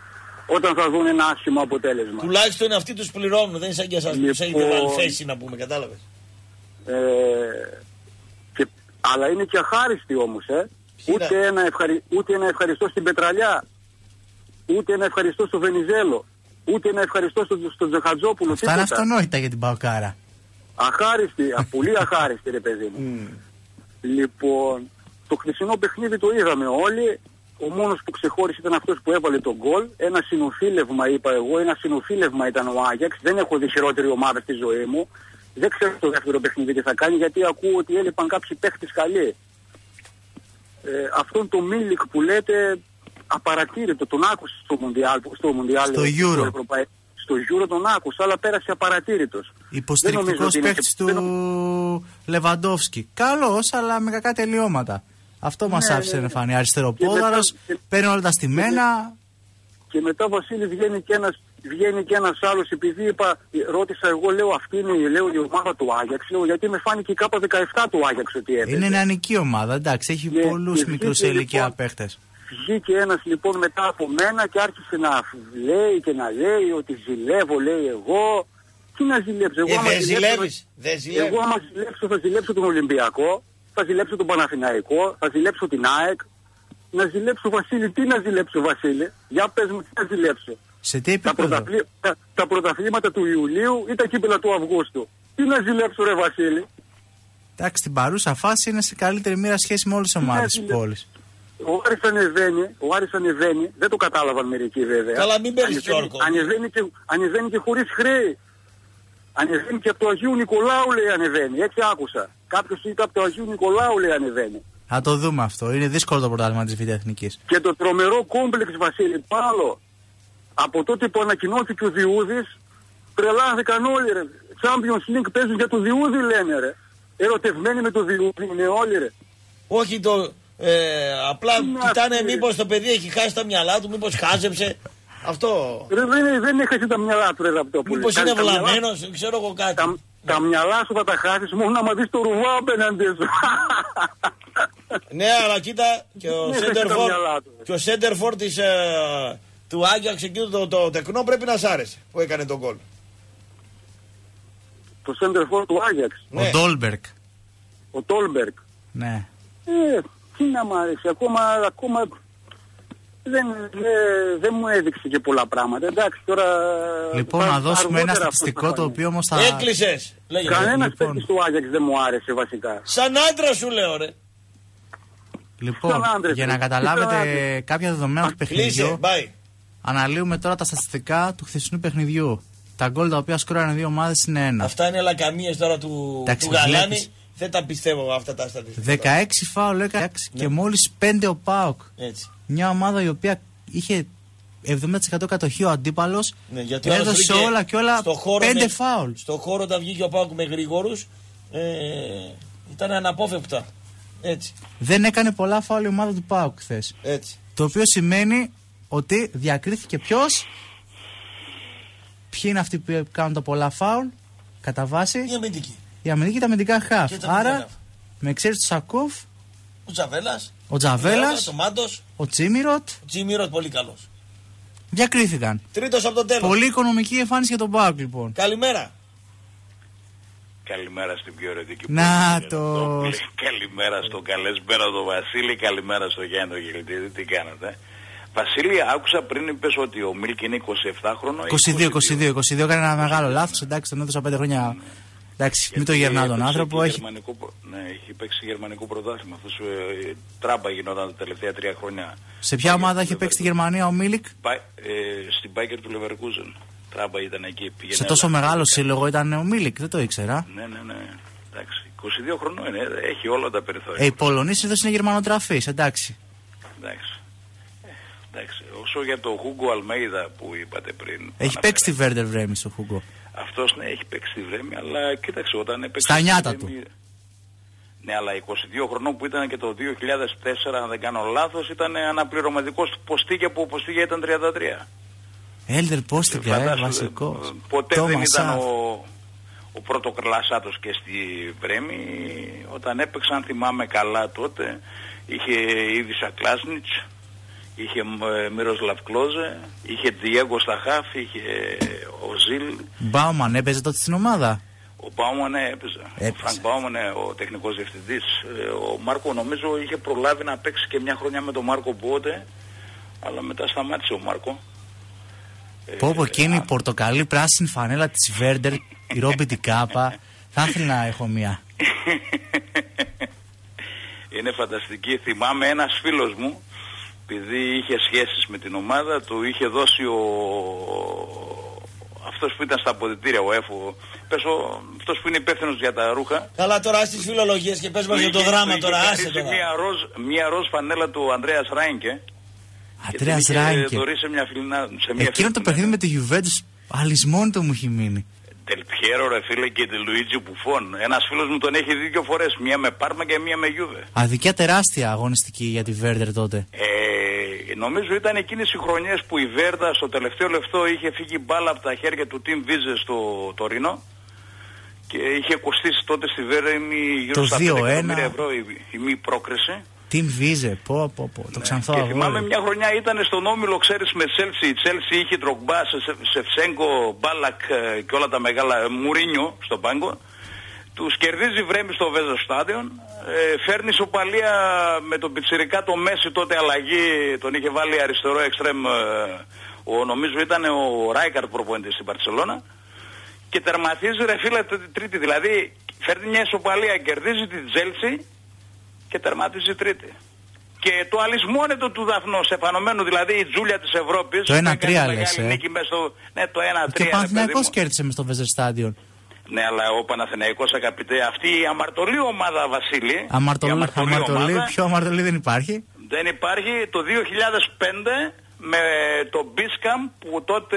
Speaker 22: Όταν θα δουν ένα άσχημο αποτέλεσμα.
Speaker 1: Τουλάχιστον αυτοί τους πληρώνουν, δεν είναι σαν και εσάς που τους έχετε
Speaker 22: Λοιπόν.
Speaker 1: βάλει θέση να πούμε, κατάλαβες.
Speaker 22: Ε, και, αλλά είναι και αχάριστοι όμως, ε. Ούτε ένα, ευχαρι, ούτε ένα ευχαριστώ στην Πετραλιά, ούτε ένα ευχαριστώ στο Βενιζέλο, ούτε ένα ευχαριστώ στο, στο Τζεχατζόπουλο.
Speaker 2: Αυτά είναι
Speaker 22: τίποτα.
Speaker 2: αυτονόητα για την Παοκάρα.
Speaker 22: Αχάριστη, α, πολύ αχάριστη ρε παιδί μου. Λοιπόν, το χθεσινό παιχνίδι το είδαμε όλοι. Ο μόνος που ξεχώρισε ήταν αυτός που έβαλε τον γκολ. Ένα συνοφίλευμα είπα εγώ, ένα συνοφίλευμα ήταν ο Άγιαξ. Δεν έχω δει χειρότερη ομάδα στη ζωή μου. Δεν ξέρω το δεύτερο παιχνίδι τι θα κάνει γιατί ακούω ότι έλειπαν κάποιοι παίχτες καλοί. Ε, αυτόν το Μίλικ που λέτε απαρατήρητο, τον άκουσα στο Μουντιάλ, στο Μουντιάλ
Speaker 2: Στο Euro.
Speaker 22: Ευρωπαϊ- στο Euro τον άκουσα, αλλά πέρασε απαρατήρητος. Δεν
Speaker 2: Υποστηρικτικό
Speaker 22: νομίζω ότι είναι
Speaker 2: παίκτη
Speaker 22: και-
Speaker 2: του Λεβαντόφσκι. Καλός, αλλά με κακά τελειώματα. Αυτό μας
Speaker 22: Ναι,
Speaker 2: άφησε
Speaker 22: ναι,
Speaker 2: να
Speaker 22: ναι.
Speaker 2: φανεί.
Speaker 22: Και
Speaker 2: Αριστεροπόδαρος,
Speaker 22: μετά-
Speaker 2: παίρνει όλα τα στημένα.
Speaker 22: Και μετά Βασίλης βγαίνει και ένας, βγαίνει και ένας άλλος επειδή είπα, ρώτησα εγώ λέω αυτή είναι η- λέω, η ομάδα του Άγιαξ λέω γιατί με φάνηκε η ΚΑΠΑ 17 του Άγιαξ ότι έπαιζε.
Speaker 2: Είναι νεανική ομάδα, εντάξει, έχει
Speaker 22: Και-
Speaker 2: πολλούς
Speaker 22: και
Speaker 2: μικρούς σε
Speaker 22: βγήκε,
Speaker 2: ηλικία
Speaker 22: λοιπόν,
Speaker 2: παίχτε.
Speaker 22: Βγήκε ένας λοιπόν μετά από μένα και άρχισε να λέει και να λέει ότι ζηλεύω λέει εγώ. Τι να ζηλέψω, εγώ
Speaker 1: Ε,
Speaker 22: άμα
Speaker 1: δεν
Speaker 22: ζηλέψω-
Speaker 1: ζηλεύεις, δεν ζηλεύεις.
Speaker 22: Εγώ άμα ζηλέψω θα ζηλέψω τον Ολυμπιακό, θα ζηλέψω τον Παναθηναϊκό, θα ζηλέψω την ΑΕΚ. Να ζηλέψω Βασίλη, τι να ζηλέψω Βασίλη, για πες μου τι να ζηλέψω.
Speaker 2: Σε τι
Speaker 22: Τα,
Speaker 2: επίπεδο;
Speaker 22: πρωταθλή- τα, τα πρωταθλήματα του Ιουλίου ή τα κύπελα του Αυγούστου. Τι να ζηλέψω ρε Βασίλη;
Speaker 2: Εντάξει, στην παρούσα φάση είναι σε καλύτερη μοίρα σχέση με όλες τις ομάδες της
Speaker 22: ζηλεύω.
Speaker 2: πόλης.
Speaker 22: Ο Άρης ανεβαίνει, ο Άρης ανεβαίνει, δεν το κατάλαβαν μερικοί βέβαια.
Speaker 1: Καλά, μην παίρνεις
Speaker 22: Ανεβαίνει-
Speaker 1: Γιώργο.
Speaker 22: Ανεβαίνει και, ανεβαίνει και χωρίς χρέη. Ανεβαίνει και από το Αγίου Νικολάου λέει ανεβαίνει, έτσι άκουσα. Κάποιος είπε από το Αγίου Νικολάου λέει ανεβαίνει.
Speaker 2: Θα το δούμε αυτό. Είναι δύσκολο το πρωτάθλημα της Β' Εθνικής.
Speaker 22: Και το τρομερό κόμπλεξ Βασίλη Πάλο. Από τότε που ανακοινώθηκε ο Διούδης, τρελάθηκαν όλοι ρε. Champions League παίζουν για το Διούδη λένε ρε. Ερωτευμένοι με το Διούδη είναι όλοι ρε.
Speaker 1: Όχι το. Ε, απλά
Speaker 22: Να
Speaker 1: κοιτάνε
Speaker 22: ξέρει.
Speaker 1: μήπως το παιδί έχει χάσει τα μυαλά του, μήπως χάζεψε. Αυτό.
Speaker 22: Ρε, δεν, δεν έχασε τα μυαλά του ρε Ραπτόπουλε.
Speaker 1: Μήπως
Speaker 22: Τα-
Speaker 1: είναι
Speaker 22: τα μυαλά-
Speaker 1: βλαμμένος, ξέρω εγώ κάτι.
Speaker 22: Τα, τα μυαλά σου θα τα χάσεις μόνο άμα δεις το ρουβά απέναντι σου.
Speaker 1: Ναι, αλλά κοίτα και ο
Speaker 22: Ναι, έχασε τα
Speaker 1: Σέντερφορ
Speaker 22: μυαλά του.
Speaker 1: και ο Σέντερφορ της, ε, του Άγιαξ εκείνο το, το τεκνό πρέπει να σ' άρεσε που έκανε τον γκολ.
Speaker 22: το center for του Άγιαξ.
Speaker 1: Ναι.
Speaker 2: Ο Ντόλμπερκ.
Speaker 22: Ο Ντόλμπερκ.
Speaker 2: Ναι.
Speaker 22: Ε, τι να μ' άρεσε. Ακόμα, ακόμα δεν, δεν, δεν μου έδειξε και πολλά πράγματα. Εντάξει, τώρα...
Speaker 2: Λοιπόν,
Speaker 22: θα-
Speaker 2: να δώσουμε ένα
Speaker 22: αργότερα αυτό
Speaker 2: στατιστικό
Speaker 22: θα
Speaker 2: το
Speaker 22: φανεί.
Speaker 2: οποίο όμως θα.
Speaker 1: Έκλεισες, λέγε.
Speaker 22: Κανένας
Speaker 2: Λοιπόν.
Speaker 22: παίκτης του Άγιαξ δεν μου άρεσε βασικά.
Speaker 1: Σαν άντρα σου λέω ρε.
Speaker 2: Λοιπόν,
Speaker 22: Σαν άντρες,
Speaker 2: για
Speaker 22: ρε.
Speaker 2: να
Speaker 22: Σαν
Speaker 2: καταλάβετε
Speaker 22: άντρες.
Speaker 2: κάποια δεδομένα του
Speaker 1: Κλείσε,
Speaker 2: παιχνιδιού,
Speaker 1: bye.
Speaker 2: αναλύουμε τώρα τα στατιστικά του χθεσινού παιχνιδιού. Τα γκολ τα οποία σκόρανε δύο ομάδες είναι ένα.
Speaker 1: Αυτά είναι λακαμίες τώρα του,
Speaker 2: Εντάξει,
Speaker 1: του Γαλάνη.
Speaker 2: βλέπεις.
Speaker 1: Δεν τα πιστεύω αυτά τα στατιστικά.
Speaker 2: 16 φάουλ έκανε και μόλις 5 ο Πάοκ.
Speaker 1: Έτσι.
Speaker 2: Μια ομάδα η οποία είχε 70% κατοχή ο αντίπαλος.
Speaker 1: Ναι, γιατί ο άλλος
Speaker 2: έδωσε
Speaker 1: βρήκε
Speaker 2: όλα και όλα
Speaker 1: στο χώρο
Speaker 2: πέντε
Speaker 1: με-
Speaker 2: φάουλ.
Speaker 1: Στο χώρο όταν βγήκε ο Πάουκ με γρήγορους, ε, ήταν αναπόφευκτα. Έτσι.
Speaker 2: Δεν έκανε πολλά φάουλ η ομάδα του Πάουκ χθες.
Speaker 1: Έτσι.
Speaker 2: Το οποίο σημαίνει ότι διακρίθηκε ποιος; Ποιοι είναι αυτοί που κάνουν τα πολλά φάουλ, κατά βάση;
Speaker 1: Η αμυντική.
Speaker 2: Η αμυντική και τα αμυντικά χαφ.
Speaker 1: Και τα αμυντικά
Speaker 2: Άρα,
Speaker 1: χαφ.
Speaker 2: με εξαίρεση τους Σακούφ,
Speaker 1: Ο Τζαβέλας.
Speaker 2: ο Τζαβέλας,
Speaker 1: Ο Μάντος.
Speaker 2: ο Τσίμιροτ,
Speaker 1: Ο Τζίμιροτ πολύ καλός.
Speaker 2: διακρίθηκαν.
Speaker 1: Τρίτος από το τέλος.
Speaker 2: Πολύ οικονομική εμφάνιση για τον Πάουκ λοιπόν.
Speaker 1: Καλημέρα.
Speaker 23: Καλημέρα στην πιο ερωτική
Speaker 2: Να
Speaker 23: πόλη.
Speaker 2: το.
Speaker 23: Καλημέρα στον καλεσμένο τον Βασίλη, καλημέρα στο Γιάννη τον Γελτίδη, τι κάνετε; Βασίλη, άκουσα πριν είπες ότι ο Μίλκ είναι 27 χρόνο.
Speaker 2: 22, 22, 22 έκανε ένα μεγάλο λάθος. Εντάξει, τον έδωσα 5 χρόνια. Εντάξει, μην το γερνά τον άνθρωπο. Έχει...
Speaker 23: Γερμανικό, προ- ναι, έχει παίξει γερμανικό πρωτάθλημα. Αυτός ε, τράμπα γινόταν τα τελευταία τρία χρόνια.
Speaker 2: Σε ποια ομάδα έχει παίξει στη Γερμανία ο Μίλικ,
Speaker 23: Πα- ε, στην Μπάγερ του Λεβερκούζεν. Τράμπα ήταν εκεί. Πήγαινε
Speaker 2: σε τόσο
Speaker 23: άλλα.
Speaker 2: μεγάλο σύλλογο ήταν ο Μίλικ, δεν το ήξερα.
Speaker 23: Ναι, ναι, ναι. Εντάξει. 22 χρονών είναι, έχει όλα τα περιθώρια.
Speaker 2: Ε, οι Πολωνοί συνήθω είναι γερμανοτραφείς, εντάξει.
Speaker 23: Εντάξει. Ε, Εντάξει. Όσο για το Χούγκο Αλμέιδα που είπατε πριν.
Speaker 2: Έχει παίξει τη Βέρντερ Βρέμης στο Χούγκο.
Speaker 23: Αυτός ναι, έχει παίξει στη Βρέμη, αλλά κοίταξε όταν έπαιξε.
Speaker 2: Στα
Speaker 23: στη
Speaker 2: νιάτα
Speaker 23: Βρέμη- Ναι, αλλά 22 χρονών που ήταν και το 2004, αν δεν κάνω λάθος, ήταν αναπληρωματικός ποστίγια που ο ποστίγια ήταν 33.
Speaker 2: Έλτερ Πόστικα, ε,
Speaker 23: Φαντάσου,
Speaker 2: βασικό.
Speaker 23: Ποτέ δεν ήταν
Speaker 2: Σαφ.
Speaker 23: ο, ο πρώτο κρλασάτος και στη Βρέμη. Όταν έπαιξαν, θυμάμαι καλά τότε, είχε Ήβισα Κλάσνιτς, είχε ε, Μύρος Λαυκλόζε, είχε Διέγκο στα χάφ, είχε ο Ζιλ,
Speaker 2: Μπάουμαν έπαιζε τότε στην ομάδα;
Speaker 23: ο Μπάουμαν έπαιζε. Ο
Speaker 2: Έπαιζε.
Speaker 23: Φρανκ Μπάουμαν, ο τεχνικός διευθυντής. Ε, Ο Μάρκο νομίζω είχε προλάβει να παίξει και μια χρονιά με τον Μάρκο Μπόντε, αλλά μετά σταμάτησε ο Μάρκο.
Speaker 2: Πω πω εκείνη η πορτοκαλί πράσινη φανέλα της Βέρντερ, η Ρόμπι ντι Κάπα. Θα ήθελα να έχω μία.
Speaker 23: Είναι φανταστική. Θυμάμαι ένας φίλος μου, επειδή είχε σχέσεις με την ομάδα, του είχε δώσει ο... αυτός που ήταν στα αποδητήρια, ο Έφο, πες ο... αυτός που είναι υπεύθυνος για τα ρούχα.
Speaker 1: Καλά τώρα στι φιλολογίες και πες μας
Speaker 23: του
Speaker 1: για το
Speaker 23: είχε-
Speaker 1: δράμα
Speaker 23: του
Speaker 1: τώρα.
Speaker 23: είχε
Speaker 1: Άσε
Speaker 23: χαρίσει
Speaker 1: τώρα.
Speaker 23: Μια ροζ, μια ροζ φανέλα του Ανδρέας Ράινκε.
Speaker 2: Αντρέα
Speaker 23: και
Speaker 2: Ράινκε.
Speaker 23: Είχε δωρήσει μια φιλινά, σε μια
Speaker 2: Εκείνο το παιχνίδι με τη Γιουβέντους, αλυσμόνητο μου έχει μείνει.
Speaker 23: Τελπιέρο ρε φίλε και τη Λουίτζι Πουφών. Ένας φίλος μου τον έχει δει δύο φορές. Μία με Πάρμα και μία με Γιούβε.
Speaker 2: Αδικιά τεράστια αγωνιστική για τη Βέρντερ τότε.
Speaker 23: Ε, νομίζω ήταν εκείνες οι χρονιές που η Βέρντα στο τελευταίο λεπτό είχε φύγει μπάλα από τα χέρια του Τιμ Βίζε στο Τωρίνο και είχε κοστίσει τότε στη Βέρνη γύρω
Speaker 2: Το
Speaker 23: στα 5
Speaker 2: 2-1.
Speaker 23: εκατομμύρια ευρώ η, η μη πρόκριση.
Speaker 2: Τιμ Βίζε, πω, πω, πω. Το ξανθό
Speaker 23: Ναι. Και θυμάμαι
Speaker 2: αγόρι.
Speaker 23: μια χρονιά ήταν στον Όμιλο, ξέρεις, με Τσέλσι. Η Τσέλσι είχε Ντρογκμπά, Σε- Σεφσέγκο, Μπάλακ ε, και όλα τα μεγάλα, ε, Μουρίνιο στον πάγκο. Τους κερδίζει βρέμει στο Βέζο Στάδιον. Ε, φέρνει σοπαλία με τον Πιτσιρικά το Μέση τότε αλλαγή. Τον είχε βάλει αριστερό εξτρέμ. ε, ο, νομίζω ήταν ο Ράικαρτ προπονητής στην Παρσελώνα. Και τερματίζει ρε φίλε τ- τρίτη. Δηλαδή φέρνει μια ισοπαλία, κερδίζει την Τσέλσι και τερματίζει τρίτη. Και το αλυσμόνετο του Δαφνός Στεφανωμένου, δηλαδή η Τζούλια της Ευρώπης.
Speaker 2: Το 1-3
Speaker 23: που έκανε
Speaker 2: λες,
Speaker 23: μεγάλη
Speaker 2: ε.
Speaker 23: νίκη μες στο... Ναι, το 1-3.
Speaker 2: Και ο
Speaker 23: ρε
Speaker 2: Παναθηναϊκός
Speaker 23: παιδί μου.
Speaker 2: κέρδισε μες στο Βέζερ Στάντιον.
Speaker 23: Ναι, αλλά ο Παναθηναϊκός αγαπητέ, αυτή η αμαρτωλή ομάδα, Βασίλη. η
Speaker 2: Αμαρτωλή,
Speaker 23: αμαρτωλή
Speaker 2: αμαρτωλή,
Speaker 23: ομάδα,
Speaker 2: πιο αμαρτωλή δεν υπάρχει.
Speaker 23: δεν υπάρχει το 2005 με τον Μπίσκαμ που τότε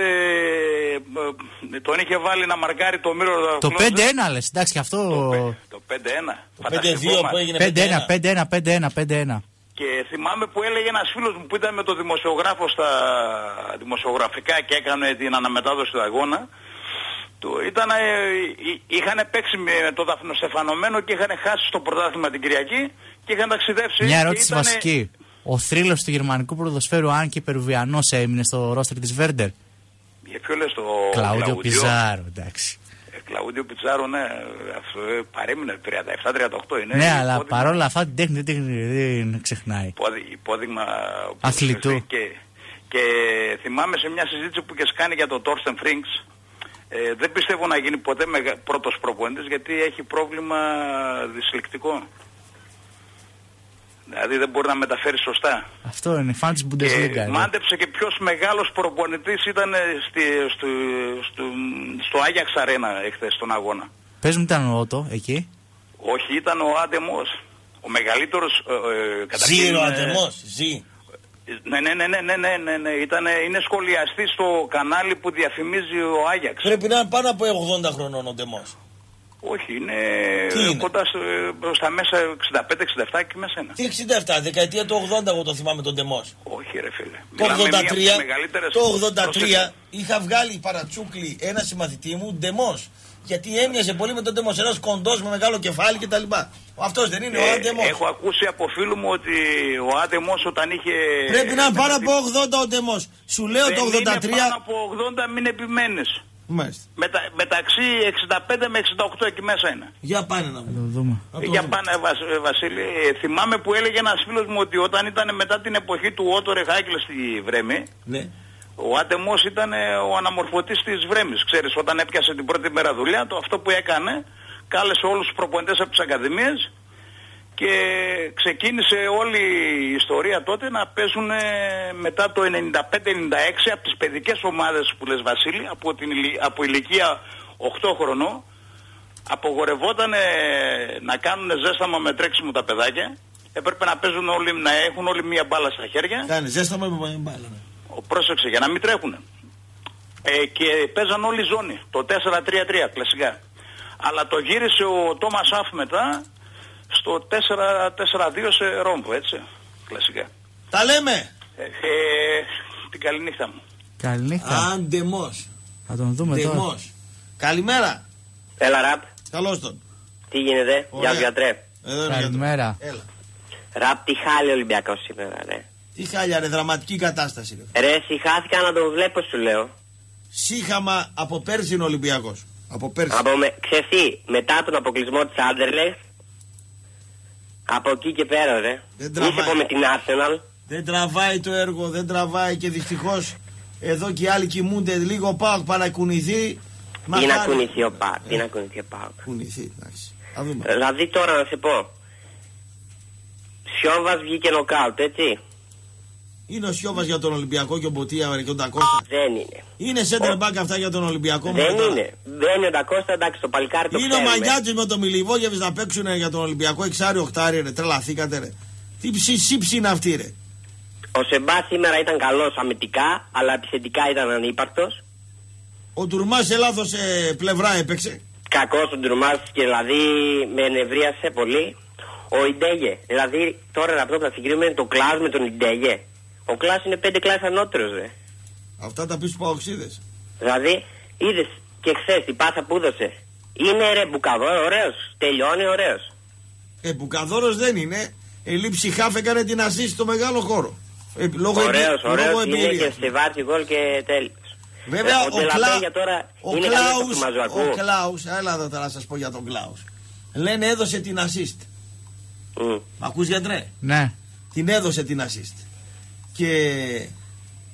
Speaker 23: ε, τον είχε βάλει να μαρκάρει το Μύρο
Speaker 2: Το 5-1 λες, εντάξει και αυτό.
Speaker 23: Το 5-1.
Speaker 1: Το
Speaker 23: Φανταστικό
Speaker 1: 5-2
Speaker 23: μας.
Speaker 1: που έγινε
Speaker 2: 5-1, 5-1, 5-1, 5-1.
Speaker 23: Και θυμάμαι που έλεγε ένας φίλος μου που ήταν με το δημοσιογράφο στα δημοσιογραφικά και έκανε την αναμετάδοση του αγώνα. Του, ήταν, ε, εί- είχαν παίξει με το δαφνοστεφανωμένο και είχαν χάσει στο πρωτάθλημα την Κυριακή και είχαν ταξιδέψει.
Speaker 2: Μια
Speaker 23: και
Speaker 2: ερώτηση
Speaker 23: ήτανε-
Speaker 2: βασική. Ο θρύλος του γερμανικού ποδοσφαίρου, αν και Περουβιανό, έμεινε στο ρόστερ της Βέρντερ.
Speaker 23: Για ποιο λες το
Speaker 2: Κλαούντιο Πιζάρο, εντάξει.
Speaker 23: Ε, Κλαούντιο Πιζάρο, ναι, αυτό ε, παρέμεινε 37-38 είναι.
Speaker 2: Ναι, αλλά
Speaker 23: υπόδειγμα-
Speaker 2: παρόλα αυτά την τέχνη δεν, δεν ξεχνάει.
Speaker 23: υπόδει- υπόδειγμα
Speaker 2: Αθλητού.
Speaker 23: Και, και θυμάμαι σε μια συζήτηση που είχες κάνει για τον Τόρστεν Φρίνξ ε, δεν πιστεύω να γίνει ποτέ μεγα, πρώτος προπονητής γιατί έχει πρόβλημα δυσλεκτικό. Δηλαδή δεν μπορεί να μεταφέρει σωστά.
Speaker 2: Αυτό είναι, φαν της
Speaker 23: Και
Speaker 2: Bundesliga. εδώ.
Speaker 23: μάντεψε και ποιος μεγάλος προπονητής ήταν ε, στη, στο, στο, στο Άγιαξ Αρένα εχθές στον αγώνα.
Speaker 2: Πες μου ήταν ο Ότο εκεί.
Speaker 23: Όχι, ήταν ο Άντεμος. Ο μεγαλύτερος... Ε, ε, καταρχήν,
Speaker 1: Ζει ο
Speaker 23: ε,
Speaker 1: Ατεμό. Ζει.
Speaker 23: Ναι, ναι, ναι, ναι, ναι, ναι, ναι, ναι. Ήτανε, είναι σχολιαστής στο κανάλι που διαφημίζει ο Άγιαξ.
Speaker 1: Πρέπει να είναι πάνω από 80 χρονών ο Ντεμό.
Speaker 23: Όχι, είναι,
Speaker 1: Τι είναι;
Speaker 23: κοντά στο, προς τα μέσα 65-67 και μέσα είναι.
Speaker 1: Τι 67, δεκαετία του 80 εγώ το θυμάμαι τον Ντεμός.
Speaker 23: Όχι ρε φίλε.
Speaker 1: Το
Speaker 23: Μιλάμε μια από
Speaker 1: 83,
Speaker 23: τις μεγαλύτερες-
Speaker 1: το 83
Speaker 23: Πρόσεξε.
Speaker 1: είχα βγάλει παρατσούκλι ένα συμμαθητή μου, Ντεμός. Γιατί έμοιαζε πολύ με τον Ντεμός. Ένας κοντός με μεγάλο κεφάλι κτλ. Αυτός δεν είναι ο
Speaker 23: Ε,
Speaker 1: Αντεμό.
Speaker 23: έχω ακούσει από φίλου μου ότι ο Άντεμος όταν είχε...
Speaker 1: Πρέπει να είναι πάνω από 80 ο Ντεμός. Σου λέω
Speaker 23: Δεν
Speaker 1: το 83.
Speaker 23: είναι πάνω από 80 μην επιμένεις.
Speaker 1: Μάλιστα.
Speaker 23: Μετα, μεταξύ 65 με 68 εκεί μέσα είναι.
Speaker 1: Για πάνε να μου.
Speaker 2: Το δούμε.
Speaker 23: Ε, Για πάνε Βασ- ε, Βασίλη, Ε, θυμάμαι που έλεγε ένας φίλος μου ότι όταν ήταν μετά την εποχή του Ότο Ρεχάικλε στη Βρέμη,
Speaker 1: Ναι.
Speaker 23: ο Άτεμος ήταν ε, ο αναμορφωτής της Βρέμης. Ξέρεις, όταν έπιασε την πρώτη μέρα δουλειά, το αυτό που έκανε, κάλεσε όλους τους προπονητές από τις ακαδημίες και ξεκίνησε όλη η ιστορία τότε να παίζουν ε, μετά το 95-96 από τις παιδικές ομάδες που λες Βασίλη, από, την, ηλι- από ηλικία 8 χρονών, απογορευόταν να κάνουν ζέσταμα με τρέξιμο τα παιδάκια. Έπρεπε να παίζουν όλοι, να έχουν όλοι μία μπάλα στα χέρια.
Speaker 1: Κάνει ζέσταμα με μπάλα. ναι.
Speaker 23: Ο, πρόσεξε, για να μην τρέχουν. Ε, και παίζαν όλοι ζώνη, το 4-3-3 κλασικά. Αλλά το γύρισε ο Τόμας Αφ μετά στο 4-4-2 σε ρόμπο, έτσι, κλασικά.
Speaker 1: Τα λέμε.
Speaker 23: Ε, ε, την καληνύχτα μου.
Speaker 2: Καληνύχτα.
Speaker 1: Αντεμό.
Speaker 2: Θα τον δούμε τώρα.
Speaker 1: Ντεμό. Καλημέρα.
Speaker 8: Έλα ραπ.
Speaker 1: Καλώς τον.
Speaker 8: Τι γίνεται,
Speaker 1: Ωραία.
Speaker 8: γεια σου γιατρέ.
Speaker 1: Εδώ είναι
Speaker 2: Καλημέρα.
Speaker 1: Έλα.
Speaker 8: Ραπ, τι χάλει ο Ολυμπιακός σήμερα, ρε.
Speaker 1: Τι χάλια ρε, δραματική κατάσταση. Ρε.
Speaker 8: Ρε, συχάθηκα να τον βλέπω, σου λέω.
Speaker 1: Σύχαμα από πέρσι είναι Ολυμπιακός. Από πέρσι.
Speaker 8: Από με, ξέρεις τι, μετά τον αποκλεισμό της Άντερλεχτ, από εκεί και πέρα, ρε.
Speaker 1: Δεν
Speaker 8: Μη σε
Speaker 1: τραβάει.
Speaker 8: πω με την Arsenal.
Speaker 1: Δεν τραβάει το έργο, δεν τραβάει και δυστυχώς εδώ και οι άλλοι κοιμούνται λίγο πάω παρακουνηθεί.
Speaker 8: Τι να κουνηθεί ο Πάκ, τι να κουνηθεί ο Πάκ.
Speaker 1: Κουνηθεί, εντάξει. Θα δούμε.
Speaker 8: Δηλαδή τώρα να σε πω. Σιώβας βγήκε νοκάουτ, έτσι.
Speaker 1: Είναι ο Σιώβας για τον Ολυμπιακό και ο Μποτία και τον Τακώστα.
Speaker 8: Δεν είναι.
Speaker 1: Είναι center back αυτά για τον Ολυμπιακό.
Speaker 8: Δεν
Speaker 1: μόνο τώρα.
Speaker 8: είναι. Δεν είναι ο Ντακώστα, εντάξει, το παλικάρι το
Speaker 1: Είναι ο
Speaker 8: ξέρουμε.
Speaker 1: Μαγκάτζη με τον Μιλιβόγεβι να παίξουν για τον Ολυμπιακό εξάρι οχτάρι, ρε. Τρελαθήκατε, ρε. Τι ψή- σύψη είναι αυτή, ρε.
Speaker 8: Ο Σεμπά σήμερα ήταν καλός αμυντικά, αλλά επιθετικά ήταν ανύπαρκτος.
Speaker 1: Ο Τουρμά σε λάθος πλευρά έπαιξε.
Speaker 8: Κακός ο Ντρουμάς και δηλαδή με ενευρίασε πολύ. Ο Ιντέγε, δηλαδή τώρα να πρέπει να συγκρίνουμε το Κλάς με τον Ιντέγε. Ο Κλάς είναι πέντε κλάσεις ανώτερος, ρε.
Speaker 1: Αυτά τα πεις στου παοξίδε.
Speaker 8: Δηλαδή, είδες και χθες την πάσα που έδωσε. Είναι ρε μπουκαδόρο, ωραίος. Τελειώνει ωραίος.
Speaker 1: Ε, Μπουκαδόρος δεν είναι. Ελήψη χάφ έκανε την assist στο μεγάλο χώρο. Ε, λόγω
Speaker 8: Ωραίος,
Speaker 1: εμπει-
Speaker 8: ωραίος.
Speaker 1: λόγω
Speaker 8: Είναι
Speaker 1: εμπειρίας.
Speaker 8: και σε βάρκι γκολ και τέλειος.
Speaker 1: Βέβαια,
Speaker 8: Ε,
Speaker 1: ο,
Speaker 8: Ντελαπέ
Speaker 1: Κλα...
Speaker 8: για τώρα
Speaker 1: ο
Speaker 8: είναι καλύτερος
Speaker 1: Κλάους,
Speaker 8: του Μαζουακού.
Speaker 1: ο Κλάους, έλα εδώ τώρα να σας πω για τον Κλάους. Λένε έδωσε την assist.
Speaker 8: Mm.
Speaker 1: Μ' ακούς γιατρέ;
Speaker 2: Ναι.
Speaker 1: Την έδωσε την assist. Και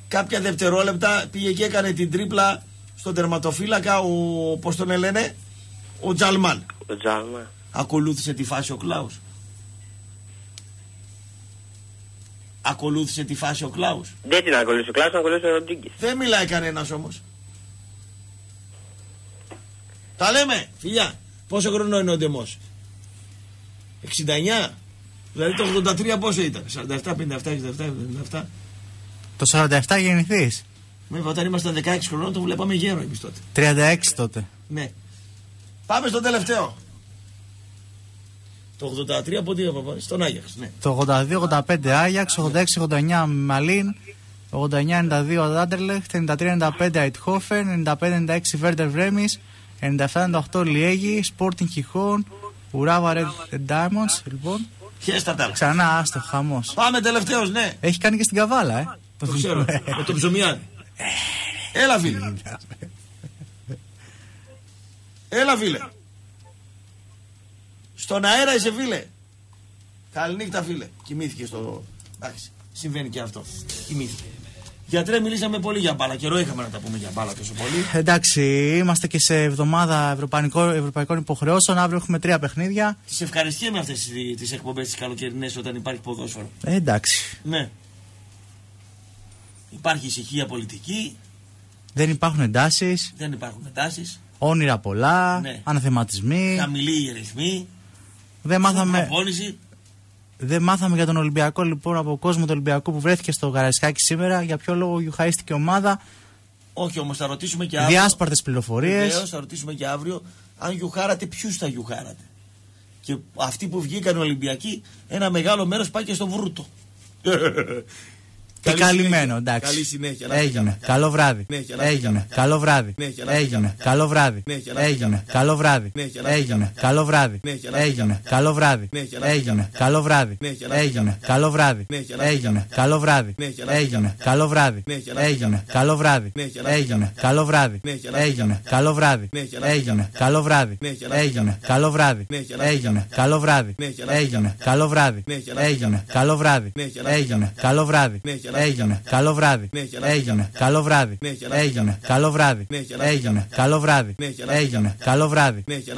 Speaker 1: κάποια δευτερόλεπτα πήγε και έκανε την τρίπλα στον τερματοφύλακα ο, πώς τον λένε, ο Τζαλμάν.
Speaker 8: Ο Τζάλμα.
Speaker 1: Ακολούθησε τη φάση ο Κλάους. Ακολούθησε τη φάση ο Κλάους.
Speaker 8: Δεν την ακολούθησε ο Κλάς, την ακολούθησε ο Ροντρίγκης.
Speaker 1: Δεν μιλάει κανένας όμως. Τα λέμε, φιλιά. Πόσο χρόνο είναι ο Ντεμός, 69. Δηλαδή το 83 πόσο ήταν, 47, 57, 67, 77.
Speaker 2: Το 47 γεννηθείς.
Speaker 1: Βέβαια όταν ήμασταν 16 χρονών το βλέπαμε γέρο εμείς τότε.
Speaker 2: 36 τότε.
Speaker 1: Ναι. Πάμε στο τελευταίο. Το 83 από τι είπα, στον Άγιαξ. Ναι.
Speaker 2: Το 82-85 Άγιαξ, 86-89 Μαλίν, 89-92 Αντάντρελεχτ, 93-95 Αιτχόφεν, 95-96 Βέρντερ Βρέμις, 97-98 Λιέγη, Sporting Χιχόν, Ουράβα Red Diamonds. Λοιπόν,
Speaker 1: Χέστα τα άλλα.
Speaker 2: ξανά άστο, χαμός.
Speaker 1: Πάμε τελευταίος, ναι.
Speaker 2: Έχει κάνει και στην καβάλα, ε.
Speaker 1: Το ξέρω. με το ψωμιάδι. Έλα φίλε. Έλα φίλε. Στον αέρα είσαι φίλε. Καληνύχτα φίλε. Κοιμήθηκε στο... Εντάξει, συμβαίνει και αυτό. Κοιμήθηκε. Γιατρέ, μιλήσαμε πολύ για μπάλα. Καιρό είχαμε να τα πούμε για μπάλα τόσο πολύ.
Speaker 2: Εντάξει, είμαστε και σε εβδομάδα ευρωπαϊκών, ευρωπαϊκών υποχρεώσεων. Αύριο έχουμε τρία παιχνίδια.
Speaker 1: Τις ευχαριστούμε αυτές τις εκπομπές τις καλοκαιρινές όταν υπάρχει ποδόσφαιρο.
Speaker 2: Ε, εντάξει.
Speaker 1: Ναι. Υπάρχει ησυχία πολιτική,
Speaker 2: Δεν υπάρχουν εντάσεις,
Speaker 1: δεν υπάρχουν εντάσεις,
Speaker 2: όνειρα πολλά,
Speaker 1: Ναι.
Speaker 2: αναθεματισμοί.
Speaker 1: χαμηλή η ρυθμή,
Speaker 2: Δεν μάθαμε.
Speaker 1: προπόνηση.
Speaker 2: Δεν μάθαμε για τον Ολυμπιακό λοιπόν από κόσμο του Ολυμπιακού που βρέθηκε στο Γαραϊσκάκι σήμερα. Για ποιο λόγο γιουχαίστηκε η ομάδα.
Speaker 1: Όχι όμως, θα ρωτήσουμε και αύριο.
Speaker 2: Διάσπαρτες πληροφορίες.
Speaker 1: Βεβαίως, θα ρωτήσουμε και αύριο αν γιουχάρατε, ποιους θα γιουχάρατε. Και αυτοί που βγήκαν Ολυμπιακοί, ένα μεγάλο μέρος πάει και στο Βρούτο.
Speaker 2: Και
Speaker 1: Καλή
Speaker 2: καλυμμένο,
Speaker 1: συνέχεια.
Speaker 2: εντάξει.
Speaker 1: Καλή συνέχεια, να είστε
Speaker 2: Έγινε.
Speaker 1: καλά.
Speaker 2: Καλό βράδυ.
Speaker 1: Συνέχεια, να είστε
Speaker 2: Έγινε.
Speaker 1: καλά.
Speaker 2: Καλό βράδυ.
Speaker 1: Συνέχεια, να είστε
Speaker 2: Έγινε.
Speaker 1: καλά.
Speaker 2: Καλό βράδυ.
Speaker 1: Συνέχεια, να είστε
Speaker 2: Έγινε.
Speaker 1: καλά.
Speaker 2: Καλό βράδυ.
Speaker 1: Συνέχεια, να είστε
Speaker 2: Έγινε.
Speaker 1: καλά.
Speaker 2: Καλό βράδυ.
Speaker 1: Συνέχεια, να είστε
Speaker 2: Έγινε.
Speaker 1: καλά.
Speaker 2: Καλό βράδυ.
Speaker 1: Συνέχεια, να είστε
Speaker 2: Έγινε.
Speaker 1: καλά.
Speaker 2: Καλό βράδυ.
Speaker 1: Συνέχεια, να είστε
Speaker 2: Έγινε.
Speaker 1: καλά.
Speaker 2: Καλό βράδυ.
Speaker 1: Συνέχεια, να είστε
Speaker 2: Έγινε.
Speaker 1: καλά.
Speaker 2: Καλό βράδυ.
Speaker 1: Συνέχεια, να είστε
Speaker 2: Έγινε.
Speaker 1: καλά.
Speaker 2: Καλό βράδυ.
Speaker 1: Συνέχεια, να είστε
Speaker 2: Έγινε.
Speaker 1: καλά.
Speaker 2: Καλό βράδυ.
Speaker 1: Συνέχεια, να είστε
Speaker 2: Έγινε.
Speaker 1: καλά.
Speaker 2: Καλό βράδυ.
Speaker 1: Συνέχεια, να είστε
Speaker 2: Έγινε.
Speaker 1: καλά.
Speaker 2: Καλό βράδυ.
Speaker 1: Συνέχεια, να είστε
Speaker 2: Έγινε.
Speaker 1: καλά.
Speaker 2: Καλό βράδυ.
Speaker 1: Συνέχεια, να είστε
Speaker 2: Έγινε.
Speaker 1: καλά.
Speaker 2: Καλό βράδυ.
Speaker 1: Συνέχεια, να είστε
Speaker 2: Έγινε.
Speaker 1: καλά.
Speaker 2: Καλό βράδυ.
Speaker 1: Συνέχεια, να είστε
Speaker 2: Έγινε.
Speaker 1: καλά.
Speaker 2: Καλό βράδυ.
Speaker 1: Συνέχεια, να είστε
Speaker 2: Έγινε.
Speaker 1: καλά.
Speaker 2: Καλό βράδυ.
Speaker 1: Συνέχεια, να είστε
Speaker 2: Έγινε.
Speaker 1: καλά.
Speaker 2: Καλό βράδυ.
Speaker 1: Συνέχεια, να είστε
Speaker 2: Έγινε.
Speaker 1: καλά.
Speaker 2: Καλό βράδυ.
Speaker 1: Συνέχεια, να είστε
Speaker 2: Έγινε.
Speaker 1: καλά.
Speaker 2: Καλό βράδυ.
Speaker 1: Συνέχεια, να είστε
Speaker 2: Έγινε.
Speaker 1: καλά.
Speaker 2: Καλό βράδυ.
Speaker 1: Συνέχεια, να είστε
Speaker 2: Έγινε.
Speaker 1: καλά.
Speaker 2: Καλό βράδυ.
Speaker 1: Συνέχεια, να είστε
Speaker 2: Έγινε.
Speaker 1: καλά.
Speaker 2: Καλό βράδυ.
Speaker 1: Συνέχεια,